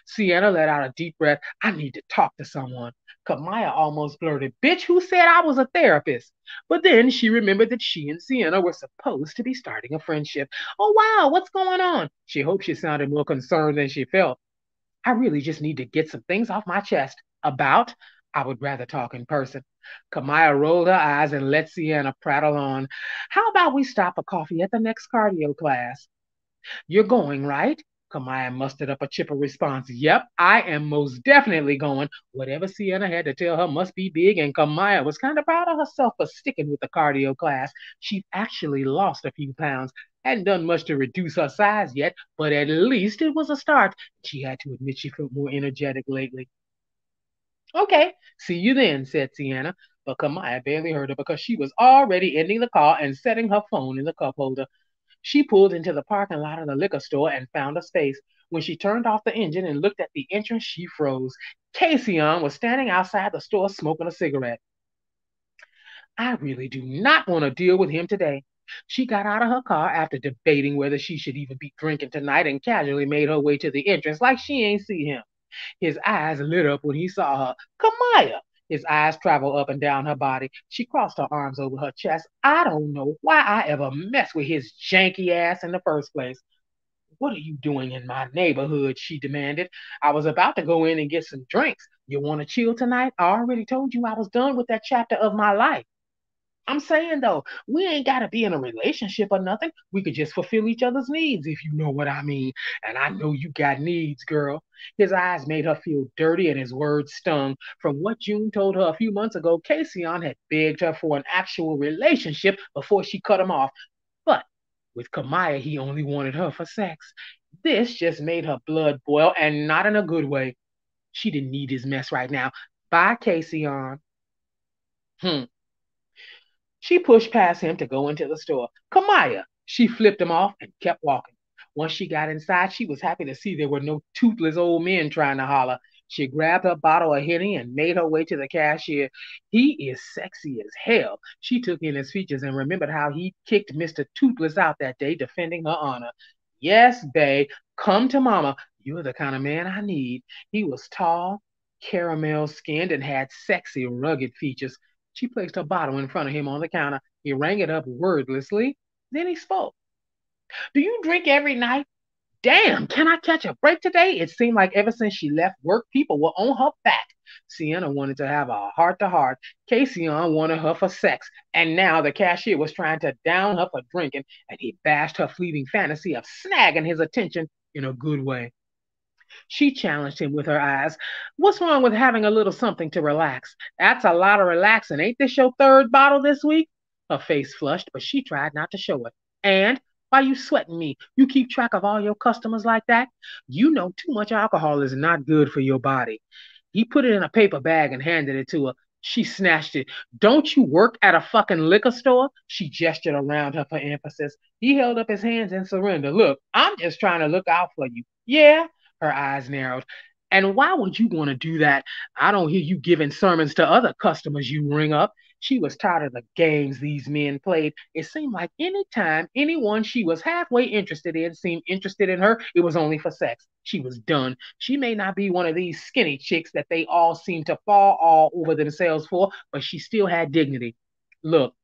Ce'Anna let out a deep breath. I need to talk to someone. Camaiyah almost blurted, Bitch, who said I was a therapist? But then she remembered that she and Ce'Anna were supposed to be starting a friendship. Oh, wow, what's going on? She hoped she sounded more concerned than she felt. I really just need to get some things off my chest. About, I would rather talk in person. Camaiyah rolled her eyes and let Ce'Anna prattle on. How about we stop for coffee at the next cardio class? You're going, right? Camaiyah mustered up a chipper response. Yep, I am most definitely going. Whatever Ce'Anna had to tell her must be big, and Camaiyah was kind of proud of herself for sticking with the cardio class. She'd actually lost a few pounds. Hadn't done much to reduce her size yet, but at least it was a start. She had to admit she felt more energetic lately. Okay, see you then, said Ce'Anna. But Camaiyah barely heard her because she was already ending the call and setting her phone in the cup holder. She pulled into the parking lot of the liquor store and found a space. When she turned off the engine and looked at the entrance, she froze. Casion was standing outside the store smoking a cigarette. I really do not want to deal with him today. She got out of her car after debating whether she should even be drinking tonight and casually made her way to the entrance like she ain't see him. His eyes lit up when he saw her. Camaiyah! His eyes traveled up and down her body. She crossed her arms over her chest. I don't know why I ever messed with his janky ass in the first place. What are you doing in my neighborhood? She demanded. I was about to go in and get some drinks. You want to chill tonight? I already told you I was done with that chapter of my life. I'm saying though, we ain't got to be in a relationship or nothing. We could just fulfill each other's needs, if you know what I mean. And I know you got needs, girl. His eyes made her feel dirty and his words stung. From what June told her a few months ago, Casion had begged her for an actual relationship before she cut him off. But with Camaiyah, he only wanted her for sex. This just made her blood boil, and not in a good way. She didn't need his mess right now. Bye, Casion. Hmm. She pushed past him to go into the store. Camaiyah! She flipped him off and kept walking. Once she got inside, she was happy to see there were no toothless old men trying to holler. She grabbed her bottle of Henny and made her way to the cashier. He is sexy as hell. She took in his features and remembered how he kicked Mr. Toothless out that day, defending her honor. Yes, babe. Come to mama. You're the kind of man I need. He was tall, caramel skinned, and had sexy, rugged features. She placed her bottle in front of him on the counter. He rang it up wordlessly. Then he spoke. Do you drink every night? Damn, can I catch a break today? It seemed like ever since she left work, people were on her back. Ce'Anna wanted to have a heart to heart. Casion wanted her for sex. And now the cashier was trying to down her for drinking, and he bashed her fleeting fantasy of snagging his attention in a good way. She challenged him with her eyes. What's wrong with having a little something to relax? That's a lot of relaxing. Ain't this your third bottle this week? Her face flushed, but she tried not to show it. And why you sweating me? You keep track of all your customers like that? You know too much alcohol is not good for your body. He put it in a paper bag and handed it to her. She snatched it. Don't you work at a fucking liquor store? She gestured around her for emphasis. He held up his hands in surrender. Look, I'm just trying to look out for you. Yeah? Her eyes narrowed. And why would you want to do that? I don't hear you giving sermons to other customers you ring up. She was tired of the games these men played. It seemed like any time anyone she was halfway interested in seemed interested in her, it was only for sex. She was done. She may not be one of these skinny chicks that they all seem to fall all over themselves for, but she still had dignity. Look,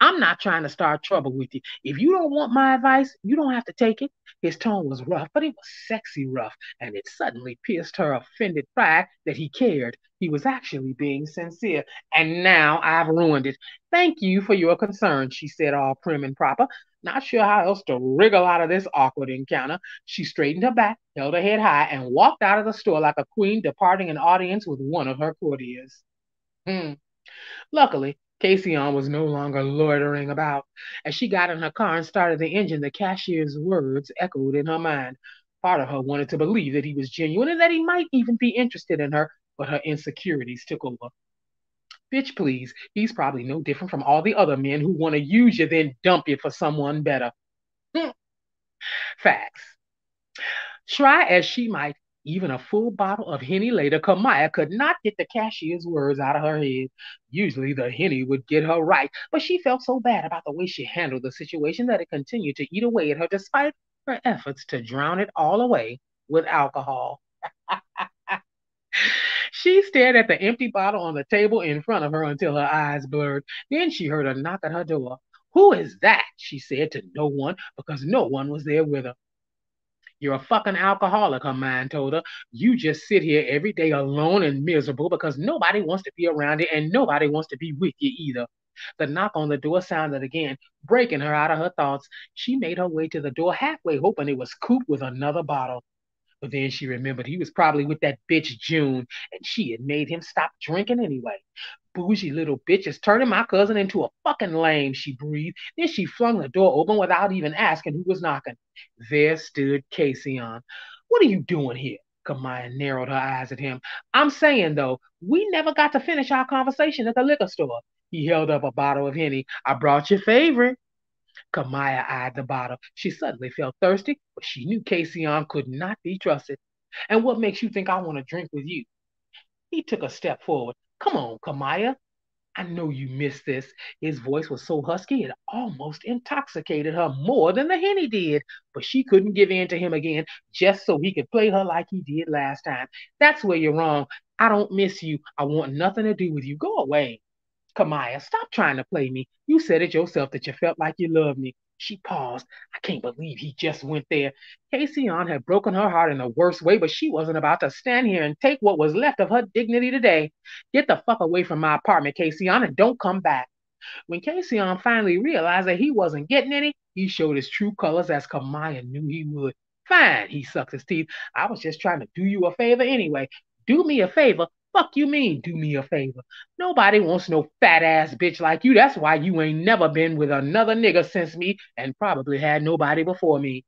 I'm not trying to start trouble with you. If you don't want my advice, you don't have to take it. His tone was rough, but it was sexy rough, and it suddenly pierced her offended pride that he cared. He was actually being sincere. And now I've ruined it. Thank you for your concern, she said, all prim and proper. Not sure how else to wriggle out of this awkward encounter. She straightened her back, held her head high, and walked out of the store like a queen departing an audience with one of her courtiers. Hmm. Luckily, Casion was no longer loitering about. As she got in her car and started the engine, the cashier's words echoed in her mind. Part of her wanted to believe that he was genuine and that he might even be interested in her, but her insecurities took over. Bitch, please. He's probably no different from all the other men who want to use you, then dump you for someone better. Hmm. Facts. Try as she might, even a full bottle of Henny later, Camaiyah could not get the cashier's words out of her head. Usually the Henny would get her right, but she felt so bad about the way she handled the situation that it continued to eat away at her despite her efforts to drown it all away with alcohol. she stared at the empty bottle on the table in front of her until her eyes blurred. Then she heard a knock at her door. Who is that? she said to no one because no one was there with her. You're a fucking alcoholic, her mind told her. You just sit here every day alone and miserable because nobody wants to be around you and nobody wants to be with you either. The knock on the door sounded again, breaking her out of her thoughts. She made her way to the door halfway, hoping it was Coop with another bottle. But then she remembered he was probably with that bitch June, and she had made him stop drinking anyway. Bougie little bitch is turning my cousin into a fucking lame, she breathed. Then she flung the door open without even asking who was knocking. There stood Casion. What are you doing here? Camaiyah narrowed her eyes at him. I'm saying, though, we never got to finish our conversation at the liquor store. He held up a bottle of Henny. I brought your favorite. Camaiyah eyed the bottle. She suddenly felt thirsty, but she knew Casion could not be trusted. And what makes you think I want to drink with you? He took a step forward. Come on, Camaiyah. I know you missed this. His voice was so husky it almost intoxicated her more than the Henny did. But she couldn't give in to him again just so he could play her like he did last time. That's where you're wrong. I don't miss you. I want nothing to do with you. Go away. Camaiyah, stop trying to play me. You said it yourself that you felt like you loved me. She paused. I can't believe he just went there. Casion had broken her heart in the worst way, but she wasn't about to stand here and take what was left of her dignity today. Get the fuck away from my apartment, Casion, and don't come back. When Casion finally realized that he wasn't getting any, he showed his true colors as Camaiyah knew he would. Fine, he sucked his teeth. I was just trying to do you a favor anyway. Do me a favor. Fuck you mean, do me a favor. Nobody wants no fat ass bitch like you. That's why you ain't never been with another nigga since me and probably had nobody before me.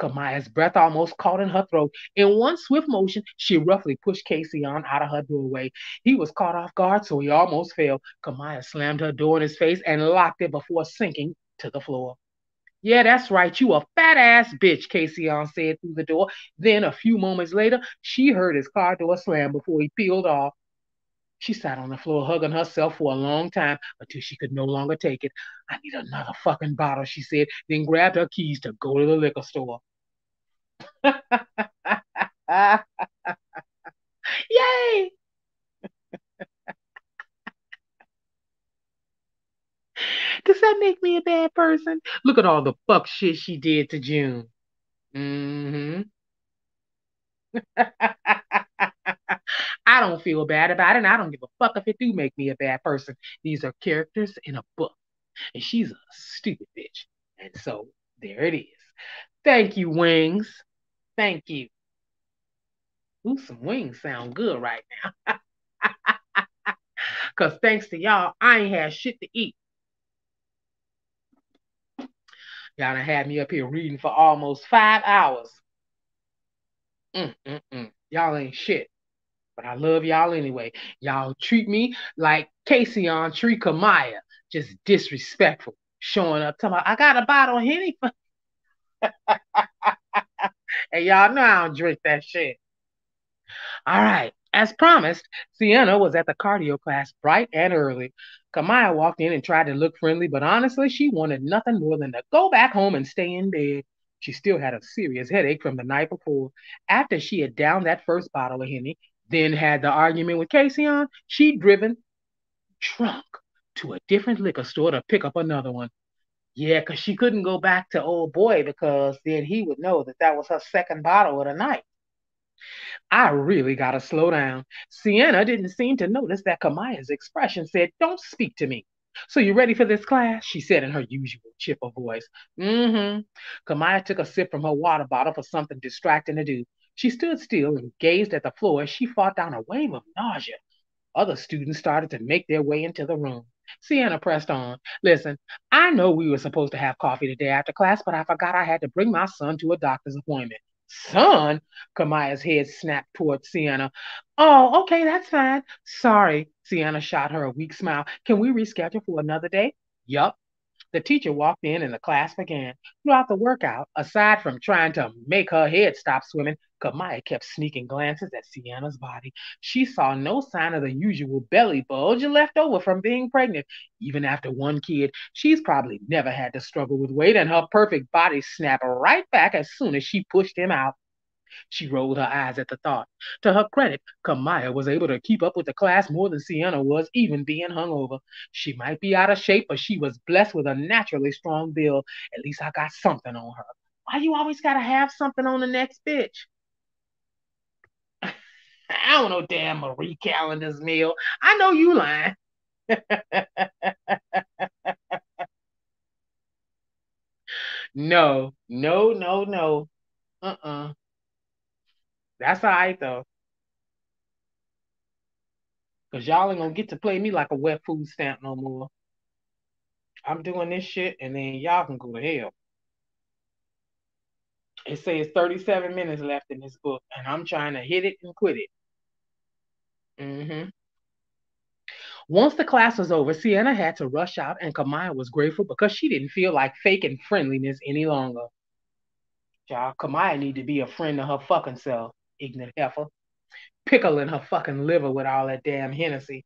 Camaiyah's breath almost caught in her throat. In one swift motion, she roughly pushed Casion out of her doorway. He was caught off guard, so he almost fell. Camaiyah slammed her door in his face and locked it before sinking to the floor. Yeah, that's right. You a fat ass bitch, Casion said through the door. Then, a few moments later, she heard his car door slam before he peeled off. She sat on the floor hugging herself for a long time until she could no longer take it. I need another fucking bottle, she said, then grabbed her keys to go to the liquor store. Yay! Does that make me a bad person? Look at all the fuck shit she did to June. Mm-hmm. I don't feel bad about it, and I don't give a fuck if it do make me a bad person. These are characters in a book, and she's a stupid bitch. And so there it is. Thank you, Wings. Thank you. Ooh, some wings sound good right now. Because thanks to y'all, I ain't had shit to eat. Y'all done had me up here reading for almost five hours. Mm, mm, mm. Y'all ain't shit. But I love y'all anyway. Y'all treat me like Casion Tree Camaiyah. Just disrespectful. Showing up, talking about, I got a bottle of Henny and y'all know I don't drink that shit. All right. As promised, Ce'Anna was at the cardio class bright and early. Camaiyah walked in and tried to look friendly, but honestly, she wanted nothing more than to go back home and stay in bed. She still had a serious headache from the night before. After she had downed that first bottle of Henny, then had the argument with Casion, she'd driven drunk to a different liquor store to pick up another one. Yeah, because she couldn't go back to old boy because then he would know that that was her second bottle of the night. I really got to slow down. Ce'Anna didn't seem to notice that Camaiyah's expression said, Don't speak to me. So you ready for this class? She said in her usual chipper voice. Mm-hmm. Camaiyah took a sip from her water bottle for something distracting to do. She stood still and gazed at the floor as she fought down a wave of nausea. Other students started to make their way into the room. Ce'Anna pressed on. Listen, I know we were supposed to have coffee today after class, but I forgot I had to bring my son to a doctor's appointment. Son? Camaiyah's head snapped toward Ce'Anna. Oh, okay, that's fine. Sorry. Ce'Anna shot her a weak smile. Can we reschedule for another day? Yup. The teacher walked in and the class began. Throughout the workout, aside from trying to make her head stop swimming, Camaiyah kept sneaking glances at Ce'Anna's body. She saw no sign of the usual belly bulge left over from being pregnant. Even after one kid, she's probably never had to struggle with weight, and her perfect body snapped right back as soon as she pushed him out. She rolled her eyes at the thought. To her credit, Camaiyah was able to keep up with the class more than Ce'Anna was, even being hungover. She might be out of shape, but she was blessed with a naturally strong build. At least I got something on her. Why you always gotta have something on the next bitch? I don't know damn Marie Callender's meal. I know you lying. no, no, no, no. Uh-uh. That's all right though. Cause y'all ain't gonna get to play me like a wet food stamp no more. I'm doing this shit and then y'all can go to hell. It says 37 minutes left in this book, and I'm trying to hit it and quit it. Mm-hmm. Once the class was over, Ce'Anna had to rush out, and Camaiyah was grateful because she didn't feel like faking friendliness any longer. Y'all, Camaiyah need to be a friend to her fucking self, ignorant heifer. Pickling her fucking liver with all that damn Hennessy.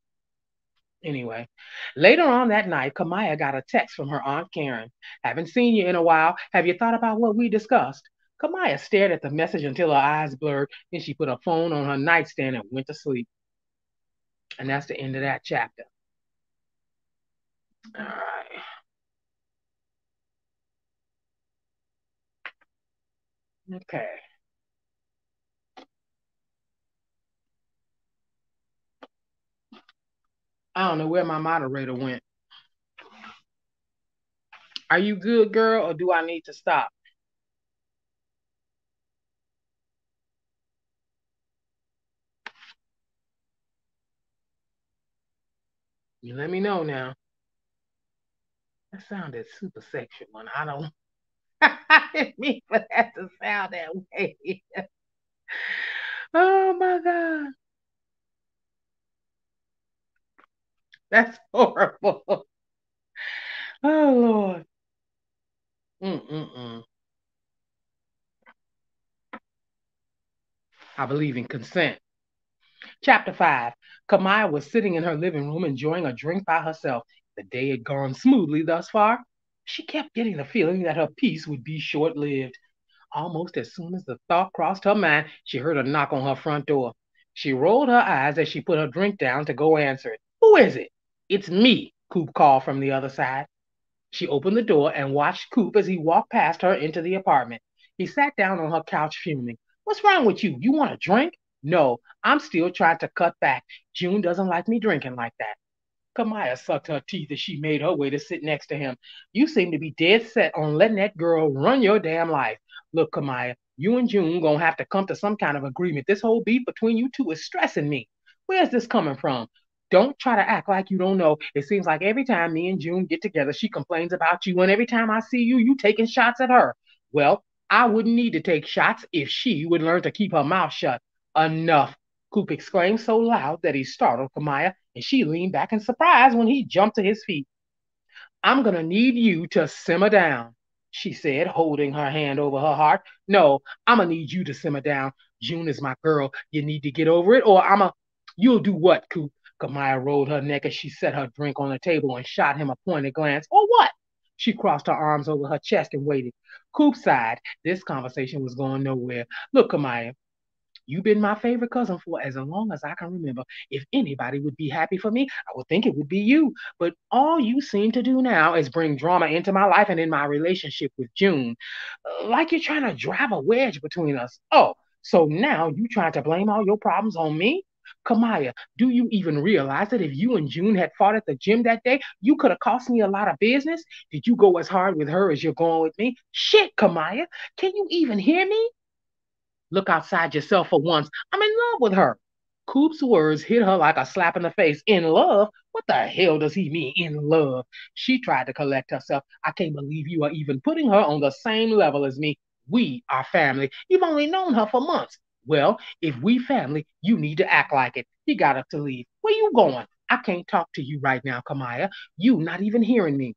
Anyway, later on that night, Camaiyah got a text from her Aunt Karen. Haven't seen you in a while. Have you thought about what we discussed? Camaiyah stared at the message until her eyes blurred. Then she put her phone on her nightstand and went to sleep. And that's the end of that chapter. All right. Okay. I don't know where my moderator went. Are you good, girl, or do I need to stop? You let me know now. That sounded super sexual, and I don't. I didn't mean for that to sound that way. oh my god, that's horrible. Oh Lord. Mm-mm-mm. I believe in consent. Chapter 5 Camaiyah was sitting in her living room enjoying a drink by herself. The day had gone smoothly thus far. She kept getting the feeling that her peace would be short lived. Almost as soon as the thought crossed her mind, she heard a knock on her front door. She rolled her eyes as she put her drink down to go answer it. Who is it? It's me, Coop called from the other side. She opened the door and watched Coop as he walked past her into the apartment. He sat down on her couch fuming. What's wrong with you? You want a drink? No, I'm still trying to cut back. June doesn't like me drinking like that. Camaiyah sucked her teeth as she made her way to sit next to him. You seem to be dead set on letting that girl run your damn life. Look, Camaiyah, you and June gonna have to come to some kind of agreement. This whole beef between you two is stressing me. Where's this coming from? Don't try to act like you don't know. It seems like every time me and June get together, she complains about you, and every time I see you, you taking shots at her. Well, I wouldn't need to take shots if she would learn to keep her mouth shut. Enough. Coop exclaimed so loud that he startled Camaiyah, and she leaned back in surprise when he jumped to his feet. I'm going to need you to simmer down, she said, holding her hand over her heart. No, I'm going to need you to simmer down. June is my girl. You need to get over it, or I'm a. You'll do what, Coop? Camaiyah rolled her neck as she set her drink on the table and shot him a pointed glance. Or what? She crossed her arms over her chest and waited. Coop sighed. This conversation was going nowhere. Look, Camaiyah, You've been my favorite cousin for as long as I can remember. If anybody would be happy for me, I would think it would be you. But all you seem to do now is bring drama into my life and in my relationship with June. Like you're trying to drive a wedge between us. Oh, so now you trying to blame all your problems on me? Camaiyah, do you even realize that if you and June had fought at the gym that day, you could have cost me a lot of business? Did you go as hard with her as you're going with me? Shit, Camaiyah, can you even hear me? Look outside yourself for once. I'm in love with her. Coop's words hit her like a slap in the face. In love? What the hell does he mean, in love? She tried to collect herself. I can't believe you are even putting her on the same level as me. We are family. You've only known her for months. Well, if we family, you need to act like it. He got up to leave. Where you going? I can't talk to you right now, Camaiyah. You not even hearing me.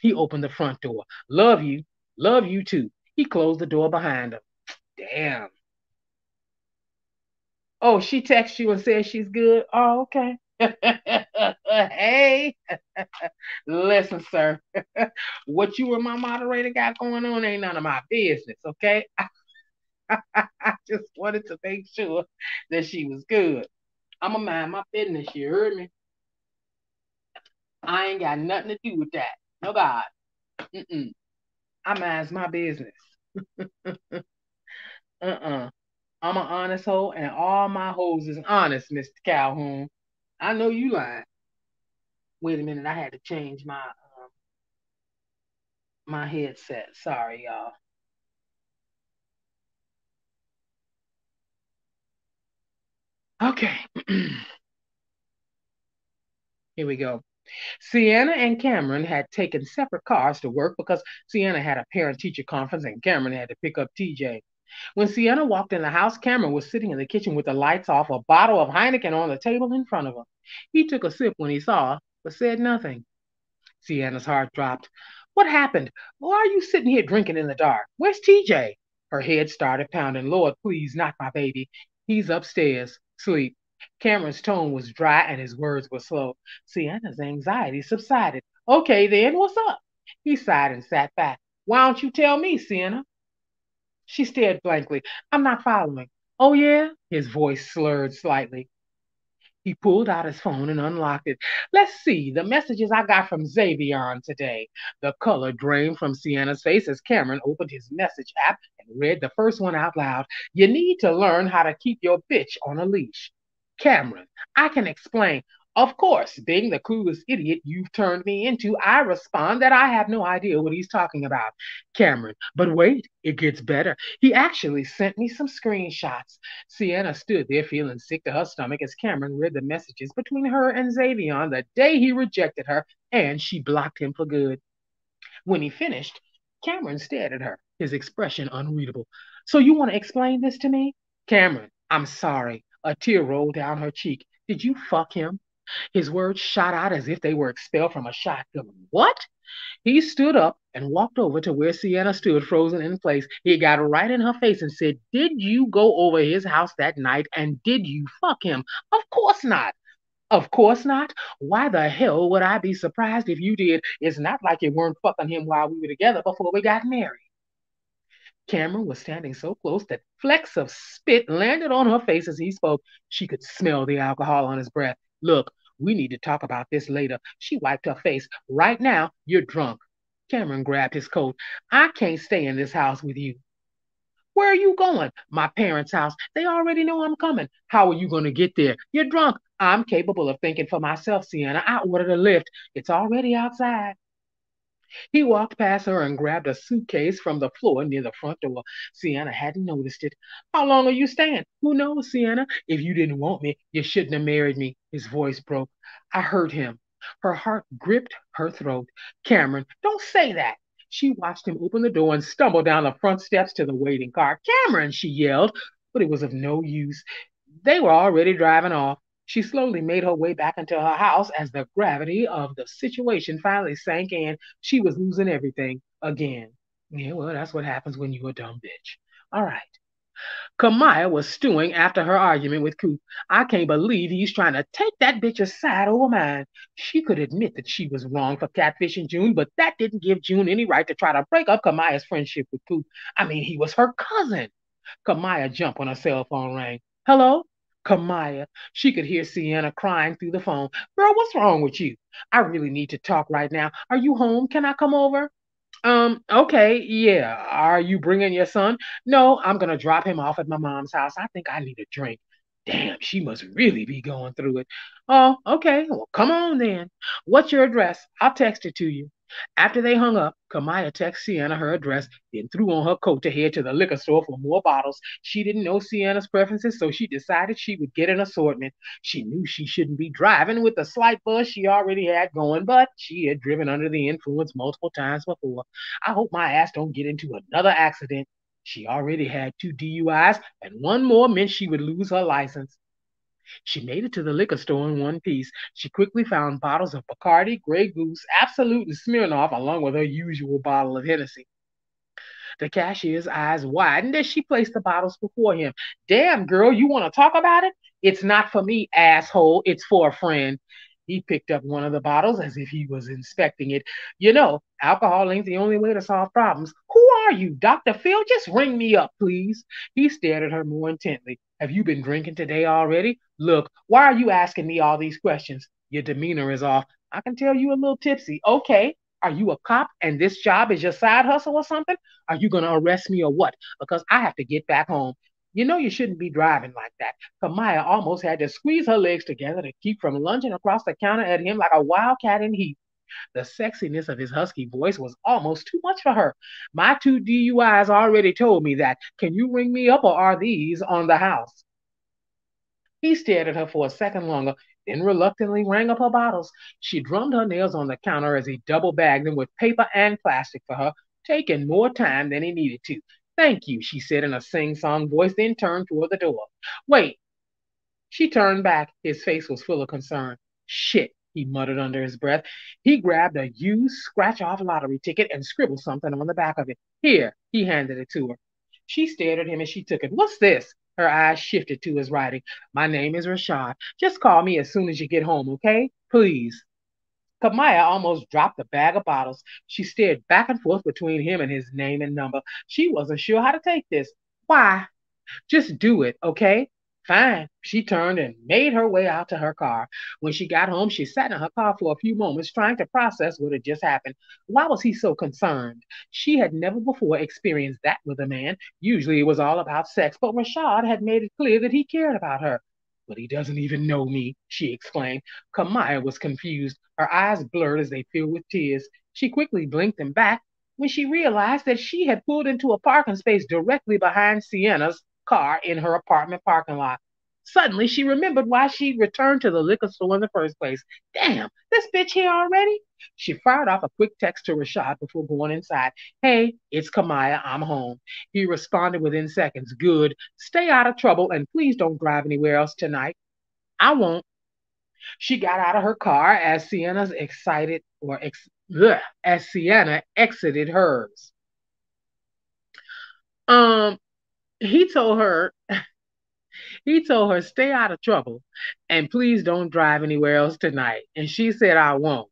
He opened the front door. Love you. Love you too. He closed the door behind him. Damn. Oh, she texts you and says she's good. Oh, okay. hey, listen, sir. what you and my moderator got going on ain't none of my business, okay? I just wanted to make sure that she was good. I'm going to mind my business, you heard me? I ain't got nothing to do with that. No, God. Mm-mm. I minds my business. uh-uh. I'm an honest hoe, and all my hoes is honest, Mr. Calhoun. I know you lying. Wait a minute, I had to change my um, my headset. Sorry, y'all. Okay. Here we go. Ce'Anna and Cameron had taken separate cars to work because Ce'Anna had a parent teacher conference and Cameron had to pick up TJ. When Ce'Anna walked in the house, Cameron was sitting in the kitchen with the lights off, a bottle of Heineken on the table in front of him. He took a sip when he saw her, but said nothing. Ce'Anna's heart dropped. What happened? Why are you sitting here drinking in the dark? Where's TJ? Her head started pounding. Lord, please, not my baby. He's upstairs, sleep. Cameron's tone was dry and his words were slow. Ce'Anna's anxiety subsided. Okay, then, what's up? He sighed and sat back. Why don't you tell me, Ce'Anna? She stared blankly. I'm not following. Oh, yeah? His voice slurred slightly. He pulled out his phone and unlocked it. Let's see the messages I got from Xavion today. The color drained from Ce'Anna's face as Cameron opened his message app and read the first one out loud. You need to learn how to keep your bitch on a leash. Cameron, I can explain. Of course, being the clueless idiot you've turned me into, I respond that I have no idea what he's talking about. Cameron, but wait, it gets better. He actually sent me some screenshots. Ce'Anna stood there feeling sick to her stomach as Cameron read the messages between her and Xavion the day he rejected her, and she blocked him for good. When he finished, Cameron stared at her, his expression unreadable. So you want to explain this to me? Cameron, I'm sorry. A tear rolled down her cheek. Did you fuck him? His words shot out as if they were expelled from a shotgun. What? He stood up and walked over to where Ce'Anna stood frozen in place. He got right in her face and said, Did you go over his house that night and did you fuck him? Of course not. Of course not. Why the hell would I be surprised if you did? It's not like you weren't fucking him while we were together before we got married. Cameron was standing so close that flecks of spit landed on her face as he spoke. She could smell the alcohol on his breath. Look, we need to talk about this later. She wiped her face. Right now, you're drunk. Cameron grabbed his coat. I can't stay in this house with you. Where are you going? My parents' house. They already know I'm coming. How are you going to get there? You're drunk. I'm capable of thinking for myself, Sienna. I ordered a lift. It's already outside. He walked past her and grabbed a suitcase from the floor near the front door. Sienna hadn't noticed it. How long are you staying? Who knows, Sienna? If you didn't want me, you shouldn't have married me. His voice broke. I heard him. Her heart gripped her throat. Cameron, don't say that. She watched him open the door and stumble down the front steps to the waiting car. Cameron, she yelled, but it was of no use. They were already driving off. She slowly made her way back into her house as the gravity of the situation finally sank in. She was losing everything again. Yeah, well, that's what happens when you're a dumb bitch. All right. Camaiyah was stewing after her argument with Coop. I can't believe he's trying to take that bitch's side over mine. She could admit that she was wrong for catfishing June, but that didn't give June any right to try to break up Camaiyah's friendship with Coop. I mean, he was her cousin. Camaiyah jumped when her cell phone rang. Hello? Camaiyah. She could hear Sienna crying through the phone. Girl, what's wrong with you? I really need to talk right now. Are you home? Can I come over? Um, okay, yeah. Are you bringing your son? No, I'm gonna drop him off at my mom's house. I think I need a drink. Damn, she must really be going through it. Oh, okay. Well, come on then. What's your address? I'll text it to you. After they hung up, Camaiyah texted Sienna her address, then threw on her coat to head to the liquor store for more bottles. She didn't know Sienna's preferences, so she decided she would get an assortment. She knew she shouldn't be driving with the slight buzz she already had going, but she had driven under the influence multiple times before. I hope my ass don't get into another accident. She already had two DUIs, and one more meant she would lose her license. She made it to the liquor store in one piece. She quickly found bottles of Bacardi, Grey Goose, Absolut, and Smirnoff, along with her usual bottle of Hennessy. The cashier's eyes widened as she placed the bottles before him. Damn, girl, you want to talk about it? It's not for me, asshole. It's for a friend. He picked up one of the bottles as if he was inspecting it. You know, alcohol ain't the only way to solve problems. Who are you, Dr. Phil? Just ring me up, please. He stared at her more intently. Have you been drinking today already? Look, why are you asking me all these questions? Your demeanor is off. I can tell you a little tipsy. Okay. Are you a cop and this job is your side hustle or something? Are you going to arrest me or what? Because I have to get back home. You know you shouldn't be driving like that. Camaiyah almost had to squeeze her legs together to keep from lunging across the counter at him like a wildcat in heat. The sexiness of his husky voice was almost too much for her. My two DUIs already told me that. Can you ring me up or are these on the house? He stared at her for a second longer, then reluctantly rang up her bottles. She drummed her nails on the counter as he double bagged them with paper and plastic for her, taking more time than he needed to. Thank you, she said in a sing song voice, then turned toward the door. Wait. She turned back. His face was full of concern. Shit, he muttered under his breath. He grabbed a used scratch off lottery ticket and scribbled something on the back of it. Here, he handed it to her. She stared at him as she took it. What's this? Her eyes shifted to his writing. My name is Rashad. Just call me as soon as you get home, okay? Please. Camaiyah almost dropped the bag of bottles. She stared back and forth between him and his name and number. She wasn't sure how to take this. Why? Just do it, okay? Fine. She turned and made her way out to her car. When she got home, she sat in her car for a few moments trying to process what had just happened. Why was he so concerned? She had never before experienced that with a man. Usually it was all about sex, but Rashad had made it clear that he cared about her. But he doesn't even know me, she exclaimed. Camaiyah was confused. Her eyes blurred as they filled with tears. She quickly blinked them back when she realized that she had pulled into a parking space directly behind Sienna's car in her apartment parking lot. Suddenly, she remembered why she returned to the liquor store in the first place. Damn, this bitch here already? She fired off a quick text to Rashad before going inside. Hey, it's Camaiyah. I'm home. He responded within seconds. Good. Stay out of trouble and please don't drive anywhere else tonight. I won't. She got out of her car as Sienna's excited or ex, bleh, as Sienna exited hers. Um, he told her he told her stay out of trouble and please don't drive anywhere else tonight. And she said I won't.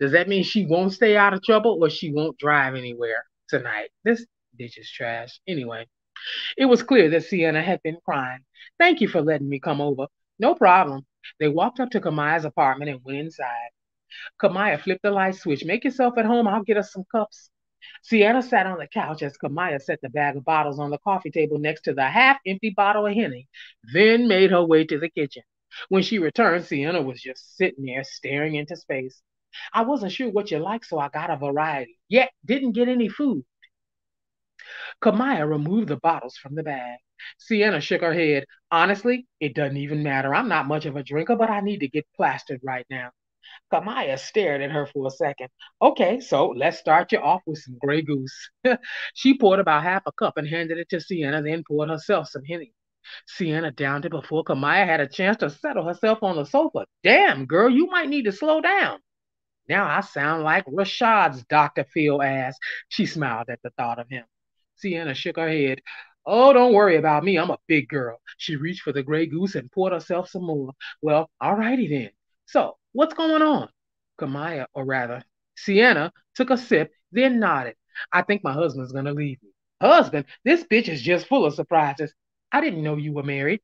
Does that mean she won't stay out of trouble or she won't drive anywhere tonight? This bitch is trash. Anyway, it was clear that Sienna had been crying. Thank you for letting me come over. No problem. They walked up to Camaiyah's apartment and went inside. Camaiyah flipped the light switch. Make yourself at home. I'll get us some cups. Sienna sat on the couch as Camaiyah set the bag of bottles on the coffee table next to the half empty bottle of Henny, then made her way to the kitchen. When she returned, Sienna was just sitting there staring into space. I wasn't sure what you liked, so I got a variety, yet didn't get any food. Camaiyah removed the bottles from the bag. Sienna shook her head. Honestly, it doesn't even matter. I'm not much of a drinker, but I need to get plastered right now. Camaiyah stared at her for a second. Okay, so let's start you off with some Grey Goose. she poured about half a cup and handed it to Sienna, then poured herself some Henny. Sienna downed it before Camaiyah had a chance to settle herself on the sofa. Damn, girl, you might need to slow down. Now I sound like Rashad's Dr. Phil ass. She smiled at the thought of him. Sienna shook her head. Oh, don't worry about me. I'm a big girl. She reached for the Grey Goose and poured herself some more. Well, all righty then. So, what's going on? Camaiyah, or rather, Sienna took a sip, then nodded. I think my husband's gonna leave me. Husband? This bitch is just full of surprises. I didn't know you were married.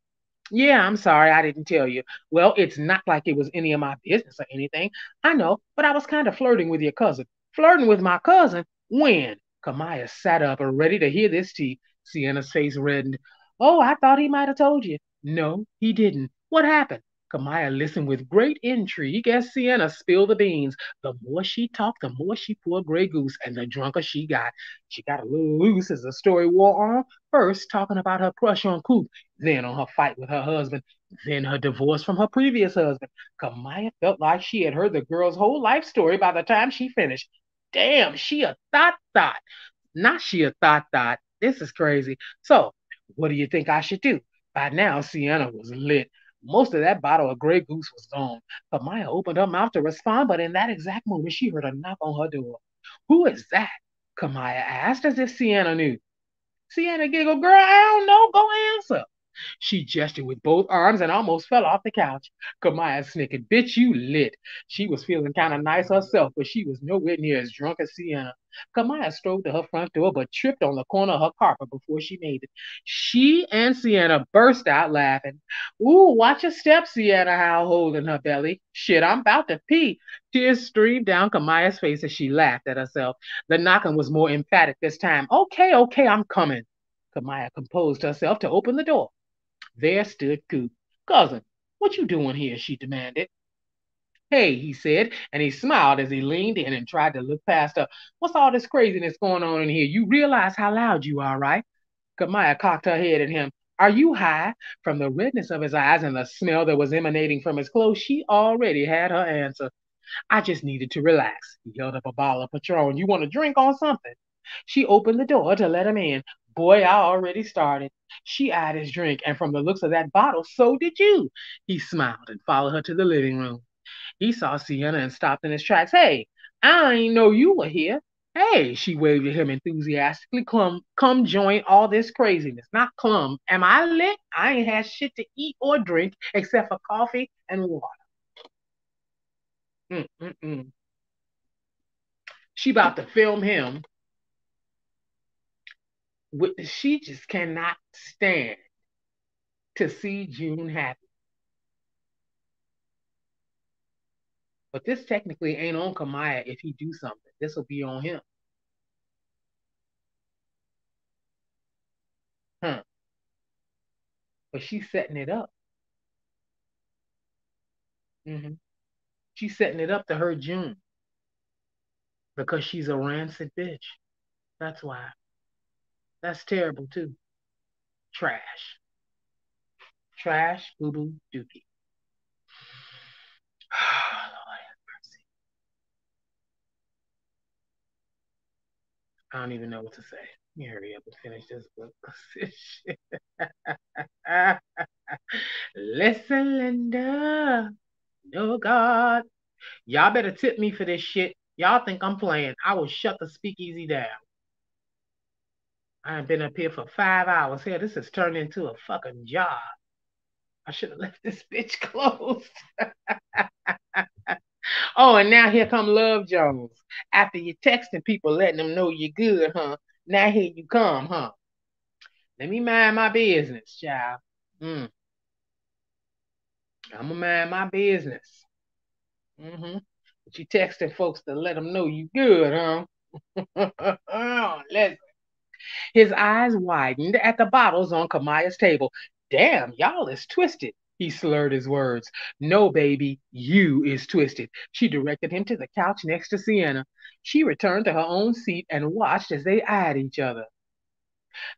Yeah, I'm sorry I didn't tell you. Well, it's not like it was any of my business or anything. I know, but I was kind of flirting with your cousin. Flirting with my cousin? When? Camaiyah sat up ready to hear this tea. Sienna's face reddened. Oh, I thought he might have told you. No, he didn't. What happened? Camaiyah listened with great intrigue as Sienna spilled the beans. The more she talked, the more she poured Grey Goose, and the drunker she got. She got a little loose as the story wore on, first talking about her crush on Coop, then on her fight with her husband, then her divorce from her previous husband. Camaiyah felt like she had heard the girl's whole life story by the time she finished. Damn, she a thought thought. Not she a thought thought. This is crazy. So, what do you think I should do? By now, Sienna was lit. Most of that bottle of Grey Goose was gone. Camaiyah opened her mouth to respond, but in that exact moment, she heard a knock on her door. Who is that? Camaiyah asked, as if Sienna knew. Sienna giggled, Girl, I don't know. Go answer. She gestured with both arms and almost fell off the couch. Camaiyah snickered, Bitch, you lit. She was feeling kind of nice herself, but she was nowhere near as drunk as Sienna. Camaiyah strode to her front door, but tripped on the corner of her carpet before she made it. She and Sienna burst out laughing. Ooh, watch your step, Sienna howled, holding her belly. Shit, I'm about to pee. Tears streamed down Camaiyah's face as she laughed at herself. The knocking was more emphatic this time. Okay, okay, I'm coming. Camaiyah composed herself to open the door. There stood Coop. Cousin, what you doing here? she demanded. Hey, he said, and he smiled as he leaned in and tried to look past her. What's all this craziness going on in here? You realize how loud you are, right? Camaiyah cocked her head at him. Are you high? From the redness of his eyes and the smell that was emanating from his clothes, she already had her answer. I just needed to relax. He held up a bottle of Patron. You want to drink on something? She opened the door to let him in. Boy, I already started. She eyed his drink, and from the looks of that bottle, so did you. He smiled and followed her to the living room. He saw Sienna and stopped in his tracks. Hey, I ain't know you were here. Hey, she waved at him enthusiastically. Come, come join all this craziness. Not clum. Am I lit? I ain't had shit to eat or drink except for coffee and water. Mm-mm-mm. She about to film him she just cannot stand to see June happy. But this technically ain't on Camaiyah if he do something. This will be on him. Huh. But she's setting it up. Mm-hmm. She's setting it up to hurt June. Because she's a rancid bitch. That's why. That's terrible too. Trash. Trash, boo boo, dookie. Lord have mercy. I don't even know what to say. Let me hurry up and finish this book. Listen, Linda. Oh God. Y'all better tip me for this shit. Y'all think I'm playing. I will shut the speakeasy down. I have been up here for five hours. Here, this has turned into a fucking job. I should have left this bitch closed. oh, and now here come Love Jones. After you texting people, letting them know you're good, huh? Now here you come, huh? Let me mind my business, child. Mm. I'm gonna mind my business. Mm-hmm. But you texting folks to let them know you good, huh? Leslie. His eyes widened at the bottles on Camaiyah's table. Damn, y'all is twisted. He slurred his words. No, baby, you is twisted. She directed him to the couch next to Sienna. She returned to her own seat and watched as they eyed each other.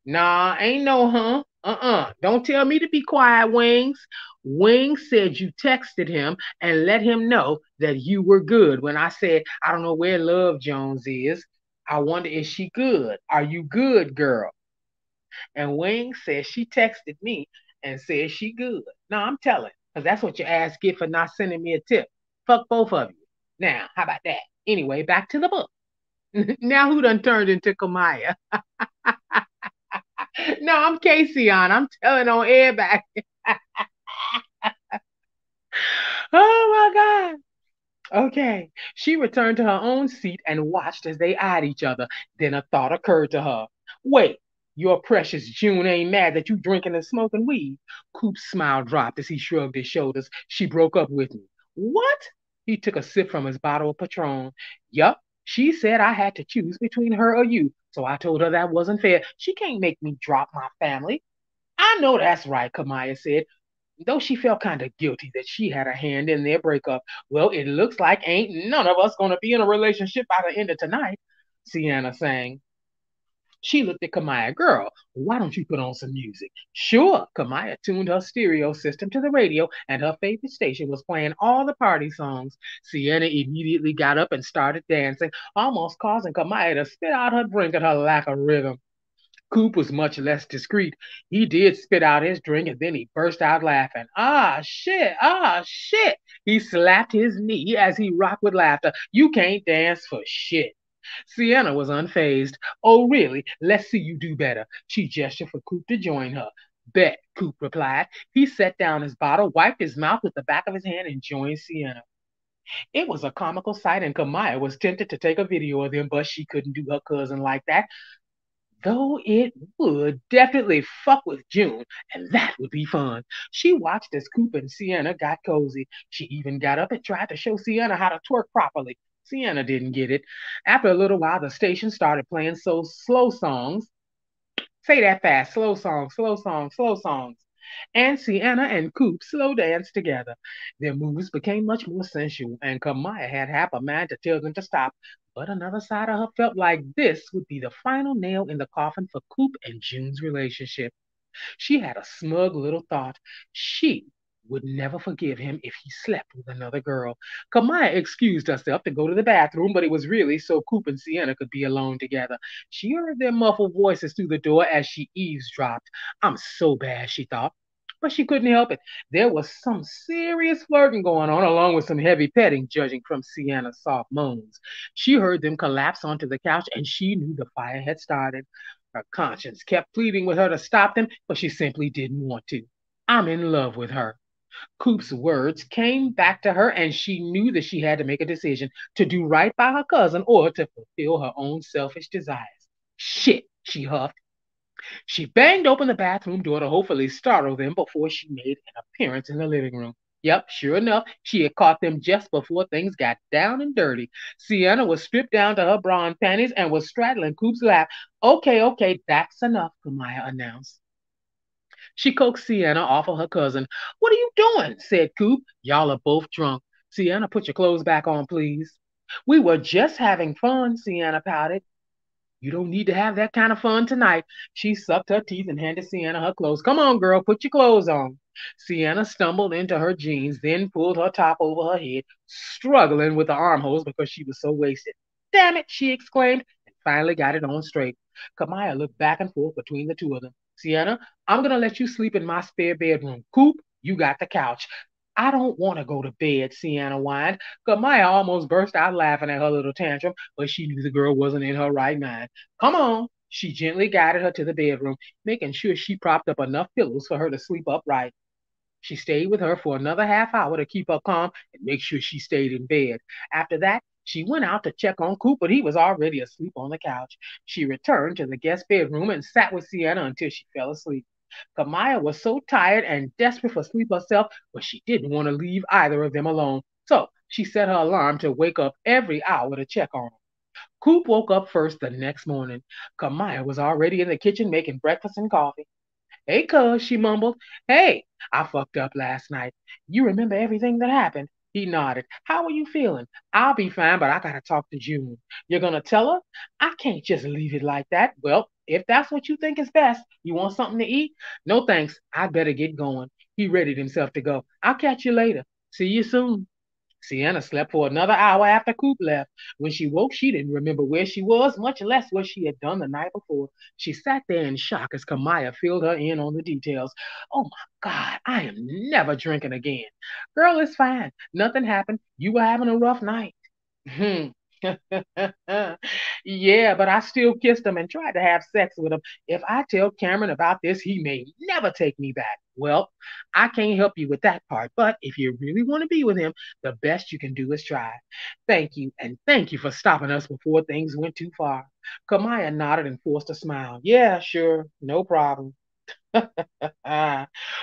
Nah, ain't no huh. Uh-uh. Don't tell me to be quiet, Wings. Wings said you texted him and let him know that you were good when I said, I don't know where Love Jones is. I wonder is she good? Are you good, girl? And Wings said she texted me and said she good. No, I'm telling, because that's what your ass get for not sending me a tip. Fuck both of you. Now, how about that? Anyway, back to the book. now who done turned into Camaiyah? no, I'm Casion. I'm telling on everybody. oh my God. Okay. She returned to her own seat and watched as they eyed each other. Then a thought occurred to her. Wait, your precious June ain't mad that you drinking and smoking weed. Coop's smile dropped as he shrugged his shoulders. She broke up with me. What? He took a sip from his bottle of Patron. Yup, she said I had to choose between her or you. So I told her that wasn't fair. She can't make me drop my family. I know that's right, Camaiyah said. Though she felt kind of guilty that she had a hand in their breakup. Well, it looks like ain't none of us gonna be in a relationship by the end of tonight, Sienna sang. She looked at Camaiyah. Girl, why don't you put on some music? Sure. Camaiyah tuned her stereo system to the radio, and her favorite station was playing all the party songs. Sienna immediately got up and started dancing, almost causing Camaiyah to spit out her drink at her lack of rhythm. Coop was much less discreet. He did spit out his drink and then he burst out laughing. Ah, shit, ah, shit. He slapped his knee as he rocked with laughter. You can't dance for shit. Sienna was unfazed. Oh, really? Let's see you do better. She gestured for Coop to join her. Bet, Coop replied. He set down his bottle, wiped his mouth with the back of his hand, and joined Sienna. It was a comical sight, and Camaiyah was tempted to take a video of them, but she couldn't do her cousin like that. Though it would definitely fuck with June, and that would be fun. She watched as Coop and Sienna got cozy. She even got up and tried to show Sienna how to twerk properly. Sienna didn't get it. After a little while, the station started playing so slow songs. Say that fast. Slow songs, slow songs, slow songs. And Sienna and Coop slow danced together. Their moves became much more sensual, and Camaiyah had half a mind to tell them to stop. But another side of her felt like this would be the final nail in the coffin for Coop and June's relationship. She had a smug little thought. She would never forgive him if he slept with another girl. Camaiyah excused herself to go to the bathroom, but it was really so Coop and Sienna could be alone together. She heard their muffled voices through the door as she eavesdropped. I'm so bad, she thought. But she couldn't help it. There was some serious flirting going on, along with some heavy petting, judging from Sienna's soft moans. She heard them collapse onto the couch, and she knew the fire had started. Her conscience kept pleading with her to stop them, but she simply didn't want to. I'm in love with her. Coop's words came back to her, and she knew that she had to make a decision to do right by her cousin or to fulfill her own selfish desires. Shit, she huffed. She banged open the bathroom door to hopefully startle them before she made an appearance in the living room. Yep, sure enough, she had caught them just before things got down and dirty. Sienna was stripped down to her bra and panties and was straddling Coop's lap. Okay, okay, that's enough, Camaiyah announced. She coaxed Sienna off of her cousin. What are you doing? said Coop. Y'all are both drunk. Sienna, put your clothes back on, please. We were just having fun, Sienna pouted. You don't need to have that kind of fun tonight. She sucked her teeth and handed Sienna her clothes. Come on, girl, put your clothes on. Sienna stumbled into her jeans, then pulled her top over her head, struggling with the armholes because she was so wasted. Damn it, she exclaimed, and finally got it on straight. Camaiyah looked back and forth between the two of them. Sienna, I'm going to let you sleep in my spare bedroom. Coop, you got the couch. I don't want to go to bed, Sienna whined. Camaiyah almost burst out laughing at her little tantrum, but she knew the girl wasn't in her right mind. Come on. She gently guided her to the bedroom, making sure she propped up enough pillows for her to sleep upright. She stayed with her for another half hour to keep her calm and make sure she stayed in bed. After that, she went out to check on Coop, but he was already asleep on the couch. She returned to the guest bedroom and sat with Sienna until she fell asleep. Camaiyah was so tired and desperate for sleep herself, but she didn't want to leave either of them alone. So she set her alarm to wake up every hour to check on them. Coop woke up first the next morning. Camaiyah was already in the kitchen making breakfast and coffee. Hey, cuz, she mumbled. Hey, I fucked up last night. You remember everything that happened? He nodded. How are you feeling? I'll be fine, but I gotta talk to June. You're gonna tell her? I can't just leave it like that. Well, if that's what you think is best, you want something to eat? No thanks. I'd better get going. He readied himself to go. I'll catch you later. See you soon. Sienna slept for another hour after Coop left. When she woke, she didn't remember where she was, much less what she had done the night before. She sat there in shock as Camaiyah filled her in on the details. Oh my God, I am never drinking again. Girl, it's fine. Nothing happened. You were having a rough night. Hmm. yeah, but I still kissed him and tried to have sex with him. If I tell Cameron about this, he may never take me back. Well, I can't help you with that part, but if you really want to be with him, the best you can do is try. Thank you, and thank you for stopping us before things went too far. Camaiyah nodded and forced a smile. Yeah, sure, no problem.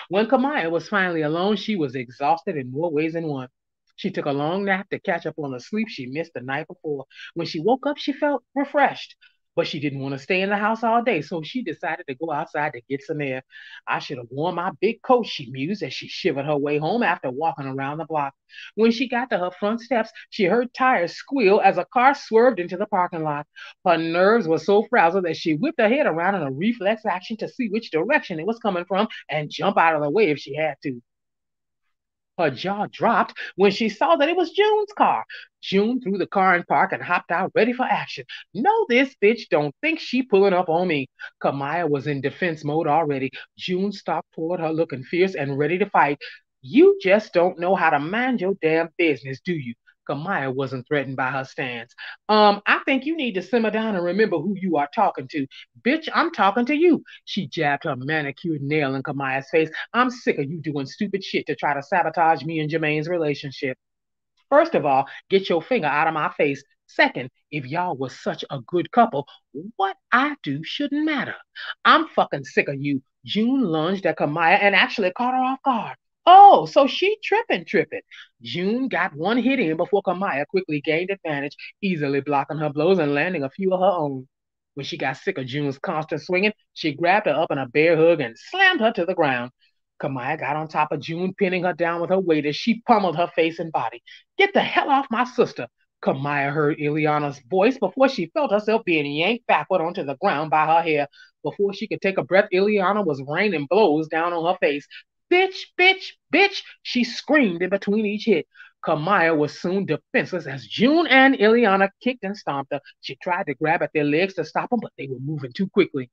when Camaiyah was finally alone, she was exhausted in more ways than one. She took a long nap to catch up on the sleep she missed the night before. When she woke up, she felt refreshed, but she didn't want to stay in the house all day, so she decided to go outside to get some air. I should have worn my big coat, she mused as she shivered her way home after walking around the block. When she got to her front steps, she heard tires squeal as a car swerved into the parking lot. Her nerves were so frazzled that she whipped her head around in a reflex action to see which direction it was coming from and jump out of the way if she had to. Her jaw dropped when she saw that it was June's car. June threw the car in park and hopped out ready for action. No, this bitch don't think she pulling up on me. Camaiyah was in defense mode already. June stalked toward her looking fierce and ready to fight. You just don't know how to mind your damn business, do you? Camaiyah wasn't threatened by her stance. Um, I think you need to simmer down and remember who you are talking to. Bitch, I'm talking to you. She jabbed her manicured nail in Camaiyah's face. I'm sick of you doing stupid shit to try to sabotage me and Jermaine's relationship. First of all, get your finger out of my face. Second, if y'all was such a good couple, what I do shouldn't matter. I'm fucking sick of you. June lunged at Camaiyah and actually caught her off guard. Oh, so she tripping, tripping. June got one hit in before Camaiyah quickly gained advantage, easily blocking her blows and landing a few of her own. When she got sick of June's constant swinging, she grabbed her up in a bear hug and slammed her to the ground. Camaiyah got on top of June, pinning her down with her weight as she pummeled her face and body. Get the hell off my sister. Camaiyah heard Iliana's voice before she felt herself being yanked backward onto the ground by her hair. Before she could take a breath, Iliana was raining blows down on her face. Bitch, bitch, bitch, she screamed in between each hit. Camaiyah was soon defenseless as June and Iliana kicked and stomped her. She tried to grab at their legs to stop them, but they were moving too quickly.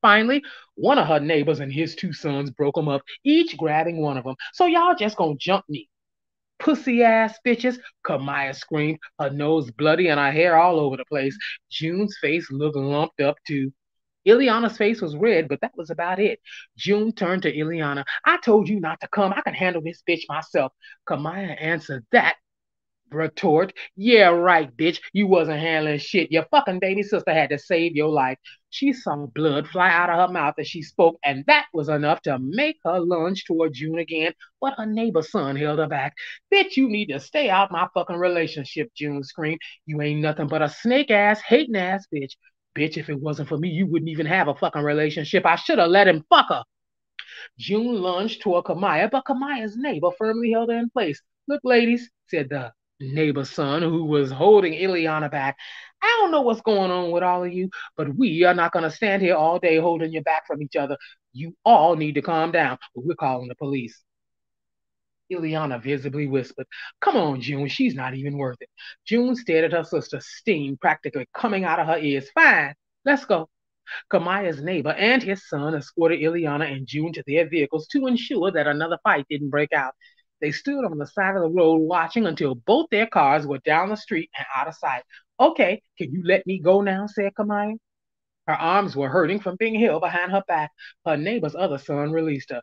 Finally, one of her neighbors and his two sons broke them up, each grabbing one of them. So y'all just gonna jump me. Pussy ass bitches, Camaiyah screamed, her nose bloody and her hair all over the place. June's face looked lumped up too. Iliana's face was red, but that was about it. June turned to Iliana. I told you not to come. I can handle this bitch myself. Camaiyah answered that retort. Yeah, right, bitch. You wasn't handling shit. Your fucking baby sister had to save your life. She saw blood fly out of her mouth as she spoke, and that was enough to make her lunge toward June again, but her neighbor's son held her back. Bitch, you need to stay out my fucking relationship, June screamed. You ain't nothing but a snake ass, hating ass bitch. Bitch, if it wasn't for me, you wouldn't even have a fucking relationship. I should have let him fuck her. June lunged toward Camaiyah, but Camaiyah's neighbor firmly held her in place. Look, ladies, said the neighbor's son, who was holding Iliana back. I don't know what's going on with all of you, but we are not going to stand here all day holding you back from each other. You all need to calm down, we're calling the police. Iliana visibly whispered, Come on, June, she's not even worth it. June stared at her sister, steam practically coming out of her ears. Fine, let's go. Camaiyah's neighbor and his son escorted Iliana and June to their vehicles to ensure that another fight didn't break out. They stood on the side of the road watching until both their cars were down the street and out of sight. Okay, can you let me go now? said Camaiyah. Her arms were hurting from being held behind her back. Her neighbor's other son released her.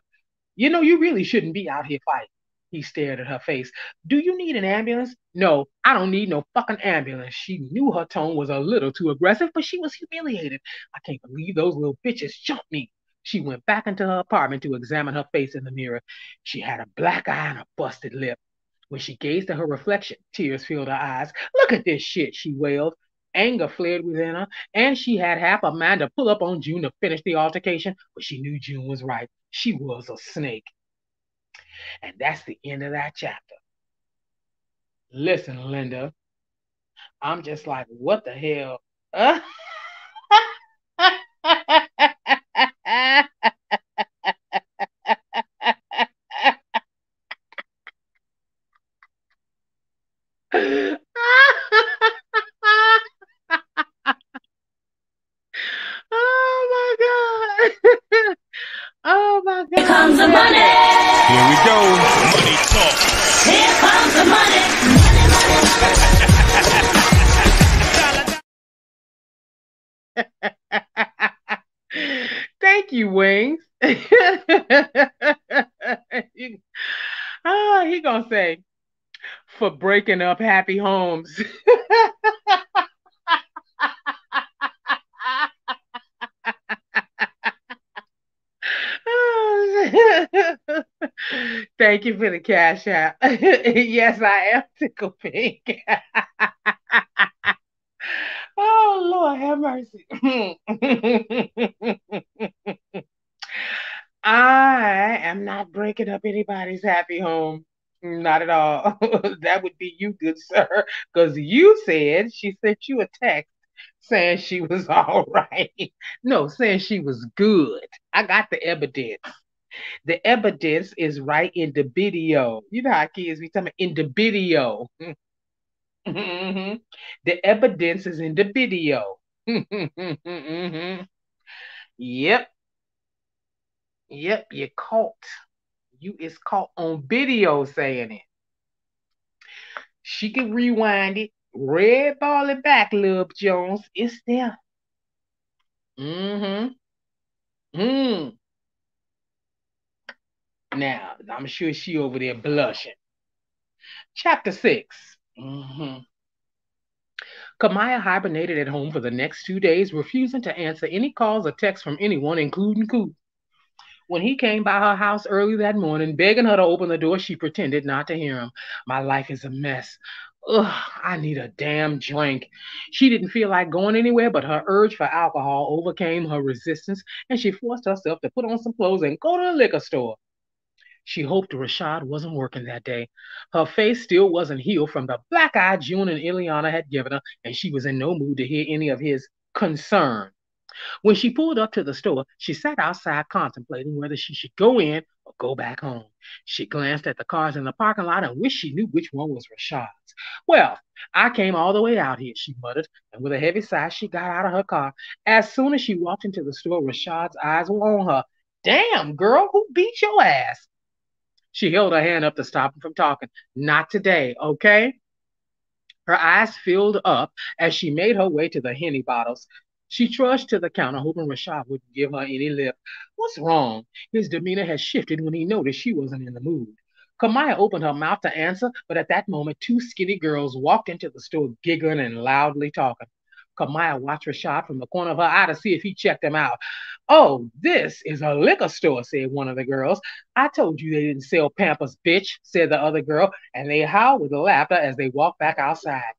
You know, you really shouldn't be out here fighting. He stared at her face. Do you need an ambulance? No, I don't need no fucking ambulance. She knew her tone was a little too aggressive, but she was humiliated. I can't believe those little bitches jumped me. She went back into her apartment to examine her face in the mirror. She had a black eye and a busted lip. When she gazed at her reflection, tears filled her eyes. Look at this shit, she wailed. Anger flared within her, and she had half a mind to pull up on June to finish the altercation, but she knew June was right. She was a snake. And that's the end of that chapter. Listen, Linda, I'm just like, what the hell? breaking up happy homes. Thank you for the cash app. yes, I am tickle pink. oh Lord, have mercy. I am not breaking up anybody's happy home. Not at all. that would be you, good sir, because you said she sent you a text saying she was all right. No, saying she was good. I got the evidence. The evidence is right in the video. You know how kids be talking in the video. Mhm. The evidence is in the video. Mhm. Yep. Yep, you caught. You is caught on video saying it. She can rewind it, red ball it back, Love Jones. It's there. Mm-hmm. Mm. Now, I'm sure she over there blushing. Chapter 6 Mm-hmm. Camaiyah hibernated at home for the next two days, refusing to answer any calls or texts from anyone, including Coop. When he came by her house early that morning, begging her to open the door, she pretended not to hear him. My life is a mess. Ugh, I need a damn drink. She didn't feel like going anywhere, but her urge for alcohol overcame her resistance, and she forced herself to put on some clothes and go to the liquor store. She hoped Rashad wasn't working that day. Her face still wasn't healed from the black eye June and Iliana had given her, and she was in no mood to hear any of his concern. When she pulled up to the store, she sat outside contemplating whether she should go in or go back home. She glanced at the cars in the parking lot and wished she knew which one was Rashad's. Well, I came all the way out here, she muttered, and with a heavy sigh, she got out of her car. As soon as she walked into the store, Rashad's eyes were on her. Damn, girl, who beat your ass? She held her hand up to stop him from talking. Not today, okay? Her eyes filled up as she made her way to the Henny bottles. She trudged to the counter, hoping Rashad wouldn't give her any lip. What's wrong? His demeanor had shifted when he noticed she wasn't in the mood. Camaiyah opened her mouth to answer, but at that moment, two skinny girls walked into the store, giggling and loudly talking. Camaiyah watched Rashad from the corner of her eye to see if he checked them out. Oh, this is a liquor store, said one of the girls. I told you they didn't sell Pampers, bitch, said the other girl, and they howled with laughter as they walked back outside.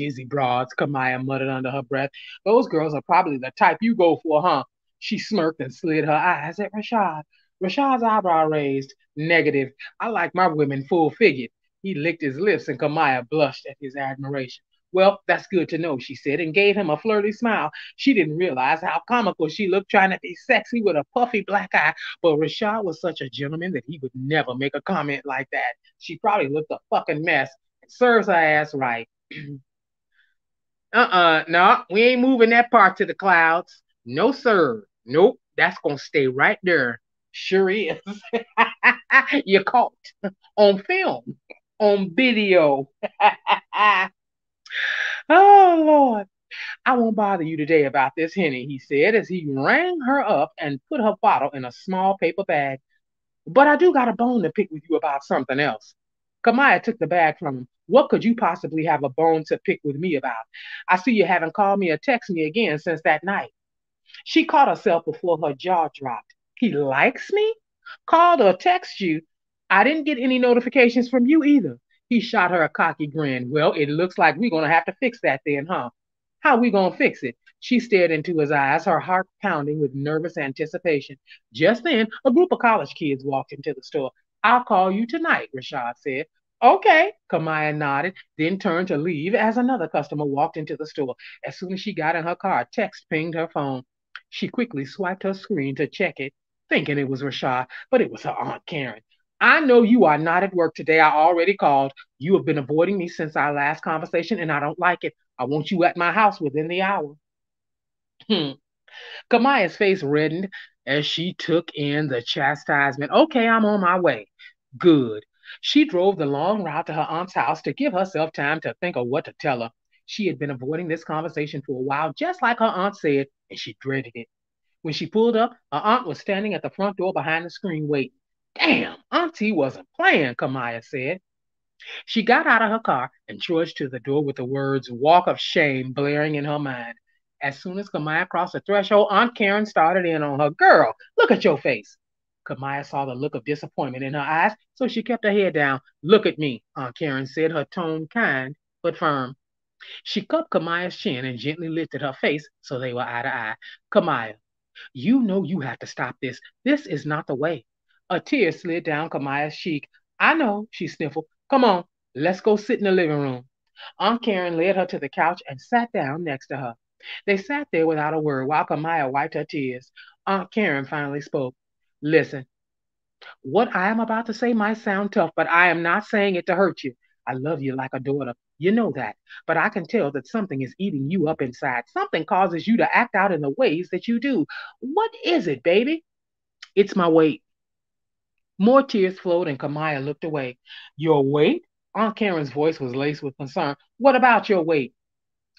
Dizzy broads, Camaiyah muttered under her breath. Those girls are probably the type you go for, huh? She smirked and slid her eyes at Rashad. Rashad's eyebrow raised. Negative. I like my women full figured. He licked his lips and Camaiyah blushed at his admiration. Well, that's good to know, she said, and gave him a flirty smile. She didn't realize how comical she looked trying to be sexy with a puffy black eye, but Rashad was such a gentleman that he would never make a comment like that. She probably looked a fucking mess. It serves her ass right. uh-uh, no, we ain't moving that part to the clouds. No, sir. Nope, that's gonna stay right there. Sure is. You're caught on film, on video. oh, Lord. I won't bother you today about this, Henny, he said as he rang her up and put her bottle in a small paper bag. But I do got a bone to pick with you about something else. Camaiyah took the bag from him. What could you possibly have a bone to pick with me about? I see you haven't called me or texted me again since that night. She caught herself before her jaw dropped. He likes me? Called or text you? I didn't get any notifications from you either. He shot her a cocky grin. Well, it looks like we're going to have to fix that then, huh? How we going to fix it? She stared into his eyes, her heart pounding with nervous anticipation. Just then, a group of college kids walked into the store. I'll call you tonight, Rashad said. Okay, Camaiyah nodded, then turned to leave as another customer walked into the store. As soon as she got in her car, text pinged her phone. She quickly swiped her screen to check it, thinking it was Rashad, but it was her Aunt Karen. I know you are not at work today. I already called. You have been avoiding me since our last conversation, and I don't like it. I want you at my house within the hour. Hmm. Camaiyah's face reddened as she took in the chastisement. Okay, I'm on my way. Good. She drove the long route to her aunt's house to give herself time to think of what to tell her. She had been avoiding this conversation for a while, just like her aunt said, and she dreaded it. When she pulled up, her aunt was standing at the front door behind the screen waiting. Damn, Auntie wasn't playing, Camaiyah said. She got out of her car and trudged to the door with the words walk of shame blaring in her mind. As soon as Camaiyah crossed the threshold, Aunt Karen started in on her. Girl, look at your face. Camaiyah saw the look of disappointment in her eyes, so she kept her head down. Look at me, Aunt Karen said, her tone kind but firm. She cupped Camaiyah's chin and gently lifted her face so they were eye to eye. Camaiyah, you know you have to stop this. This is not the way. A tear slid down Camaiyah's cheek. I know, she sniffled. Come on, let's go sit in the living room. Aunt Karen led her to the couch and sat down next to her. They sat there without a word while Camaiyah wiped her tears. Aunt Karen finally spoke. Listen, what I am about to say might sound tough, but I am not saying it to hurt you. I love you like a daughter. You know that. But I can tell that something is eating you up inside. Something causes you to act out in the ways that you do. What is it, baby? It's my weight. More tears flowed, and Camaiyah looked away. Your weight? Aunt Karen's voice was laced with concern. What about your weight?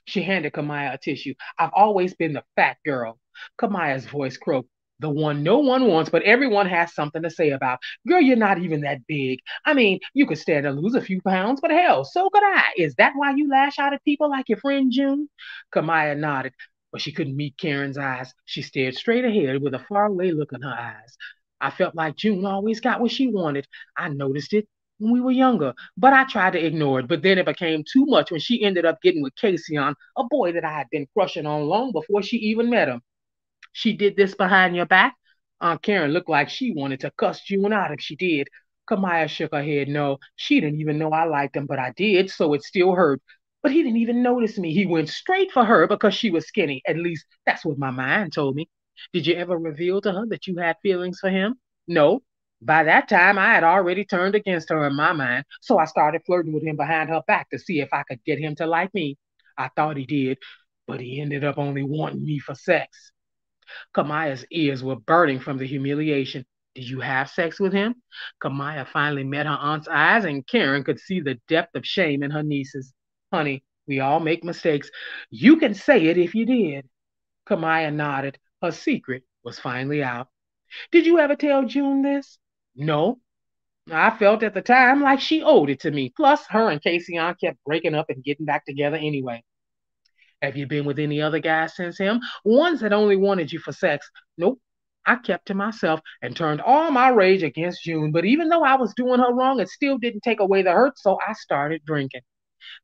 She handed Camaiyah a tissue. I've always been the fat girl. Camaiyah's voice croaked. The one no one wants, but everyone has something to say about. Girl, you're not even that big. I mean, you could stand to lose a few pounds, but hell, so could I. Is that why you lash out at people like your friend June? Camaiyah nodded, but she couldn't meet Karen's eyes. She stared straight ahead with a faraway look in her eyes. I felt like June always got what she wanted. I noticed it when we were younger, but I tried to ignore it. But then it became too much when she ended up getting with Casion, a boy that I had been crushing on long before she even met him. She did this behind your back? Aunt Karen looked like she wanted to cuss you and out if she did. Camaiyah shook her head. No, she didn't even know I liked him, but I did, so it still hurt. But he didn't even notice me. He went straight for her because she was skinny. At least that's what my mind told me. Did you ever reveal to her that you had feelings for him? No. By that time, I had already turned against her in my mind, so I started flirting with him behind her back to see if I could get him to like me. I thought he did, but he ended up only wanting me for sex. Camaiyah's ears were burning from the humiliation. Did you have sex with him? Camaiyah finally met her aunt's eyes, and Karen could see the depth of shame in her niece's. Honey, we all make mistakes. You can say it if you did. Camaiyah nodded. Her secret was finally out. Did you ever tell June this? No. I felt at the time like she owed it to me. Plus, her and Casion kept breaking up and getting back together anyway. Have you been with any other guys since him? Ones that only wanted you for sex. Nope. I kept to myself and turned all my rage against June. But even though I was doing her wrong, it still didn't take away the hurt, so I started drinking.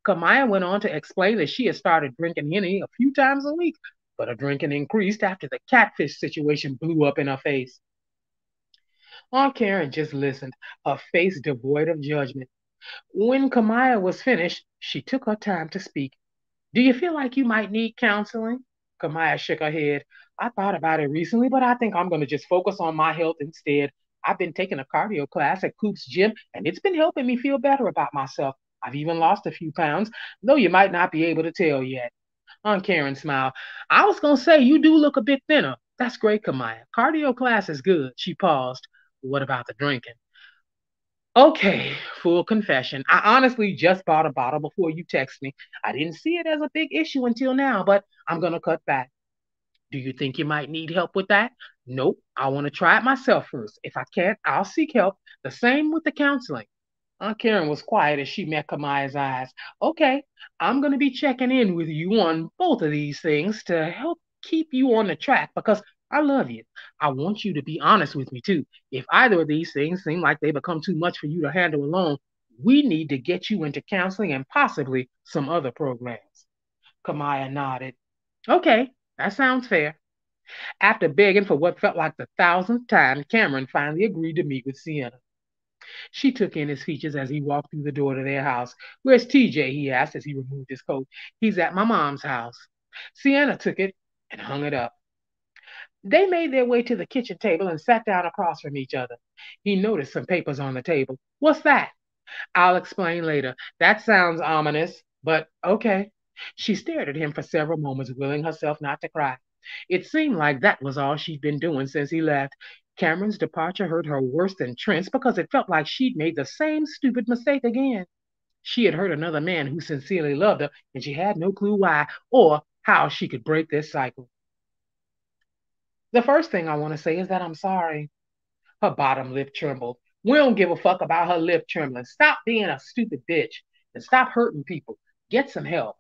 Camaiyah went on to explain that she had started drinking Henny a few times a week, but her drinking increased after the catfish situation blew up in her face. Aunt Karen just listened, her face devoid of judgment. When Camaiyah was finished, she took her time to speak. Do you feel like you might need counseling? Camaiyah shook her head. I thought about it recently, but I think I'm going to just focus on my health instead. I've been taking a cardio class at Coop's gym, and it's been helping me feel better about myself. I've even lost a few pounds, though you might not be able to tell yet. Aunt Karen smiled. I was going to say, you do look a bit thinner. That's great, Camaiyah. Cardio class is good. She paused. What about the drinking? Okay, full confession. I honestly just bought a bottle before you text me. I didn't see it as a big issue until now, but I'm going to cut back. Do you think you might need help with that? Nope. I want to try it myself first. If I can't, I'll seek help. The same with the counseling. Aunt Karen was quiet as she met Camaiyah's eyes. Okay, I'm going to be checking in with you on both of these things to help keep you on the track because I love you. I want you to be honest with me too. If either of these things seem like they become too much for you to handle alone, we need to get you into counseling and possibly some other programs. Camaiyah nodded. Okay, that sounds fair. After begging for what felt like the thousandth time, Cameron finally agreed to meet with Sienna. She took in his features as he walked through the door to their house. Where's TJ? he asked as he removed his coat. He's at my mom's house. Sienna took it and hung it up. They made their way to the kitchen table and sat down across from each other. He noticed some papers on the table. What's that? I'll explain later. That sounds ominous, but okay. She stared at him for several moments, willing herself not to cry. It seemed like that was all she'd been doing since he left. Cameron's departure hurt her worse than Trent's because it felt like she'd made the same stupid mistake again. She had hurt another man who sincerely loved her, and she had no clue why or how she could break this cycle. The first thing I want to say is that I'm sorry. Her bottom lip trembled. We don't give a fuck about her lip trembling. Stop being a stupid bitch and stop hurting people. Get some help.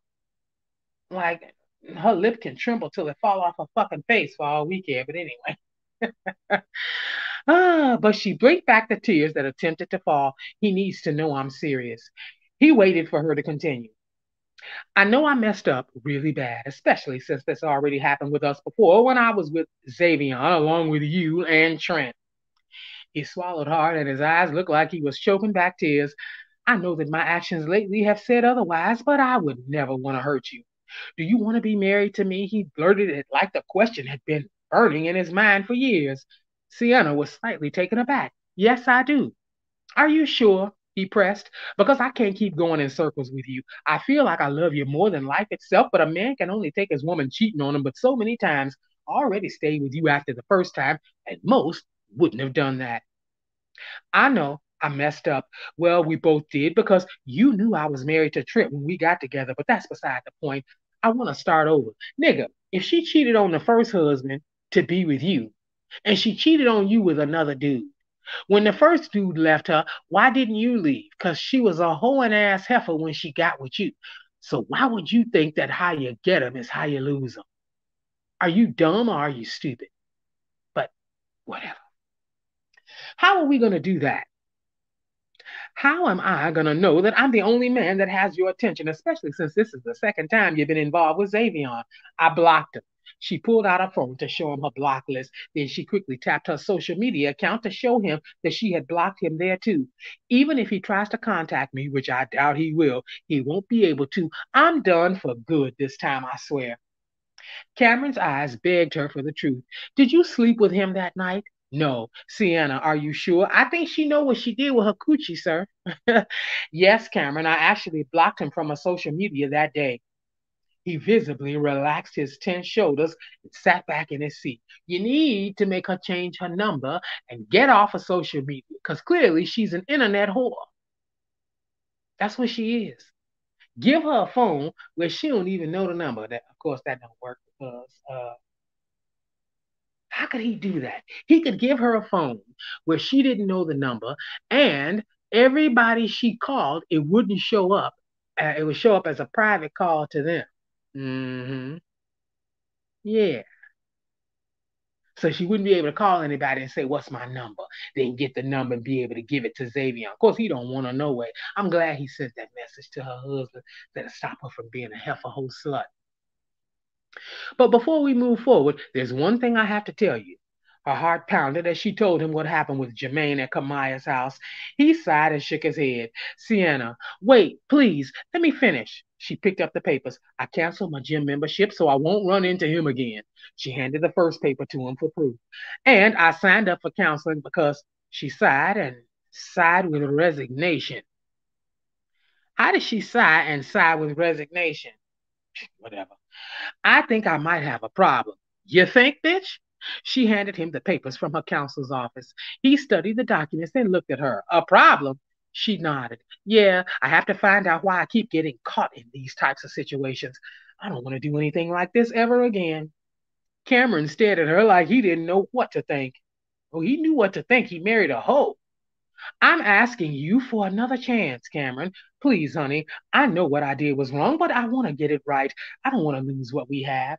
Like, her lip can tremble till it fall off her fucking face for all we care, but anyway. ah, but she blinked back the tears that attempted to fall. He needs to know I'm serious. He waited for her to continue. I know I messed up really bad, especially since this already happened with us before when I was with Xavion along with you and Trent. He swallowed hard and his eyes looked like he was choking back tears. I know that my actions lately have said otherwise, but I would never want to hurt you. Do you want to be married to me? He blurted it like the question had been burning in his mind for years. Sienna was slightly taken aback. Yes, I do. Are you sure? He pressed, because I can't keep going in circles with you. I feel like I love you more than life itself, but a man can only take his woman cheating on him but so many times. Already stayed with you after the first time, and most wouldn't have done that. I know I messed up. Well, we both did because you knew I was married to Trent when we got together, but that's beside the point. I want to start over. Nigga, if she cheated on the first husband to be with you, and she cheated on you with another dude, when the first dude left her, why didn't you leave? Because she was a hoe and ass heifer when she got with you. So why would you think that how you get them is how you lose them? Are you dumb or are you stupid? But whatever. How are we going to do that? How am I going to know that I'm the only man that has your attention, especially since this is the second time you've been involved with Xavion? I blocked him. She pulled out her phone to show him her block list. Then she quickly tapped her social media account to show him that she had blocked him there too. Even if he tries to contact me, which I doubt he will, he won't be able to. I'm done for good this time, I swear. Cameron's eyes begged her for the truth. Did you sleep with him that night? No. Sienna, are you sure? I think she know what she did with her coochie, sir. yes, Cameron, I actually blocked him from her social media that day. He visibly relaxed his tense shoulders and sat back in his seat. You need to make her change her number and get off of social media because clearly she's an internet whore. That's what she is. Give her a phone where she don't even know the number. That of course that don't work because uh, how could he do that? He could give her a phone where she didn't know the number, and everybody she called, it wouldn't show up. Uh, it would show up as a private call to them. Mm-hmm. Yeah. So she wouldn't be able to call anybody and say, What's my number? Then get the number and be able to give it to Xavion. Of course, he don't want to know way. I'm glad he sent that message to her husband that'll stop her from being a heifer whole slut. But before we move forward, there's one thing I have to tell you. Her heart pounded as she told him what happened with Jermaine at Camaiyah's house. He sighed and shook his head. Sienna, wait, please, let me finish. She picked up the papers. I canceled my gym membership so I won't run into him again. She handed the first paper to him for proof. And I signed up for counseling because she sighed and sighed with resignation. How did she sigh and sigh with resignation? Whatever. I think I might have a problem. You think, bitch? She handed him the papers from her counselor's office. He studied the documents and looked at her. A problem? She nodded. Yeah, I have to find out why I keep getting caught in these types of situations. I don't want to do anything like this ever again. Cameron stared at her like he didn't know what to think. Oh, he knew what to think. He married a hoe. I'm asking you for another chance, Cameron. Please, honey. I know what I did was wrong, but I want to get it right. I don't want to lose what we have.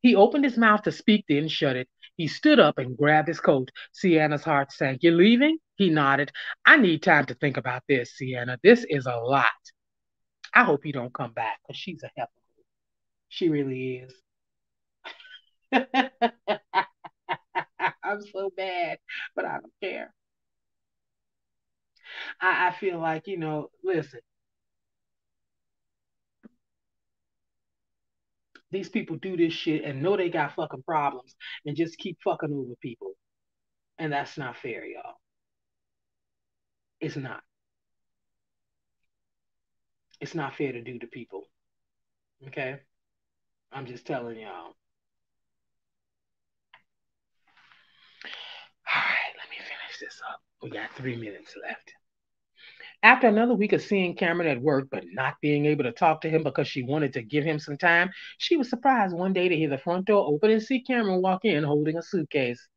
He opened his mouth to speak, then shut it. He stood up and grabbed his coat. Sienna's heart sank. You're leaving? He nodded. I need time to think about this, Sienna. This is a lot. I hope you don't come back because she's a heifer. She really is. I'm so bad, but I don't care. I, I feel like, you know, listen, these people do this shit and know they got fucking problems and just keep fucking over people. And that's not fair, y'all. It's not. It's not fair to do to people. Okay? I'm just telling y'all. All right, let me finish this up. We got three minutes left. After another week of seeing Cameron at work, but not being able to talk to him because she wanted to give him some time, she was surprised one day to hear the front door open and see Cameron walk in holding a suitcase.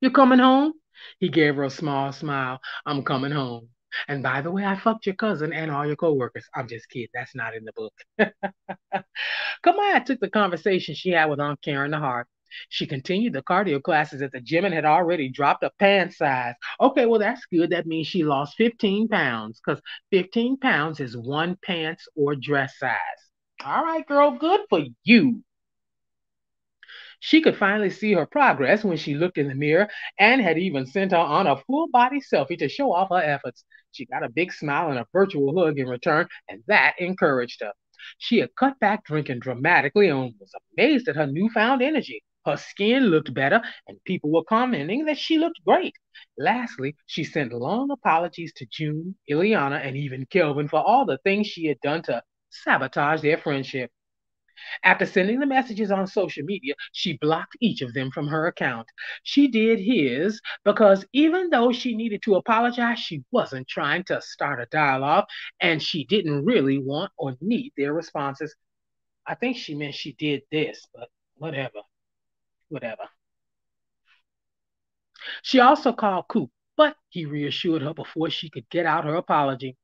You coming home? He gave her a small smile. I'm coming home. And by the way, I fucked your cousin and all your coworkers. I'm just kidding. That's not in the book. Camaiyah took the conversation she had with Aunt Karen to heart. She continued the cardio classes at the gym and had already dropped a pant size. Okay, well, that's good. That means she lost 15 pounds because 15 pounds is one pants or dress size. All right, girl, good for you. She could finally see her progress when she looked in the mirror and had even sent her on a full body selfie to show off her efforts. She got a big smile and a virtual hug in return, and that encouraged her. She had cut back drinking dramatically and was amazed at her newfound energy. Her skin looked better, and people were commenting that she looked great. Lastly, she sent long apologies to June, Iliana, and even Kelvin for all the things she had done to sabotage their friendship. After sending the messages on social media, she blocked each of them from her account. She did his because even though she needed to apologize, she wasn't trying to start a dialogue and she didn't really want or need their responses. I think she meant she did this, but whatever. Whatever. She also called Coop, but he reassured her before she could get out her apology.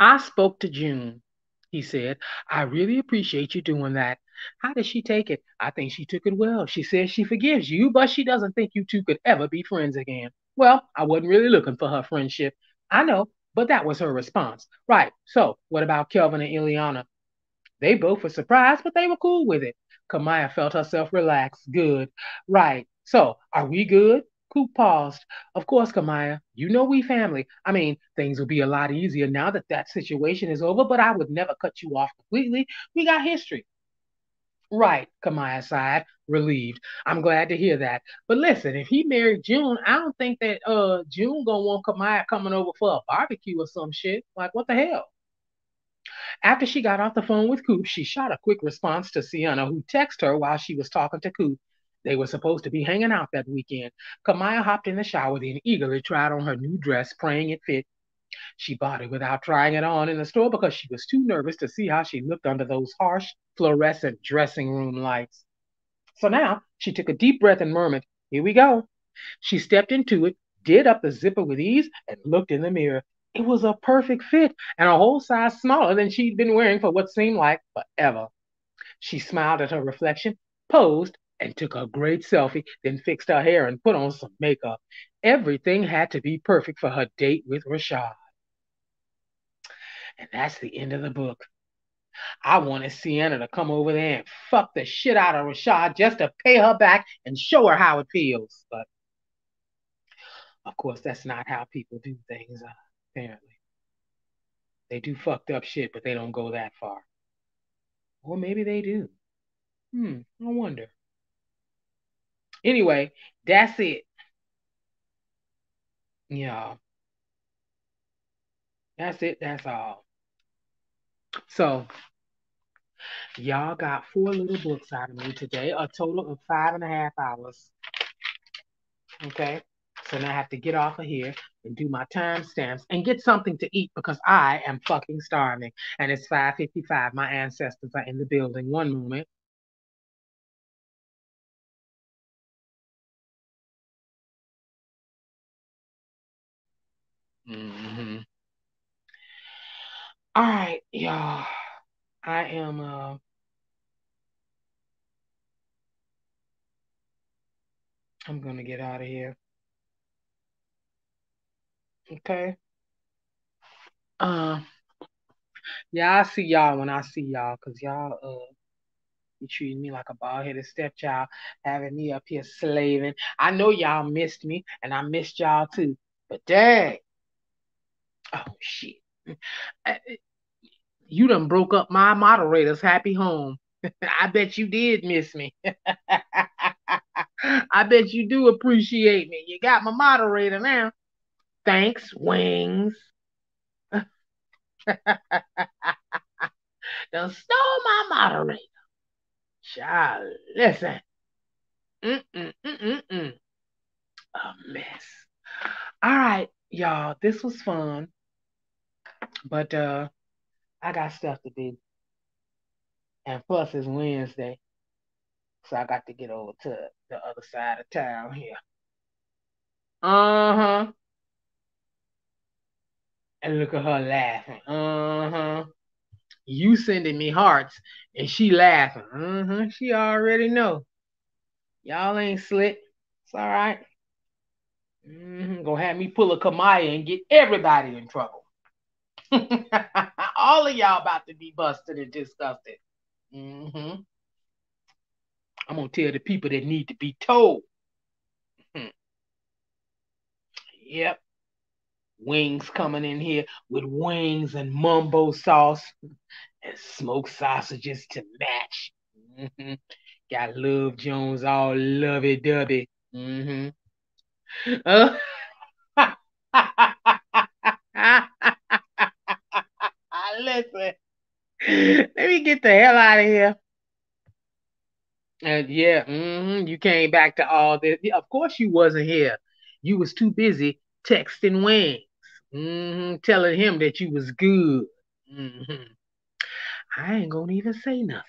I spoke to June, he said. I really appreciate you doing that. How did she take it? I think she took it well. She says she forgives you, but she doesn't think you two could ever be friends again. Well, I wasn't really looking for her friendship. I know, but that was her response. Right. So, what about Kelvin and Iliana? They both were surprised, but they were cool with it. Camaiyah felt herself relax. Good. Right. So, are we good? Coop paused. Of course, Camaiyah. You know we family. I mean, things will be a lot easier now that that situation is over, but I would never cut you off completely. We got history. Right, Camaiyah sighed, relieved. I'm glad to hear that. But listen, if he married June, I don't think that uh June gonna want Camaiyah coming over for a barbecue or some shit. Like, what the hell? After she got off the phone with Coop, she shot a quick response to Sienna, who texted her while she was talking to Coop. They were supposed to be hanging out that weekend. Camaiyah hopped in the shower, then eagerly tried on her new dress, praying it fit. She bought it without trying it on in the store because she was too nervous to see how she looked under those harsh, fluorescent dressing room lights. So now she took a deep breath and murmured, Here we go. She stepped into it, did up the zipper with ease, and looked in the mirror. It was a perfect fit and a whole size smaller than she'd been wearing for what seemed like forever. She smiled at her reflection, posed, and took a great selfie, then fixed her hair and put on some makeup. Everything had to be perfect for her date with Rashad. And that's the end of the book. I wanted Sienna to come over there and fuck the shit out of Rashad just to pay her back and show her how it feels. But of course, that's not how people do things, uh, apparently. They do fucked up shit, but they don't go that far. Or maybe they do. Hmm, I wonder. Anyway, that's it. Yeah. That's it. That's all. So, y'all got four little books out of me today, a total of five and a half hours. Okay. So now I have to get off of here and do my timestamps and get something to eat because I am fucking starving. And it's 5:55. My ancestors are in the building. One moment. hmm All right, y'all. I am uh I'm gonna get out of here. Okay. Um. yeah, I see y'all when I see y'all because y'all uh you treating me like a bald-headed stepchild, having me up here slaving. I know y'all missed me and I missed y'all too. But dang. Oh shit. Uh, You done broke up my moderator's happy home. I bet you did miss me. I bet you do appreciate me. You got my moderator now. Thanks, Wings. Done stole my moderator. Child, listen. Mm-mm-mm-mm-mm. A mess. All right, y'all. This was fun. But uh I got stuff to do. And plus it's Wednesday. So I got to get over to the other side of town here. Uh-huh. And look at her laughing. Uh-huh. You sending me hearts and she laughing. Uh-huh. She already know. Y'all ain't slick. It's all right. Mm-hmm. Gonna have me pull a Camaiyah and get everybody in trouble. All of y'all about to be busted and disgusted. Mm-hmm. I'm gonna tell the people that need to be told. Hmm. Yep. Wings coming in here with wings and mumbo sauce and smoked sausages to match. Mhm. Got Love Jones all lovey dovey. Mm-hmm. Uh, listen, let me get the hell out of here. And yeah, hmm you came back to all this. Of course you wasn't here. You was too busy texting Wings, hmm telling him that you was good. hmm I ain't gonna even say nothing.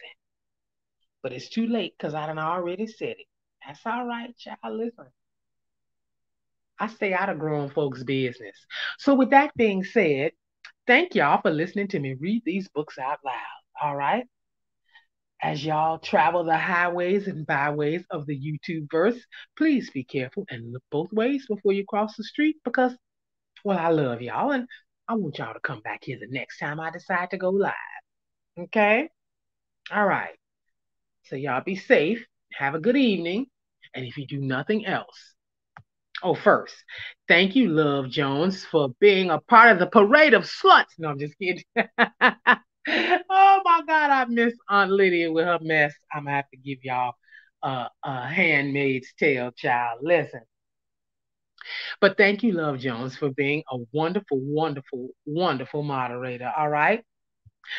But it's too late because I done already said it. That's all right, child. Listen. I stay out of grown folks' business. So with that being said, thank y'all for listening to me read these books out loud. All right. As y'all travel the highways and byways of the YouTube verse, please be careful and look both ways before you cross the street because, well, I love y'all and I want y'all to come back here the next time I decide to go live. Okay? All right. So y'all be safe. Have a good evening. And if you do nothing else, oh, first, thank you, Love Jones, for being a part of the parade of sluts. No, I'm just kidding. oh my God, I miss Aunt Lydia with her mess. I'm gonna have to give y'all uh, a handmaid's tale, child. Listen. But thank you, Love Jones, for being a wonderful, wonderful, wonderful moderator. All right.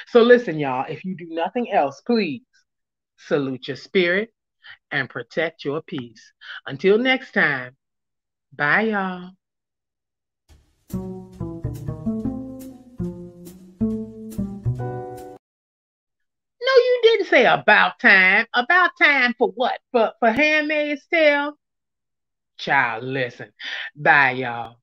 So listen, y'all, if you do nothing else, please salute your spirit and protect your peace. Until next time, bye, y'all. No, you didn't say about time. About time for what? For for Handmaid's Tale? Child, listen. Bye, y'all.